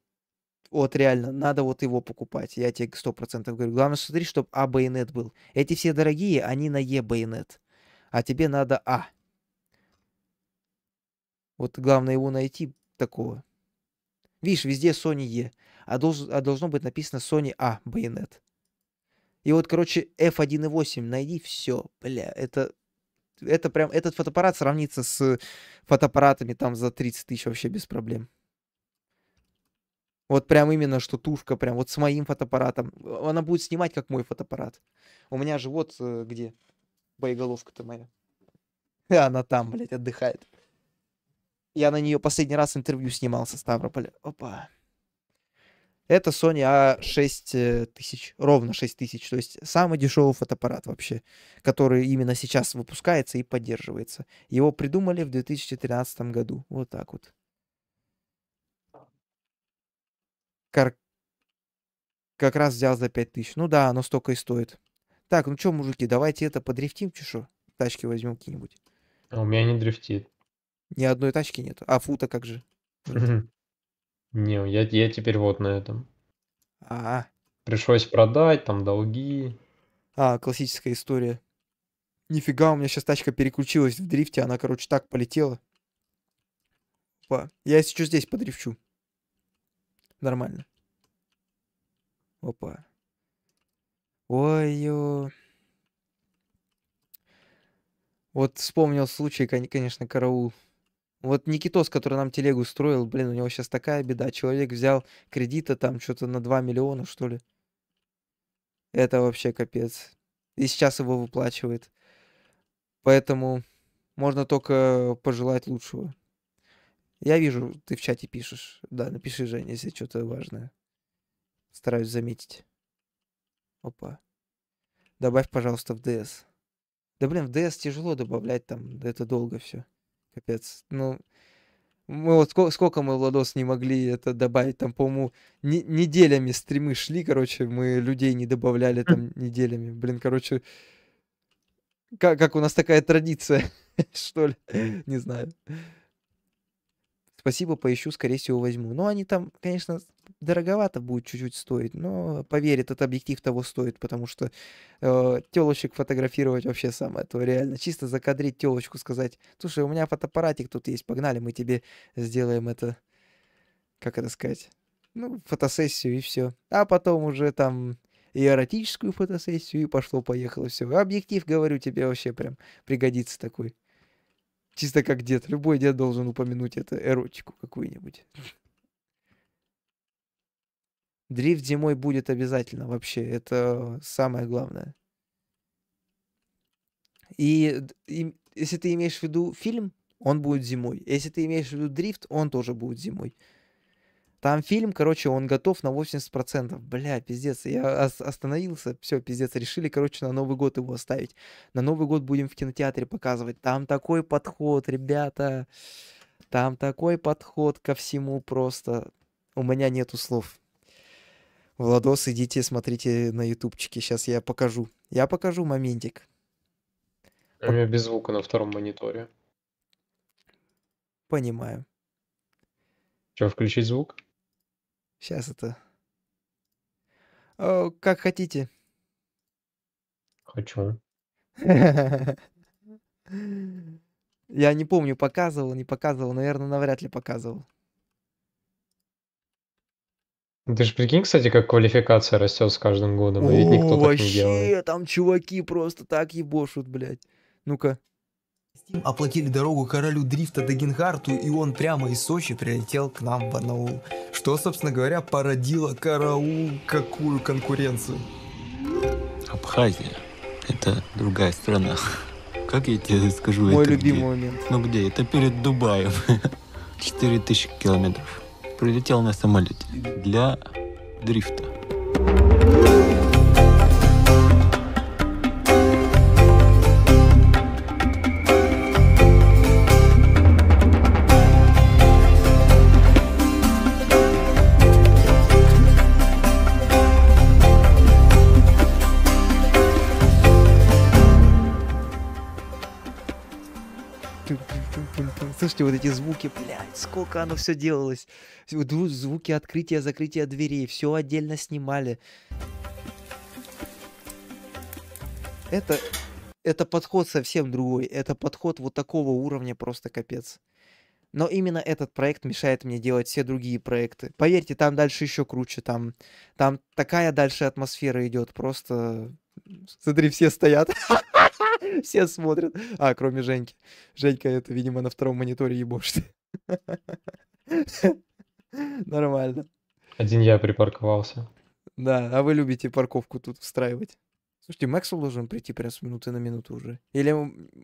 вот реально, надо вот его покупать. Я тебе сто процентов говорю. Главное, смотри, чтобы А байонет был. Эти все дорогие, они на Е байонет. А тебе надо А. Вот главное его найти такого. Видишь, везде Sony E, а, долж- а должно быть написано Sony A байонет. И вот, короче, F1.8 найди, все, бля, это, это прям, этот фотоаппарат сравнится с фотоаппаратами там за 30 тысяч вообще без проблем. Вот прям именно, что тушка, прям вот с моим фотоаппаратом. Она будет снимать, как мой фотоаппарат. У меня же вот э, где боеголовка-то моя. Она там, блядь, отдыхает. Я на нее последний раз интервью снимал со Ставрополя. Опа. Это Sony A6 тысяч, ровно 6 тысяч. То есть самый дешевый фотоаппарат вообще, который именно сейчас выпускается и поддерживается. Его придумали в 2013 году. Вот так вот. Кар- Как раз взял за 5 тысяч. Ну да, оно столько и стоит. Так, ну что, мужики, давайте это подрифтим, чешу. Тачки возьмем какие-нибудь. А у меня не дрифтит. Ни одной тачки нет. А фута как же? Не, я, я теперь вот на этом. А, Пришлось продать, там долги. а, классическая история. Нифига, у меня сейчас тачка переключилась в дрифте, она, короче, так полетела. Опа. Я если что здесь подрифчу. Нормально. Опа. Ой-ё. Вот вспомнил случай, кон- конечно, караул. Вот Никитос, который нам телегу строил, блин, у него сейчас такая беда. Человек взял кредита там что-то на 2 миллиона, что ли. Это вообще капец. И сейчас его выплачивает. Поэтому можно только пожелать лучшего. Я вижу, ты в чате пишешь. Да, напиши, Женя, если что-то важное. Стараюсь заметить. Опа. Добавь, пожалуйста, в DS. Да блин, в DS тяжело добавлять там, это долго все. Капец. Ну, мы вот сколько, сколько мы, Владос, не могли это добавить, там, по-моему, не- неделями стримы шли, короче, мы людей не добавляли там неделями. Блин, короче, как, как у нас такая традиция, что ли? Не знаю. Спасибо, поищу, скорее всего, возьму. Ну, они там, конечно, дороговато будет чуть-чуть стоить, но поверь, этот объектив того стоит, потому что э, телочек фотографировать вообще самое то реально. Чисто закадрить телочку, сказать, слушай, у меня фотоаппаратик тут есть, погнали, мы тебе сделаем это, как это сказать, ну, фотосессию и все. А потом уже там и эротическую фотосессию, и пошло-поехало все. Объектив, говорю, тебе вообще прям пригодится такой. Чисто как дед. Любой дед должен упомянуть это эротику какую-нибудь. Дрифт зимой будет обязательно вообще. Это самое главное. И, и если ты имеешь в виду фильм, он будет зимой. Если ты имеешь в виду дрифт, он тоже будет зимой. Там фильм, короче, он готов на 80%. Бля, пиздец. Я ос- остановился. Все, пиздец. Решили, короче, на Новый год его оставить. На Новый год будем в кинотеатре показывать. Там такой подход, ребята. Там такой подход ко всему просто. У меня нету слов. Владос, идите, смотрите на ютубчике. Сейчас я покажу. Я покажу моментик. У меня без звука на втором мониторе. Понимаю. Что, включить звук? Сейчас это... О, как хотите. Хочу. Я не помню, показывал, не показывал. Наверное, навряд ли показывал. Ну, Ты же прикинь, кстати, как квалификация растет с каждым годом, и ведь никто О, так не делает. вообще, там чуваки просто так ебошут, блядь. Ну-ка. Оплатили дорогу королю дрифта до Генхарту, и он прямо из Сочи прилетел к нам в Барнаул. Что, собственно говоря, породило караул какую конкуренцию. Абхазия – это другая страна. Как я тебе скажу, Мой это любимый где? момент. Ну где? Это перед Дубаем. 4000 километров. Прилетел на самолете для дрифта. Слушайте, вот эти звуки, блядь, сколько оно все делалось. Звуки открытия, закрытия дверей, все отдельно снимали. Это, это подход совсем другой. Это подход вот такого уровня просто капец. Но именно этот проект мешает мне делать все другие проекты. Поверьте, там дальше еще круче. Там, там такая дальше атмосфера идет. Просто смотри, все стоят. Все смотрят. А, кроме Женьки. Женька это, видимо, на втором мониторе ебошит. Нормально. Один я припарковался. Да, а вы любите парковку тут устраивать. Слушайте, Максвелл должен прийти прям с минуты на минуту уже. Или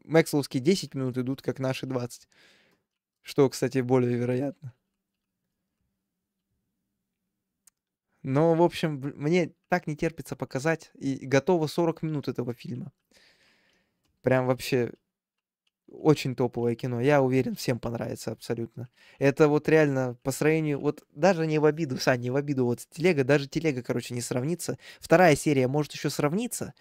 Максвеллские 10 минут идут, как наши 20. Что, кстати, более вероятно. Но, в общем, мне так не терпится показать. И готово 40 минут этого фильма. Прям вообще очень топовое кино. Я уверен, всем понравится абсолютно. Это вот реально по сравнению, вот даже не в обиду, Сань, не в обиду, вот телега, даже телега, короче, не сравнится. Вторая серия может еще сравниться,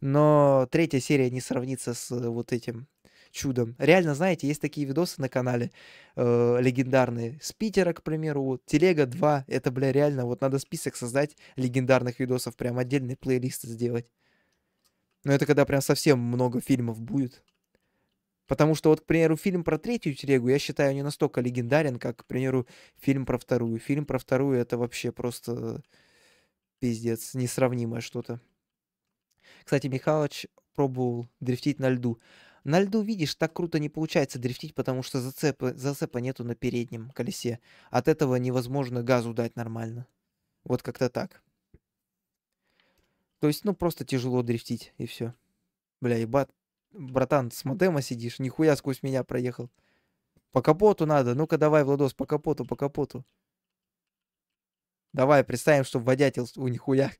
но третья серия не сравнится с вот этим чудом. Реально, знаете, есть такие видосы на канале э, легендарные. С Питера, к примеру, вот Телега 2, это, бля, реально, вот надо список создать легендарных видосов, прям отдельный плейлист сделать. Но это когда прям совсем много фильмов будет. Потому что вот, к примеру, фильм про третью телегу, я считаю, не настолько легендарен, как, к примеру, фильм про вторую. Фильм про вторую это вообще просто пиздец, несравнимое что-то. Кстати, Михалыч пробовал дрифтить на льду. На льду, видишь, так круто не получается дрифтить, потому что зацепа, зацепа нету на переднем колесе. От этого невозможно газу дать нормально. Вот как-то так. То есть, ну, просто тяжело дрифтить, и все. Бля, ебать, братан, с модема сидишь, нихуя сквозь меня проехал. По капоту надо. Ну-ка давай, Владос, по капоту, по капоту. Давай, представим, что водятел... У, нихуя.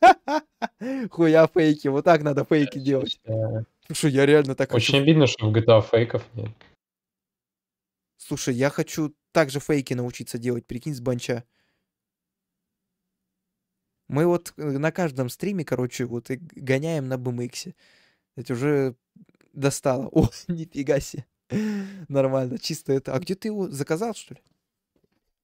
Хуя фейки. Вот так надо фейки делать. Слушай, я реально так хочу... Очень обидно, что в GTA фейков нет. Слушай, я хочу также фейки научиться делать, прикинь, с банча. Мы вот э, на каждом стриме, короче, вот и гоняем на BMX. Это уже достало. О, нифига себе. Нормально, чисто это. А где ты его заказал, что ли?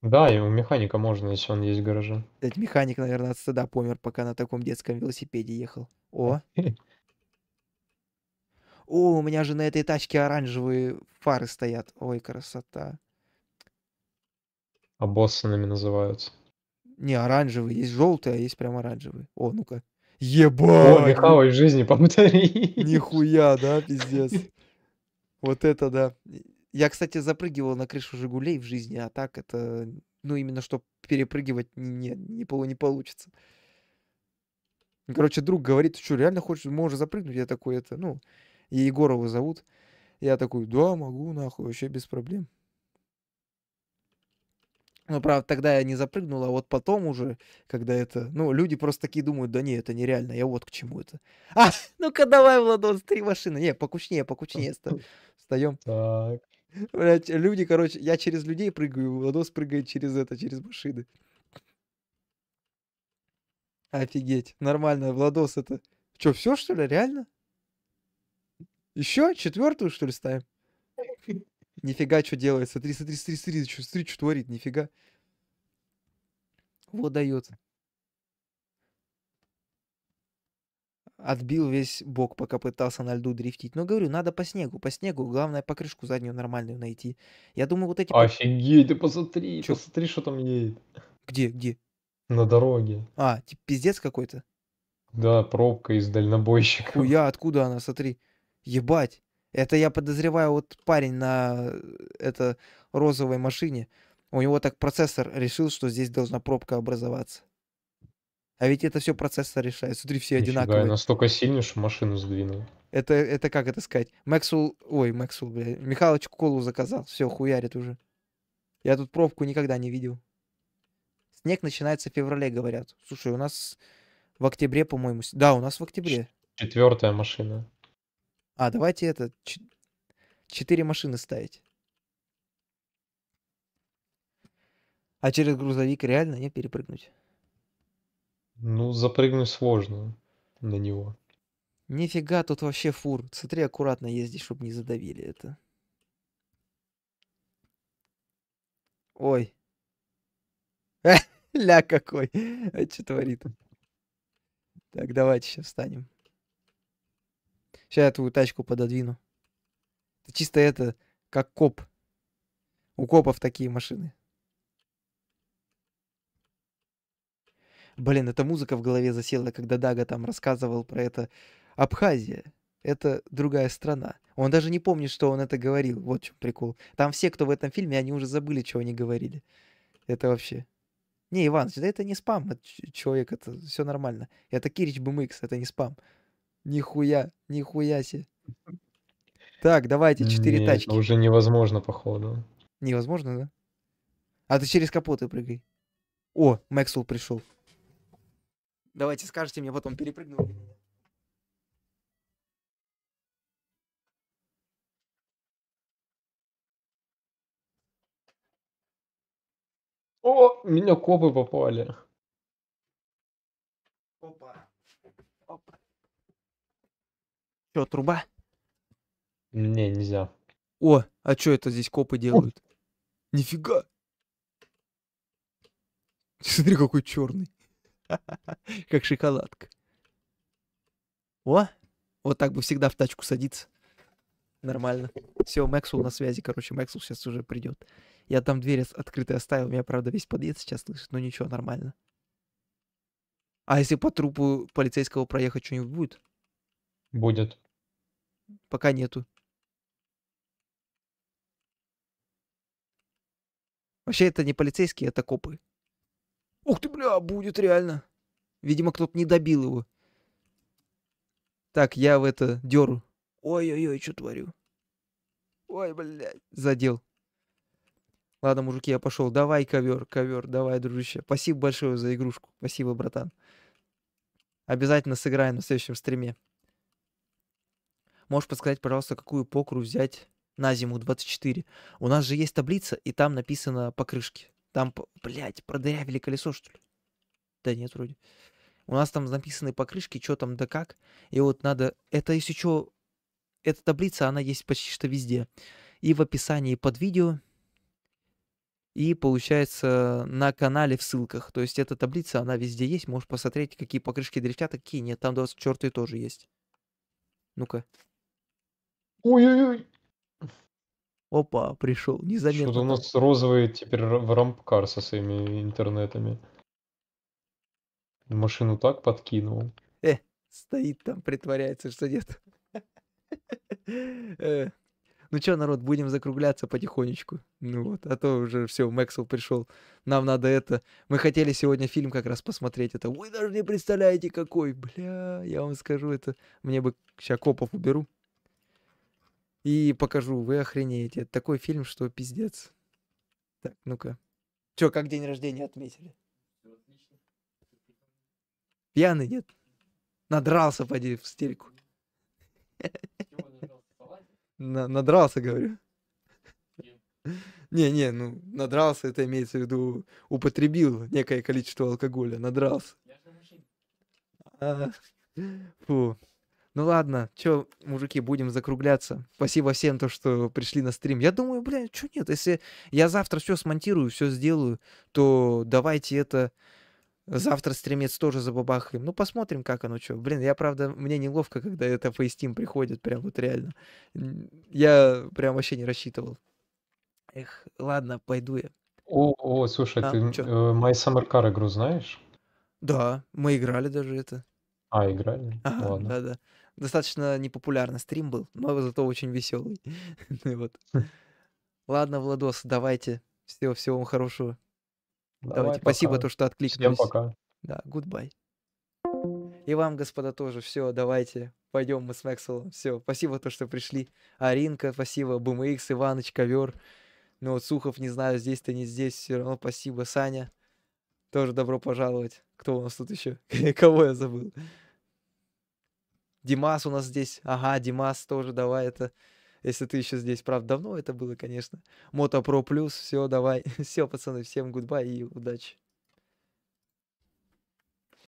Да, и у механика можно, если он есть в гараже. Блядь, механик, наверное, от стыда помер, пока на таком детском велосипеде ехал. О. О, у меня же на этой тачке оранжевые фары стоят. Ой, красота. А боссонами называются. Не, оранжевый. Есть желтый, а есть прям оранжевый. О, ну-ка. О, Ебать! Михалыч, в жизни повтори. Нихуя, да, пиздец. Вот это да. Я, кстати, запрыгивал на крышу Жигулей в жизни, а так это, ну, именно что перепрыгивать не, не, полу- не получится. Короче, друг говорит, ты что, реально хочешь, можешь запрыгнуть? Я такой, это, ну, и Егорова зовут. Я такой, да, могу, нахуй, вообще без проблем. Ну, правда, тогда я не запрыгнул, а вот потом уже, когда это... Ну, люди просто такие думают, да не, это нереально, я вот к чему это. А, ну-ка давай, Владос, три машины. Не, покучнее, покучнее ста- встаем. Так. Блядь, люди, короче, я через людей прыгаю, Владос прыгает через это, через машины. Офигеть, нормально, Владос это... Че, все что ли, реально? Еще четвертую, что ли, ставим? Нифига, что делает. Смотри, смотри, смотри, смотри, что, смотри, что творит, нифига. Вот дает. Отбил весь бок, пока пытался на льду дрифтить. Но говорю, надо по снегу, по снегу. Главное, покрышку заднюю нормальную найти. Я думаю, вот эти... Офигеть, ты посмотри, Чё? посмотри, что там едет. Где, где? На дороге. А, типа пиздец какой-то. Да, пробка из дальнобойщиков. Хуя, откуда она, смотри. Ебать. Это я подозреваю, вот парень на э, это розовой машине, у него так процессор решил, что здесь должна пробка образоваться. А ведь это все процессор решает. Смотри, все Нифига, одинаковые. настолько сильно, что машину сдвинул. Это, это как это сказать? Максул, ой, Максул, бля, Михалыч колу заказал. Все, хуярит уже. Я тут пробку никогда не видел. Снег начинается в феврале, говорят. Слушай, у нас в октябре, по-моему. Да, у нас в октябре. Четвертая машина. А, давайте это... Четыре машины ставить. А через грузовик реально не перепрыгнуть? Ну, запрыгнуть сложно на него. Нифига тут вообще фур. Смотри, аккуратно езди, чтобы не задавили это. Ой. Ля какой. А что творит? Так, давайте сейчас встанем. Сейчас я твою тачку пододвину. Это чисто это, как коп. У копов такие машины. Блин, эта музыка в голове засела, когда Дага там рассказывал про это. Абхазия. Это другая страна. Он даже не помнит, что он это говорил. Вот в чем прикол. Там все, кто в этом фильме, они уже забыли, что они говорили. Это вообще... Не, Иван, это не спам, это человек, это все нормально. Это Кирич BMX, это не спам. Нихуя, нихуя себе. Так, давайте, четыре Не, тачки. это уже невозможно, походу. Невозможно, да? А ты через капоты прыгай. О, Максвелл пришел. Давайте скажете мне потом, перепрыгнул. О, меня копы попали. Опа. Опа. Че, труба? Не, нельзя. О, а что это здесь копы делают? Нифига. Смотри, какой черный. Как шоколадка. О, вот так бы всегда в тачку садиться. Нормально. Все, Максвелл на связи, короче, Максвелл сейчас уже придет. Я там дверь открытой оставил, меня, правда, весь подъезд сейчас слышит, но ничего, нормально. А если по трупу полицейского проехать, что-нибудь будет? Будет. Пока нету. Вообще это не полицейские, это копы. Ух ты, бля, будет реально. Видимо, кто-то не добил его. Так, я в это деру. Ой-ой-ой, что творю? Ой, блядь, задел. Ладно, мужики, я пошел. Давай, ковер, ковер, давай, дружище. Спасибо большое за игрушку. Спасибо, братан. Обязательно сыграем на следующем стриме. Можешь подсказать, пожалуйста, какую покру взять на зиму 24? У нас же есть таблица, и там написано покрышки. Там, блядь, продырявили колесо, что ли? Да нет, вроде. У нас там написаны покрышки, что там да как. И вот надо... Это, если что, эта таблица, она есть почти что везде. И в описании под видео, и, получается, на канале в ссылках. То есть эта таблица, она везде есть. Можешь посмотреть, какие покрышки дрифтят, а какие нет. Там 24 тоже есть. Ну-ка. Ой-ой-ой. Опа, пришел. Незаметно. Что-то у нас розовые теперь рампкар со своими интернетами. Машину так подкинул. Э, стоит там, притворяется, что нет. Э, Ну что, народ, будем закругляться потихонечку. Ну вот, а то уже все, Максвелл пришел. Нам надо это. Мы хотели сегодня фильм как раз посмотреть. Это вы даже не представляете, какой. Бля, я вам скажу, это мне бы сейчас копов уберу. И покажу, вы охренеете. Это такой фильм, что пиздец. Так, ну-ка. Че, как день рождения отметили? Пьяный, нет? Надрался, поди, в стельку. На- надрался, говорю. Не, не, ну, надрался, это имеется в виду, употребил некое количество алкоголя, надрался. А, Фу. Ну ладно, чё, мужики, будем закругляться. Спасибо всем, то, что пришли на стрим. Я думаю, бля, чё нет, если я завтра все смонтирую, все сделаю, то давайте это завтра стримец тоже забабахаем. Ну, посмотрим, как оно что. Блин, я, правда, мне неловко, когда это фейстим приходит, прям вот реально. Я прям вообще не рассчитывал. Эх, ладно, пойду я. О, о, слушай, А, ты чё? э, My Summer Car игру знаешь? Да, мы играли даже это. А, играли? Ага, Ладно. да-да. Достаточно непопулярный стрим был, но зато очень веселый. Вот. Ладно, Владос, давайте. Всего, всего вам хорошего. Давай, Давайте. Спасибо, пока. то, что Всем откликнулись. пока. Да, goodbye. И вам, господа, тоже. Все, давайте. Пойдем мы с Максвеллом. Все, спасибо, то, что пришли. Аринка, спасибо. BMX, Иваныч, ковер. Ну вот Сухов, не знаю, здесь ты не здесь. Все равно спасибо. Саня. Тоже добро пожаловать. Кто у нас тут еще? Кого я забыл? Димас у нас здесь. Ага, Димас тоже, давай это. Если ты еще здесь, правда, давно это было, конечно. Мото Про Плюс, все, давай. Все, пацаны, всем гудбай и удачи.